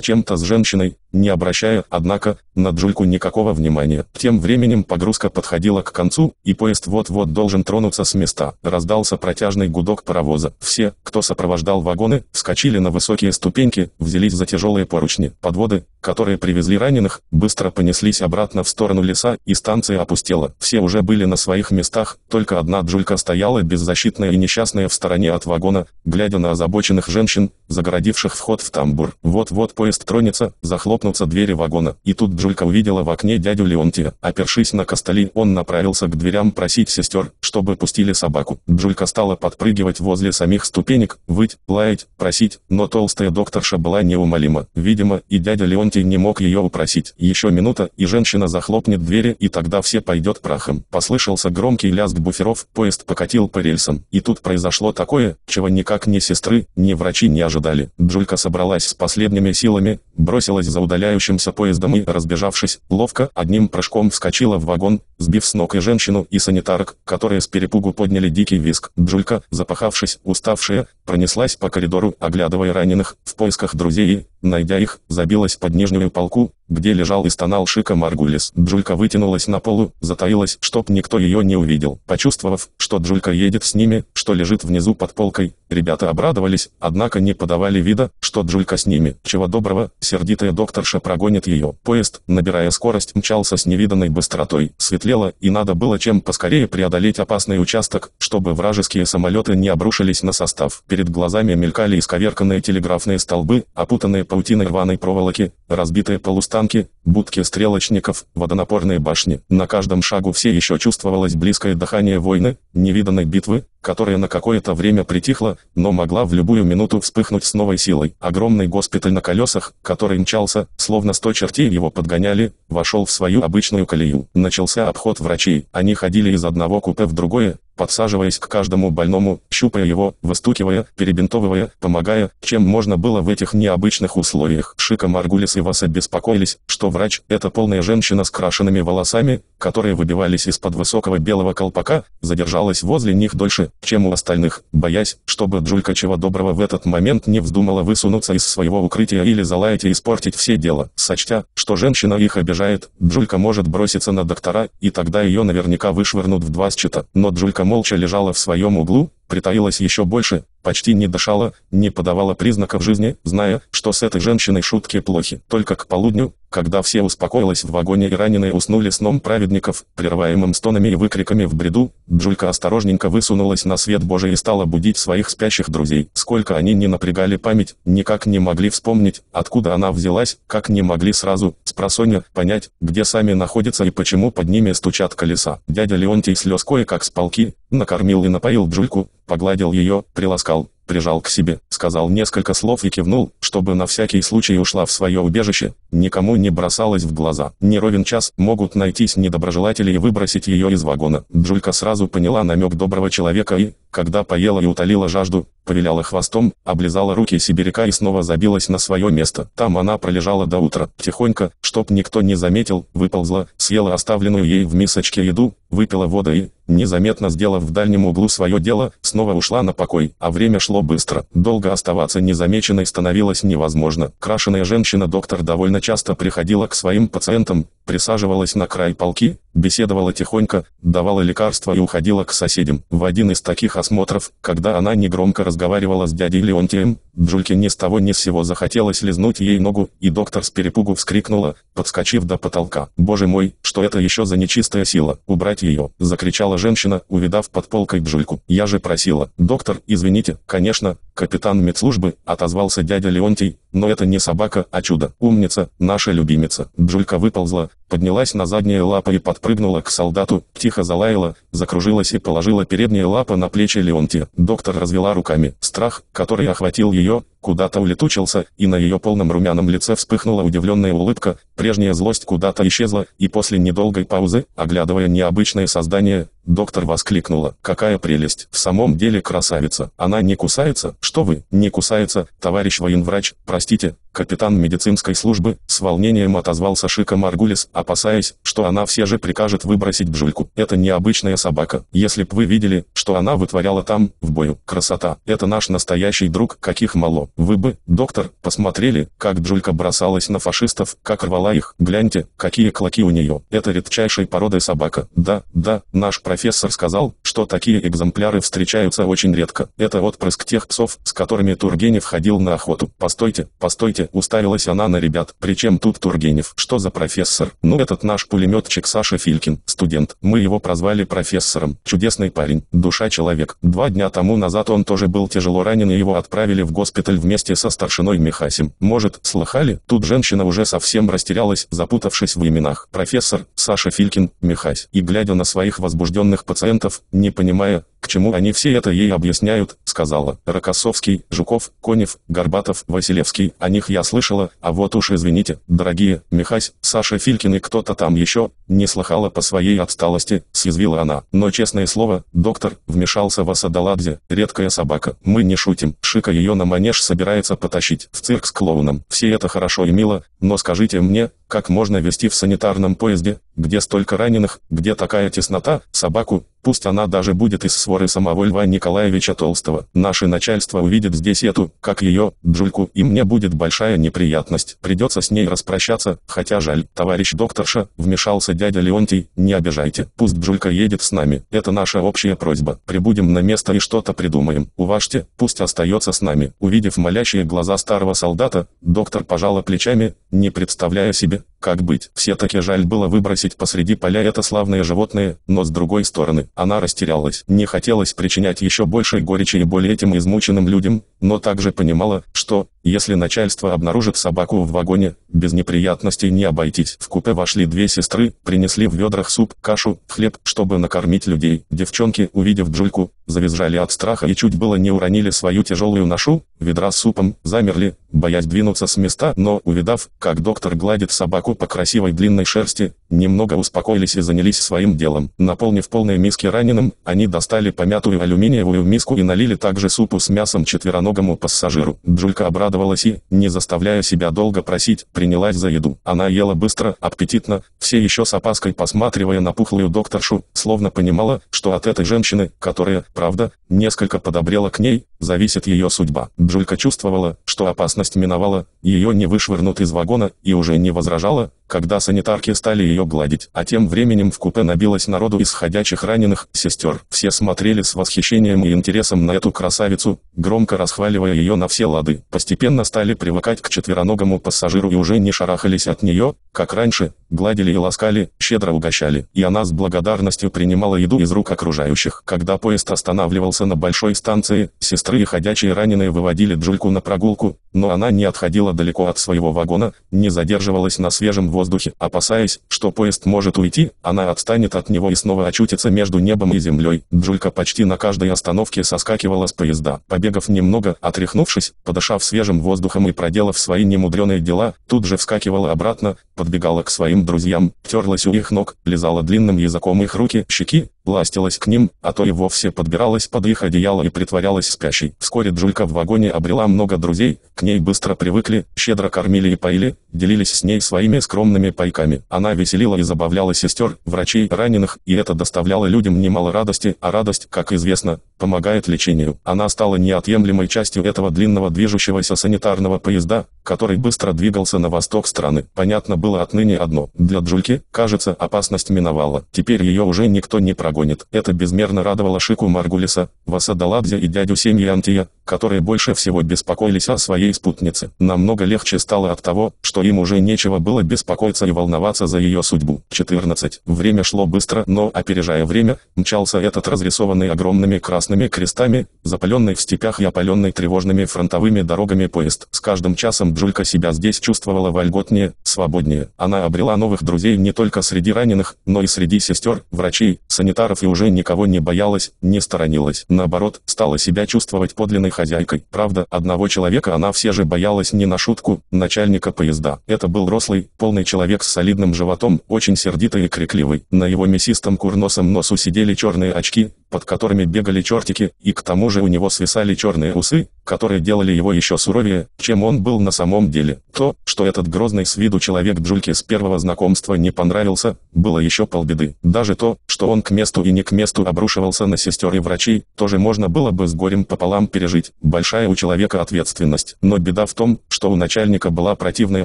чем-то с женщиной, не обращая, однако, на Джульку никакого внимания. Тем временем погрузка подходила к концу, и поезд вот-вот должен должен тронуться с места. Раздался протяжный гудок паровоза. Все, кто сопровождал вагоны, вскочили на высокие ступеньки, взялись за тяжелые поручни. Подводы, которые привезли раненых, быстро понеслись обратно в сторону леса, и станция опустела. Все уже были на своих местах, только одна Джулька стояла беззащитная и несчастная в стороне от вагона, глядя на озабоченных женщин, загородивших вход в тамбур. Вот-вот поезд тронется, захлопнутся двери вагона. И тут Джулька увидела в окне дядю Леонтия. Опершись на костыли, он направился к дверям просить сестер, чтобы пустили собаку. Джулька стала подпрыгивать возле самих ступенек, выть, лаять, просить, но толстая докторша была неумолима. Видимо, и дядя Леонтий не мог ее упросить. Еще минута, и женщина захлопнет двери, и тогда все пойдет прахом. Послышался громкий лязг буферов, поезд покатил по рельсам. И тут произошло такое, чего никак ни сестры, ни врачи не ожидали. Джулька собралась с последними силами, бросилась за удаляющимся поездом и, разбежавшись, ловко, одним прыжком вскочила в вагон, сбив с ног и женщину, и санитарок, которые которые с перепугу подняли дикий виск. Джулька, запахавшись, уставшая, пронеслась по коридору, оглядывая раненых, в поисках друзей и, найдя их, забилась под нижнюю полку, где лежал и стонал Шика Маргулис. Джулька вытянулась на полу, затаилась, чтоб никто ее не увидел. Почувствовав, что Джулька едет с ними, что лежит внизу под полкой, ребята обрадовались, однако не подавали вида, что Джулька с ними. Чего доброго, сердитая докторша прогонит ее. Поезд, набирая скорость, мчался с невиданной быстротой. Светлело, и надо было чем поскорее преодолеть опасный участок, чтобы вражеские самолеты не обрушились на состав. Перед глазами мелькали исковерканные телеграфные столбы, опутанные паутиной рваной проволоки, разбитые полустанки, будки стрелочников, водонапорные башни. На каждом шагу все еще чувствовалось близкое дыхание войны, невиданной битвы, которая на какое-то время притихла, но могла в любую минуту вспыхнуть с новой силой. Огромный госпиталь на колесах, который мчался, словно сто чертей его подгоняли, вошел в свою обычную колею. Начался обход врачей. Они ходили из одного купе в другое, подсаживаясь к каждому больному, щупая его, выстукивая, перебинтовывая, помогая, чем можно было в этих необычных условиях. Шика Маргулис и Васа беспокоились, что врач – это полная женщина с крашенными волосами, которые выбивались из-под высокого белого колпака, задержалась возле них дольше, чем у остальных, боясь, чтобы Джулька чего доброго в этот момент не вздумала высунуться из своего укрытия или залаять и испортить все дело. Сочтя, что женщина их обижает, Джулька может броситься на доктора, и тогда ее наверняка вышвырнут в два счета. Но Джулька молча лежала в своем углу, притаилась еще больше, почти не дышала, не подавала признаков жизни, зная, что с этой женщиной шутки плохи. Только к полудню, когда все успокоилось в вагоне и раненые уснули сном праведников, прерываемым стонами и выкриками в бреду, Джулька осторожненько высунулась на свет Божий и стала будить своих спящих друзей. Сколько они не напрягали память, никак не могли вспомнить, откуда она взялась, как не могли сразу, с просонья, понять, где сами находятся и почему под ними стучат колеса. Дядя Леонтий слез кое-как с полки, накормил и напоил Джульку, погладил ее, приласкал, прижал к себе, сказал несколько слов и кивнул, чтобы на всякий случай ушла в свое убежище, никому не бросалась в глаза. Не ровен час могут найтись недоброжелатели и выбросить ее из вагона. Джулька сразу поняла намек доброго человека и, когда поела и утолила жажду, повиляла хвостом, облизала руки сибиряка и снова забилась на свое место. Там она пролежала до утра. Тихонько, чтоб никто не заметил, выползла, съела оставленную ей в мисочке еду, выпила воду и, незаметно сделав в дальнем углу свое дело, снова ушла на покой, а время шло быстро. Долго оставаться незамеченной становилось невозможно. Крашеная женщина-доктор довольно часто приходила к своим пациентам, присаживалась на край полки, беседовала тихонько, давала лекарства и уходила к соседям. В один из таких осмотров, когда она негромко разговаривала с дядей Леонтием, Джульке ни с того ни с сего захотелось лизнуть ей ногу, и доктор с перепугу вскрикнула, подскочив до потолка. «Боже мой, что это еще за нечистая сила? Убрать ее!» – закричала женщина, увидав под полкой Джульку. «Я же просила!» «Доктор, извините, конечно, капитан медслужбы», – отозвался дядя Леонтий, «но это не собака, а чудо. Умница, наша любимица». Джулька выползла, поднялась на задние лапы и подпрыгнула к солдату, тихо залаяла, закружилась и положила передние лапы на плечи Леонтия. Доктор развела руками. Страх, который охватил ее, куда-то улетучился, и на ее полном румяном лице вспыхнула удивленная улыбка, прежняя злость куда-то исчезла, и после недолгой паузы, оглядывая необычное создание, доктор воскликнула. «Какая прелесть! В самом деле красавица! Она не кусается? Что вы, не кусается, товарищ военврач, простите, Капитан медицинской службы с волнением отозвался Шика Маргулис, опасаясь, что она все же прикажет выбросить Бжульку. Это необычная собака. Если б вы видели, что она вытворяла там, в бою. Красота. Это наш настоящий друг, каких мало. Вы бы, доктор, посмотрели, как Джулька бросалась на фашистов, как рвала их. Гляньте, какие клоки у нее. Это редчайшей породы собака. Да, да, наш профессор сказал, что такие экземпляры встречаются очень редко. Это отпрыск тех псов, с которыми Тургенев ходил на охоту. Постойте, постойте, уставилась она на ребят. Причем тут Тургенев? Что за профессор? Ну этот наш пулеметчик Саша Филькин, студент. Мы его прозвали профессором. Чудесный парень, душа человек. Два дня тому назад он тоже был тяжело ранен и его отправили в госпиталь вместе со старшиной Михасем. Может, слыхали? Тут женщина уже совсем растерялась, запутавшись в именах. Профессор, Саша Филькин, Михась. И глядя на своих возбужденных пациентов, не понимая, к чему они все это ей объясняют, сказала. Рокоссовский, Жуков, Конев, Горбатов, Василевский, о них я слышала, а вот уж извините, дорогие, Михась, Саша Филькин и кто-то там еще, не слыхала по своей отсталости, съязвила она. Но честное слово, доктор, вмешался в Асадаладзе, редкая собака. Мы не шутим, Шика ее на манеж собирается потащить, в цирк с клоуном. Все это хорошо и мило, но скажите мне, как можно вести в санитарном поезде, где столько раненых, где такая теснота, собаку, Пусть она даже будет из своры самого Льва Николаевича Толстого. Наше начальство увидит здесь эту, как ее, Джульку, и мне будет большая неприятность. Придется с ней распрощаться, хотя жаль. Товарищ докторша, вмешался дядя Леонтий, не обижайте. Пусть Джулька едет с нами. Это наша общая просьба. Прибудем на место и что-то придумаем. Уважьте, пусть остается с нами. Увидев молящие глаза старого солдата, доктор пожала плечами, не представляя себе, как быть? Все-таки жаль было выбросить посреди поля это славное животное, но с другой стороны, она растерялась. Не хотелось причинять еще большей горечи и боли этим измученным людям, но также понимала, что, если начальство обнаружит собаку в вагоне, без неприятностей не обойтись. В купе вошли две сестры, принесли в ведрах суп, кашу, хлеб, чтобы накормить людей. Девчонки, увидев Джульку, завизжали от страха и чуть было не уронили свою тяжелую ношу, ведра с супом, замерли, боясь двинуться с места, но, увидав, как доктор гладит собаку по красивой длинной шерсти, немного успокоились и занялись своим делом. Наполнив полные миски раненым, они достали помятую алюминиевую миску и налили также супу с мясом четвероногому пассажиру. Джулька обрадовалась и, не заставляя себя долго просить, принялась за еду. Она ела быстро, аппетитно, все еще с опаской посматривая на пухлую докторшу, словно понимала, что от этой женщины, которая, правда, несколько подобрела к ней, зависит ее судьба. Джулька чувствовала, что опасность миновала, ее не вышвырнут из вагона, и уже не возражала, когда санитарки стали ее гладить. А тем временем в купе набилось народу из ходячих раненых сестер. Все смотрели с восхищением и интересом на эту красавицу, громко расхваливая ее на все лады. Постепенно стали привыкать к четвероногому пассажиру и уже не шарахались от нее, как раньше, гладили и ласкали, щедро угощали. И она с благодарностью принимала еду из рук окружающих. Когда поезд останавливался на большой станции, сестры и ходячие раненые выводили Джульку на прогулку, но она не отходила далеко от своего вагона, не задерживалась на свежем воздухе, опасаясь, что поезд может уйти, она отстанет от него и снова очутится между небом и землей. Джулька почти на каждой остановке соскакивала с поезда. Побегав немного, отряхнувшись, подышав свежим воздухом и проделав свои немудреные дела, тут же вскакивала обратно, подбегала к своим друзьям, терлась у их ног, лизала длинным языком их руки, щеки, ластилась к ним, а то и вовсе подбиралась под их одеяло и притворялась спящей. Вскоре Джулька в вагоне обрела много друзей, к ней быстро привыкли, щедро кормили и поили, делились с ней своими скромными пайками. Она веселила и забавляла сестер, врачей, раненых, и это доставляло людям немало радости, а радость, как известно, помогает лечению. Она стала неотъемлемой частью этого длинного движущегося санитарного поезда, который быстро двигался на восток страны. Понятно было отныне одно. Для Джульки, кажется, опасность миновала. Теперь ее уже никто не прогонит. Это безмерно радовало Шику Маргулиса, Васадаладзе и дядю семьи Антия, которые больше всего беспокоились о своей спутнице. Намного легче стало от того, что им уже нечего было беспокоиться и волноваться за ее судьбу. 14. Время шло быстро, но, опережая время, мчался этот разрисованный огромными красными крестами, запаленный в степях и опаленный тревожными фронтовыми дорогами поезд. С каждым часом Джулька себя здесь чувствовала вольготнее, свободнее. Она обрела новых друзей не только среди раненых, но и среди сестер, врачей, санитаров и уже никого не боялась, не сторонилась. Наоборот, стала себя чувствовать подлинной хозяйкой. Правда, одного человека она все же боялась не на шутку, начальника поезда. Это был рослый, полный человек с солидным животом, очень сердитый и крикливый. На его мясистом курносом носу сидели черные очки, под которыми бегали чертики, и к тому же у него свисали черные усы, которые делали его еще суровее, чем он был на самом деле. То, что этот грозный с виду человек Джульке с первого знакомства не понравился, было еще полбеды. Даже то, что он к месту и не к месту обрушивался на сестер и врачей, тоже можно было бы с горем пополам пережить. Большая у человека ответственность. Но беда в том, что у начальника была противная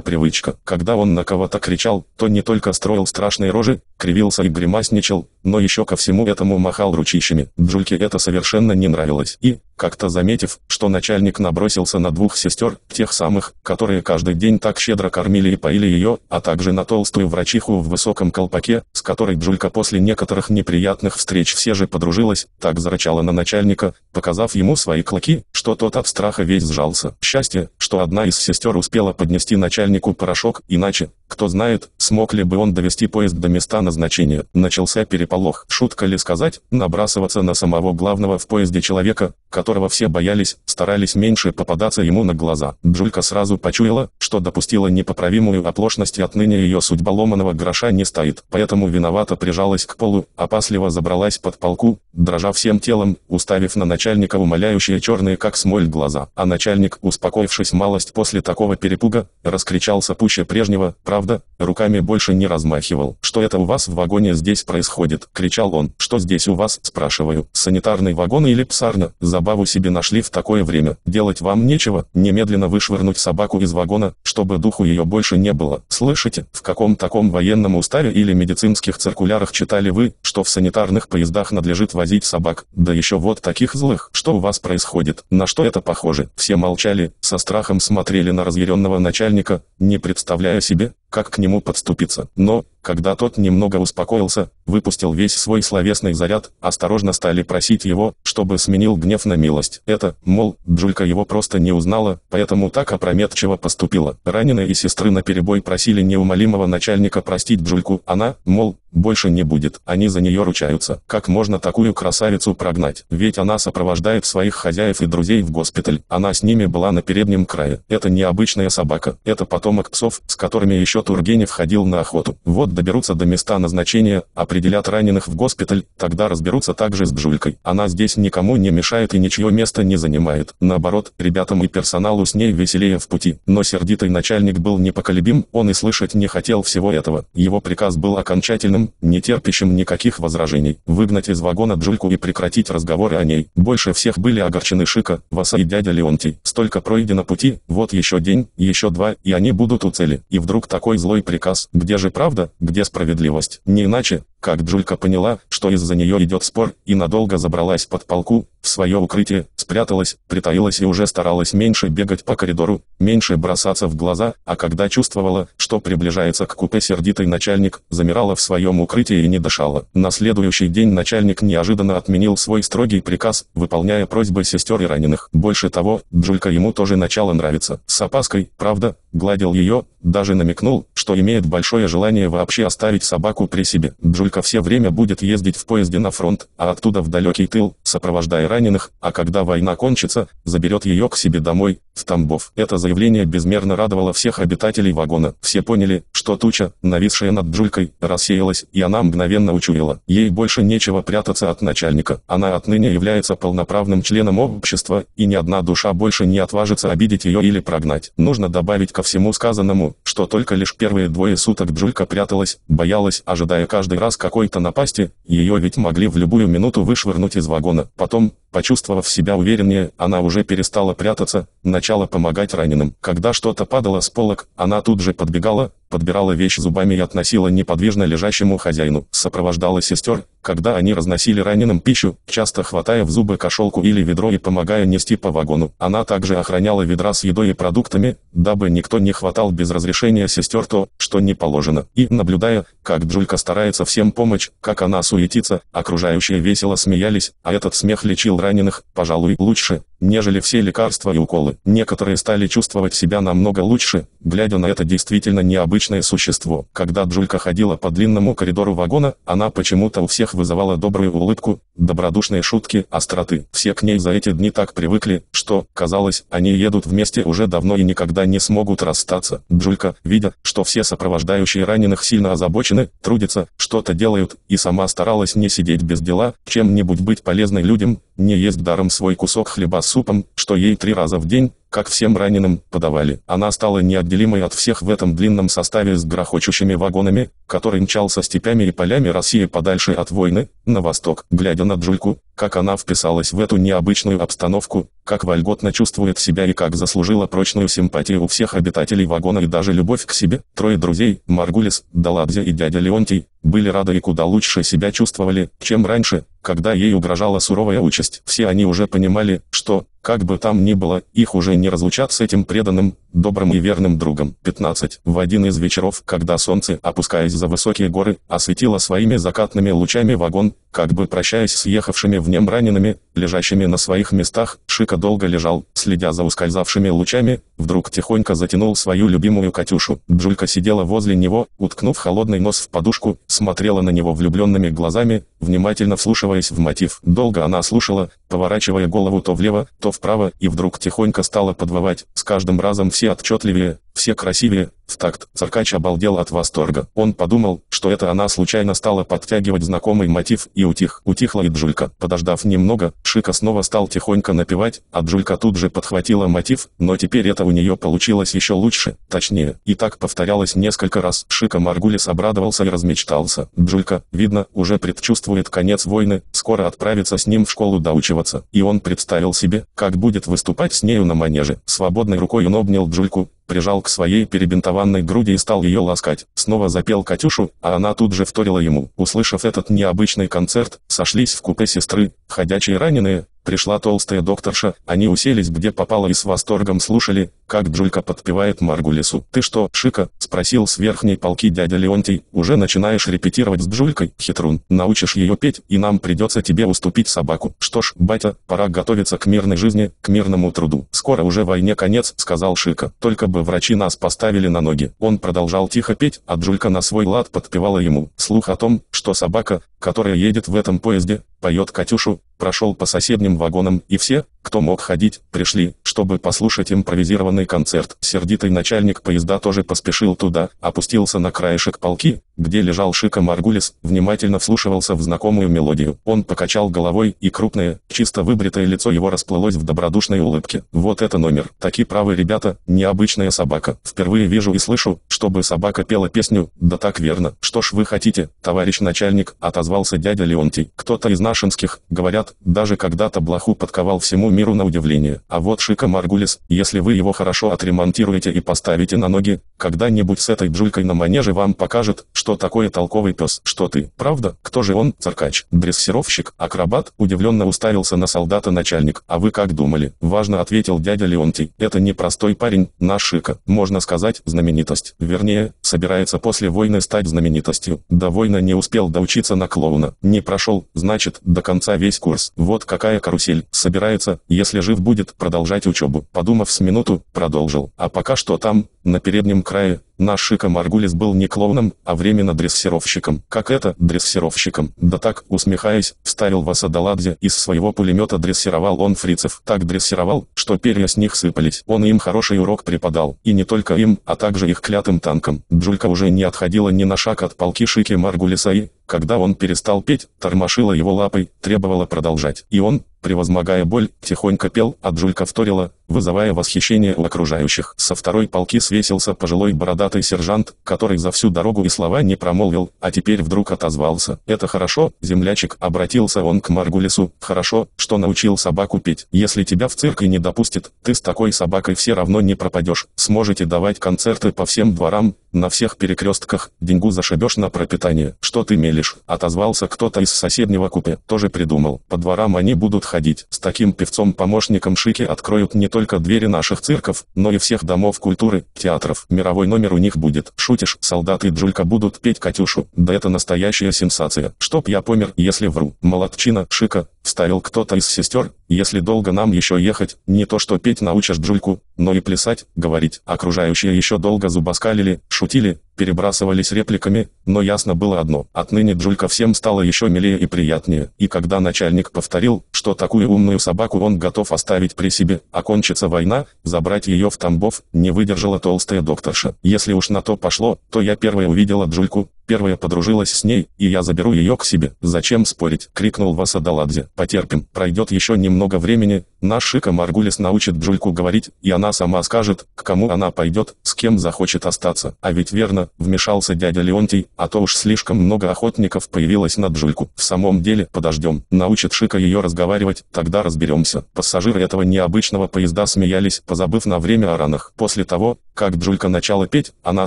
привычка. Когда он на кого-то кричал, то не только строил страшные рожи, кривился и гримасничал, но еще ко всему этому махал ручищами. Джульке это совершенно не нравилось. И, как-то заметив, что начальник набросился на двух сестер, тех самых, которые каждый день так щедро кормили и поили ее, а также на толстую врачиху в высоком колпаке, с которой Джулька после некоторых неприятных встреч все же подружилась, так зарычала на начальника, показав ему свои клыки, что тот от страха весь сжался. Счастье, что одна из сестер успела поднести начальнику порошок, иначе, кто знает, смог ли бы он довести поезд до места назначения. Начался переполох. Шутка ли сказать, набрасываться на самого главного в поезде человека, которого все боялись, старались меньше попадаться ему на глаза. Джулька сразу почуяла, что допустила непоправимую оплошность и отныне ее судьба ломаного гроша не стоит. Поэтому виновато прижалась к полу, опасливо забралась под полку, дрожа всем телом, уставив на начальника умоляющие черные как смоль глаза. А начальник, успокоившись малость после такого перепуга, раскричался пуще прежнего, прав правда, руками больше не размахивал. «Что это у вас в вагоне здесь происходит?» — кричал он. «Что здесь у вас?» — спрашиваю. «Санитарный вагон или псарня?» Забаву себе нашли в такое время. Делать вам нечего, немедленно вышвырнуть собаку из вагона, чтобы духу ее больше не было. Слышите, в каком таком военном уставе или медицинских циркулярах читали вы, что в санитарных поездах надлежит возить собак? Да еще вот таких злых. Что у вас происходит? На что это похоже? Все молчали, со страхом смотрели на разъяренного начальника, не представляя себе, как к нему подступиться. Но, когда тот немного успокоился, выпустил весь свой словесный заряд, осторожно стали просить его, чтобы сменил гнев на милость. Это, мол, Джулька его просто не узнала, поэтому так опрометчиво поступила. Раненые и сестры наперебой просили неумолимого начальника простить Джульку, она, мол, больше не будет. Они за нее ручаются. Как можно такую красавицу прогнать? Ведь она сопровождает своих хозяев и друзей в госпиталь. Она с ними была на переднем крае. Это не обычная собака. Это потомок псов, с которыми еще Тургенев ходил на охоту. Вот доберутся до места назначения, определят раненых в госпиталь, тогда разберутся также с Джулькой. Она здесь никому не мешает и ничье место не занимает. Наоборот, ребятам и персоналу с ней веселее в пути. Но сердитый начальник был непоколебим, он и слышать не хотел всего этого. Его приказ был окончательным, не терпящим никаких возражений. Выгнать из вагона Джульку и прекратить разговоры о ней. Больше всех были огорчены Шика, Васа и дядя Леонтий. Столько пройдено пути, вот еще день, еще два, и они будут у цели. И вдруг такой злой приказ. Где же правда, где справедливость? Не иначе, как Джулька поняла, что из-за нее идет спор, и надолго забралась под полку, в свое укрытие, спряталась, притаилась и уже старалась меньше бегать по коридору, меньше бросаться в глаза, а когда чувствовала, что приближается к купе сердитый начальник, замирала в своем укрытии и не дышала. На следующий день начальник неожиданно отменил свой строгий приказ, выполняя просьбы сестер и раненых. Больше того, Джулька ему тоже начало нравиться. С опаской, правда, гладил ее, даже намекнул, что имеет большое желание вообще оставить собаку при себе. Джулька все время будет ездить в поезде на фронт, а оттуда в далекий тыл, сопровождая раненых, а когда война кончится, заберет ее к себе домой, в Тамбов. Это заявление безмерно радовало всех обитателей вагона. Все поняли, что туча, нависшая над Джулькой, рассеялась, и она мгновенно учуяла. Ей больше нечего прятаться от начальника. Она отныне является полноправным членом общества, и ни одна душа больше не отважится обидеть ее или прогнать. Нужно добавить ко всему сказанному, что только лишь первые двое суток Джулька пряталась, боялась, ожидая каждый раз какой-то напасти, ее ведь могли в любую минуту вышвырнуть из вагона. Потом, Почувствовав себя увереннее, она уже перестала прятаться, начала помогать раненым. Когда что-то падало с полок, она тут же подбегала, подбирала вещь зубами и относила неподвижно лежащему хозяину. Сопровождала сестер, когда они разносили раненым пищу, часто хватая в зубы кошелку или ведро и помогая нести по вагону. Она также охраняла ведра с едой и продуктами, дабы никто не хватал без разрешения сестер то, что не положено. И, наблюдая, как Джулька старается всем помочь, как она суетится, окружающие весело смеялись, а этот смех лечил раненых, пожалуй, лучше, нежели все лекарства и уколы. Некоторые стали чувствовать себя намного лучше, глядя на это действительно необычное существо. Когда Джулька ходила по длинному коридору вагона, она почему-то у всех вызывала добрую улыбку, добродушные шутки, остроты. Все к ней за эти дни так привыкли, что, казалось, они едут вместе уже давно и никогда не смогут расстаться. Джулька, видя, что все сопровождающие раненых сильно озабочены, трудятся, что-то делают, и сама старалась не сидеть без дела, чем-нибудь быть полезной людям, не есть даром свой кусок хлеба с супом, что ей три раза в день, как всем раненым, подавали. Она стала неотделимой от всех в этом длинном составе с грохочущими вагонами, который мчался степями и полями России подальше от войны, на восток. Глядя на Джульку, как она вписалась в эту необычную обстановку, как вольготно чувствует себя и как заслужила прочную симпатию у всех обитателей вагона и даже любовь к себе. Трое друзей, Маргулис, Даладзе и дядя Леонтий, были рады и куда лучше себя чувствовали, чем раньше, когда ей угрожала суровая участь. Все они уже понимали, что, как бы там ни было, их уже не разлучат с этим преданным, добрым и верным другом. 15. В один из вечеров, когда солнце, опускаясь за высокие горы, осветило своими закатными лучами вагон, как бы прощаясь с ехавшими в нем ранеными, лежащими на своих местах, Шика долго лежал, следя за ускользавшими лучами, вдруг тихонько затянул свою любимую Катюшу. Джулька сидела возле него, уткнув холодный нос в подушку, смотрела на него влюбленными глазами, внимательно вслушиваясь в мотив. Долго она слушала, поворачивая голову то влево, то вправо, и вдруг тихонько стала подвывать, с каждым разом все отчетливее, все красивее, такт. Циркач обалдел от восторга. Он подумал, что это она случайно стала подтягивать знакомый мотив и утих. Утихла и Джулька. Подождав немного, Шика снова стал тихонько напевать, а Джулька тут же подхватила мотив, но теперь это у нее получилось еще лучше, точнее. И так повторялось несколько раз. Шика Маргулис обрадовался и размечтался. Джулька, видно, уже предчувствует конец войны, скоро отправится с ним в школу доучиваться. И он представил себе, как будет выступать с нею на манеже. Свободной рукой он обнял Джульку, прижал к своей перебинтованной груди и стал ее ласкать. Снова запел Катюшу, а она тут же вторила ему. Услышав этот необычный концерт, сошлись в купе сестры, ходячие раненые, Пришла толстая докторша, они уселись где попало и с восторгом слушали, как Джулька подпевает Маргулису. «Ты что, Шика?» – спросил с верхней полки дядя Леонтий. «Уже начинаешь репетировать с Джулькой, хитрун. Научишь ее петь, и нам придется тебе уступить собаку. Что ж, батя, пора готовиться к мирной жизни, к мирному труду. Скоро уже войне конец», – сказал Шика. «Только бы врачи нас поставили на ноги». Он продолжал тихо петь, а Джулька на свой лад подпевала ему. Слух о том, что собака, которая едет в этом поезде, поет Катюшу, прошел по соседним вагонам, и все, кто мог ходить, пришли, чтобы послушать импровизированный концерт. Сердитый начальник поезда тоже поспешил туда, опустился на краешек полки, где лежал Шика Маргулис, внимательно вслушивался в знакомую мелодию. Он покачал головой, и крупное, чисто выбритое лицо его расплылось в добродушной улыбке. Вот это номер. Такие правы ребята, необычная собака. Впервые вижу и слышу, чтобы собака пела песню, да так верно. Что ж вы хотите, товарищ начальник, отозвался дядя Леонтий. Кто-то из нашинских, говорят, даже когда-то блоху подковал всему миру на удивление. А вот Шика Маргулис, если вы его хорошо отремонтируете и поставите на ноги, когда-нибудь с этой Джулькой на манеже вам покажет, что такое толковый пес, что ты. Правда? Кто же он, циркач? Дрессировщик? Акробат? Удивленно уставился на солдата начальник. А вы как думали? Важно ответил дядя Леонтий. Это не простой парень, наш Шика. Можно сказать, знаменитость. Вернее, собирается после войны стать знаменитостью. До войны не успел доучиться на клоуна. Не прошел, значит, до конца весь курс. Вот какая карусель. Собирается, если жив будет, продолжать учебу. Подумав с минуту, продолжил. А пока что там, на переднем крае, Наш Шика Маргулис был не клоуном, а временно дрессировщиком. Как это, дрессировщиком? Да так, усмехаясь, вставил Васадаладзе, из своего пулемета дрессировал он фрицев. Так дрессировал, что перья с них сыпались. Он им хороший урок преподал. И не только им, а также их клятым танкам. Джулька уже не отходила ни на шаг от полки Шики Маргулиса и, когда он перестал петь, тормошила его лапой, требовала продолжать. И он, превозмогая боль, тихонько пел, а Джулька вторила, вызывая восхищение у окружающих. Со второй полки свесился пожилой бородатый сержант, который за всю дорогу и слова не промолвил, а теперь вдруг отозвался. «Это хорошо, землячек», обратился он к Маргулису, «хорошо, что научил собаку петь. Если тебя в цирк и не допустит, ты с такой собакой все равно не пропадешь. Сможете давать концерты по всем дворам, на всех перекрестках, деньгу зашибешь на пропитание. Что ты мелешь? Отозвался кто-то из соседнего купе. Тоже придумал. По дворам они будут ходить. С таким певцом-помощником Шики откроют не только двери наших цирков, но и всех домов культуры, театров. Мировой номер у них будет. Шутишь, солдаты Джулька будут петь Катюшу. Да это настоящая сенсация. Чтоб я помер, если вру. Молодчина, Шика, вставил кто-то из сестер. Если долго нам еще ехать, не то что петь научишь Джульку, но и плясать, говорить. Окружающие еще долго зубоскалили, шутили, перебрасывались репликами, но ясно было одно. Отныне Джулька всем стало еще милее и приятнее. И когда начальник повторил, что такую умную собаку он готов оставить при себе, окончится война, забрать ее в Тамбов, не выдержала толстая докторша. Если уж на то пошло, то я первая увидела Джульку, первая подружилась с ней, и я заберу ее к себе. Зачем спорить? крикнул Васадаладзе. Потерпим. Пройдет еще немного времени, наш Шика Маргулис научит Джульку говорить, и она сама скажет, к кому она пойдет, с кем захочет остаться. А ведь верно, вмешался дядя Леонтий, а то уж слишком много охотников появилось на Джульку. В самом деле, подождем. Научит Шика ее разговаривать, тогда разберемся. Пассажиры этого необычного поезда смеялись, позабыв на время о ранах. После того, как Джулька начала петь, она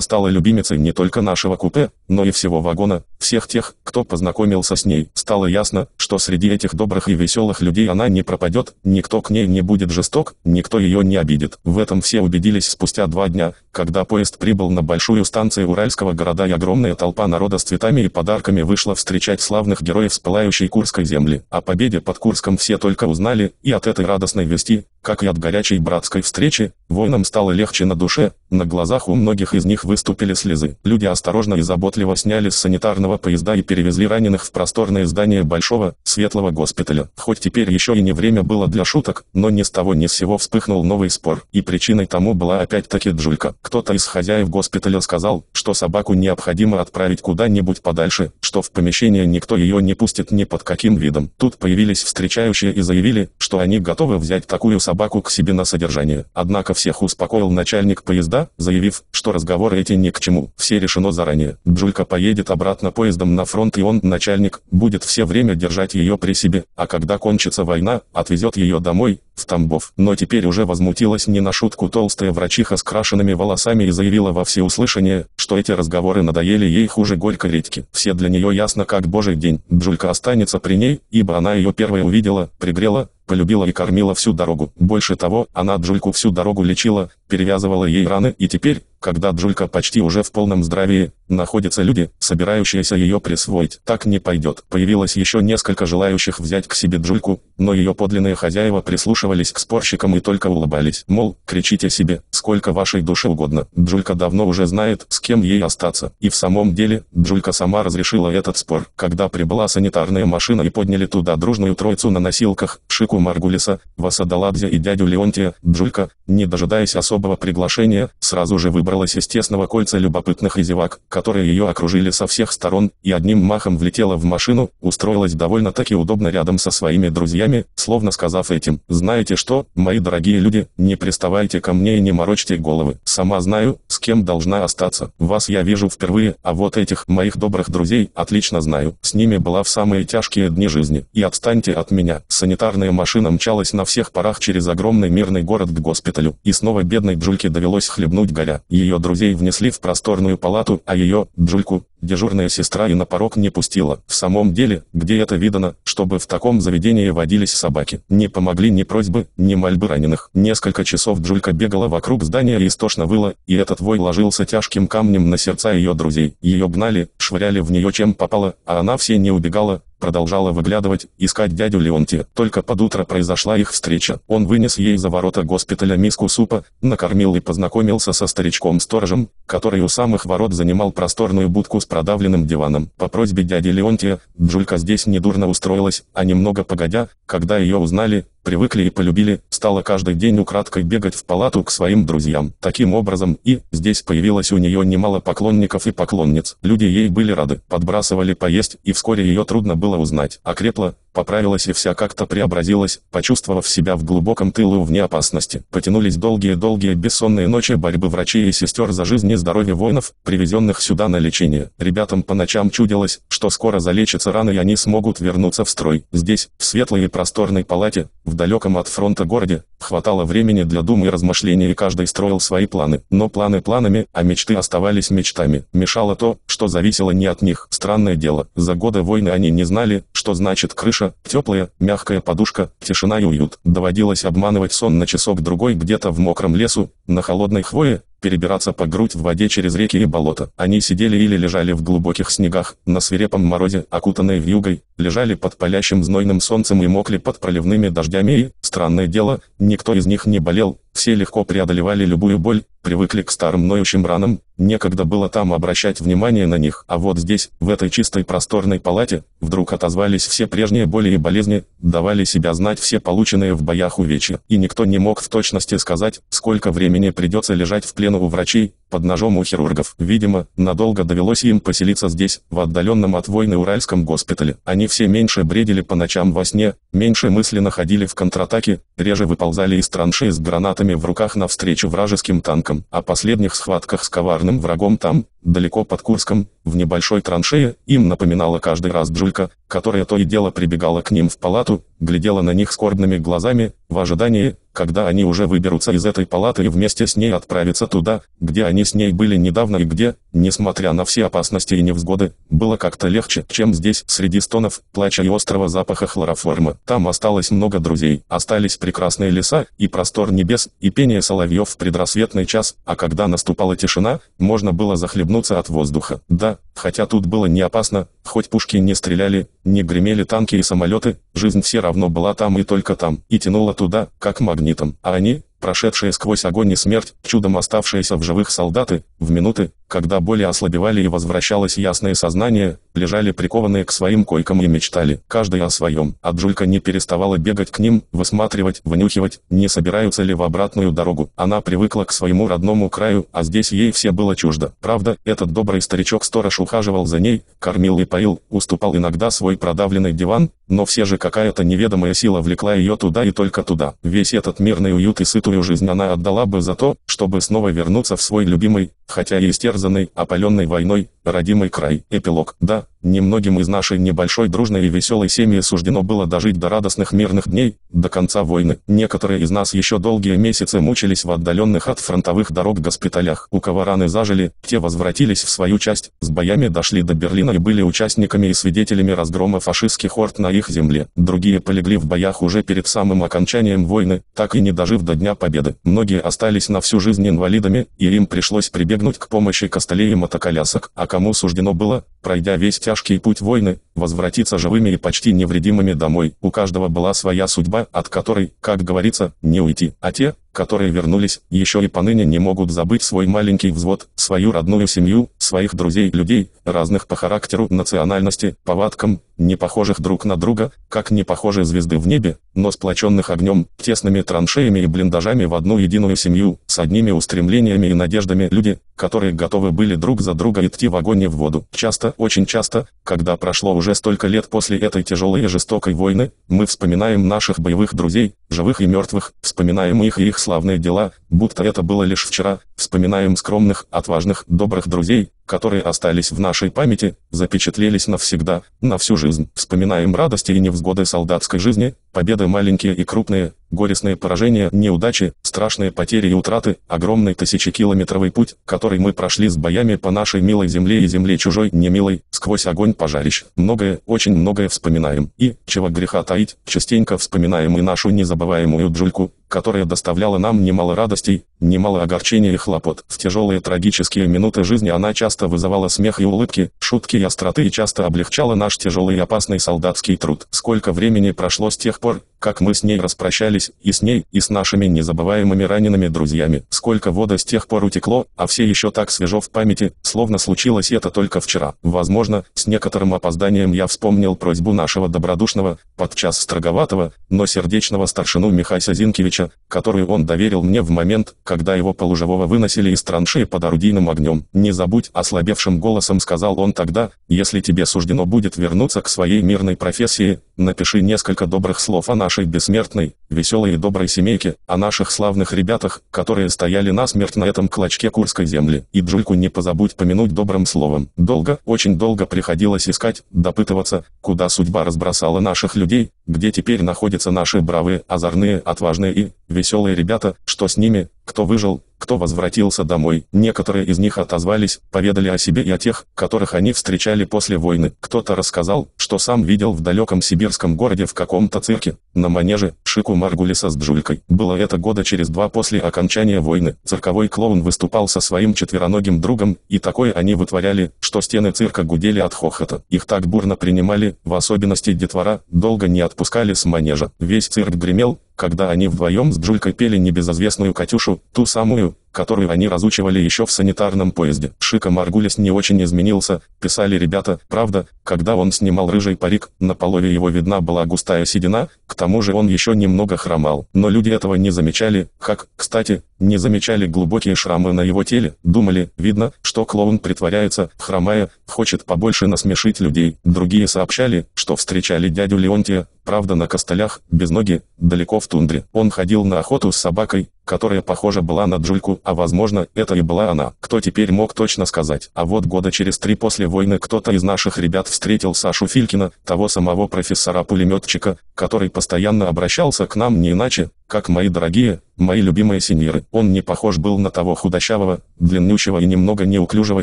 стала любимицей не только нашего купе, но и всего вагона, всех тех, кто познакомился с ней. Стало ясно, что среди этих добрых и веселых людей она не пропадет, никто к ней не будет жесток, никто ее не обидит. В этом все убедились спустя два дня, когда поезд прибыл на большую станцию Уральского города и огромная толпа народа с цветами и подарками вышла встречать славных героев с пылающей Курской земли. О победе под Курском все только узнали, и от этой радостной вести, как и от горячей братской встречи, воинам стало легче на душе, на глазах у многих из них выступили слезы. Люди осторожно и заботливо сняли с санитарного поезда и перевезли раненых в просторное здание большого, светлого госпиталя. Хоть теперь еще и не время было для шуток, но ни с того ни с сего вспыхнул новый спор. И причиной тому была опять-таки Джулька. Кто-то из хозяев госпиталя сказал, что собаку необходимо отправить куда-нибудь подальше, что в помещение никто ее не пустит ни под каким видом. Тут появились встречающие и заявили, что они готовы взять такую собаку к себе на содержание. Однако всех успокоил начальник поезда, заявив, что разговоры эти ни к чему. Все решено заранее. Джулька поедет обратно поездом на фронт и он, начальник, будет все время держать ее при себе, а когда кончится война, отвезет ее домой, в Тамбов. Но теперь уже возмутилась не на шутку толстая врачиха с крашенными волосами и заявила во всеуслышание, что эти разговоры надоели ей хуже горькой редьки. Все для нее ясно как божий день. Джулька останется при ней, ибо она ее первой увидела, пригрела, полюбила и кормила всю дорогу. Больше того, она Джульку всю дорогу лечила, перевязывала ей раны и теперь, когда Джулька почти уже в полном здравии, находятся люди, собирающиеся ее присвоить. Так не пойдет. Появилось еще несколько желающих взять к себе Джульку, но ее подлинные хозяева прислушивались к спорщикам и только улыбались. Мол, кричите себе, сколько вашей душе угодно. Джулька давно уже знает, с кем ей остаться. И в самом деле, Джулька сама разрешила этот спор. Когда прибыла санитарная машина и подняли туда дружную троицу на носилках, Шику Маргулиса, Васадаладзе и дядю Леонтия, Джулька, не дожидаясь особого приглашения, сразу же выбрала выбралась из тесного кольца любопытных и зевак, которые ее окружили со всех сторон, и одним махом влетела в машину, устроилась довольно-таки удобно рядом со своими друзьями, словно сказав этим, «Знаете что, мои дорогие люди, не приставайте ко мне и не морочьте головы, сама знаю, с кем должна остаться, вас я вижу впервые, а вот этих, моих добрых друзей, отлично знаю, с ними была в самые тяжкие дни жизни, и отстаньте от меня». Санитарная машина мчалась на всех парах через огромный мирный город к госпиталю, и снова бедной Джульке довелось хлебнуть горя. Друзей внесли в просторную палату, а ее, Джульку, дежурная сестра и на порог не пустила. В самом деле, где это видано, чтобы в таком заведении водились собаки? Не помогли ни просьбы, ни мольбы раненых. Несколько часов Джулька бегала вокруг здания и истошно выла, и этот вой ложился тяжким камнем на сердца ее друзей. Ее гнали, швыряли в нее чем попало, а она все не убегала, продолжала выглядывать, искать дядю Леонтия. Только под утро произошла их встреча. Он вынес ей за ворота госпиталя миску супа, накормил и познакомился со старичком-сторожем, который у самых ворот занимал просторную будку с продавленным диваном. По просьбе дяди Леонтия, Джулька здесь недурно устроилась, а немного погодя, когда ее узнали, привыкли и полюбили, стала каждый день украдкой бегать в палату к своим друзьям. Таким образом, и, здесь появилось у нее немало поклонников и поклонниц. Люди ей были рады, подбрасывали поесть, и вскоре ее трудно было узнать. Окрепла, поправилась и вся как-то преобразилась, почувствовав себя в глубоком тылу вне опасности. Потянулись долгие-долгие бессонные ночи борьбы врачей и сестер за жизнь и здоровье воинов, привезенных сюда на лечение. Ребятам по ночам чудилось, что скоро залечатся раны и они смогут вернуться в строй. Здесь, в светлой и просторной палате, в далеком от фронта городе, хватало времени для дум и размышлений и каждый строил свои планы. Но планы планами, а мечты оставались мечтами. Мешало то, что зависело не от них. Странное дело, за годы войны они не знали, что значит крыша, теплая, мягкая подушка, тишина и уют. Доводилось обманывать сон на часок-другой где-то в мокром лесу, на холодной хвое, перебираться по грудь в воде через реки и болота. Они сидели или лежали в глубоких снегах, на свирепом морозе, окутанные вьюгой, лежали под палящим знойным солнцем и мокли под проливными дождями и, странное дело, никто из них не болел, все легко преодолевали любую боль, привыкли к старым ноющим ранам, некогда было там обращать внимание на них, а вот здесь, в этой чистой просторной палате, вдруг отозвались все прежние боли и болезни, давали себя знать все полученные в боях увечья, и никто не мог в точности сказать, сколько времени придется лежать в плену у врачей, под ножом у хирургов. Видимо, надолго довелось им поселиться здесь, в отдаленном от войны Уральском госпитале. Они все меньше бредили по ночам во сне, меньше мысленно ходили в контратаке, реже выползали из траншеи с гранатами в руках навстречу вражеским танкам. О последних схватках с коварным врагом там, далеко под Курском, в небольшой траншее, им напоминала каждый раз Джулька, которая то и дело прибегала к ним в палату, глядела на них скорбными глазами, в ожидании, когда они уже выберутся из этой палаты и вместе с ней отправятся туда, где они с ней были недавно и где, несмотря на все опасности и невзгоды, было как-то легче, чем здесь, среди стонов, плача и острого запаха хлороформа. Там осталось много друзей, остались прекрасные леса, и простор небес, и пение соловьев в предрассветный час, а когда наступала тишина, можно было захлебнуться от воздуха. Да, хотя тут было не опасно, хоть пушки не стреляли, не гремели танки и самолеты, жизнь все равно была там и только там, и тянула туда, как магнитом. А они, прошедшие сквозь огонь и смерть, чудом оставшиеся в живых солдаты, в минуты, когда боли ослабевали и возвращалось ясное сознание, лежали прикованные к своим койкам и мечтали, каждый о своем. А Джулька не переставала бегать к ним, высматривать, внюхивать, не собираются ли в обратную дорогу. Она привыкла к своему родному краю, а здесь ей все было чуждо. Правда, этот добрый старичок-сторож ухаживал за ней, кормил и поил, уступал иногда свой продавленный диван, но все же какая-то неведомая сила влекла ее туда и только туда. Весь этот мирный уют и сытую жизнь она отдала бы за то, чтобы снова вернуться в свой любимый, хотя и истерзанный, опаленный войной, родимый край. Эпилог. Да, немногим из нашей небольшой дружной и веселой семьи суждено было дожить до радостных мирных дней, до конца войны. Некоторые из нас еще долгие месяцы мучились в отдаленных от фронтовых дорог госпиталях. У кого раны зажили, те возвратились в свою часть, с боями дошли до Берлина и были участниками и свидетелями разгрома фашистских орд на их земле. Другие полегли в боях уже перед самым окончанием войны, так и не дожив до Дня Победы. Многие остались на всю жизнь инвалидами, и им пришлось прибегнуть к помощи костылей и мотоколясок. А кому суждено было, пройдя весь тяжкий путь войны, возвратиться живыми и почти невредимыми домой. У каждого была своя судьба, от которой, как говорится, не уйти. А те, которые вернулись, еще и поныне не могут забыть свой маленький взвод, свою родную семью, своих друзей, людей, разных по характеру, национальности, повадкам, не похожих друг на друга, как не похожие звезды в небе, но сплоченных огнем, тесными траншеями и блиндажами в одну единую семью, с одними устремлениями и надеждами люди, которые готовы были друг за друга идти в огонь и в воду. Часто, очень часто, когда прошло уже столько лет после этой тяжелой и жестокой войны, мы вспоминаем наших боевых друзей, живых и мертвых, вспоминаем их и их славные дела, будто это было лишь вчера, вспоминаем скромных, отважных, добрых друзей, которые остались в нашей памяти, запечатлелись навсегда, на всю жизнь. Вспоминаем радости и невзгоды солдатской жизни, победы маленькие и крупные, горестные поражения, неудачи, страшные потери и утраты, огромный тысячекилометровый путь, который мы прошли с боями по нашей милой земле и земле чужой, немилой, сквозь огонь пожарищ. Многое, очень многое вспоминаем. И, чего греха таить, частенько вспоминаем и нашу незабываемую Джульку, которая доставляла нам немало радостей, немало огорчений и хлопот. В тяжелые трагические минуты жизни она часто вызывала смех и улыбки, шутки и остроты и часто облегчала наш тяжелый и опасный солдатский труд. Сколько времени прошло с тех пор, как мы с ней распрощались, и с ней, и с нашими незабываемыми ранеными друзьями. Сколько вода с тех пор утекло, а все еще так свежо в памяти, словно случилось это только вчера. Возможно, с некоторым опозданием я вспомнил просьбу нашего добродушного, подчас строговатого, но сердечного старшину Михася Зинкевича, которую он доверил мне в момент, когда его полуживого выносили из траншеи под орудийным огнем. «Не забудь», ослабевшим голосом сказал он тогда, «если тебе суждено будет вернуться к своей мирной профессии, напиши несколько добрых слов о нашей бессмертной, веселой и доброй семейке, о наших славных ребятах, которые стояли насмерть на этом клочке Курской земли. И Джульку не позабудь помянуть добрым словом. Долго, очень долго приходилось искать, допытываться, куда судьба разбросала наших людей, где теперь находятся наши бравые, озорные, отважные и веселые ребята, что с ними, кто выжил, кто возвратился домой. Некоторые из них отозвались, поведали о себе и о тех, которых они встречали после войны. Кто-то рассказал, что сам видел в далеком сибирском городе в каком-то цирке, на манеже, Шику Маргулиса с Джулькой. Было это года через два после окончания войны. Цирковой клоун выступал со своим четвероногим другом, и такое они вытворяли, что стены цирка гудели от хохота. Их так бурно принимали, в особенности детвора, долго не отпускали с манежа. Весь цирк гремел, когда они вдвоем с Джулькой пели небезызвестную «Катюшу», ту самую, которую они разучивали еще в санитарном поезде. Шика Маргулис не очень изменился, писали ребята, правда, когда он снимал рыжий парик, на полове его видна была густая седина, к тому же он еще немного хромал. Но люди этого не замечали, как, кстати, не замечали глубокие шрамы на его теле, думали, видно, что клоун притворяется, хромая, хочет побольше насмешить людей. Другие сообщали, что встречали дядю Леонтия, правда на костылях, без ноги, далеко в тундре. Он ходил на охоту с собакой, которая похожа была на Джульку, а возможно, это и была она. Кто теперь мог точно сказать? А вот года через три после войны кто-то из наших ребят встретил Сашу Филькина, того самого профессора-пулеметчика, который постоянно обращался к нам не иначе, как мои дорогие, мои любимые сеньоры. Он не похож был на того худощавого, длиннющего и немного неуклюжего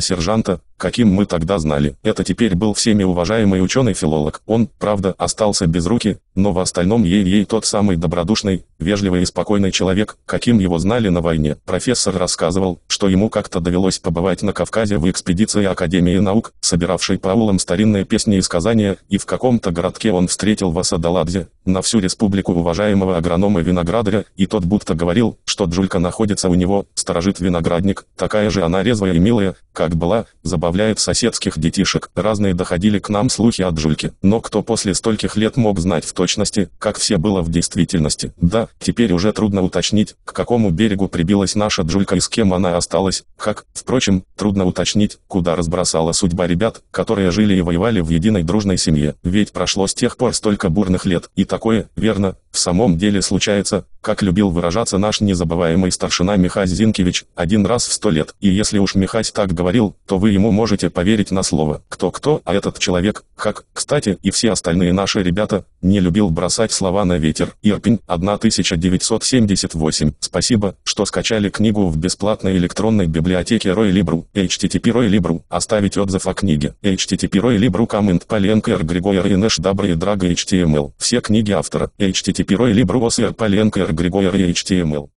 сержанта, каким мы тогда знали. Это теперь был всеми уважаемый ученый-филолог. Он, правда, остался без руки, но в остальном ей-ей тот самый добродушный, вежливый и спокойный человек, каким его знали на войне. Профессор рассказывал, что ему как-то довелось побывать на Кавказе в экспедиции Академии наук, собиравшей по аулам старинные песни и сказания, и в каком-то городке он встретил в Асадаладзе, на всю республику уважаемого агронома виноградаря, и тот будто говорил, что Джулька находится у него, сторожит виноградник, такая же она резвая и милая, как была, забавляет соседских детишек. Разные доходили к нам слухи от Джульки, но кто после стольких лет мог знать в точности, как все было в действительности. Да, теперь уже трудно уточнить, к какому берегу прибилась наша Джулька и с кем она осталась, как, впрочем, трудно уточнить, куда разбросала судьба ребят, которые жили и воевали в единой дружной семье. Ведь прошло с тех пор столько бурных лет, и такое, верно, в самом деле случается, как любил выражаться наш незабываемый старшина Михась Зинкевич, один раз в сто лет. И если уж Михась так говорил, то вы ему можете поверить на слово. Кто-кто, а этот человек, как, кстати, и все остальные наши ребята, не любил бросать слова на ветер. Ирпень, 1978. Спасибо, что скачали книгу в бесплатной электронной библиотеке Либру. HTTP Либру. Оставить отзыв о книге. HTTP Либру Коммент Поленко Р. Григорий Инеш Добрый и Драго HTML. Все книги автора. HTTP Рой Либру Осер Поленко Р. Григорий HTML.